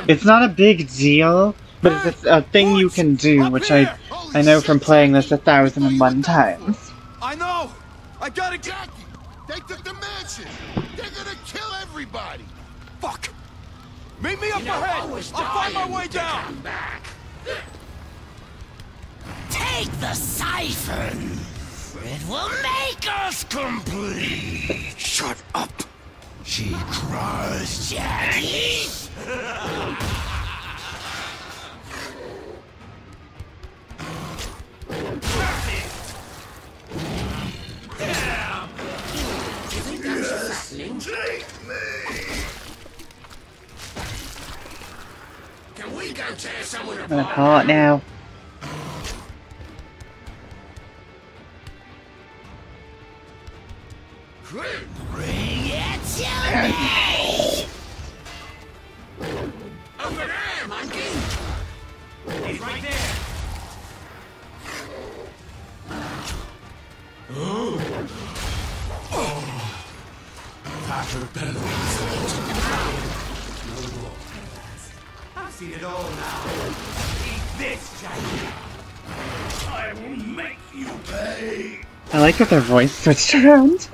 It's not a big deal, but it's a, thing you can do, which I I know from playing this a thousand and one times. I know! I gotta Jackie! They took the mansion! They're gonna kill everybody! Fuck! Meet me up You know, ahead! I'll find my way to down! come back. Take the siphon! It will make us complete! Shut up! She cries, Jackie! Damn! You think that's just a sling? Take me! Can we go tear someone I'm gonna call it now. Bring it to me! Over there, monkey! He's right there! Oh! Oh! Patrick I've seen it all now. Eat this! I will make you pay! I like that their voice switched around.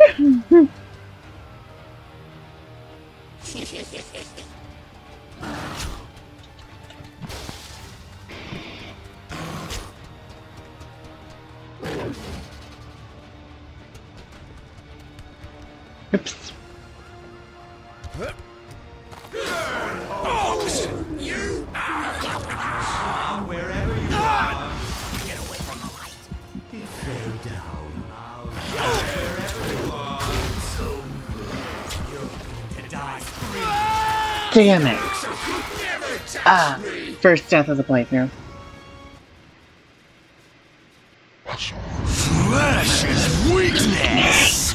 Oops. You are Wherever you are. Get away from the light. He fell down. Damn it. Ah, first death of the playthrough. Flesh is weakness!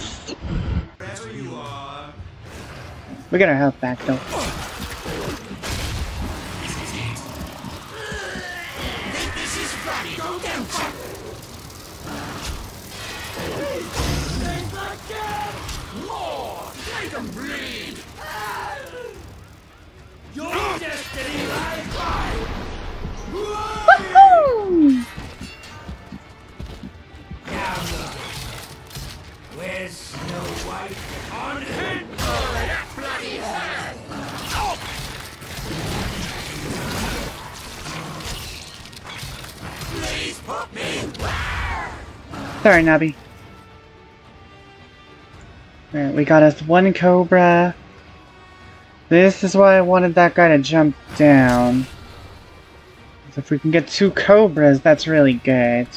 We got our health back though. This is funny. Go down. More. Make them bleed. Your destiny lies by. Woohoo! Where's Snow White? On head. Oh, that bloody head. Please put me Sorry, Nubby. Alright, we got us one Cobra. This is why I wanted that guy to jump down. If we can get two Cobras, that's really good.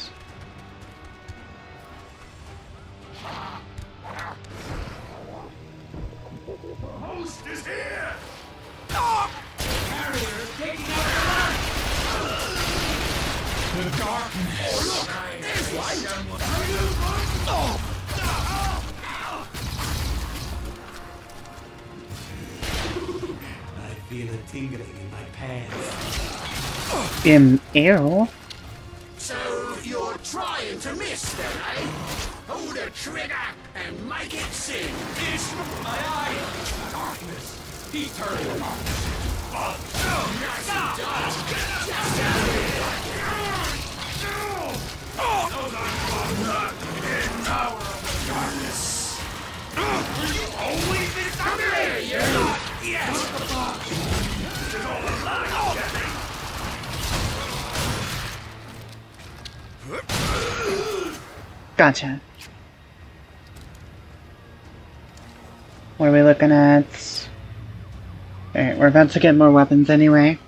Tingling in my pants. Im ew. So you're trying to miss then, eh? Hold the trigger and make it sing. It's my eye. Darkness. Eternal darkness. Oh, no, nice Those are not in power of the darkness. Will you always be Come here, you not yet. This is all a lie, Jesse. Gotcha. What are we looking at? Alright, we're about to get more weapons anyway.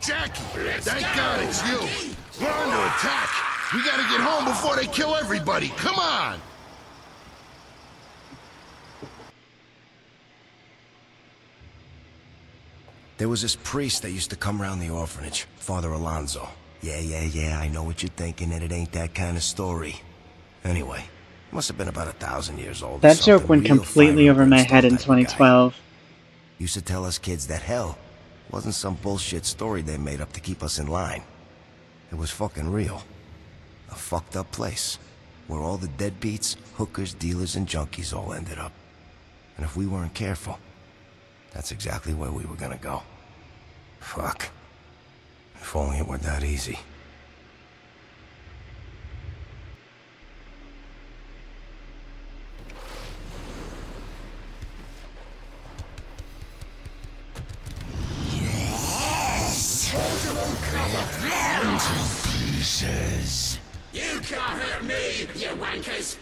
Jackie, thank God it's you. We're under attack. We gotta get home before they kill everybody. Come on! There was this priest that used to come around the orphanage, Father Alonso. Yeah, yeah, yeah, I know what you're thinking, and it ain't that kind of story. Anyway, must have been about a thousand years old. That joke went completely over my head in type of guy. 2012. Used to tell us kids that hell wasn't some bullshit story they made up to keep us in line. It was fucking real. A fucked up place. Where all the deadbeats, hookers, dealers, and junkies all ended up. And if we weren't careful, that's exactly where we were gonna go. Fuck. If only it were that easy. pieces. You can't hurt me, you wankers.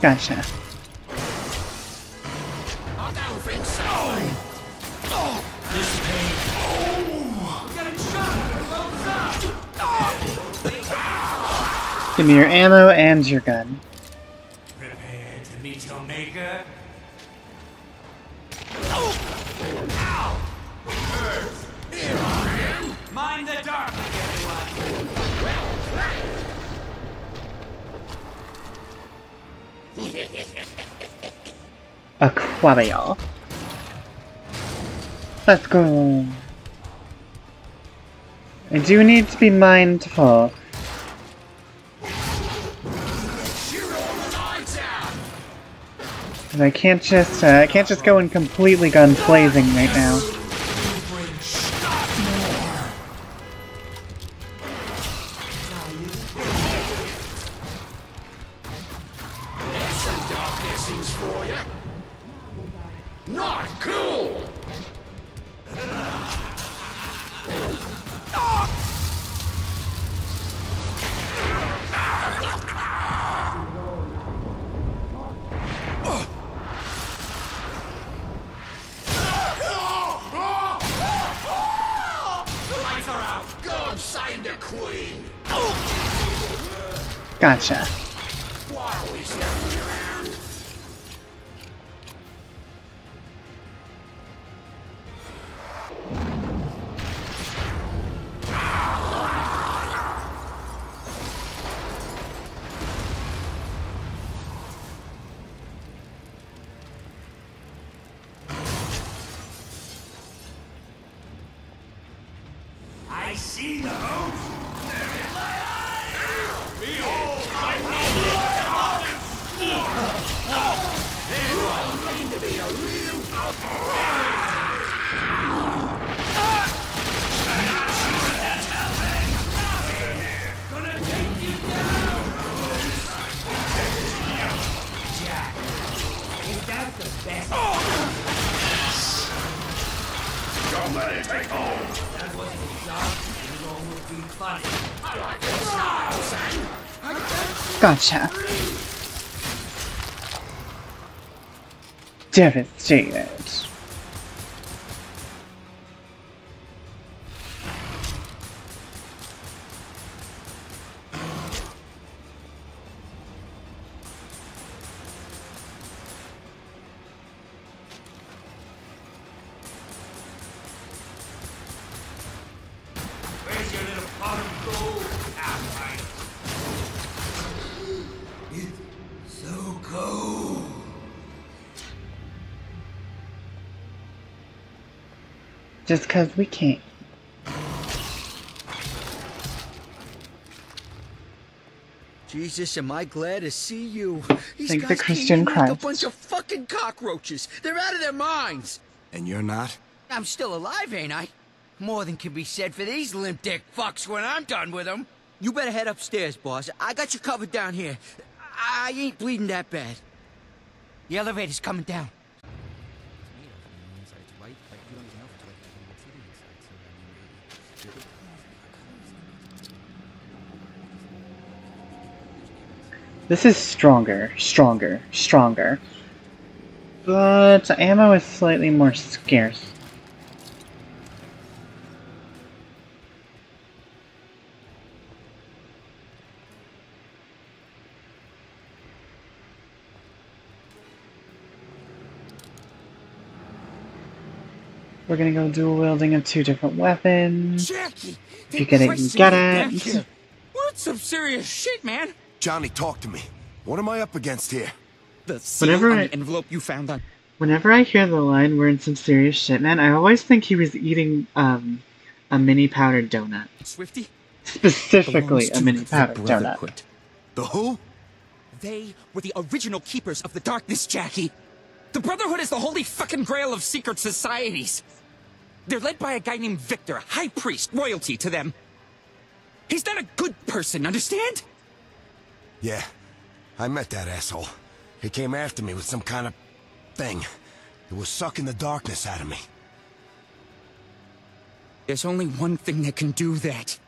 Gotcha. I. Oh, this. Oh, shot. Give me your ammo and your gun. Prepare to meet your maker. Here I am. Mind the dark, everyone. Aquabio. Let's go. I do need to be mindful. I can't just uh, I can't just go in completely guns blazing right now. Devastated. Just cause we can't. Jesus, am I glad to see you. These Think the guys Christian came in like a bunch of fucking cockroaches. They're out of their minds. And you're not? I'm still alive, ain't I? More than can be said for these limp dick fucks when I'm done with them. You better head upstairs, boss. I got you covered down here. I ain't bleeding that bad. The elevator's coming down. This is stronger, stronger, stronger. But ammo is slightly more scarce. We're gonna go dual wielding of two different weapons. Jackie! If you get it, you get it. What some serious shit, man? Johnny, talk to me. What am I up against here? The seal Whenever I- envelope you found on. Whenever I hear the line "We're in some serious shit, man," I always think he was eating um a mini powdered donut. Swifty? Specifically, belongs a mini powdered donut. Brotherhood. The who? They were the original keepers of the darkness, Jackie. The Brotherhood is the holy fucking grail of secret societies. They're led by a guy named Victor, High Priest, royalty to them. He's not a good person, understand? Yeah, I met that asshole. He came after me with some kind of thing. It was sucking the darkness out of me. There's only one thing that can do that.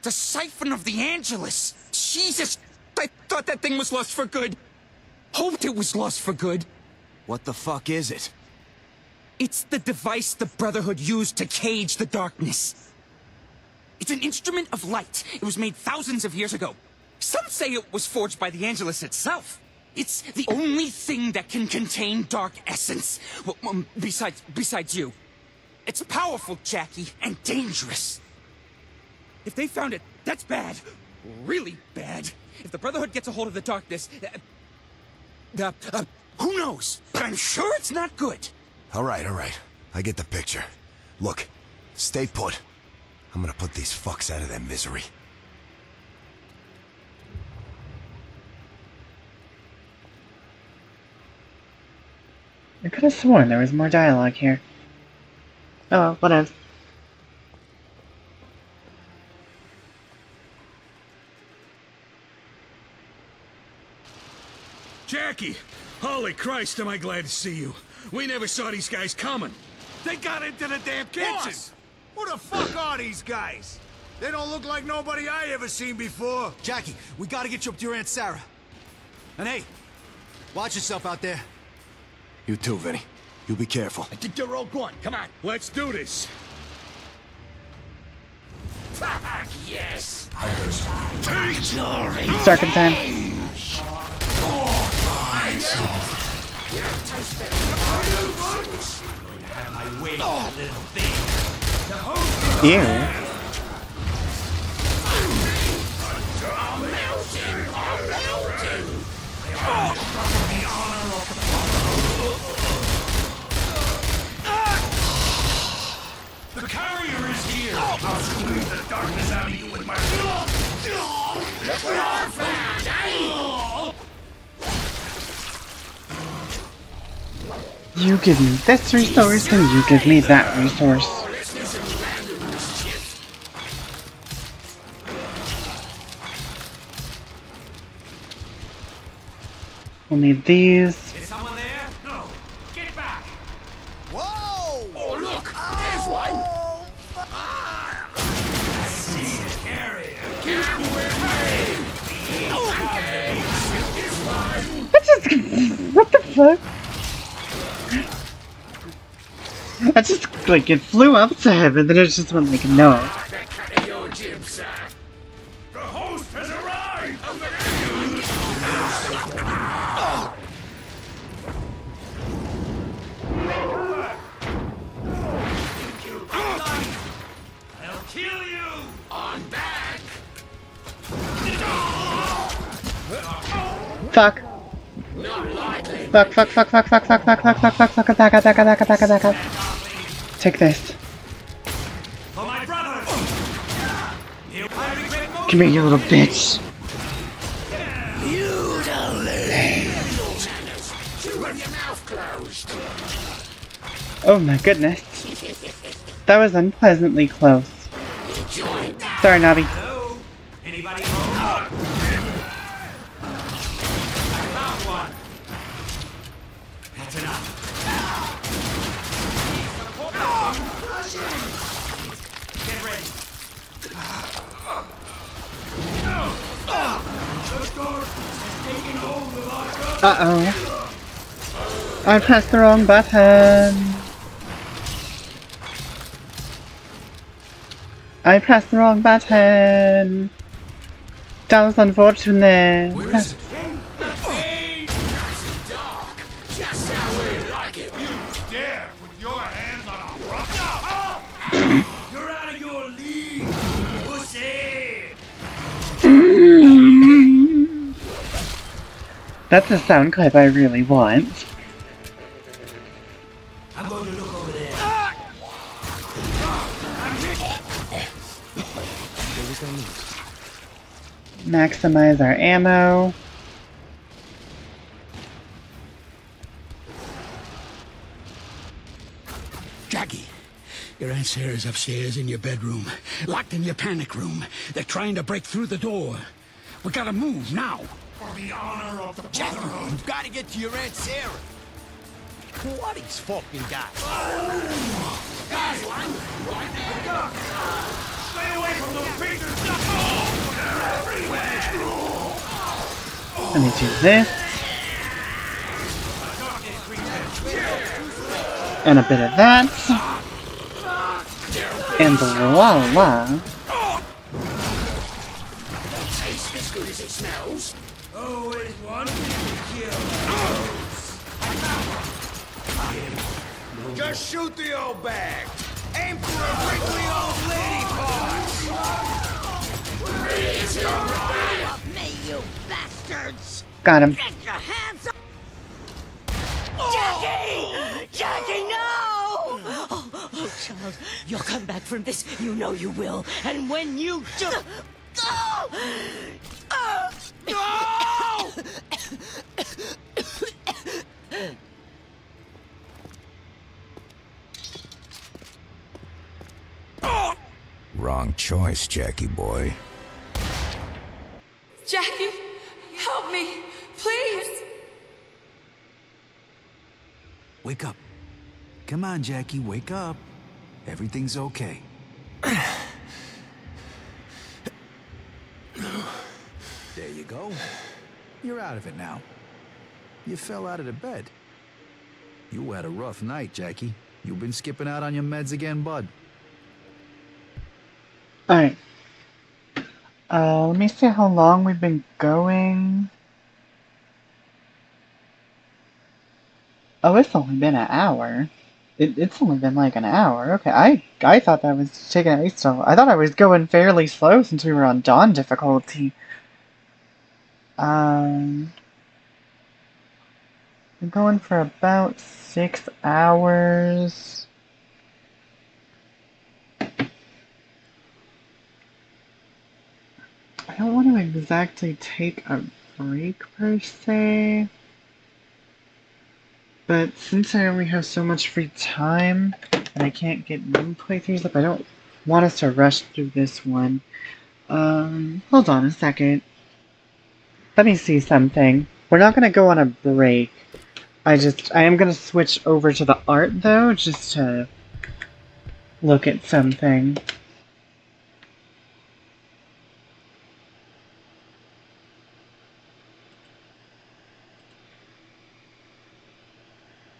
The Siphon of the Angelus! Jesus! I thought that thing was lost for good. Hoped it was lost for good. What the fuck is it? It's the device the Brotherhood used to cage the darkness. It's an instrument of light. It was made thousands of years ago. Some say it was forged by the Angelus itself. It's the only thing that can contain dark essence. Well, um, besides, besides you. It's powerful, Jackie, and dangerous. If they found it, that's bad. Really bad. If the Brotherhood gets a hold of the darkness, uh, uh, uh, who knows? But I'm sure it's not good. All right, all right. I get the picture. Look, stay put. I'm gonna put these fucks out of their misery. I could have sworn there was more dialogue here. Oh, well, whatever. Jackie! Holy Christ, am I glad to see you. We never saw these guys coming. They got into the damn kitchen. Boss! Who the fuck are these guys? They don't look like nobody I ever seen before. Jackie, we gotta get you up to your Aunt Sarah. And hey, watch yourself out there. You too, Vinny. You be careful. I think they're all gone. Come on, let's do this. Fuck yes! Take Serpentine. Ew. The carrier is here! Oh, I'll squeeze the darkness out of you with my... Look what I found? You give me this resource and you give me that resource. We'll need these. What the fuck? I just, like, it flew up to heaven, then it just went, like, no. Fuck. Fuck fuck fuck fuck fuck fuck fuck fuck fuck fuck fuck attack attack attack attack attack. Take this. Come here, you little bitch. Oh my goodness. That was unpleasantly close. Sorry, Nobby. Uh-oh. I pressed the wrong button. I pressed the wrong button. That was unfortunate. You're out of your league, pussy! That's a sound clip I really want. I'm going to look over there. Maximize our ammo. Jackie, your Aunt Sarah's upstairs in your bedroom, locked in your panic room. They're trying to break through the door. We gotta move now. For the honor of the Jackie, Brotherhood. you've got to get to your Aunt Sarah. What are these fucking guys? Guys, one! Right there! Stay away from those pictures! They're everywhere! Let me do this. And a bit of that. And la la. Tastes as good as it smells. Always one to Just shoot the old bag. Aim for a wrinkly old lady parts. Raise your right! Me, you bastards! Got him. Get your hands up! Jackie! Jackie, no! Oh, oh, child, you'll come back from this. You know you will. And when you do... Oh! Wrong choice, Jackie boy. Jackie, help me, please. Wake up. Come on, Jackie, wake up. Everything's okay. there you go. You're out of it now. You fell out of the bed. You had a rough night, Jackie. You've been skipping out on your meds again, bud. Alright. Uh, let me see how long we've been going. Oh, it's only been an hour. It, it's only been like an hour. Okay, I I thought that was taking at least I thought I was going fairly slow since we were on Don difficulty. Um, I'm going for about six hours. I don't want to exactly take a break per se. But since I only have so much free time and I can't get new playthroughs up, I don't want us to rush through this one. Um, hold on a second. Let me see something. We're not gonna go on a break. I just, I am gonna switch over to the art though, just to look at something.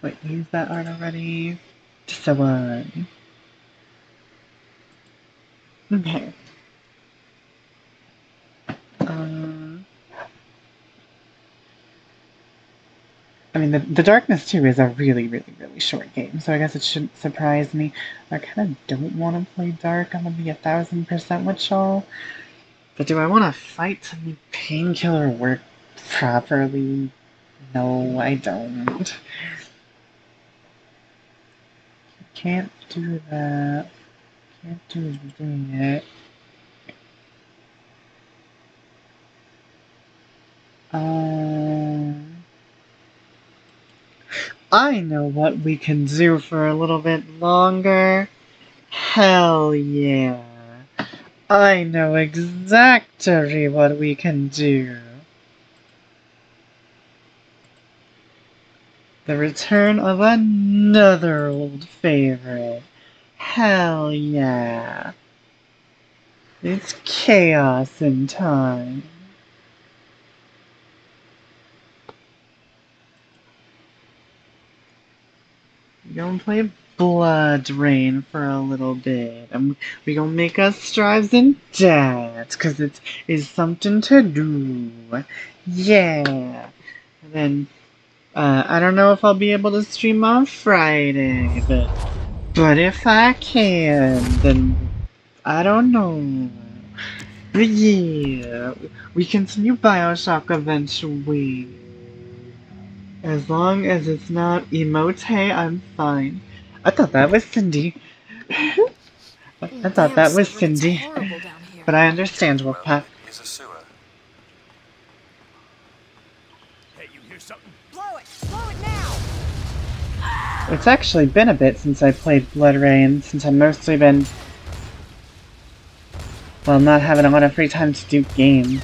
Wait, use that art already? Just the one. Okay. Uh, I mean, the, the Darkness 2 is a really, really, really short game, so I guess it shouldn't surprise me. I kind of don't want to play Dark, I'm gonna be a thousand percent with y'all. But do I want to fight to make Painkiller work properly? No, I don't. Can't do that. Can't do that. Um, I know what we can do for a little bit longer. Hell yeah. I know exactly what we can do. The return of another old favorite. Hell yeah. It's chaos in time. We're gonna play BloodRayne for a little bit. And we gonna make us strives and that, cause it is something to do. Yeah. And then uh, I don't know if I'll be able to stream on Friday, but but if I can, then I don't know. But yeah, we continue Bioshock eventually. As long as it's not Emote, I'm fine. I thought that was Cindy. I thought that was Cindy. But I understand, Wolfpack. It's actually been a bit since I played BloodRayne, since I've mostly been... Well, not having a lot of free time to do games.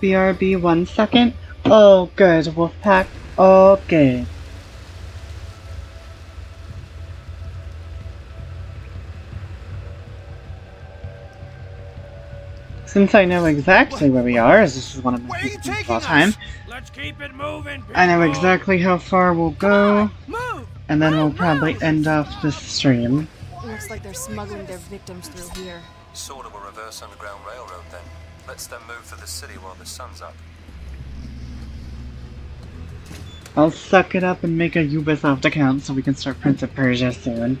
BRB one second. Oh, good, Wolfpack. Good. Since I know exactly where we are, as this is one of my favorite games of all time, Let's keep it moving. I know exactly how far we'll go, and then we'll probably end off this stream. Looks like they're smuggling their victims through here. Sort of a reverse underground railroad then. Let's them move to the city while the sun's up. I'll suck it up and make a Ubisoft account so we can start Prince of Persia soon.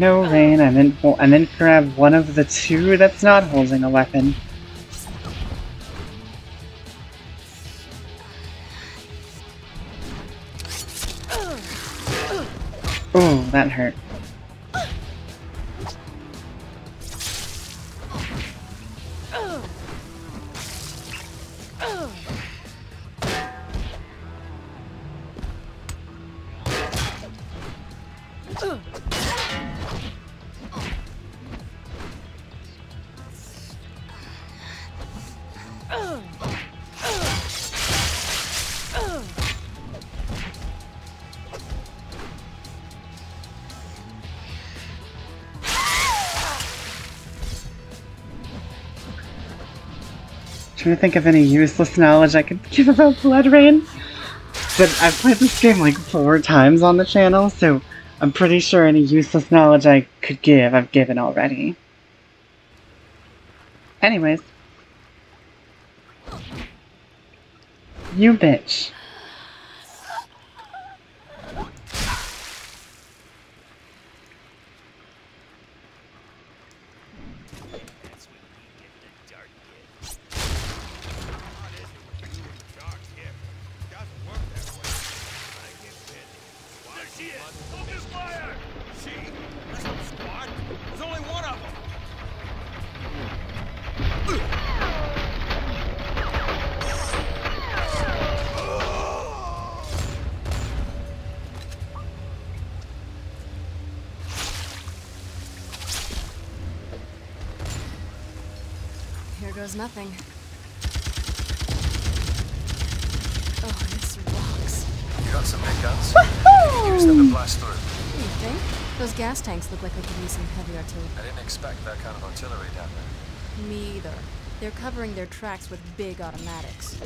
No, Rayne, I meant, I meant grab one of the two that's not holding a weapon. Oh, that hurt. Trying to think of any useless knowledge I could give about BloodRayne. But I've played this game like four times on the channel, so I'm pretty sure any useless knowledge I could give, I've given already. Anyways. You bitch. Nothing. Oh, this rocks. You got some big guns? Use them to blast through. You think? Those gas tanks look like they could use some heavy artillery. I didn't expect that kind of artillery down there. Me either. They're covering their tracks with big automatics.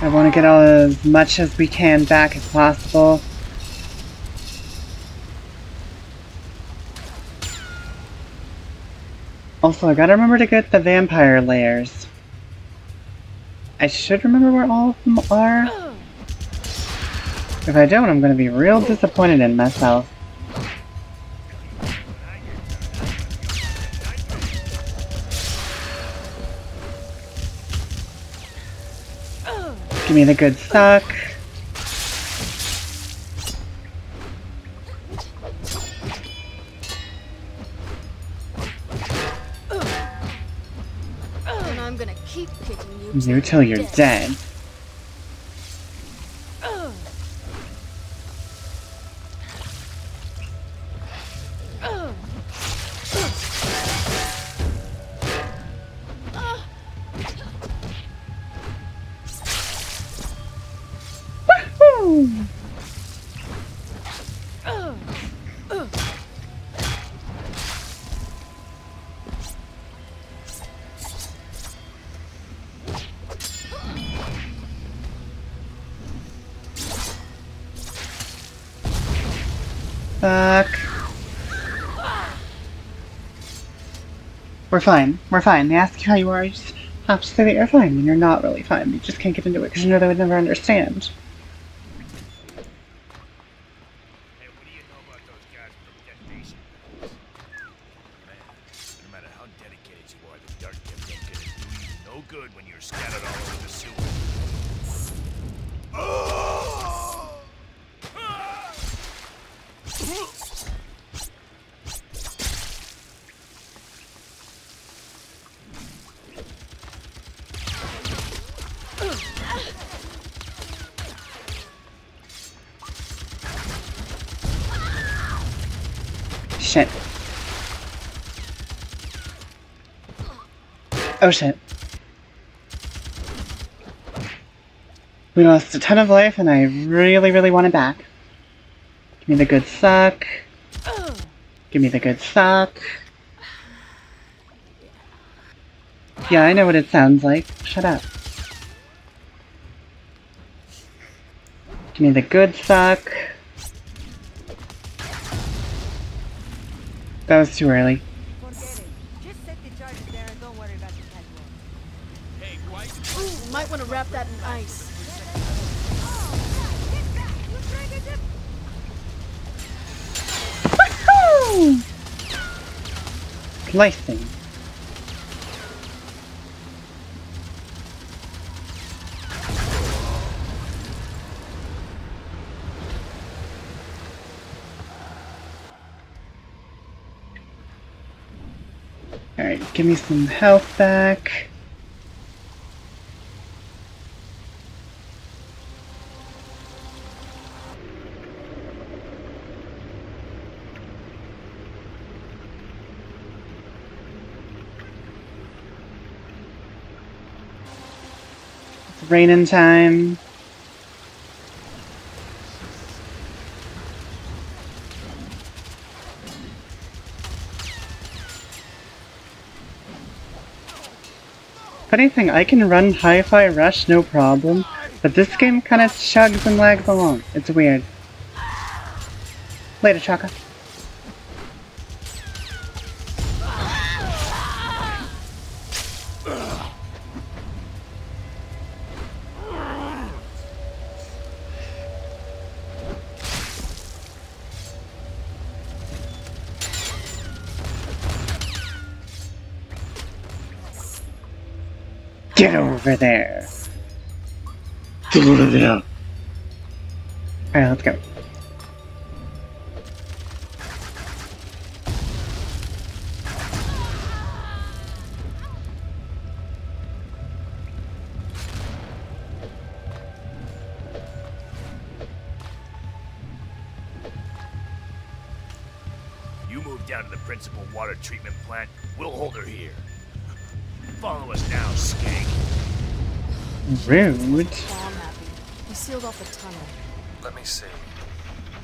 I want to get all as much as we can back as possible. Also, I gotta remember to get the vampire layers. I should remember where all of them are. If I don't, I'm gonna be real disappointed in myself. Give me the good suck. You. You till you're We're fine. We're fine. They ask you how you are, you just have to say that you're fine when you're not really fine. You just can't get into it because you know they would never understand. No matter how dedicated you are, the dark gift ain't gonna do you no good when you're scattered all over the sewer. Shit. Shit. We lost a ton of life and I really, really want it back. Give me the good suck. Give me the good suck. Yeah, I know what it sounds like. Shut up. Give me the good suck. That was too early. Slicing. Alright, give me some health back. Rainin' time. Funny thing, I can run Hi-Fi Rush no problem, but this game kind of chugs and lags along. It's weird. Later, Chaka. Get over there. Get over there. Alright, let's go. You move down to the principal water treatment plant. We'll hold her here. Rude. I'm happy. We sealed off the tunnel. Let me see.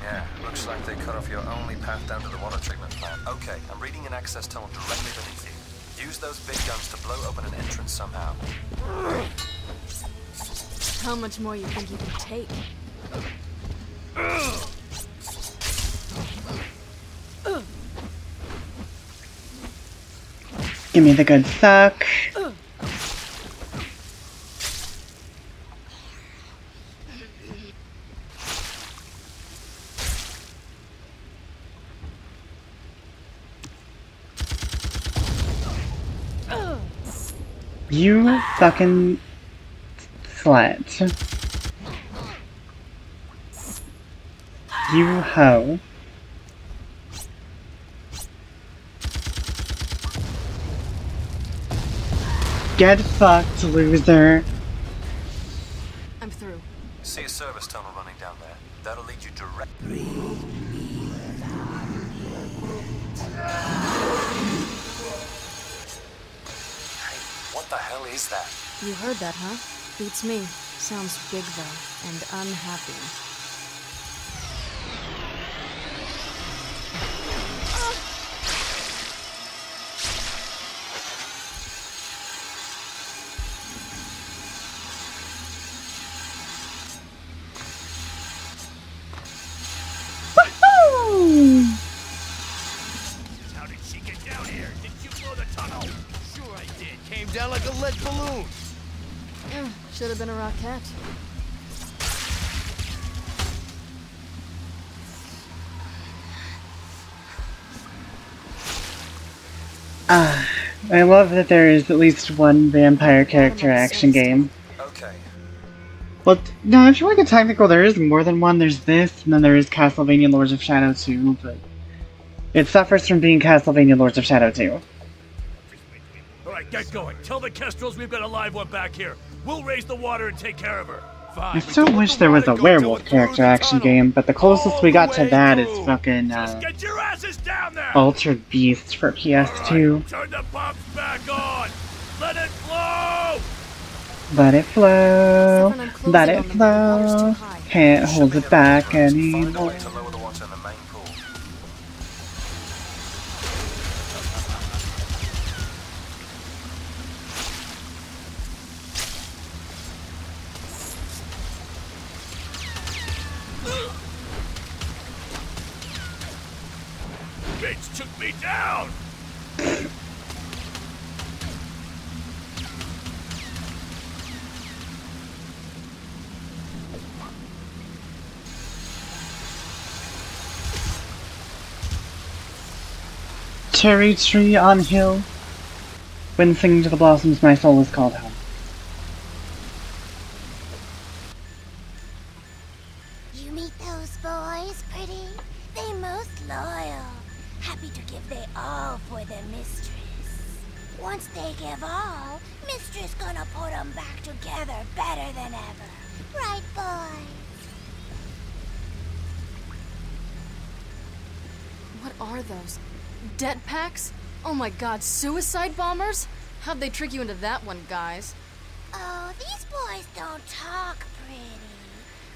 Yeah, looks like they cut off your only path down to the water treatment plant. Okay, I'm reading an access tunnel directly beneath you. Use those big guns to blow open an entrance somehow. How much more you think you can take? Give me the good suck. You fucking slut. You hoe. Get fucked, loser. Beats me. Sounds big, though, and unhappy. I love that there is at least one vampire character action game. Okay. Well, no, if you want to get technical, there is more than one. There's this, and then there is Castlevania Lords of Shadow 2, but it suffers from being Castlevania Lords of Shadow 2. All right, get going. Tell the Kestrels we've got a live one back here. We'll raise the water and take care of her. I still wish there was a werewolf character action game, but the closest we got to that is fucking uh, Get your asses down there! Altered Beast for PS2. Turn the pumps back on. Let it flow. Let it flow, let it flow. Can't hold it back anymore. Cherry tree on hill. When singing to the blossoms, my soul is called home. god, suicide bombers? How'd they trick you into that one, guys? Oh, these boys don't talk pretty.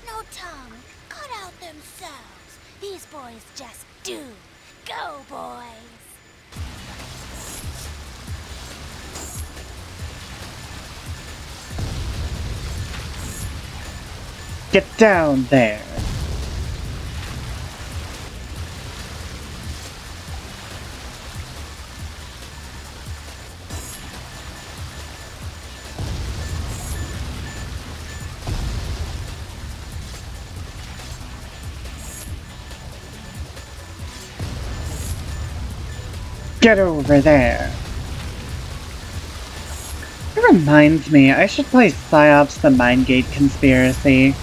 No tongue. Cut out themselves. These boys just do. Go, boys! Get down there! Get over there. It reminds me, I should play Psi-Ops the Mindgate Conspiracy.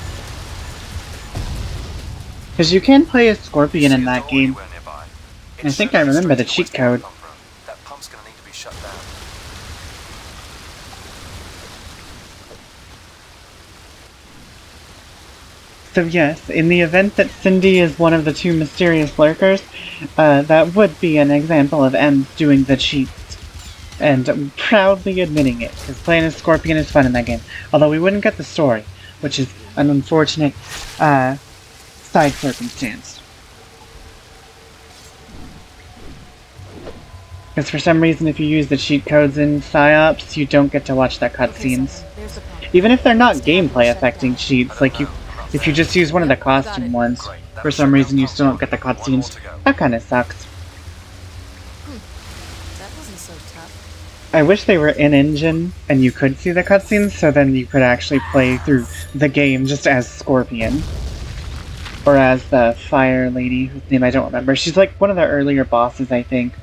Because you can play a Scorpion in that game. I think I remember the cheat code. That pump's gonna need to be shut down. So yes, in the event that Cindy is one of the two mysterious lurkers, uh, that would be an example of M doing the cheats. And proudly admitting it, because playing as Scorpion is fun in that game. Although we wouldn't get the story, which is an unfortunate uh, side circumstance. Because for some reason, if you use the cheat codes in Psi-Ops, you don't get to watch that cutscenes. Even if they're not gameplay affecting cheats, like you, if you just use one of the costume ones, for some reason you still don't get the cutscenes. That kind of sucks. I wish they were in engine and you could see the cutscenes, so then you could actually play through the game just as Scorpion. Or as the fire lady, whose name I don't remember. She's like one of the earlier bosses, I think.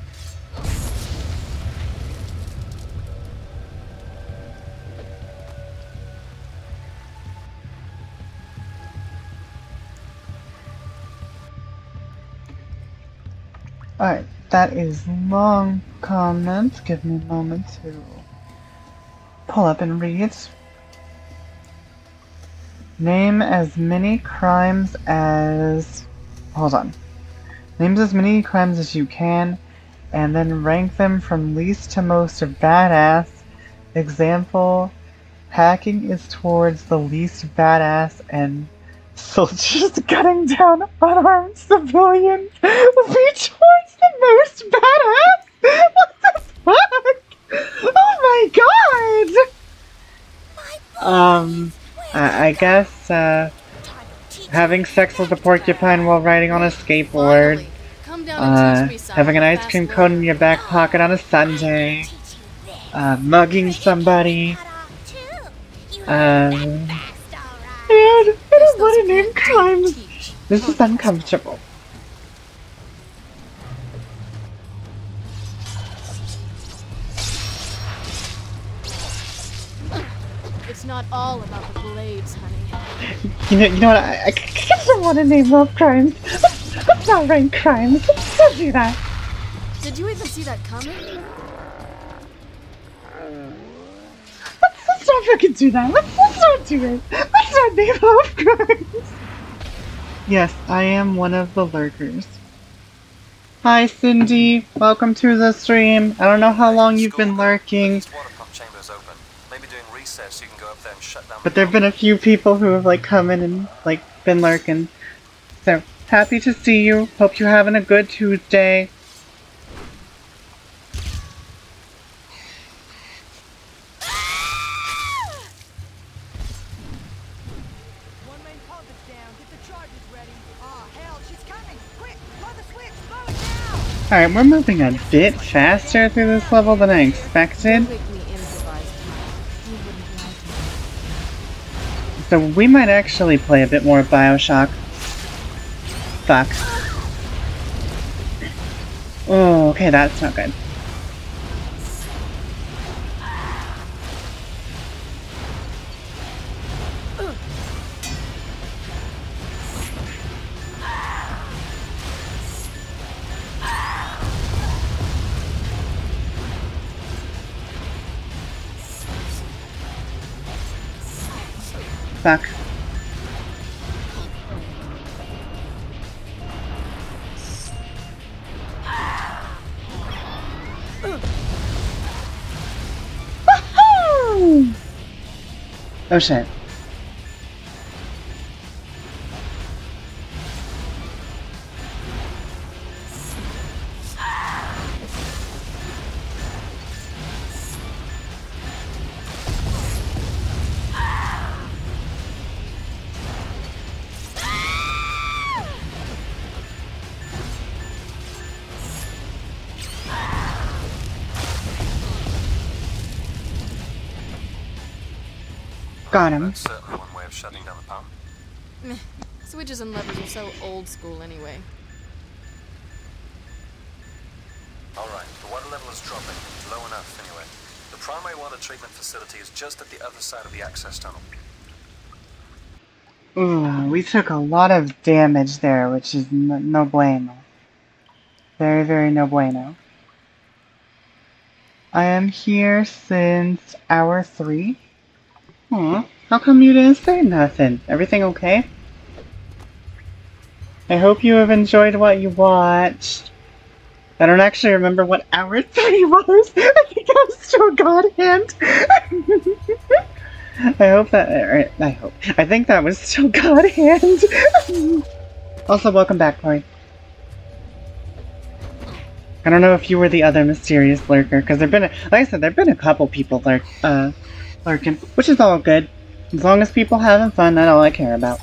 Alright, that is long comments. Give me a moment to pull up and read. Name as many crimes as. Hold on. Names as many crimes as you can, and then rank them from least to most badass. Example hacking is towards the least badass, and soldiers cutting down unarmed civilians be the most badass. What the fuck? Oh my god! Um, I, I guess, uh, having sex with a porcupine while riding on a skateboard, uh, having an ice cream cone in your back pocket on a Sunday, uh, mugging somebody, um, and I don't want to name crimes. This is uncomfortable. It's not all about the blades, honey. You know, you know what? I, I just don't want to name love crimes. Let's, let's not rank crimes. Let's not do that. Did you even see that coming? Let's, let's not fucking do that. Let's, let's not do it. Let's not name love crimes. Yes, I am one of the lurkers. Hi, Cindy. Welcome to the stream. I don't know how long you've been lurking, Water pump chamber's open. Maybe during recess you can go up there and shut down. but there have been a few people who have like come in and like been lurking. So happy to see you. Hope you're having a good Tuesday. Alright, we're moving a bit faster through this level than I expected. So we might actually play a bit more Bioshock. Fuck. Oh, okay, that's not good. Woohoo! Oh shit. Got him. That's certainly one way of shutting down the pump. Switches and levers are so old school anyway. Alright, the water level is dropping. Low enough, anyway. The primary water treatment facility is just at the other side of the access tunnel. Ooh, we took a lot of damage there, which is no, no bueno. Very, very no bueno. I am here since hour three. Aw, how come you didn't say nothing? Everything okay? I hope you have enjoyed what you watched. I don't actually remember what hour three was. I think I was still God hand. I hope that. I hope. I think that was still God hand. also, welcome back, Corey. I don't know if you were the other mysterious lurker, because there've been, a, like I said, there've been a couple people lurk, uh, lurking, which is all good. As long as people having fun, that's all I care about.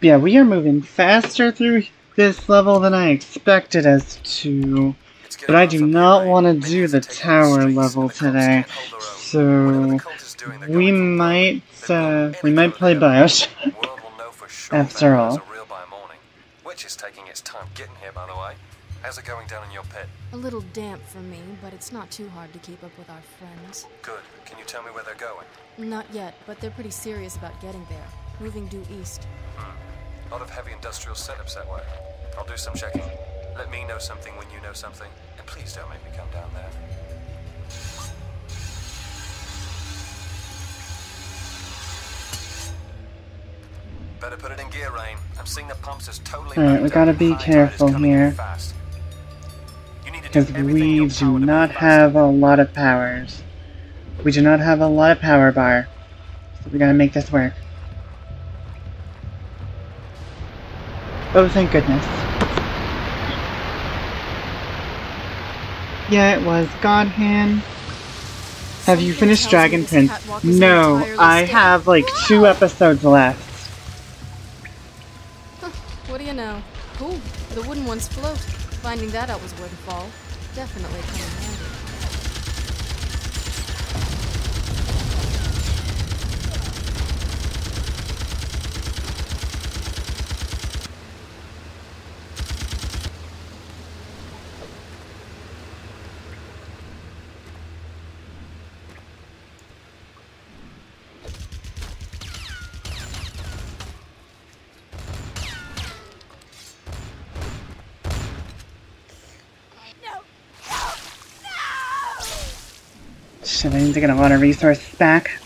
Yeah, we are moving faster through this level than I expected us to. But I do not want to do the tower level today. So we might uh, we might play Bioshock after all. Which is taking its time getting here, by the way. How's it going down in your pit? A little damp for me, but it's not too hard to keep up with our friends. Good. Can you tell me where they're going? Not yet, but they're pretty serious about getting there. Moving due east. Hmm. A lot of heavy industrial setups that way. I'll do some checking. Let me know something when you know something. And please don't make me come down there. Better put it in gear, Rayne. I'm seeing the pumps is totally Alright, we gotta be High tide is careful here. Because we do not have a lot of powers. We do not have a lot of power bar. So we gotta make this work. Oh, thank goodness. Yeah, it was God Hand. Have you finished Dragon Prince? No, I have like two episodes left. You know? Cool. The wooden ones float. Finding that out was worth a fall. Definitely come in handy. Need to get a lot of resources back.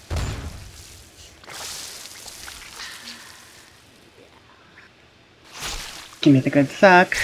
Give me the good suck.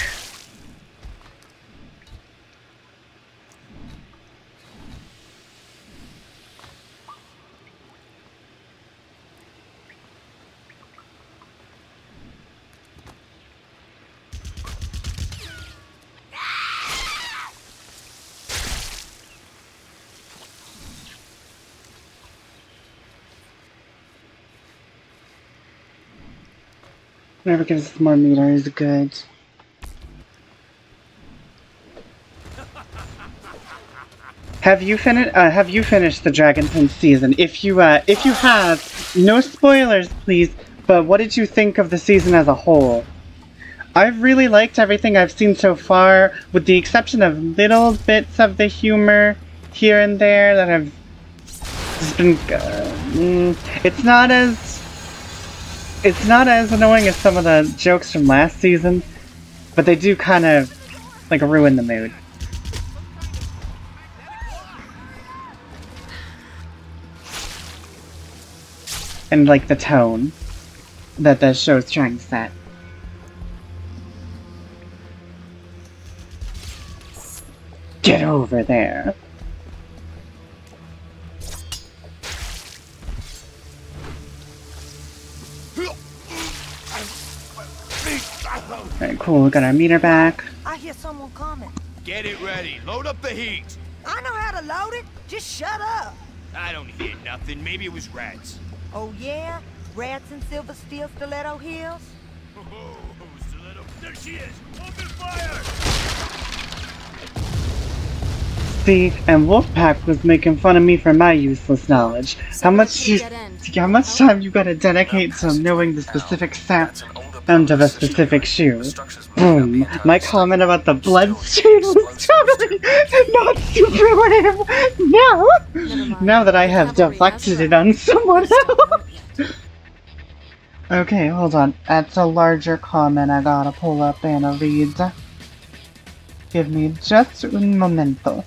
Whatever gives us more meter is good. Have you finished? Uh, have you finished the Dragon Prince season? If you, uh, if you have, no spoilers, please. But what did you think of the season as a whole? I've really liked everything I've seen so far, with the exception of little bits of the humor here and there that have just been. Uh, mm, it's not as it's not as annoying as some of the jokes from last season, but they do kind of like ruin the mood. And like the tone that the show's trying to set. Get over there. Alright, cool, we got our meter back. I hear someone coming. Get it ready. Load up the heat. I know how to load it. Just shut up. I don't hear nothing. Maybe it was rats. Oh yeah? Rats and Silver Steel Stiletto Hills? Oh, stiletto. There she is! Open fire! See, and Wolfpack was making fun of me for my useless knowledge. How much you, how much time you gotta dedicate to knowing the specific sound of a specific shoe? Boom. My comment about the blood stain was totally not superlative. Now, now that I have deflected it on someone else. Okay, hold on. That's a larger comment I gotta pull up and read. Give me just un momento.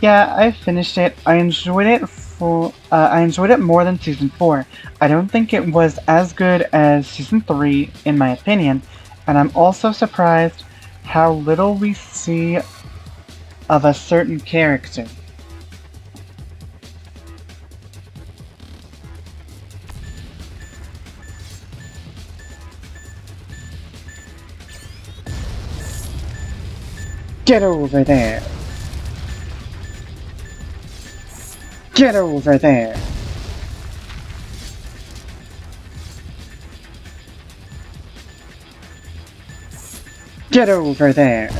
Yeah, I finished it. I enjoyed it Uh, I enjoyed it more than season four. I don't think it was as good as season three, in my opinion, and I'm also surprised how little we see of a certain character. Get over there. Get over there. Get over there.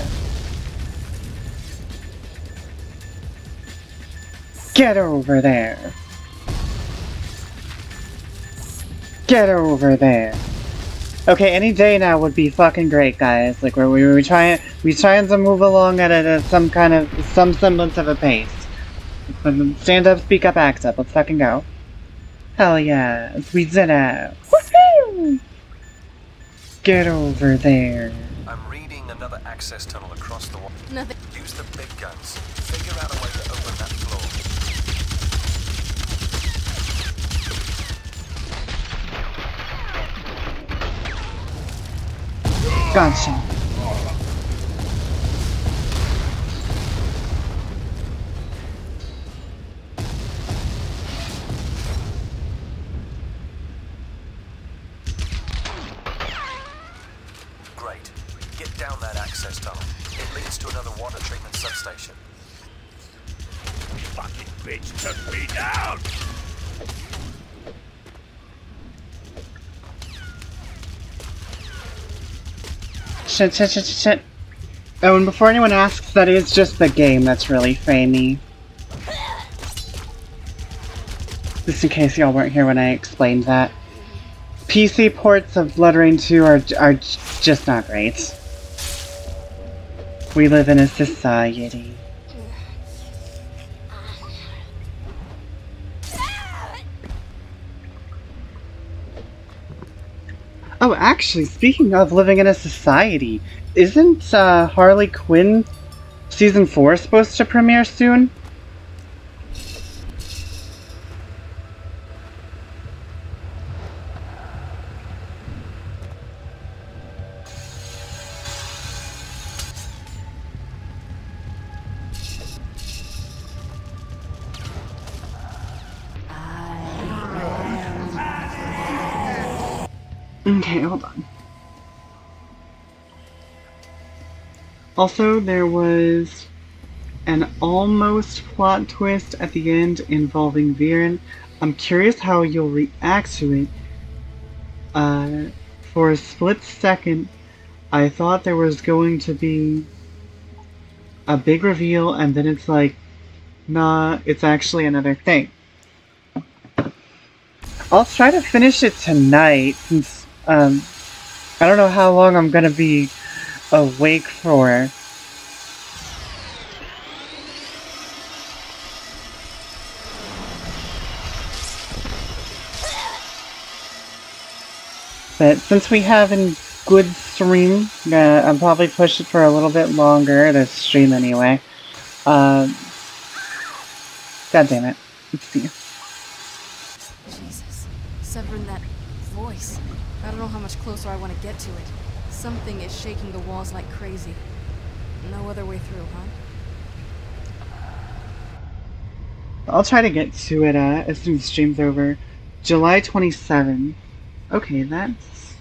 Get over there. Get over there. Okay, any day now would be fucking great, guys. Like, where we were trying, we trying to move along at, a, at some kind of, some semblance of a pace. Stand up, speak up, act up. Let's fucking go. Hell yeah, we did it. Woohoo! Get over there. I'm reading another access tunnel across the wall. Nothing. Use the big guns. Figure out a way to open that floor. Gotcha. Treatment. Fucking bitch took me down! Shit, shit, shit, shit, shit. Oh, and before anyone asks, that is just the game that's really famey. Just in case y'all weren't here when I explained that. PC ports of BloodRayne 2 are, are just not great. We live in a society. Oh, actually, speaking of living in a society, isn't uh, Harley Quinn season 4 supposed to premiere soon? Okay, hold on. Also, there was an almost plot twist at the end involving Viren. I'm curious how you'll react to it. Uh, for a split second, I thought there was going to be a big reveal, and then it's like, nah, it's actually another thing. I'll try to finish it tonight since um, I don't know how long I'm gonna be awake for. But since we have a good stream, uh, I'll probably push it for a little bit longer, this stream anyway. Uh, God damn it. Jesus. Severing that don't know how much closer I want to get to it. Something is shaking the walls like crazy. No other way through, huh? I'll try to get to it uh, as soon as the stream's over. July 27. Okay, that's,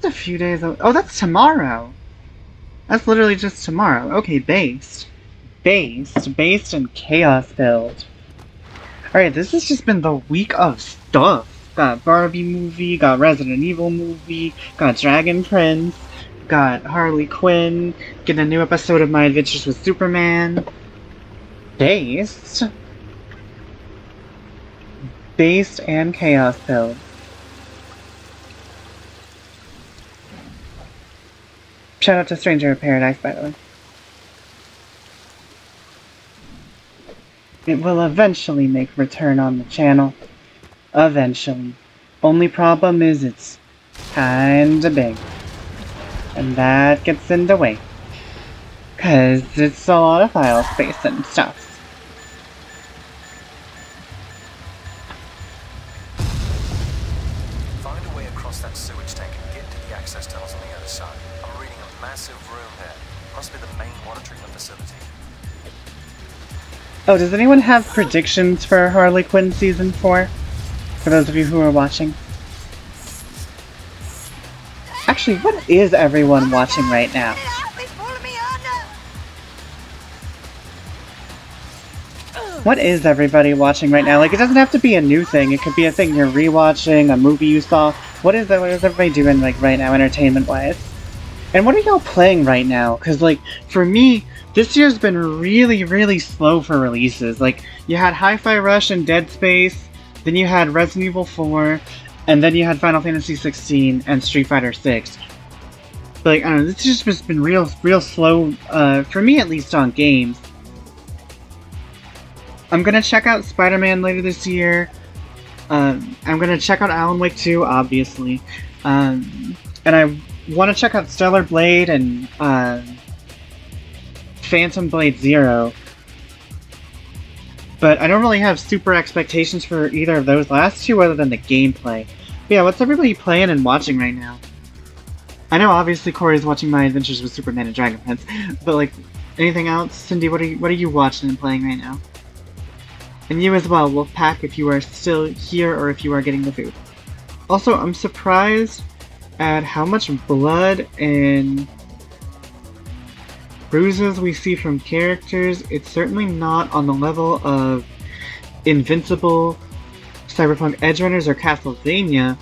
that's a few days. Oh, that's tomorrow. That's literally just tomorrow. Okay, based. Based. Based and chaos build. Alright, this has just been the week of stuff. Got Barbie movie, got Resident Evil movie, got Dragon Prince, got Harley Quinn, get a new episode of My Adventures with Superman. Based. Based and Chaos Pill. Shout out to Stranger in Paradise, by the way. It will eventually make return on the channel. Eventually. Only problem is it's kinda big. And that gets in the way. Cause it's a lot of file space and stuff. Find a way across that sewage tank and get to the access tunnels on the other side. I'm reading a massive room there. Must be the main water treatment facility. Oh, does anyone have predictions for Harley Quinn Season 4? For those of you who are watching. Actually, what is everyone watching right now? What is everybody watching right now? Like, it doesn't have to be a new thing. It could be a thing you're rewatching, a movie you saw. What is that? What is everybody doing, like, right now, entertainment-wise? And what are y'all playing right now? Because, like, for me, this year's been really, really slow for releases. Like, you had Hi-Fi Rush and Dead Space, then you had Resident Evil 4, and then you had Final Fantasy 16 and Street Fighter 6. But, like, I don't know, this has just been real, real slow, uh, for me at least, on games. I'm gonna check out Spider-Man later this year. Um, I'm gonna check out Alan Wake 2, obviously. Um, and I want to check out Stellar Blade and uh, Phantom Blade Zero. But I don't really have super expectations for either of those last two other than the gameplay. But yeah, what's everybody playing and watching right now? I know obviously Corey's watching My Adventures with Superman and Dragon Prince, but like anything else? Cindy, what are you what are you watching and playing right now? And you as well, Wolfpack, if you are still here or if you are getting the food. Also, I'm surprised at how much blood and bruises we see from characters. It's certainly not on the level of Invincible, Cyberpunk Edge Runners, or Castlevania,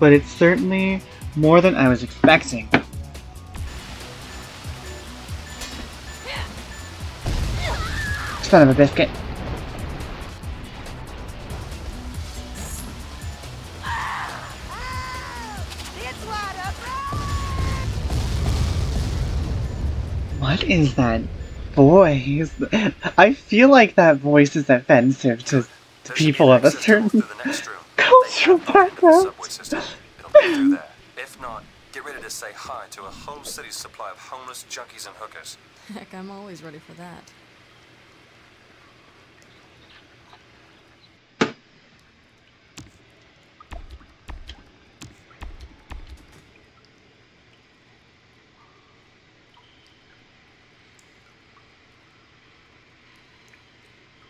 but it's certainly more than I was expecting. Son of a biscuit. What is that voice? I feel like that voice is offensive to people of a certain cultural background. Subway system. It'll be through there. If not, get ready to say hi to a whole city's supply of homeless junkies and hookers. Heck, I'm always ready for that.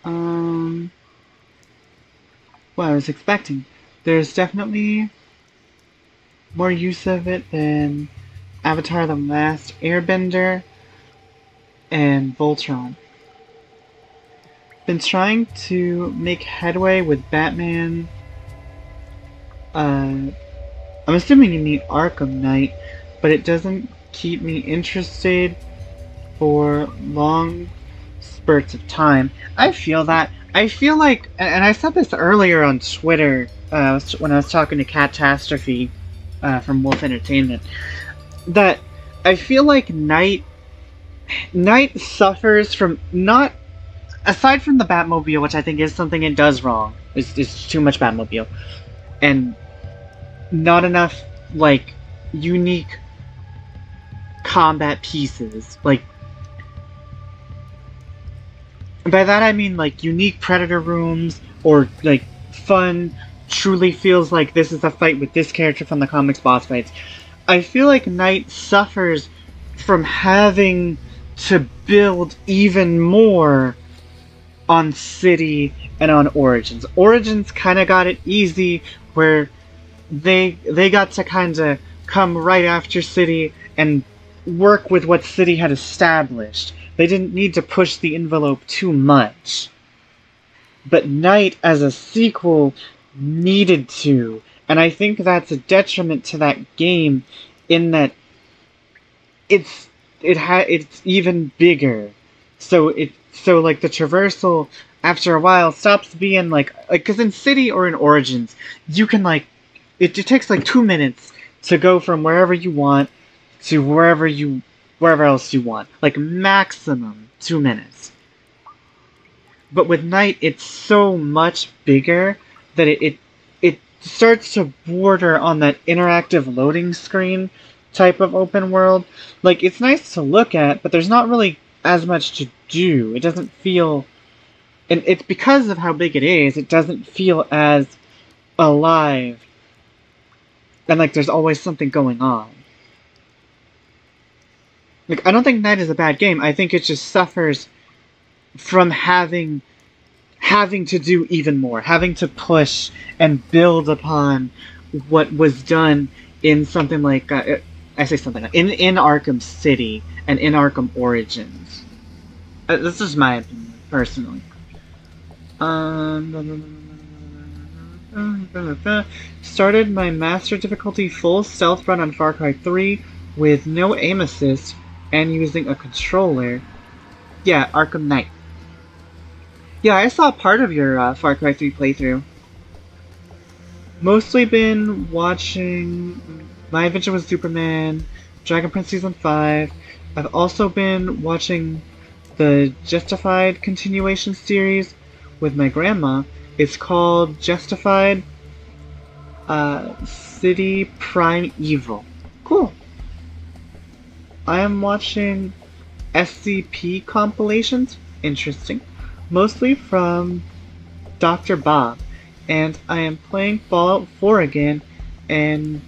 Um, well, I was expecting. There's definitely more use of it than Avatar The Last Airbender and Voltron. Been trying to make headway with Batman. Uh, I'm assuming you mean Arkham Knight, but it doesn't keep me interested for long spurts of time. I feel that. I feel like, and I said this earlier on Twitter uh, when I was talking to Catastrophe uh, from Wolf Entertainment, that I feel like Knight Knight suffers from not aside from the Batmobile, which I think is something it does wrong. It's, it's too much Batmobile, and not enough like unique combat pieces like by that I mean like unique predator rooms or like fun truly feels like this is a fight with this character from the comics boss fights. I feel like Knight suffers from having to build even more on City and on Origins. Origins kind of got it easy where they they got to kind of come right after City and work with what City had established. They didn't need to push the envelope too much. But Knight as a sequel needed to. And I think that's a detriment to that game in that it's it ha- it's even bigger. So it so like the traversal after a while stops being like like cuz in City or in Origins, you can like it, it takes like 2 minutes to go from wherever you want to wherever you wherever else you want. Like maximum 2 minutes. But with Knight it's so much bigger that it, it it starts to border on that interactive loading screen type of open world. Like it's nice to look at, but there's not really as much to do. It doesn't feel and it's because of how big it is, it doesn't feel as alive. And like there's always something going on. Like I don't think Knight is a bad game. I think it just suffers from having having to do even more, having to push and build upon what was done in something like uh, I say something in in Arkham City and in Arkham Origins. Uh, this is my opinion personally. Um, started my master difficulty full stealth run on Far Cry 3 with no aim assist and using a controller. Yeah, Arkham Knight. Yeah, I saw part of your uh, Far Cry 3 playthrough. Mostly been watching My Adventure with Superman, Dragon Prince Season 5. I've also been watching the Justified continuation series with my grandma. It's called Justified uh, City Primeval. I am watching SCP compilations. Interesting mostly from Dr. Bob, and I am playing Fallout 4 again and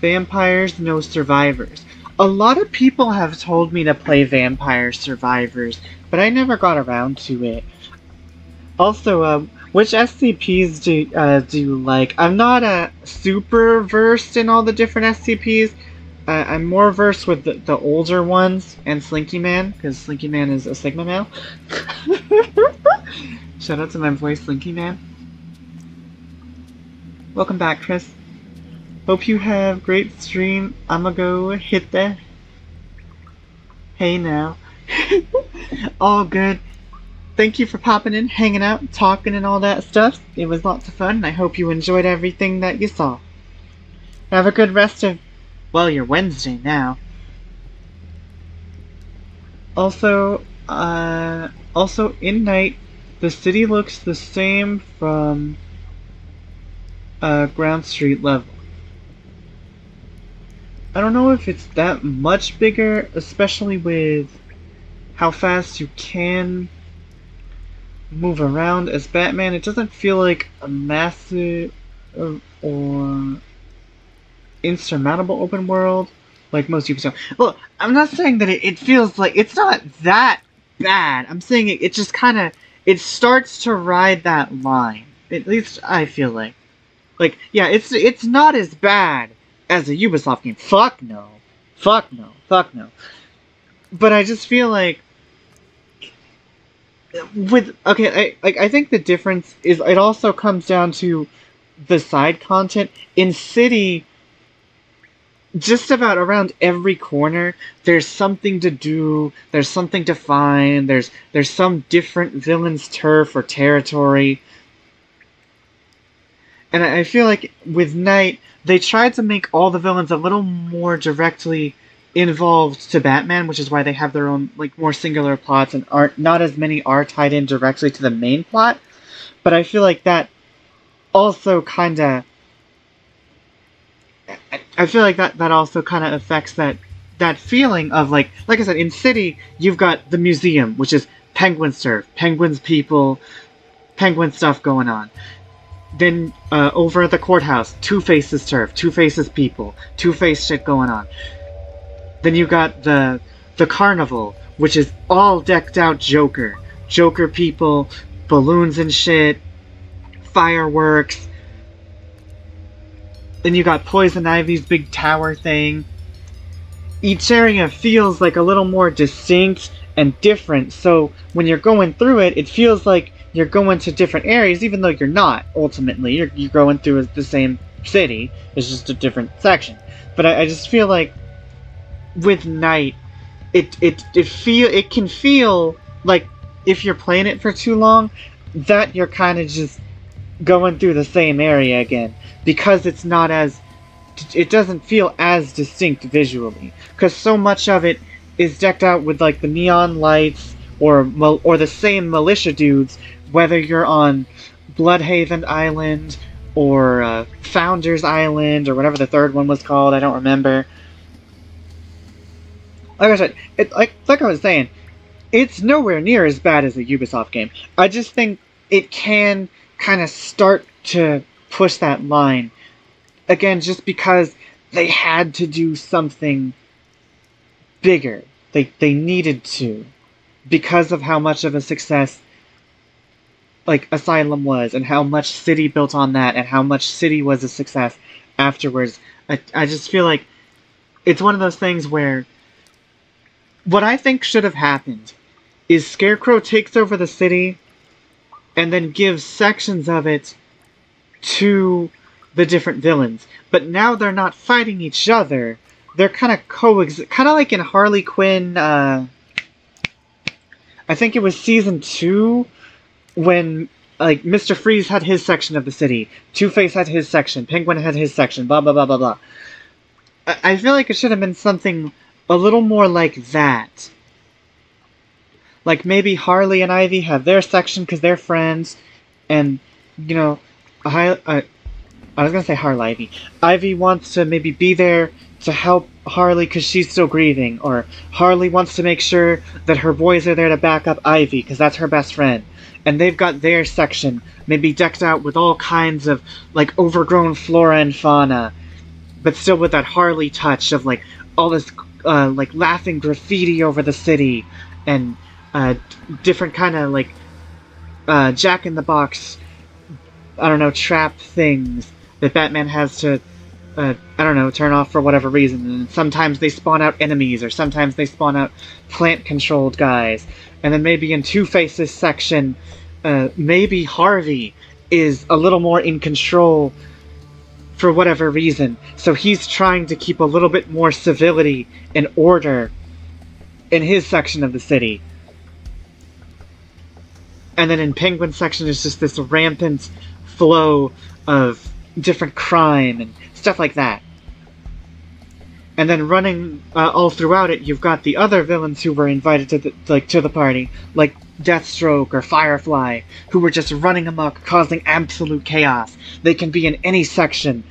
Vampires No Survivors. A lot of people have told me to play Vampire Survivors, but I never got around to it. Also, um, which SCPs do uh, do you like? I'm not uh, super versed in all the different SCPs. I'm more versed with the, the older ones and Slinky Man, because Slinky Man is a Sigma male. Shout out to my voice, Slinky Man. Welcome back, Chris. Hope you have great stream. I'ma go hit that. Hey now. all good. Thank you for popping in, hanging out, talking and all that stuff. It was lots of fun, and I hope you enjoyed everything that you saw. Have a good rest of well, you're Wednesday now. Also, uh, also in Knight, the city looks the same from uh, ground street level. I don't know if it's that much bigger, especially with how fast you can move around as Batman. It doesn't feel like a massive or, or insurmountable open world like most Ubisoft. Well, I'm not saying that it, it feels like it's not that bad. I'm saying it, it just kind of it starts to ride that line. At least I feel like, like yeah, it's it's not as bad as a Ubisoft game. Fuck no, fuck no, fuck no. But I just feel like with okay, I like I think the difference is it also comes down to the side content in City just about around every corner there's something to do there's something to find there's there's some different villain's turf or territory. And i feel like with Knight they tried to make all the villains a little more directly involved to batman which is why they have their own like more singular plots and aren't not as many are tied in directly to the main plot. But i feel like that also kind of I feel like that that also kind of affects that that feeling of like like I said in City you've got the museum which is penguin surf, penguins people, penguin stuff going on. Then uh, over at the courthouse, Two Faces surf Two Faces people, Two Face shit going on. Then you got the the carnival, which is all decked out Joker, Joker people, balloons and shit, fireworks, then you got Poison Ivy's big tower thing. Each area feels like a little more distinct and different, so when you're going through it, it feels like you're going to different areas, even though you're not. Ultimately, you're you're going through the same city. It's just a different section. But I, I just feel like with Knight, it it it feel it can feel like if you're playing it for too long, that you're kind of just going through the same area again because it's not as it doesn't feel as distinct visually. Because so much of it is decked out with like the neon lights or or the same militia dudes whether you're on Bloodhaven Island or uh, Founders Island or whatever the third one was called I don't remember. Like I said it like like I was saying it's nowhere near as bad as a Ubisoft game. I just think it can kind of start to push that line. Again just because they had to do something bigger. They they needed to. Because of how much of a success like asylum was and how much city built on that and how much city was a success afterwards. I, I just feel like it's one of those things where what i think should have happened is scarecrow takes over the city and then gives sections of it to the different villains. But now they're not fighting each other. They're kind of coexist, kind of like in Harley Quinn. Uh, I think it was season two when like Mr. Freeze had his section of the city, Two Face had his section, Penguin had his section, blah blah blah blah blah. I, I feel like it should have been something a little more like that. Like maybe Harley and Ivy have their section because they're friends, and you know, I, I, I was gonna say Harley Ivy. Ivy wants to maybe be there to help Harley because she's still grieving, or Harley wants to make sure that her boys are there to back up Ivy because that's her best friend. And they've got their section, maybe decked out with all kinds of like overgrown flora and fauna, but still with that Harley touch of like all this uh, like laughing graffiti over the city and uh, different kind of like uh, Jack in the Box, I don't know, trap things that Batman has to, uh, I don't know, turn off for whatever reason. And sometimes they spawn out enemies, or sometimes they spawn out plant-controlled guys. And then maybe in Two Faces section, uh, maybe Harvey is a little more in control for whatever reason. So he's trying to keep a little bit more civility and order in his section of the city. And then in Penguin section is just this rampant flow of different crime and stuff like that. And then running uh, all throughout it, you've got the other villains who were invited to the like to the party, like Deathstroke or Firefly, who were just running amok, causing absolute chaos. They can be in any section,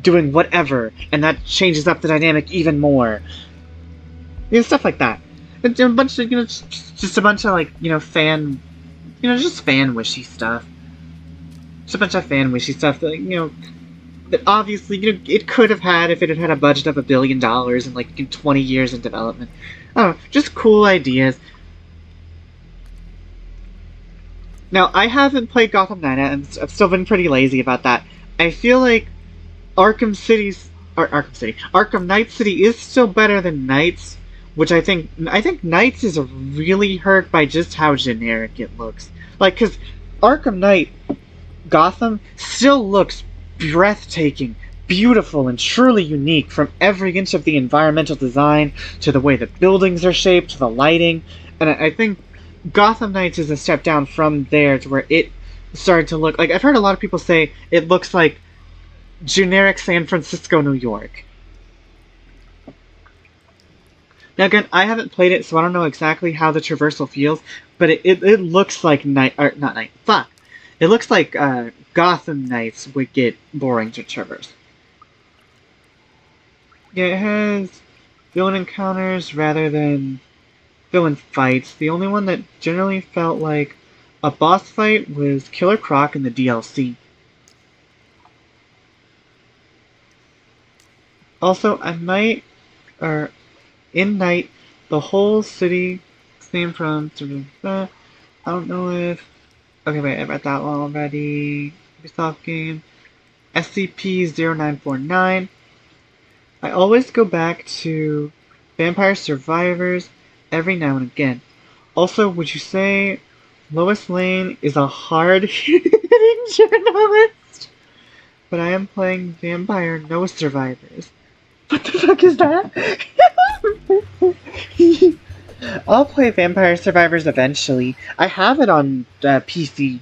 doing whatever, and that changes up the dynamic even more. You know, stuff like that. It's a bunch of you know, just a bunch of like you know fan, you know, just fan wishy stuff. Just a bunch of fan wishy stuff that you know that obviously you know it could have had if it had had a budget of a billion dollars and like in 20 years in development. I don't know, just cool ideas. Now I haven't played Gotham Knight. and I've still been pretty lazy about that. I feel like Arkham City's or Arkham City, Arkham Knight City is still better than Knights, which I think I think Knights is really hurt by just how generic it looks. Like, cause Arkham Knight Gotham still looks breathtaking, beautiful, and truly unique from every inch of the environmental design to the way the buildings are shaped to the lighting. And I, I think Gotham Knights is a step down from there to where it started to look like I've heard a lot of people say it looks like generic San Francisco, New York. Now again, I haven't played it, so I don't know exactly how the traversal feels, but it, it, it looks like Knight or not Knight. Fuck. It looks like uh, Gotham Knights would get boring to traverse. Yeah, it has villain encounters rather than villain fights. The only one that generally felt like a boss fight was Killer Croc in the DLC. Also, I might, or in Knight, the whole city came from. I don't know if. Okay, wait, I read that one already. Ubisoft game. SCP-0949. I always go back to Vampire Survivors every now and again. Also, would you say Lois Lane is a hard-hitting journalist, but I am playing Vampire No Survivors. What the fuck is that? I'll play Vampire Survivors eventually. I have it on uh, PC.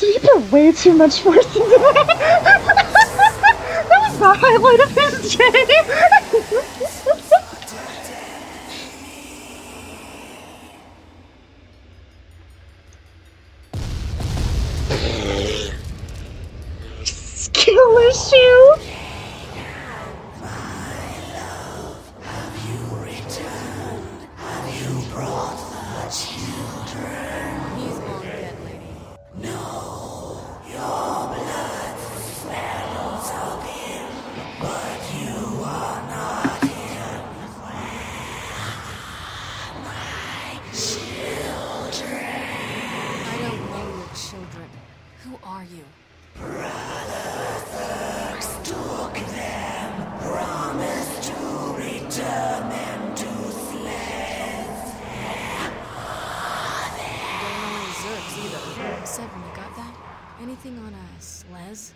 You put way too much force into that? that was the highlight of his day. Skill issue. He's Anything on a Slez?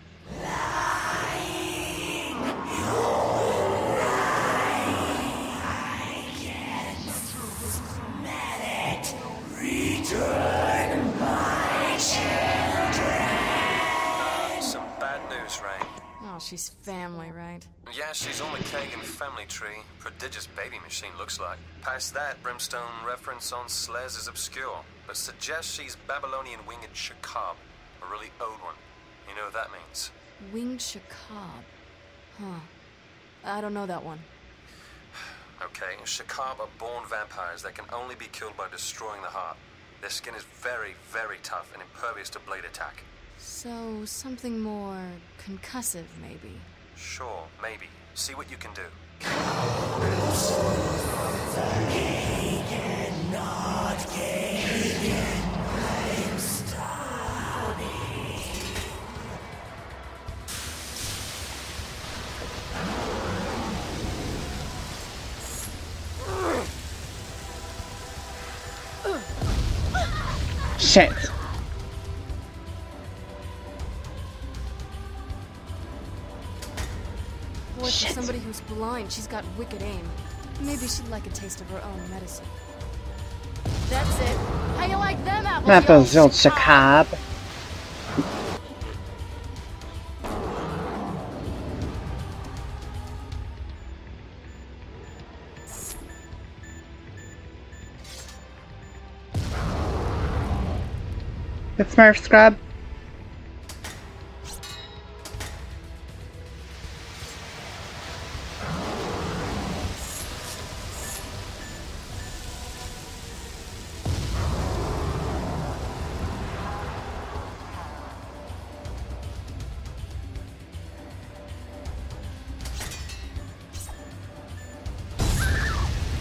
Some bad news, Ray. Oh, she's family, right? Yeah, she's on the Kagan family tree. Prodigious baby machine, looks like. Past that, Brimstone reference on Slez is obscure, but suggests she's Babylonian winged Shakab, a really old one. You know what that means? Winged Shakab. Huh. I don't know that one. Okay, Shakab are born vampires that can only be killed by destroying the heart. Their skin is very, very tough and impervious to blade attack. So, something more concussive, maybe. Sure, maybe. See what you can do. Shit. Boy, for somebody who's blind, she's got wicked aim. Maybe she'd like a taste of her own medicine. That's it. How you like them apples? Those old Shakab. It's Smurf Scrub.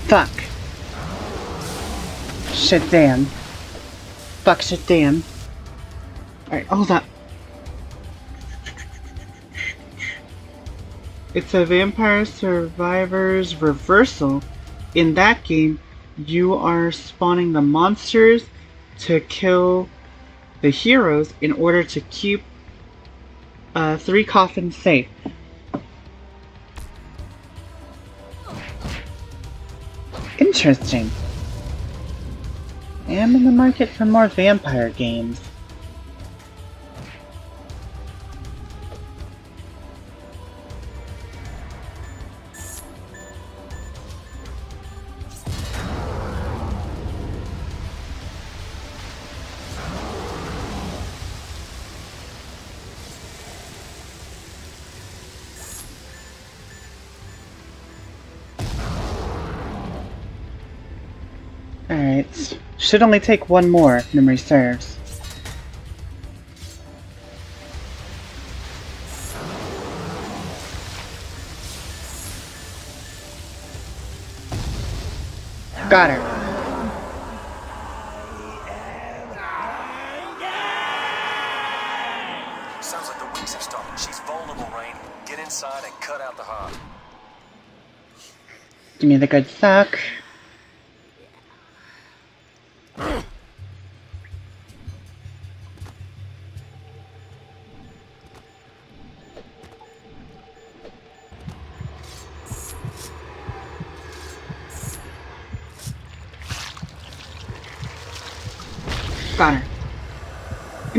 Fuck. Shit damn. Fuck shit damn. Alright, hold up. It's a Vampire Survivors reversal. In that game, you are spawning the monsters to kill the heroes in order to keep uh, three coffins safe. Interesting. I am in the market for more vampire games. should only take one more, memory serves. Got her. Sounds like the wings have stopped. She's vulnerable, Rayne. Get inside and cut out the heart. Give me the good sock.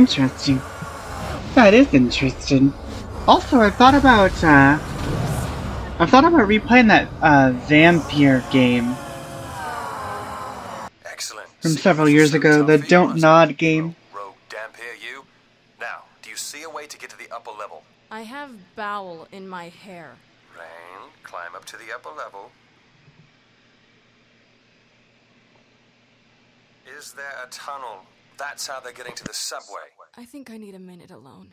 Interesting. That is interesting. Also, I thought about, uh... I thought about replaying that, uh, Vampire game. Excellent. From several years ago, the Don't Nod game. Rogue Dhampir, you. Now, do you see a way to get to the upper level? I have bowel in my hair. Rayne, climb up to the upper level. Is there a tunnel? That's how they're getting to the subway. I think I need a minute alone.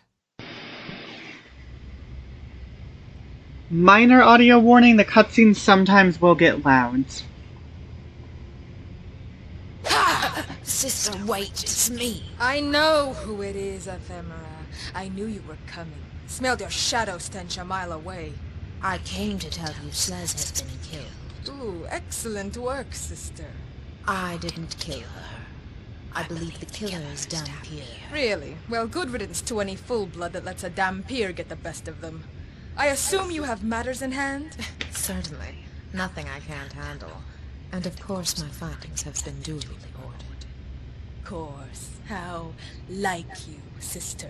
Minor audio warning, the cutscenes sometimes will get loud. Sister, wait, it's me. I know who it is, Ephemera. I knew you were coming. Smelled your shadow stench a mile away. I came to tell you Slez has been killed. Ooh, excellent work, sister. I didn't kill her. I believe the killer is Dhampir. Really? Well, good riddance to any full blood that lets a Dhampir get the best of them. I assume you have matters in hand? Certainly. Nothing I can't handle. And of course my findings have been duly reported. Course. How like you, sister.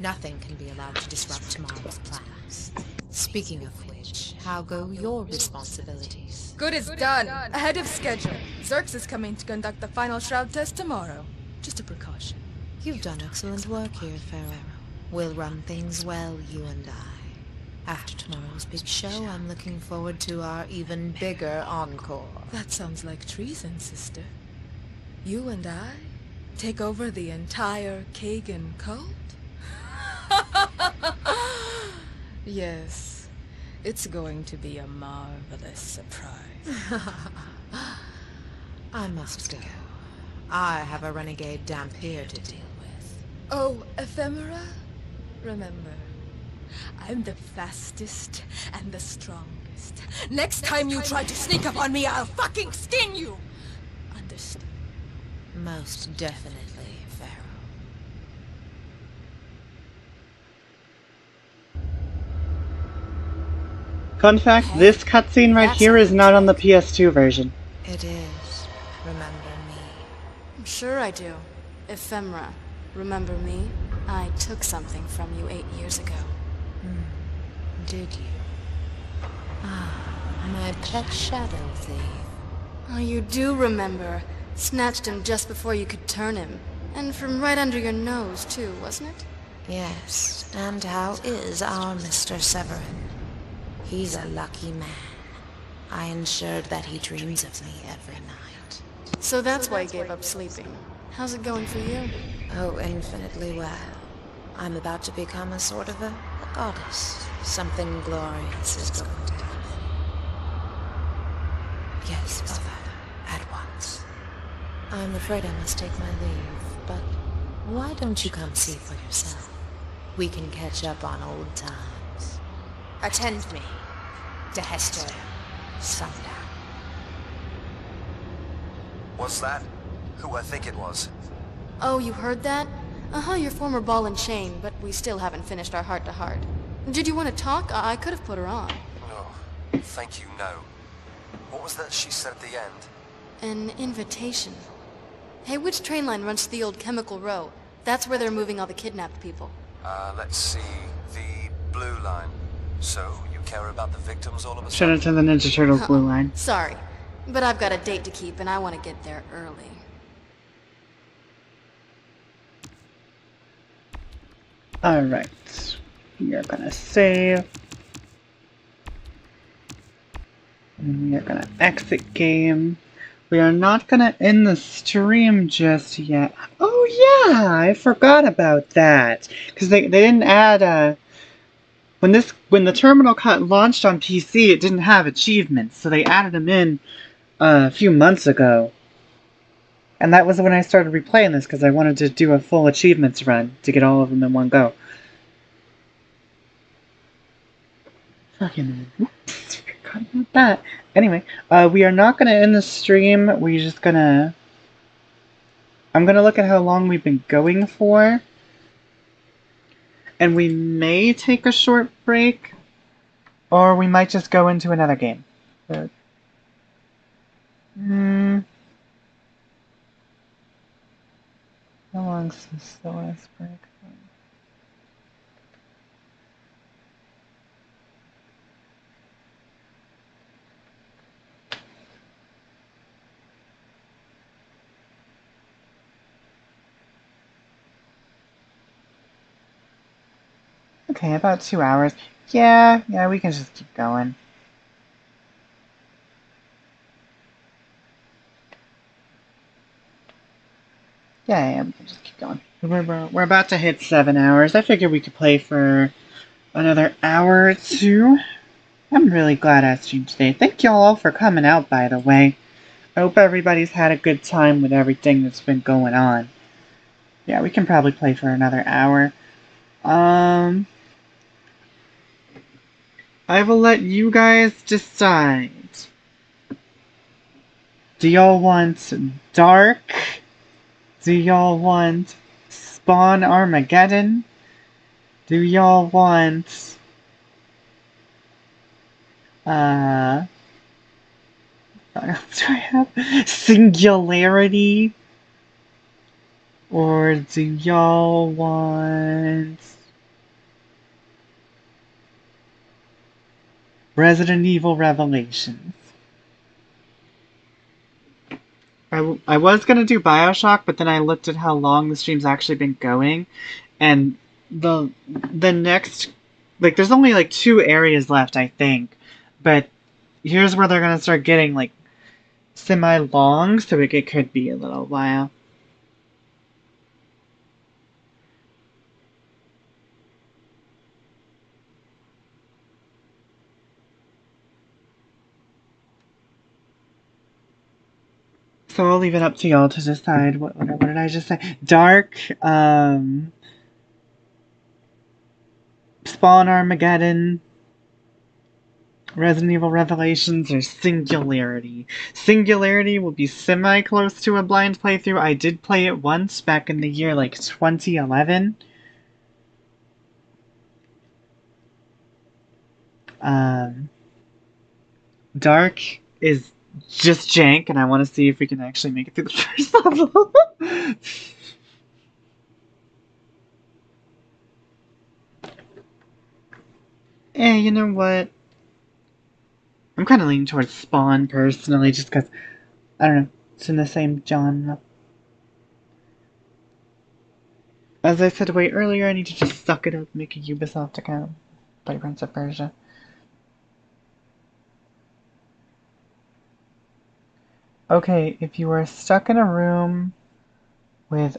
Nothing can be allowed to disrupt tomorrow's plans. Speaking of which, how go your responsibilities? Good is done. Ahead of schedule. Zerx is coming to conduct the final shroud test tomorrow. Just a precaution. You've done excellent work here, Ferril. We'll run things well, you and I. After tomorrow's big show, I'm looking forward to our even bigger encore. That sounds like treason, sister. You and I take over the entire Kagan cult? yes, it's going to be a marvelous surprise. I must go. I have a renegade Dhampir to deal with. Oh, Ephemera? Remember, I'm the fastest and the strongest. Next time you try to sneak up on me, I'll fucking skin you! Understood? Most definitely, Ferril. Fun fact, this cutscene right here is not on the PS2 version. It is. Remember me. I'm sure I do. Ephemera. Remember me? I took something from you eight years ago. Hmm. Did you? Ah, my pet shadow thief. Oh, you do remember. Snatched him just before you could turn him. And from right under your nose, too, wasn't it? Yes, and how is our Mr. Severin? He's a lucky man. I ensured that he dreams of me every night. So that's why you gave up sleeping. How's it going for you? Oh, infinitely well. I'm about to become a sort of a, a goddess. Something glorious is going to happen. Yes, Father, at once. I'm afraid I must take my leave, but why don't you come see for yourself? We can catch up on old times. Attend me to Hester Sundown. What's that who I think it was? Oh, you heard that? Uh-huh, your former ball and chain, but we still haven't finished our heart-to-heart. Did you want to talk? I, I could have put her on. No. Thank you, no. What was that she said at the end? An invitation. Hey, which train line runs to the old Chemical Row? That's where they're moving all the kidnapped people. Uh, let's see. The blue line. So, care about the victims all of a Shout out to the Ninja Turtles blue line. Sorry, but I've got a date to keep and I want to get there early. Alright. We are gonna save. And we are gonna exit game. We are not gonna end the stream just yet. Oh yeah, I forgot about that. Because they, they didn't add uh when this when the terminal cut launched on PC it didn't have achievements, so they added them in uh, a few months ago. And that was when I started replaying this because I wanted to do a full achievements run to get all of them in one go. Fucking forgot about that. Anyway, uh, we are not gonna end the stream. We're just gonna. I'm gonna look at how long we've been going for, and we may take a short break, or we might just go into another game. But, hmm. How long's this the last break? Okay, about two hours. Yeah, yeah, we can just keep going. Yeah, yeah, we can just keep going. We're, we're, about to hit seven hours. I figured we could play for another hour or two. I'm really glad I streamed today. Thank y'all all for coming out, by the way. I hope everybody's had a good time with everything that's been going on. Yeah, we can probably play for another hour. Um, I will let you guys decide. Do y'all want Dark? Do y'all want Spawn Armageddon? Do y'all want uh what else do I have? Singularity? Or do y'all want Resident Evil Revelations? I, w- I was gonna do Bioshock, but then I looked at how long the stream's actually been going, and the the next like there's only like two areas left, I think, but here's where they're gonna start getting like semi long, so it, it could be a little while. So I'll leave it up to y'all to decide. What, what, what did I just say? Dark, um, Spawn Armageddon, Resident Evil Revelations, or Singularity. Singularity will be semi close to a blind playthrough. I did play it once back in the year like 2011. Um, Dark is just jank, and I want to see if we can actually make it through the first level. Eh, you know what? I'm kind of leaning towards Spawn personally, just because, I don't know, it's in the same genre. As I said way earlier, I need to just suck it up, make a Ubisoft account, play Prince of Persia. Okay, if you are stuck in a room with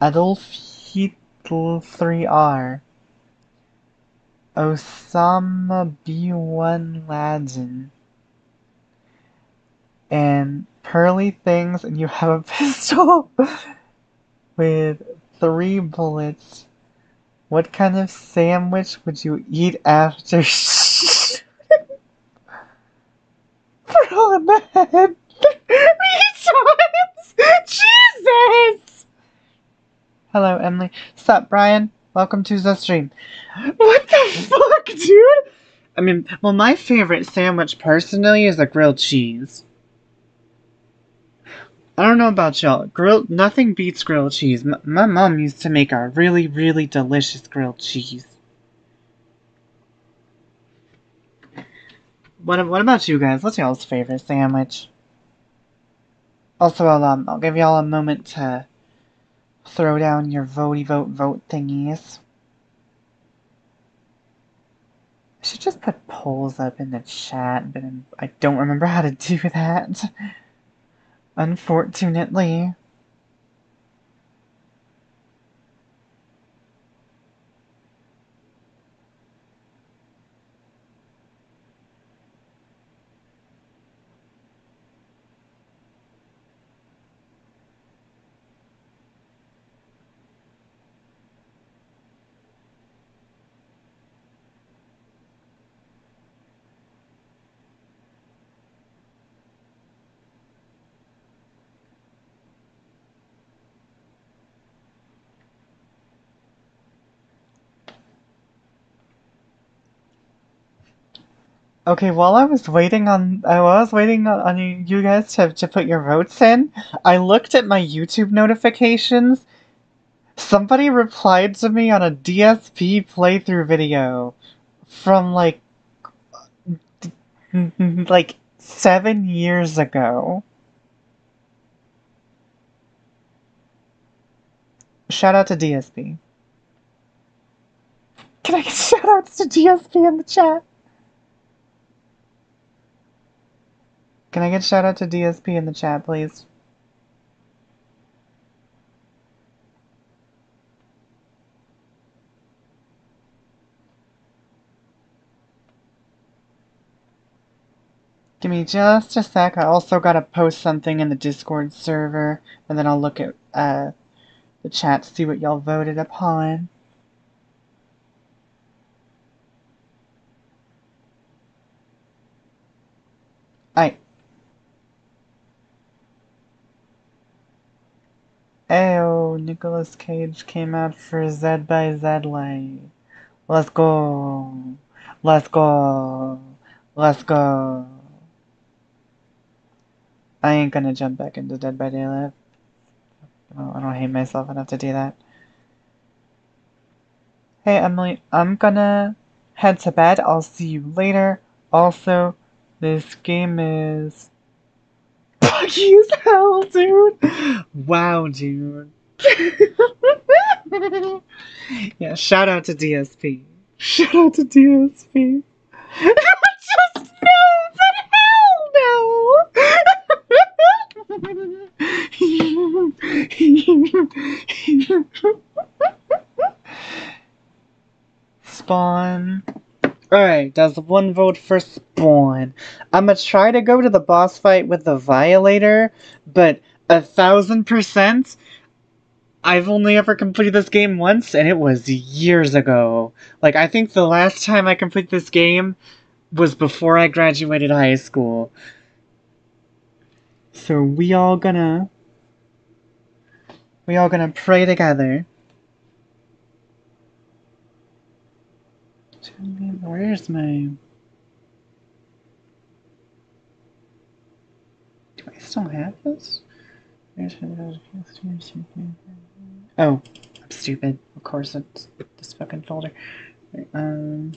Adolf Hitler 3R, Osama B1 Laden, and pearly things, and you have a pistol with three bullets, what kind of sandwich would you eat after In the head three times. Jesus. Hello, Emily. Sup, Brian? Welcome to the stream. What the fuck, dude? I mean, well, my favorite sandwich personally is a grilled cheese. I don't know about y'all. Grilled, nothing beats grilled cheese. M- my mom used to make a really, really delicious grilled cheese. What, what about you guys? What's y'all's favorite sandwich? Also, I'll, um, I'll give y'all a moment to throw down your votey vote vote thingies. I should just put polls up in the chat, but I don't remember how to do that. Unfortunately. Okay, while I was waiting on, I was waiting on, you guys to, to put your votes in, I looked at my YouTube notifications. Somebody replied to me on a DSP playthrough video from like, like seven years ago. Shout out to DSP. Can I get shout outs to DSP in the chat? Can I get shout out to DSP in the chat, please? Give me just a sec. I also gotta post something in the Discord server, and then I'll look at uh, the chat to see what y'all voted upon. I. Ayo, Nicolas Cage came out for Z by Z Light. Let's go. Let's go. Let's go. I ain't gonna jump back into Dead by Daylight. Oh, I don't hate myself enough to do that. Hey Emily, I'm gonna head to bed. I'll see you later. Also, this game is as hell, dude. Wow, dude. yeah, shout out to DSP. Shout out to DSP. Just no, but hell no. Spawn. Alright, does one vote for Spawn. I'm gonna try to go to the boss fight with the Violator, but a thousand percent, I've only ever completed this game once, and it was years ago. Like, I think the last time I completed this game was before I graduated high school. So we all gonna... We all gonna pray together. Where's my... Do I still have this? Oh, I'm stupid. Of course it's this fucking folder. Um...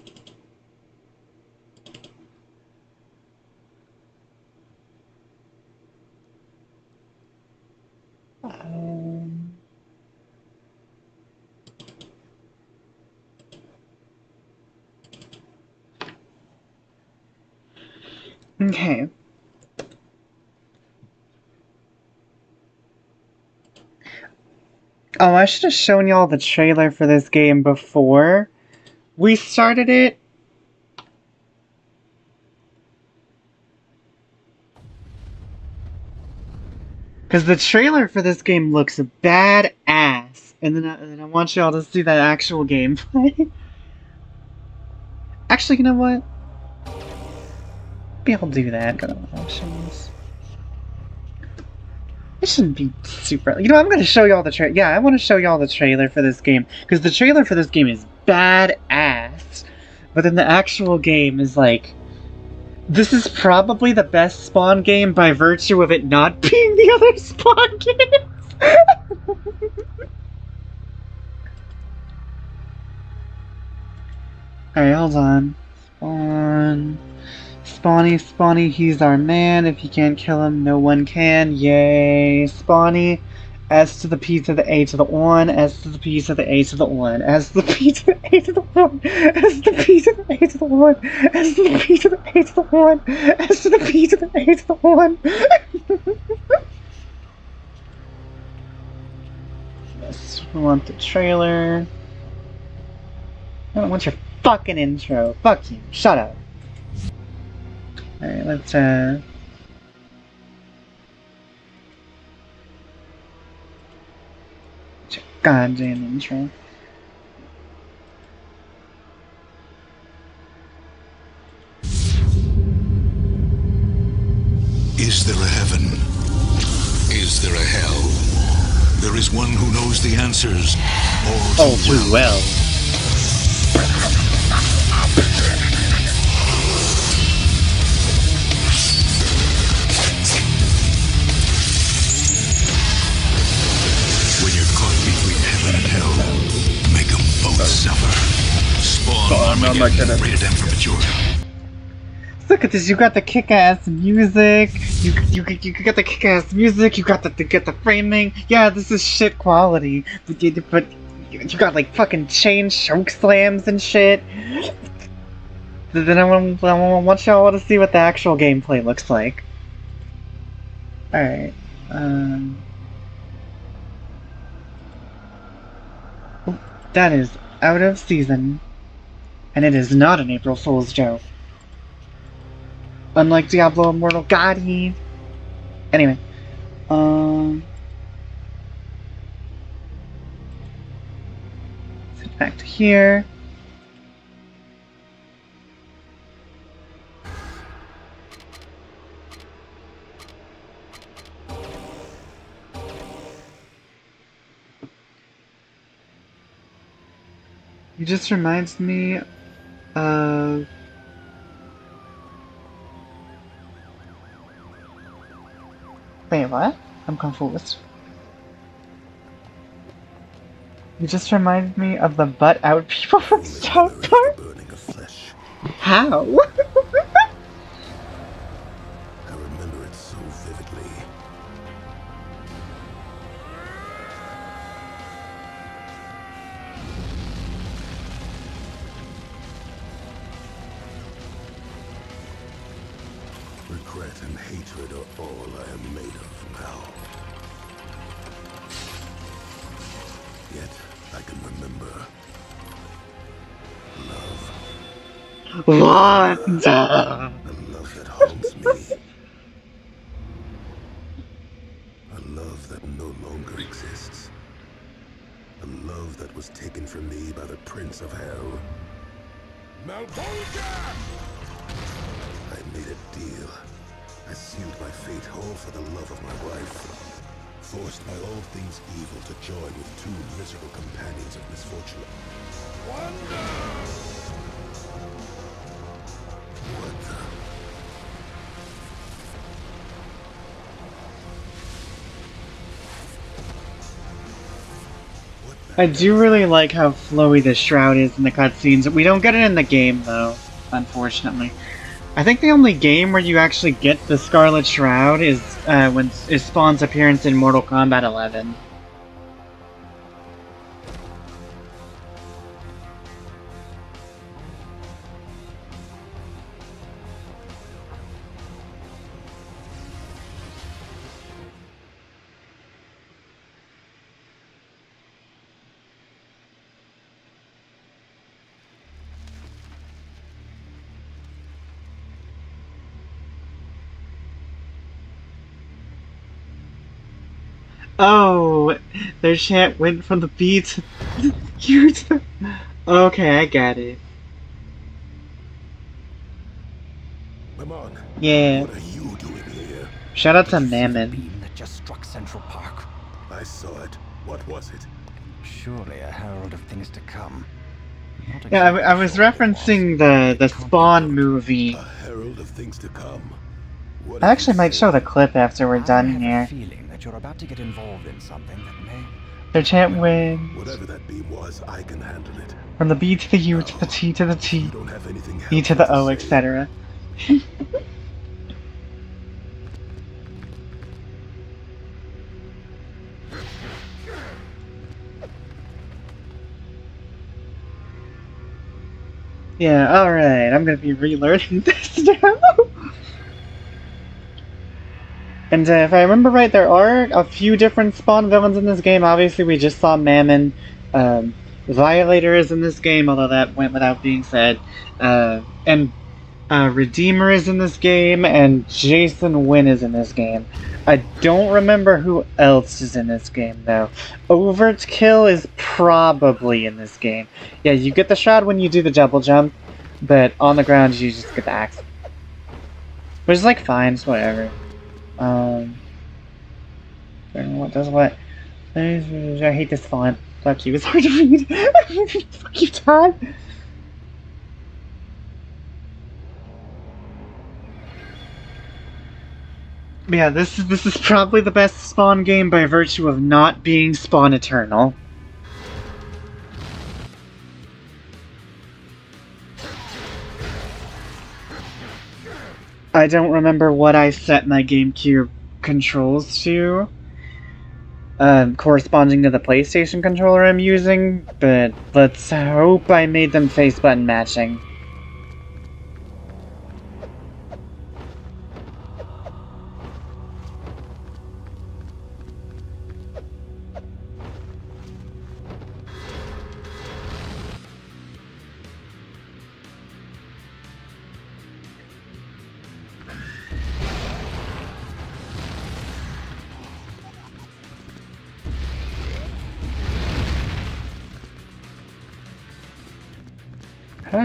Um... Okay. Oh, I should have shown y'all the trailer for this game before we started it. Because the trailer for this game looks badass. And then I, and then I want y'all to see that actual gameplay. Actually, you know what? Maybe I'll do that. Go to options. It shouldn't be super. You know, I'm going to show y'all the trailer. Yeah, I want to show y'all the trailer for this game. Because the trailer for this game is badass. But then the actual game is like. This is probably the best Spawn game by virtue of it not being the other Spawn games. Alright, hold on. Spawn. Spawny, Spawny, he's our man. If you can't kill him, no one can. Yay. Spawny. S to the P to the A to the 1, S to the P to the A to the 1, S to the P to the A to the 1, S to the P to the A to the 1, S to the P to the A to the 1, S to the P to the A to the 1. yes, we want the trailer. I don't want your fucking intro. Fuck you. Shut up. Alright, let's, uh... Goddamn intro. Is there a heaven? Is there a hell? There is one who knows the answers. All Oh, too well. My goodness. Rated M for mature. Look at this, you got the kick-ass music, you, you, you got the kick-ass music, you got the, you got the framing, yeah, this is shit quality, but you, but you you got like fucking chain choke slams and shit. Then I want, I want y'all to see what the actual gameplay looks like. Alright, um... That is out of season. And it is not an April Fool's joke. Unlike Diablo Immortal Gotti. Anyway. Um Sit back to here. It just reminds me of Wait, what? I'm confused. You just reminded me of the butt out people from South Park. How? Wanda! A love that haunts me. A love that no longer exists. A love that was taken from me by the Prince of Hell. Malebolgia! I made a deal. I sealed my fate whole for the love of my wife. Forced by all things evil to join with two miserable companions of misfortune. Wanda! I do really like how flowy the shroud is in the cutscenes. We don't get it in the game though, unfortunately. I think the only game where you actually get the Scarlet Shroud is uh, when is Spawn's appearance in Mortal Kombat 11. Oh, their chant went from the B to the to... Okay, I got it. Come on. Yeah. What are you doing here? Shout out to Mammon. that just struck Central Park. I saw it. What was it? Surely a herald of things to come. Not Yeah, I, w- I was referencing the, the Spawn movie. A Herald of things to come. I actually might show the clip after we're done here. Feeling that you're about to get involved in something that may Their chant went Whatever that beam was, I can handle it. from the B to the U to the T to the T, don't have anything E to the O, etc. Yeah, alright, I'm gonna be relearning this now. And uh, if I remember right, there are a few different Spawn villains in this game. Obviously, we just saw Mammon. Um, Violator is in this game, although that went without being said. Uh, and uh, Redeemer is in this game, and Jason Wynn is in this game. I don't remember who else is in this game, though. Overkill is probably in this game. Yeah, you get the shot when you do the double jump, but on the ground you just get the axe. Which is like fine, it's whatever. Um, what does what. I hate this font. You, it's hard to read. Fuck you, Todd. Yeah, this is this is probably the best Spawn game by virtue of not being Spawn Eternal. I don't remember what I set my GameCube controls to, um, corresponding to the PlayStation controller I'm using, but let's hope I made them face button matching.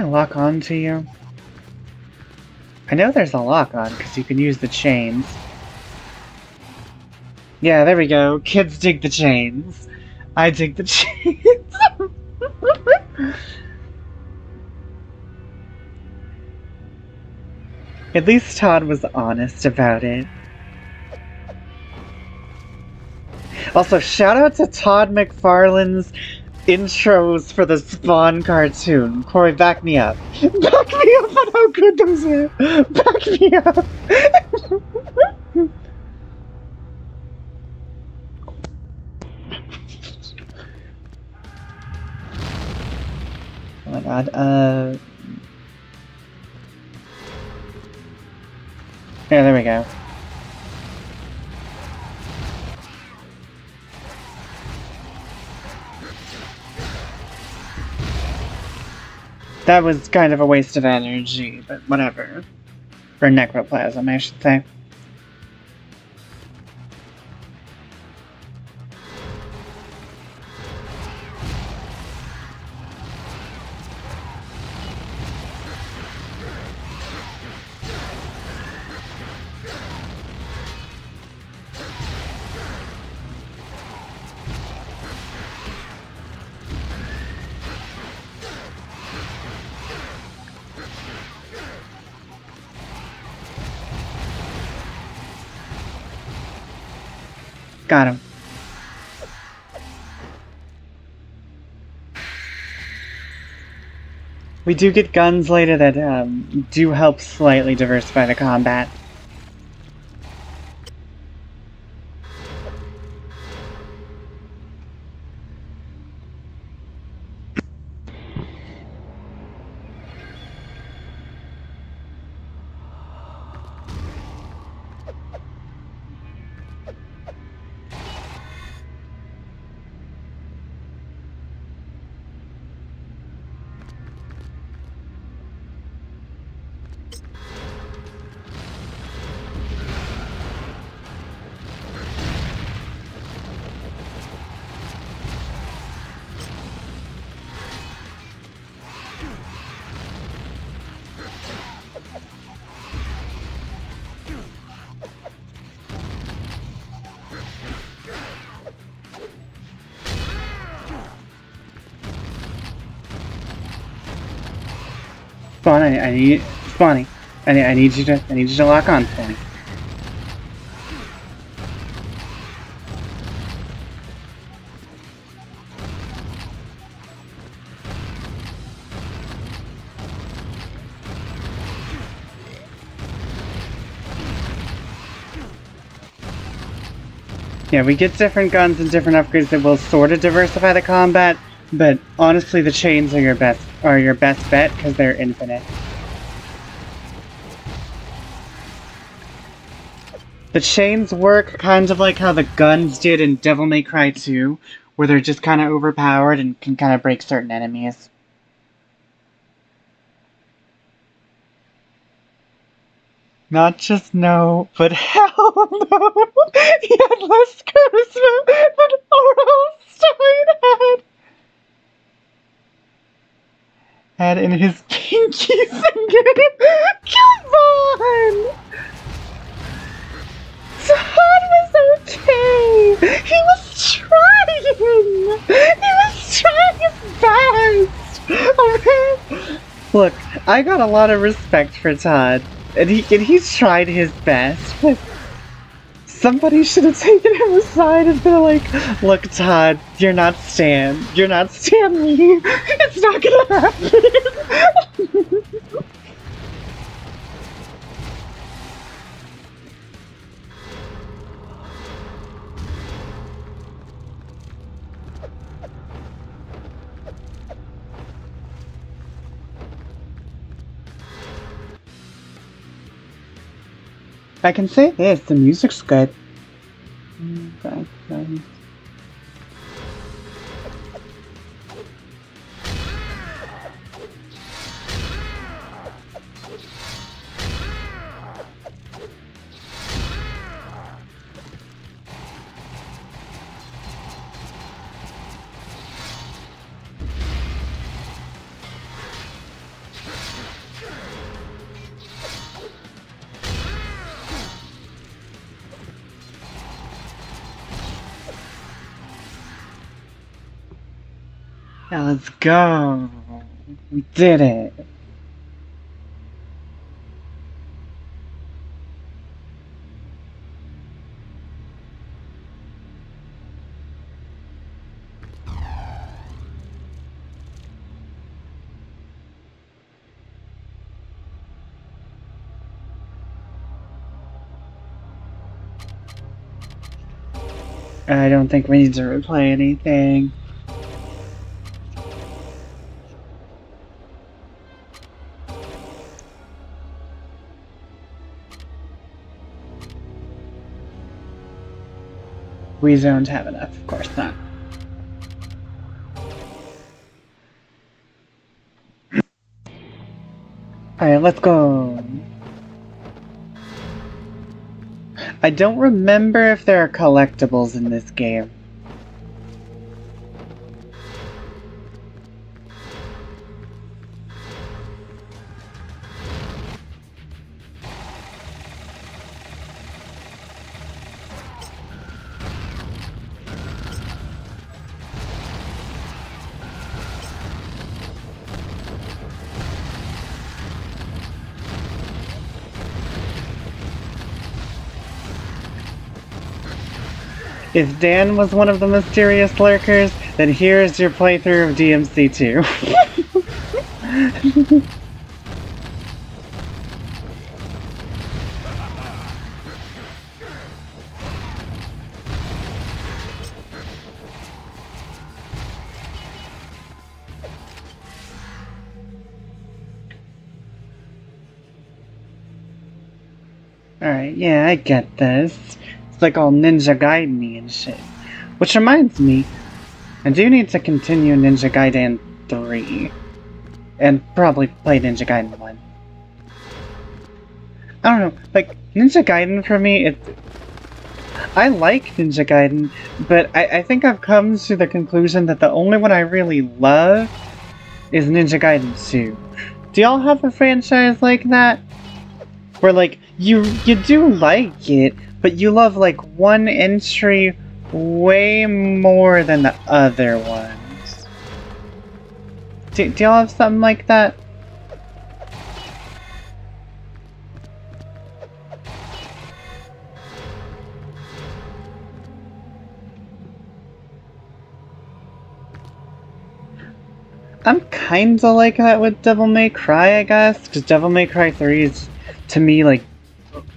I lock on to you? I know there's a lock on because you can use the chains. Yeah, there we go. Kids dig the chains. I dig the chains. At least Todd was honest about it. Also, shout out to Todd McFarlane's intros for the Spawn cartoon. Corey, back me up. Back me up on how good those are. Back me up. oh my god. Uh. Yeah, there we go. That was kind of a waste of energy, but whatever. For necroplasm, I should say. Got him. We do get guns later that um, do help slightly diversify the combat. Need. I need, I need you to I need you to lock on for me. Yeah, we get different guns and different upgrades that will sort of diversify the combat, but honestly, the chains are your best are your best bet because they're infinite. The chains work kind of like how the guns did in Devil May Cry 2, where they're just kind of overpowered and can kind of break certain enemies. Not just no, but hell no! He had less charisma than R.L. Stine had! Had in his pinky finger! Come on! Todd was okay! He was trying! He was trying his best! Okay? Look, I got a lot of respect for Todd. And he and he's tried his best, but somebody should have taken him aside and been like, "Look, Todd, you're not Stan. You're not Stan Lee. It's not gonna happen." I can say this, the music's good. Mm, um, Let's go. We did it. I don't think we need to replay anything. We don't have enough, of course not. Alright, let's go. I don't remember if there are collectibles in this game. If Dan was one of the mysterious lurkers, then here's your playthrough of DMC2. Alright, yeah, I get this. Like all Ninja Gaiden and shit. Which reminds me, I do need to continue Ninja Gaiden 3. And probably play Ninja Gaiden 1. I don't know, like, Ninja Gaiden for me, it. I like Ninja Gaiden, but I, I think I've come to the conclusion that the only one I really love is Ninja Gaiden 2. Do y'all have a franchise like that? Where like you you do like it, but you love like one entry way more than the other ones. Do, do y'all have something like that? I'm kinda like that with Devil May Cry, I guess, because Devil May Cry 3 is, to me, like,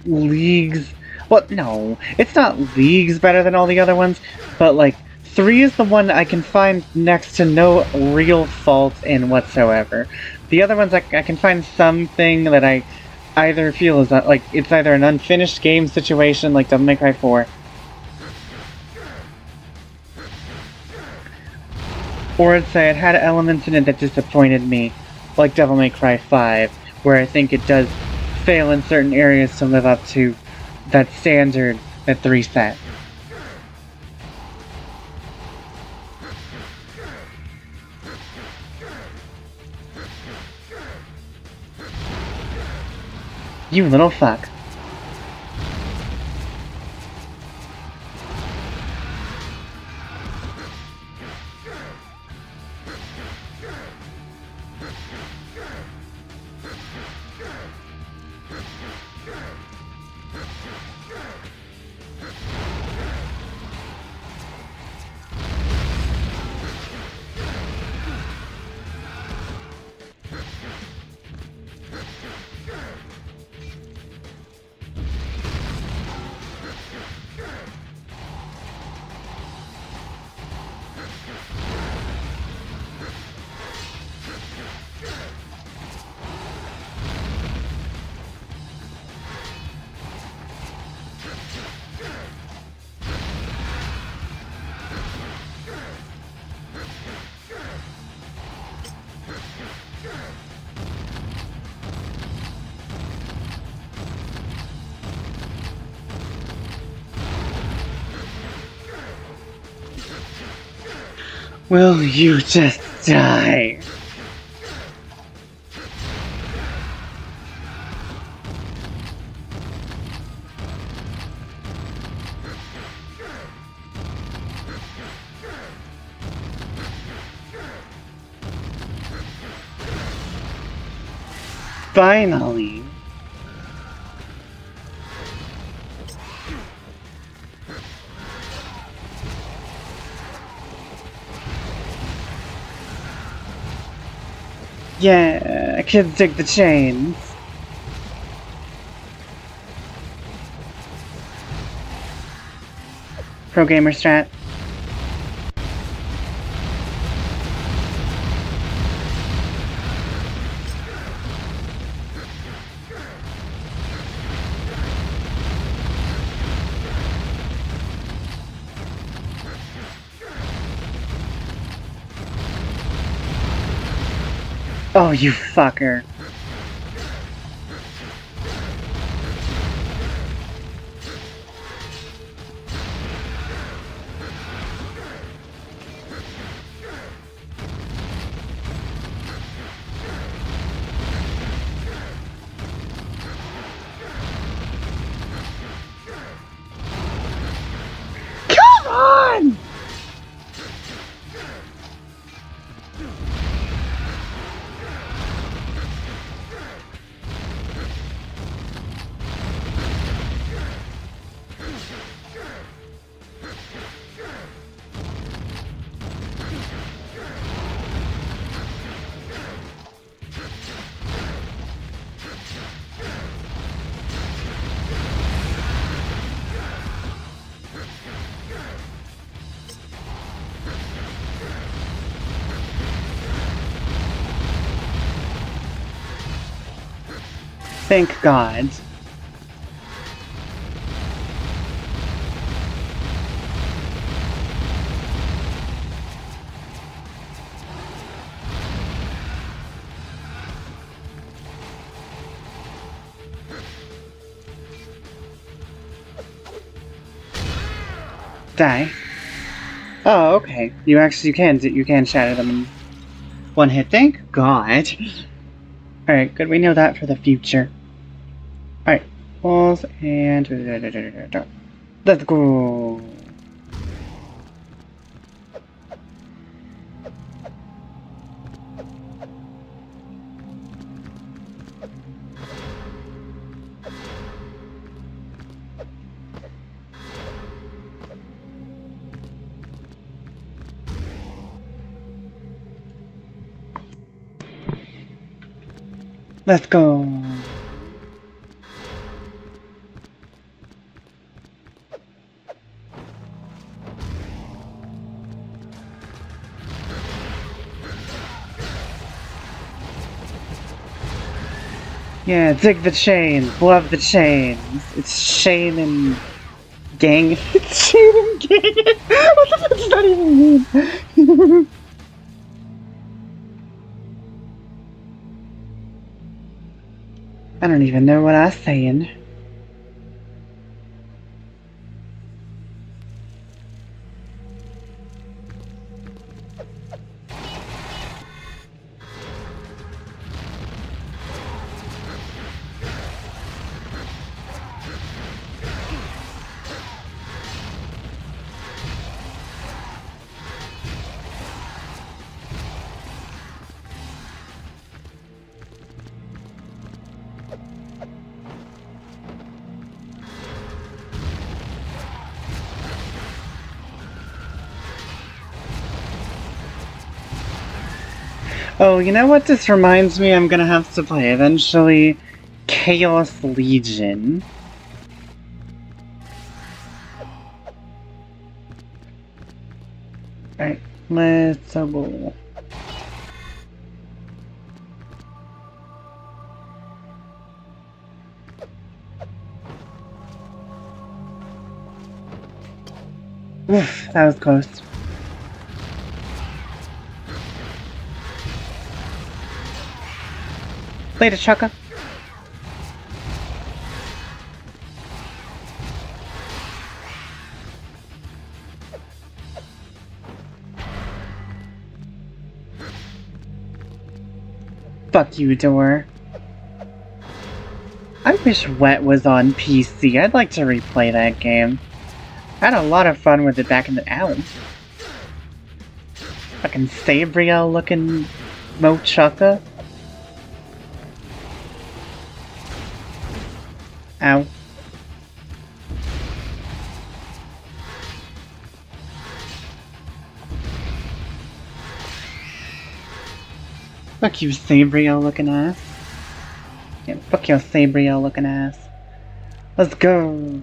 leagues. Well, no, it's not leagues better than all the other ones, but, like, 3 is the one I can find next to no real fault in whatsoever. The other ones, I, I can find something that I either feel is, uh, like, it's either an unfinished game situation, like Devil May Cry 4, Or I'd say it had elements in it that disappointed me, like Devil May Cry 5, where I think it does fail in certain areas to live up to that standard at 3 set. You little fuck. Will you just die? Finally. Yeah, kids dig the chains. Pro gamer strat. You fucker. Thank God. Die. Oh, okay. You actually you can you can shatter them one hit. Thank God. Alright, good. We know that for the future. Walls and... Let's go. Let's go. Yeah, dig the chains, love the chains. It's Shane and gang. It's Shane and gang. what the fuck does that even mean? I don't even know what I'm saying. You know what this reminds me I'm gonna have to play eventually? Chaos Legion. Alright, let's uh, go. Oof, that was close. Later, Chaka. Fuck you, door. I wish Wet was on PC. I'd like to replay that game. I had a lot of fun with it back in the Alps. Fucking Sabria looking Mochaka. Fuck you, Sabriel looking ass. Yeah, fuck your Sabriel looking ass. Let's go.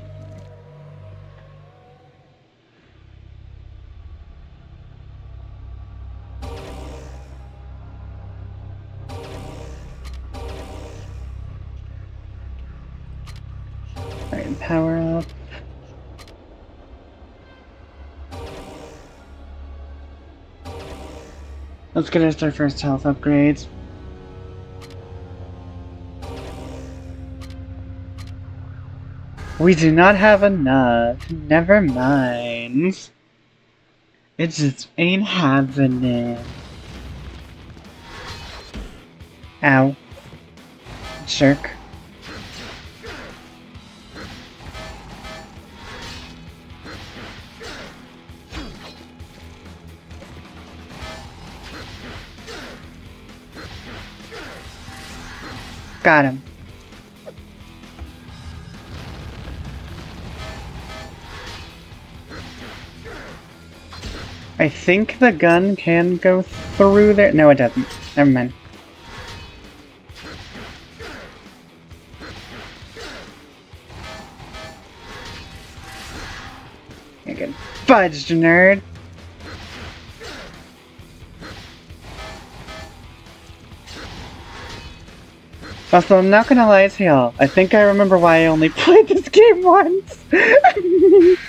Get us our first health upgrade. We do not have enough. Never mind. It just ain't happening. Ow. Jerk. Think the gun can go through there. No, it doesn't. Never mind. You get fudged, nerd. Also, I'm not gonna lie to y'all. I think I remember why I only played this game once.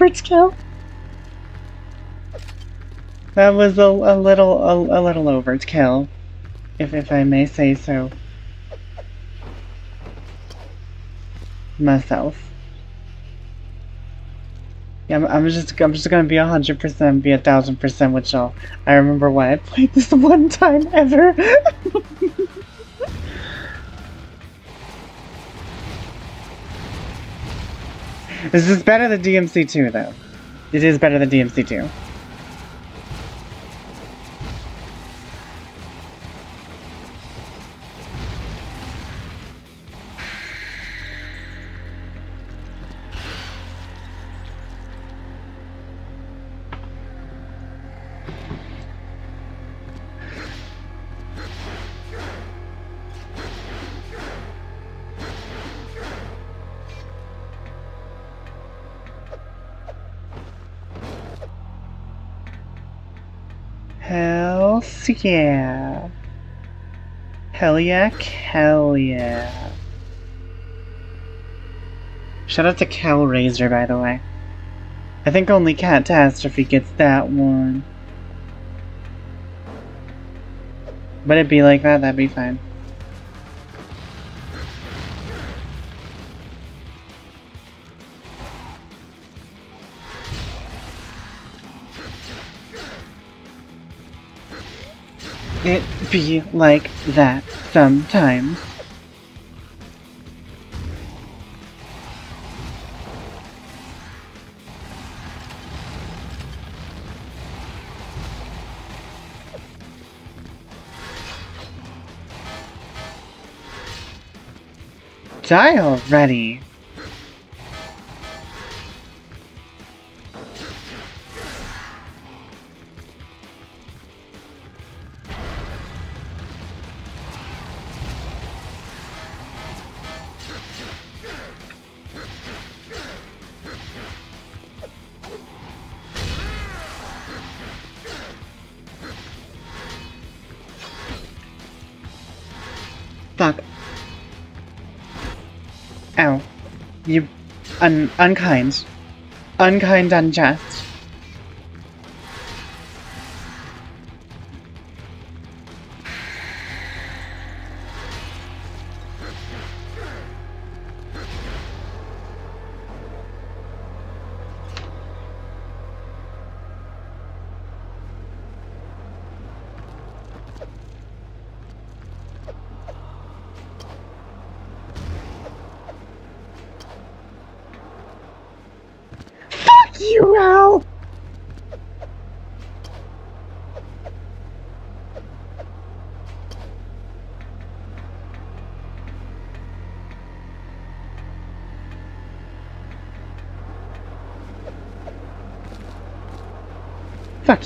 Little overkill. That was a, a little a, a little overkill, if if I may say so. Myself. Yeah, I'm, I'm just I'm just gonna be a hundred percent, be a thousand percent with y'all. I remember why I played this one time ever. This is better than DMC2 though. It is better than DMC2. Yeah. Hell yeah, hell yeah. Shout out to Cal Razor, by the way. I think only Catastrophe gets that one. But it'd be like that, that'd be fine. Be like that sometimes. Die already. Un unkind. Unkind unjust.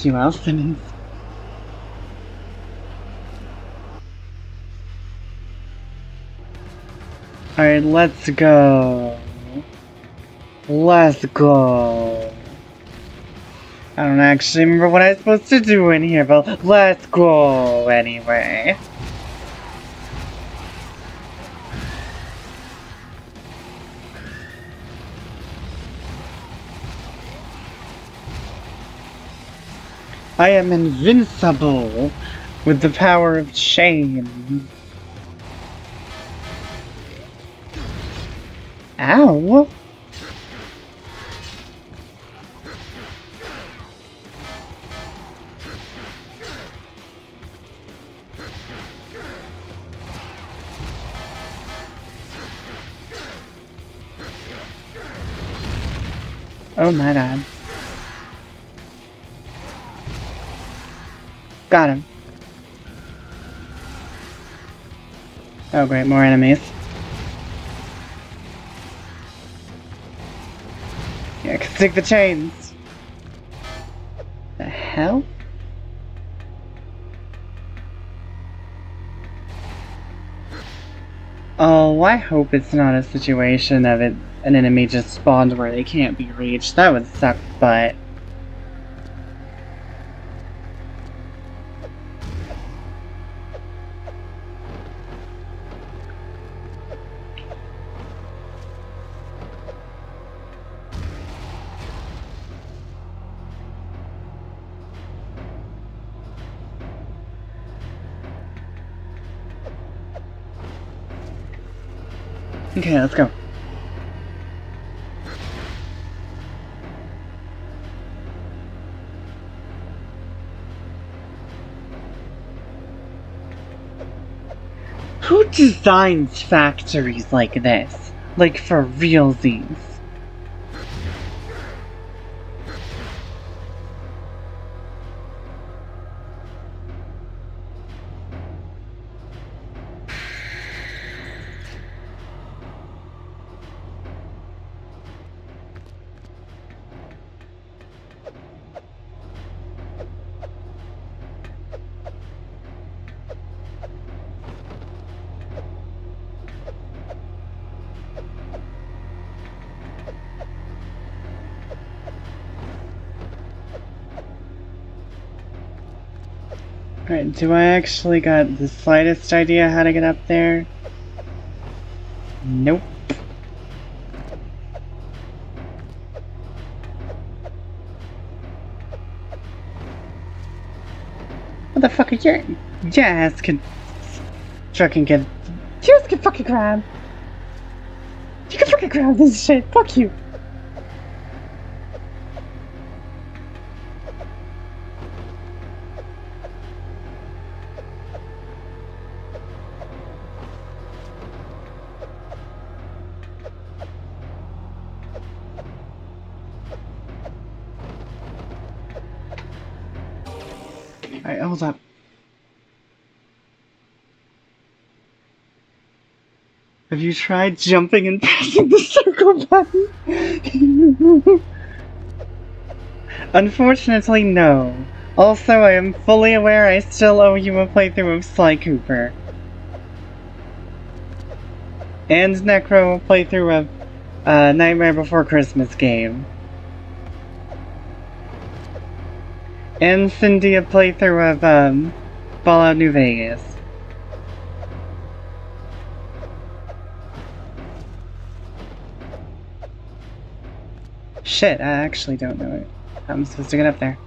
You, Al Simmons. Alright, let's go. Let's go. I don't actually remember what I'm supposed to do in here, but let's go anyway. I am invincible with the power of shame. Ow! Oh my god. Oh great, more enemies. Yeah, stick the chains. The hell? Oh, I hope it's not a situation of it an enemy just spawned where they can't be reached. That would suck, but Okay, let's go. Who designs factories like this? Like for realsies? Do I actually got the slightest idea how to get up there? Nope. What the fuck are you? Yes, can fucking get. You can fucking grab. You can fucking grab this shit. Fuck you. Alright, hold up. Have you tried jumping and pressing the circle button? Unfortunately, no. Also, I am fully aware I still owe you a playthrough of Sly Cooper. And Necro playthrough of uh, Nightmare Before Christmas game. And Cindy a playthrough of um, Fallout New Vegas. Shit, I actually don't know it. How I'm supposed to get up there.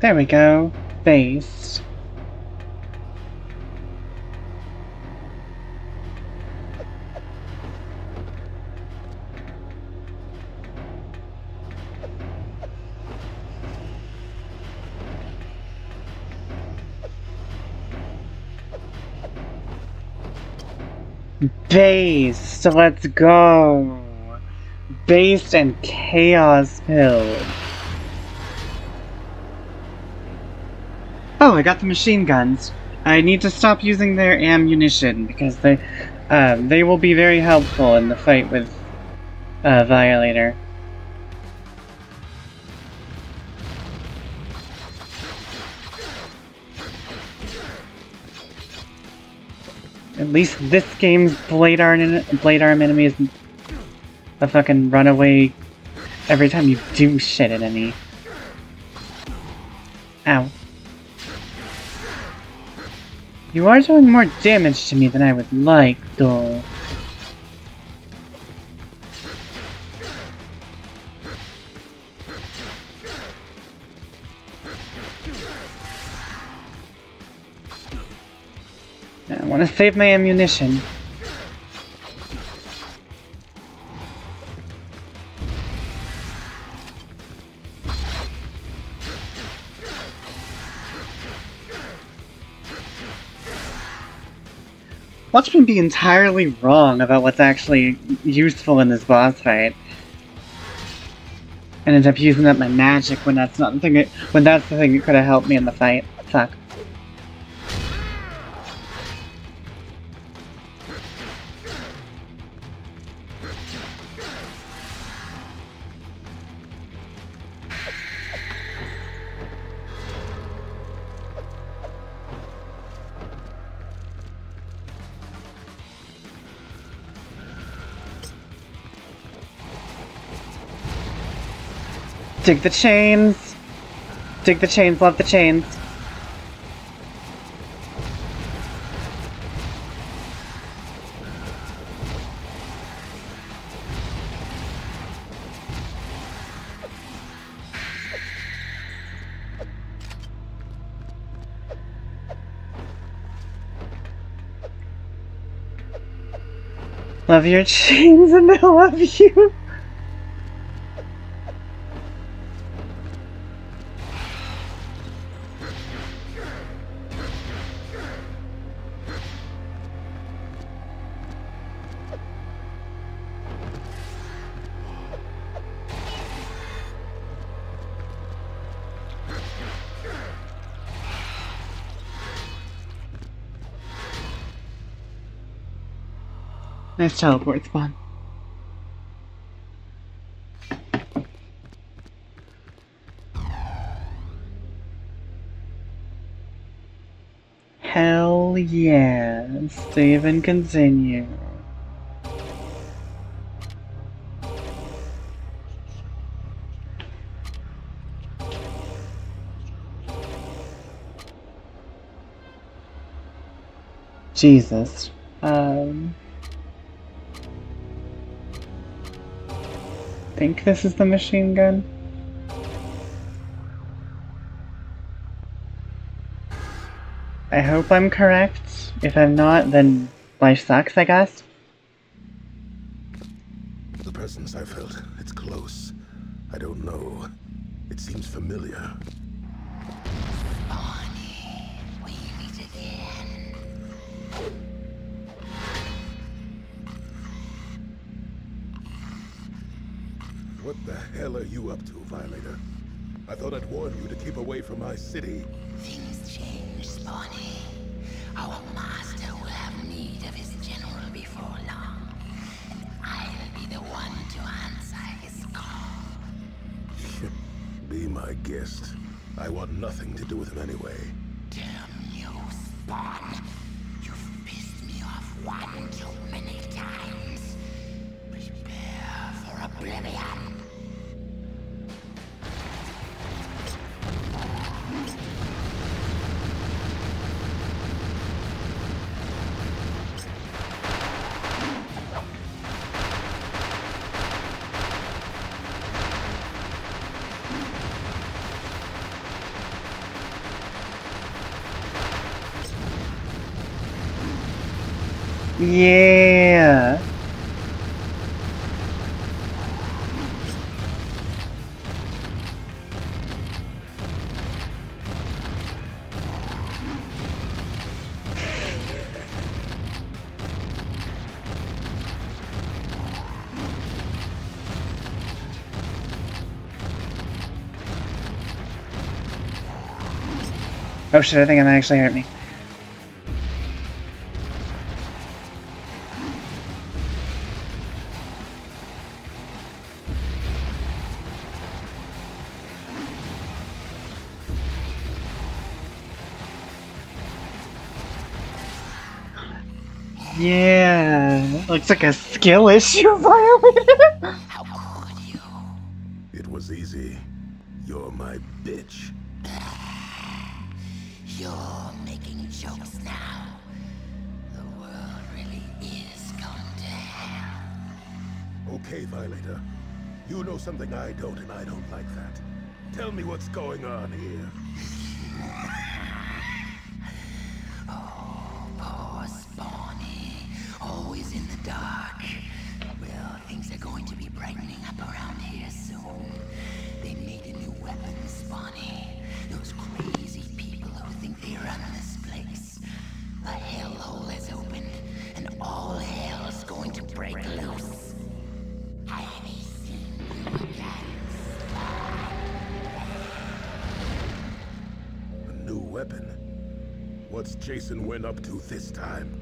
There we go. Base. Based, let's go. Based and chaos pilled. Oh, I got the machine guns. I need to stop using their ammunition because they, um, they will be very helpful in the fight with uh, Violator. At least this game's blade arm blade arm enemy is a fucking runaway every time you do shit at any. Ow. You are doing more damage to me than I would like, though. To save my ammunition. Watch me be entirely wrong about what's actually useful in this boss fight. And end up using up my magic when that's not the thing that, when that's the thing that could have helped me in the fight. Fuck. Dig the chains. Dig the chains, love the chains. Love your chains and I love you. Nice teleport spawn. Hell yeah. Save and continue. Jesus. Think this is the machine gun. I hope I'm correct. If I'm not, then life sucks, I guess. The presence I felt, it's close. I don't know. It seems familiar. You up to, Violator? I thought I'd warn you to keep away from my city. Things change, Spawny. Our master will have need of his general before long. And I'll be the one to answer his call. Be my guest. I want nothing to do with him anyway. Yeah. Oh shit, I think I'm actually hurt me. Looks like a skill issue Violator. How could you? It was easy. You're my bitch. You're making jokes now. The world really is going to hell. Okay, Violator. You know something I don't, and I don't like that. Tell me what's going on here. This time?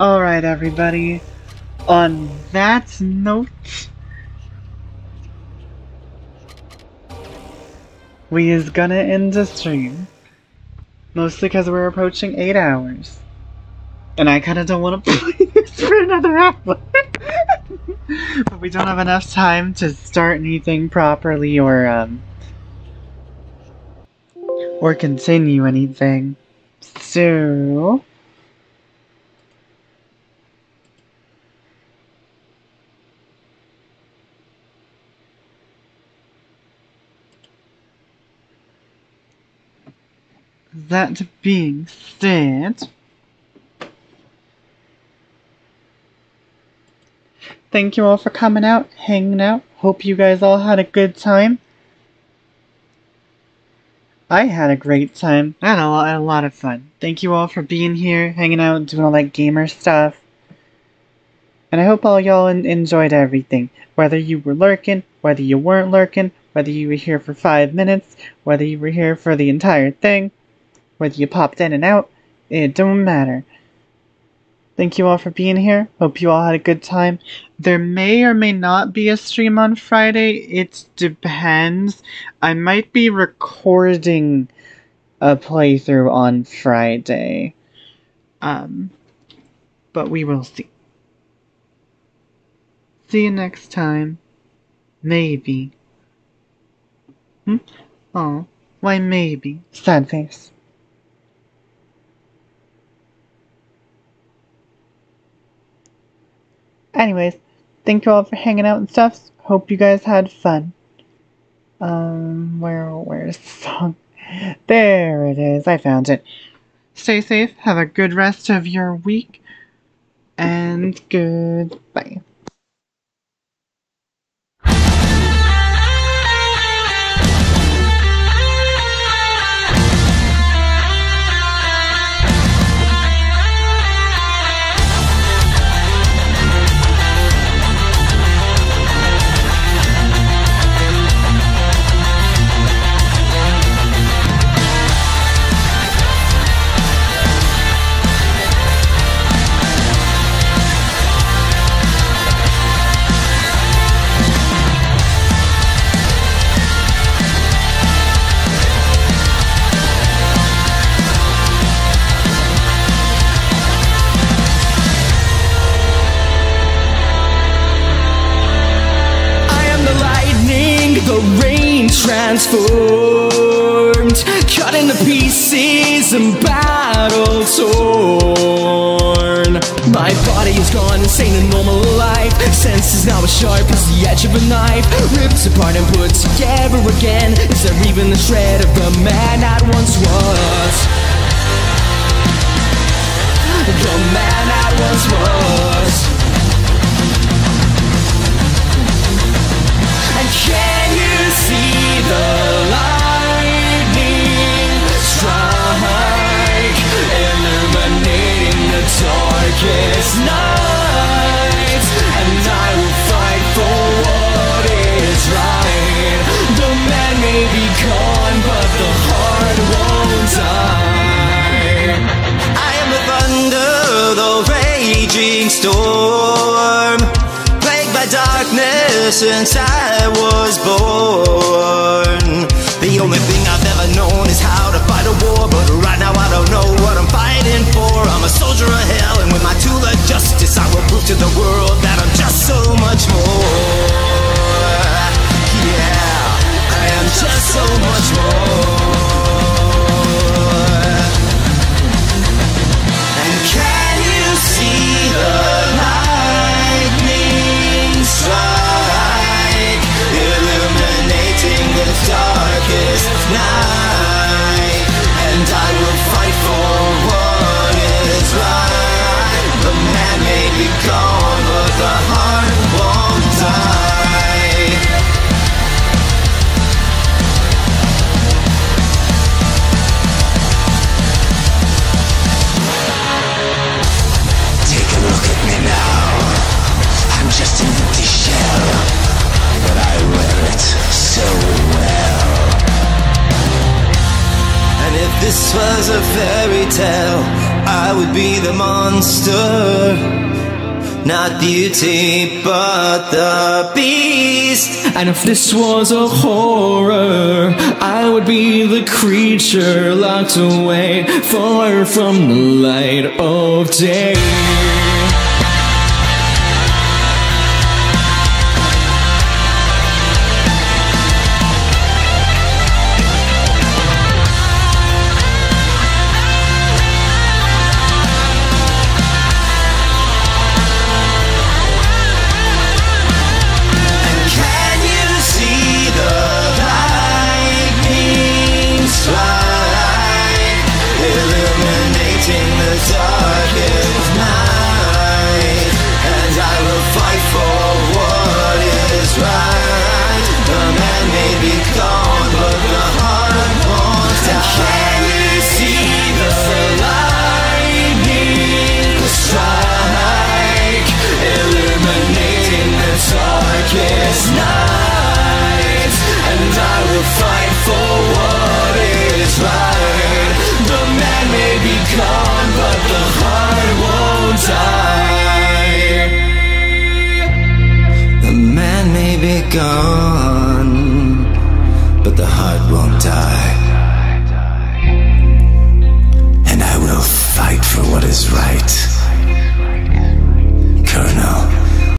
Alright, everybody. On that note, we is gonna end the stream. Mostly because we're approaching 8 hours. And I kinda don't wanna play this for another hour. We don't have enough time to start anything properly or, um, or continue anything. So, that being said, thank you all for coming out, hanging out. Hope you guys all had a good time. I had a great time. I had a lot, a lot of fun. Thank you all for being here, hanging out, doing all that gamer stuff. And I hope all y'all enjoyed everything. Whether you were lurking, whether you weren't lurking, whether you were here for five minutes, whether you were here for the entire thing, whether you popped in and out, it don't matter. Thank you all for being here. Hope you all had a good time. There may or may not be a stream on Friday. It depends. I might be recording a playthrough on Friday. Um, but we will see. See you next time. Maybe. Hmm? Oh, why maybe? Sad face. Anyways, thank you all for hanging out and stuff. Hope you guys had fun. Um, where, where's the song? There it is. I found it. Stay safe. Have a good rest of your week. And goodbye. The rain transformed, cut into pieces and battle torn. My body is gone insane in normal life, senses now as sharp as the edge of a knife, ripped apart and put together again. Is there even the shred of the man that once was? The man that once was. darkest And I will fight for what is right. The man may be gone but the heart won't die. I am the thunder, the raging storm darkness since I was born. The only thing I've ever known is how to fight a war, but right now I don't know what I'm fighting for. I'm a soldier of hell, and with my tool of justice, I will prove to the world that I'm just so much more. Yeah, I am just so much more. And can you see the illuminating the darkest night? And I will fight for what is right. The man may be gone, this was a fairy tale, I would be the monster. Not beauty, but the beast. And if this was a horror, I would be the creature locked away far from the light of day. Gone, but the heart won't die. And I will fight for what is right.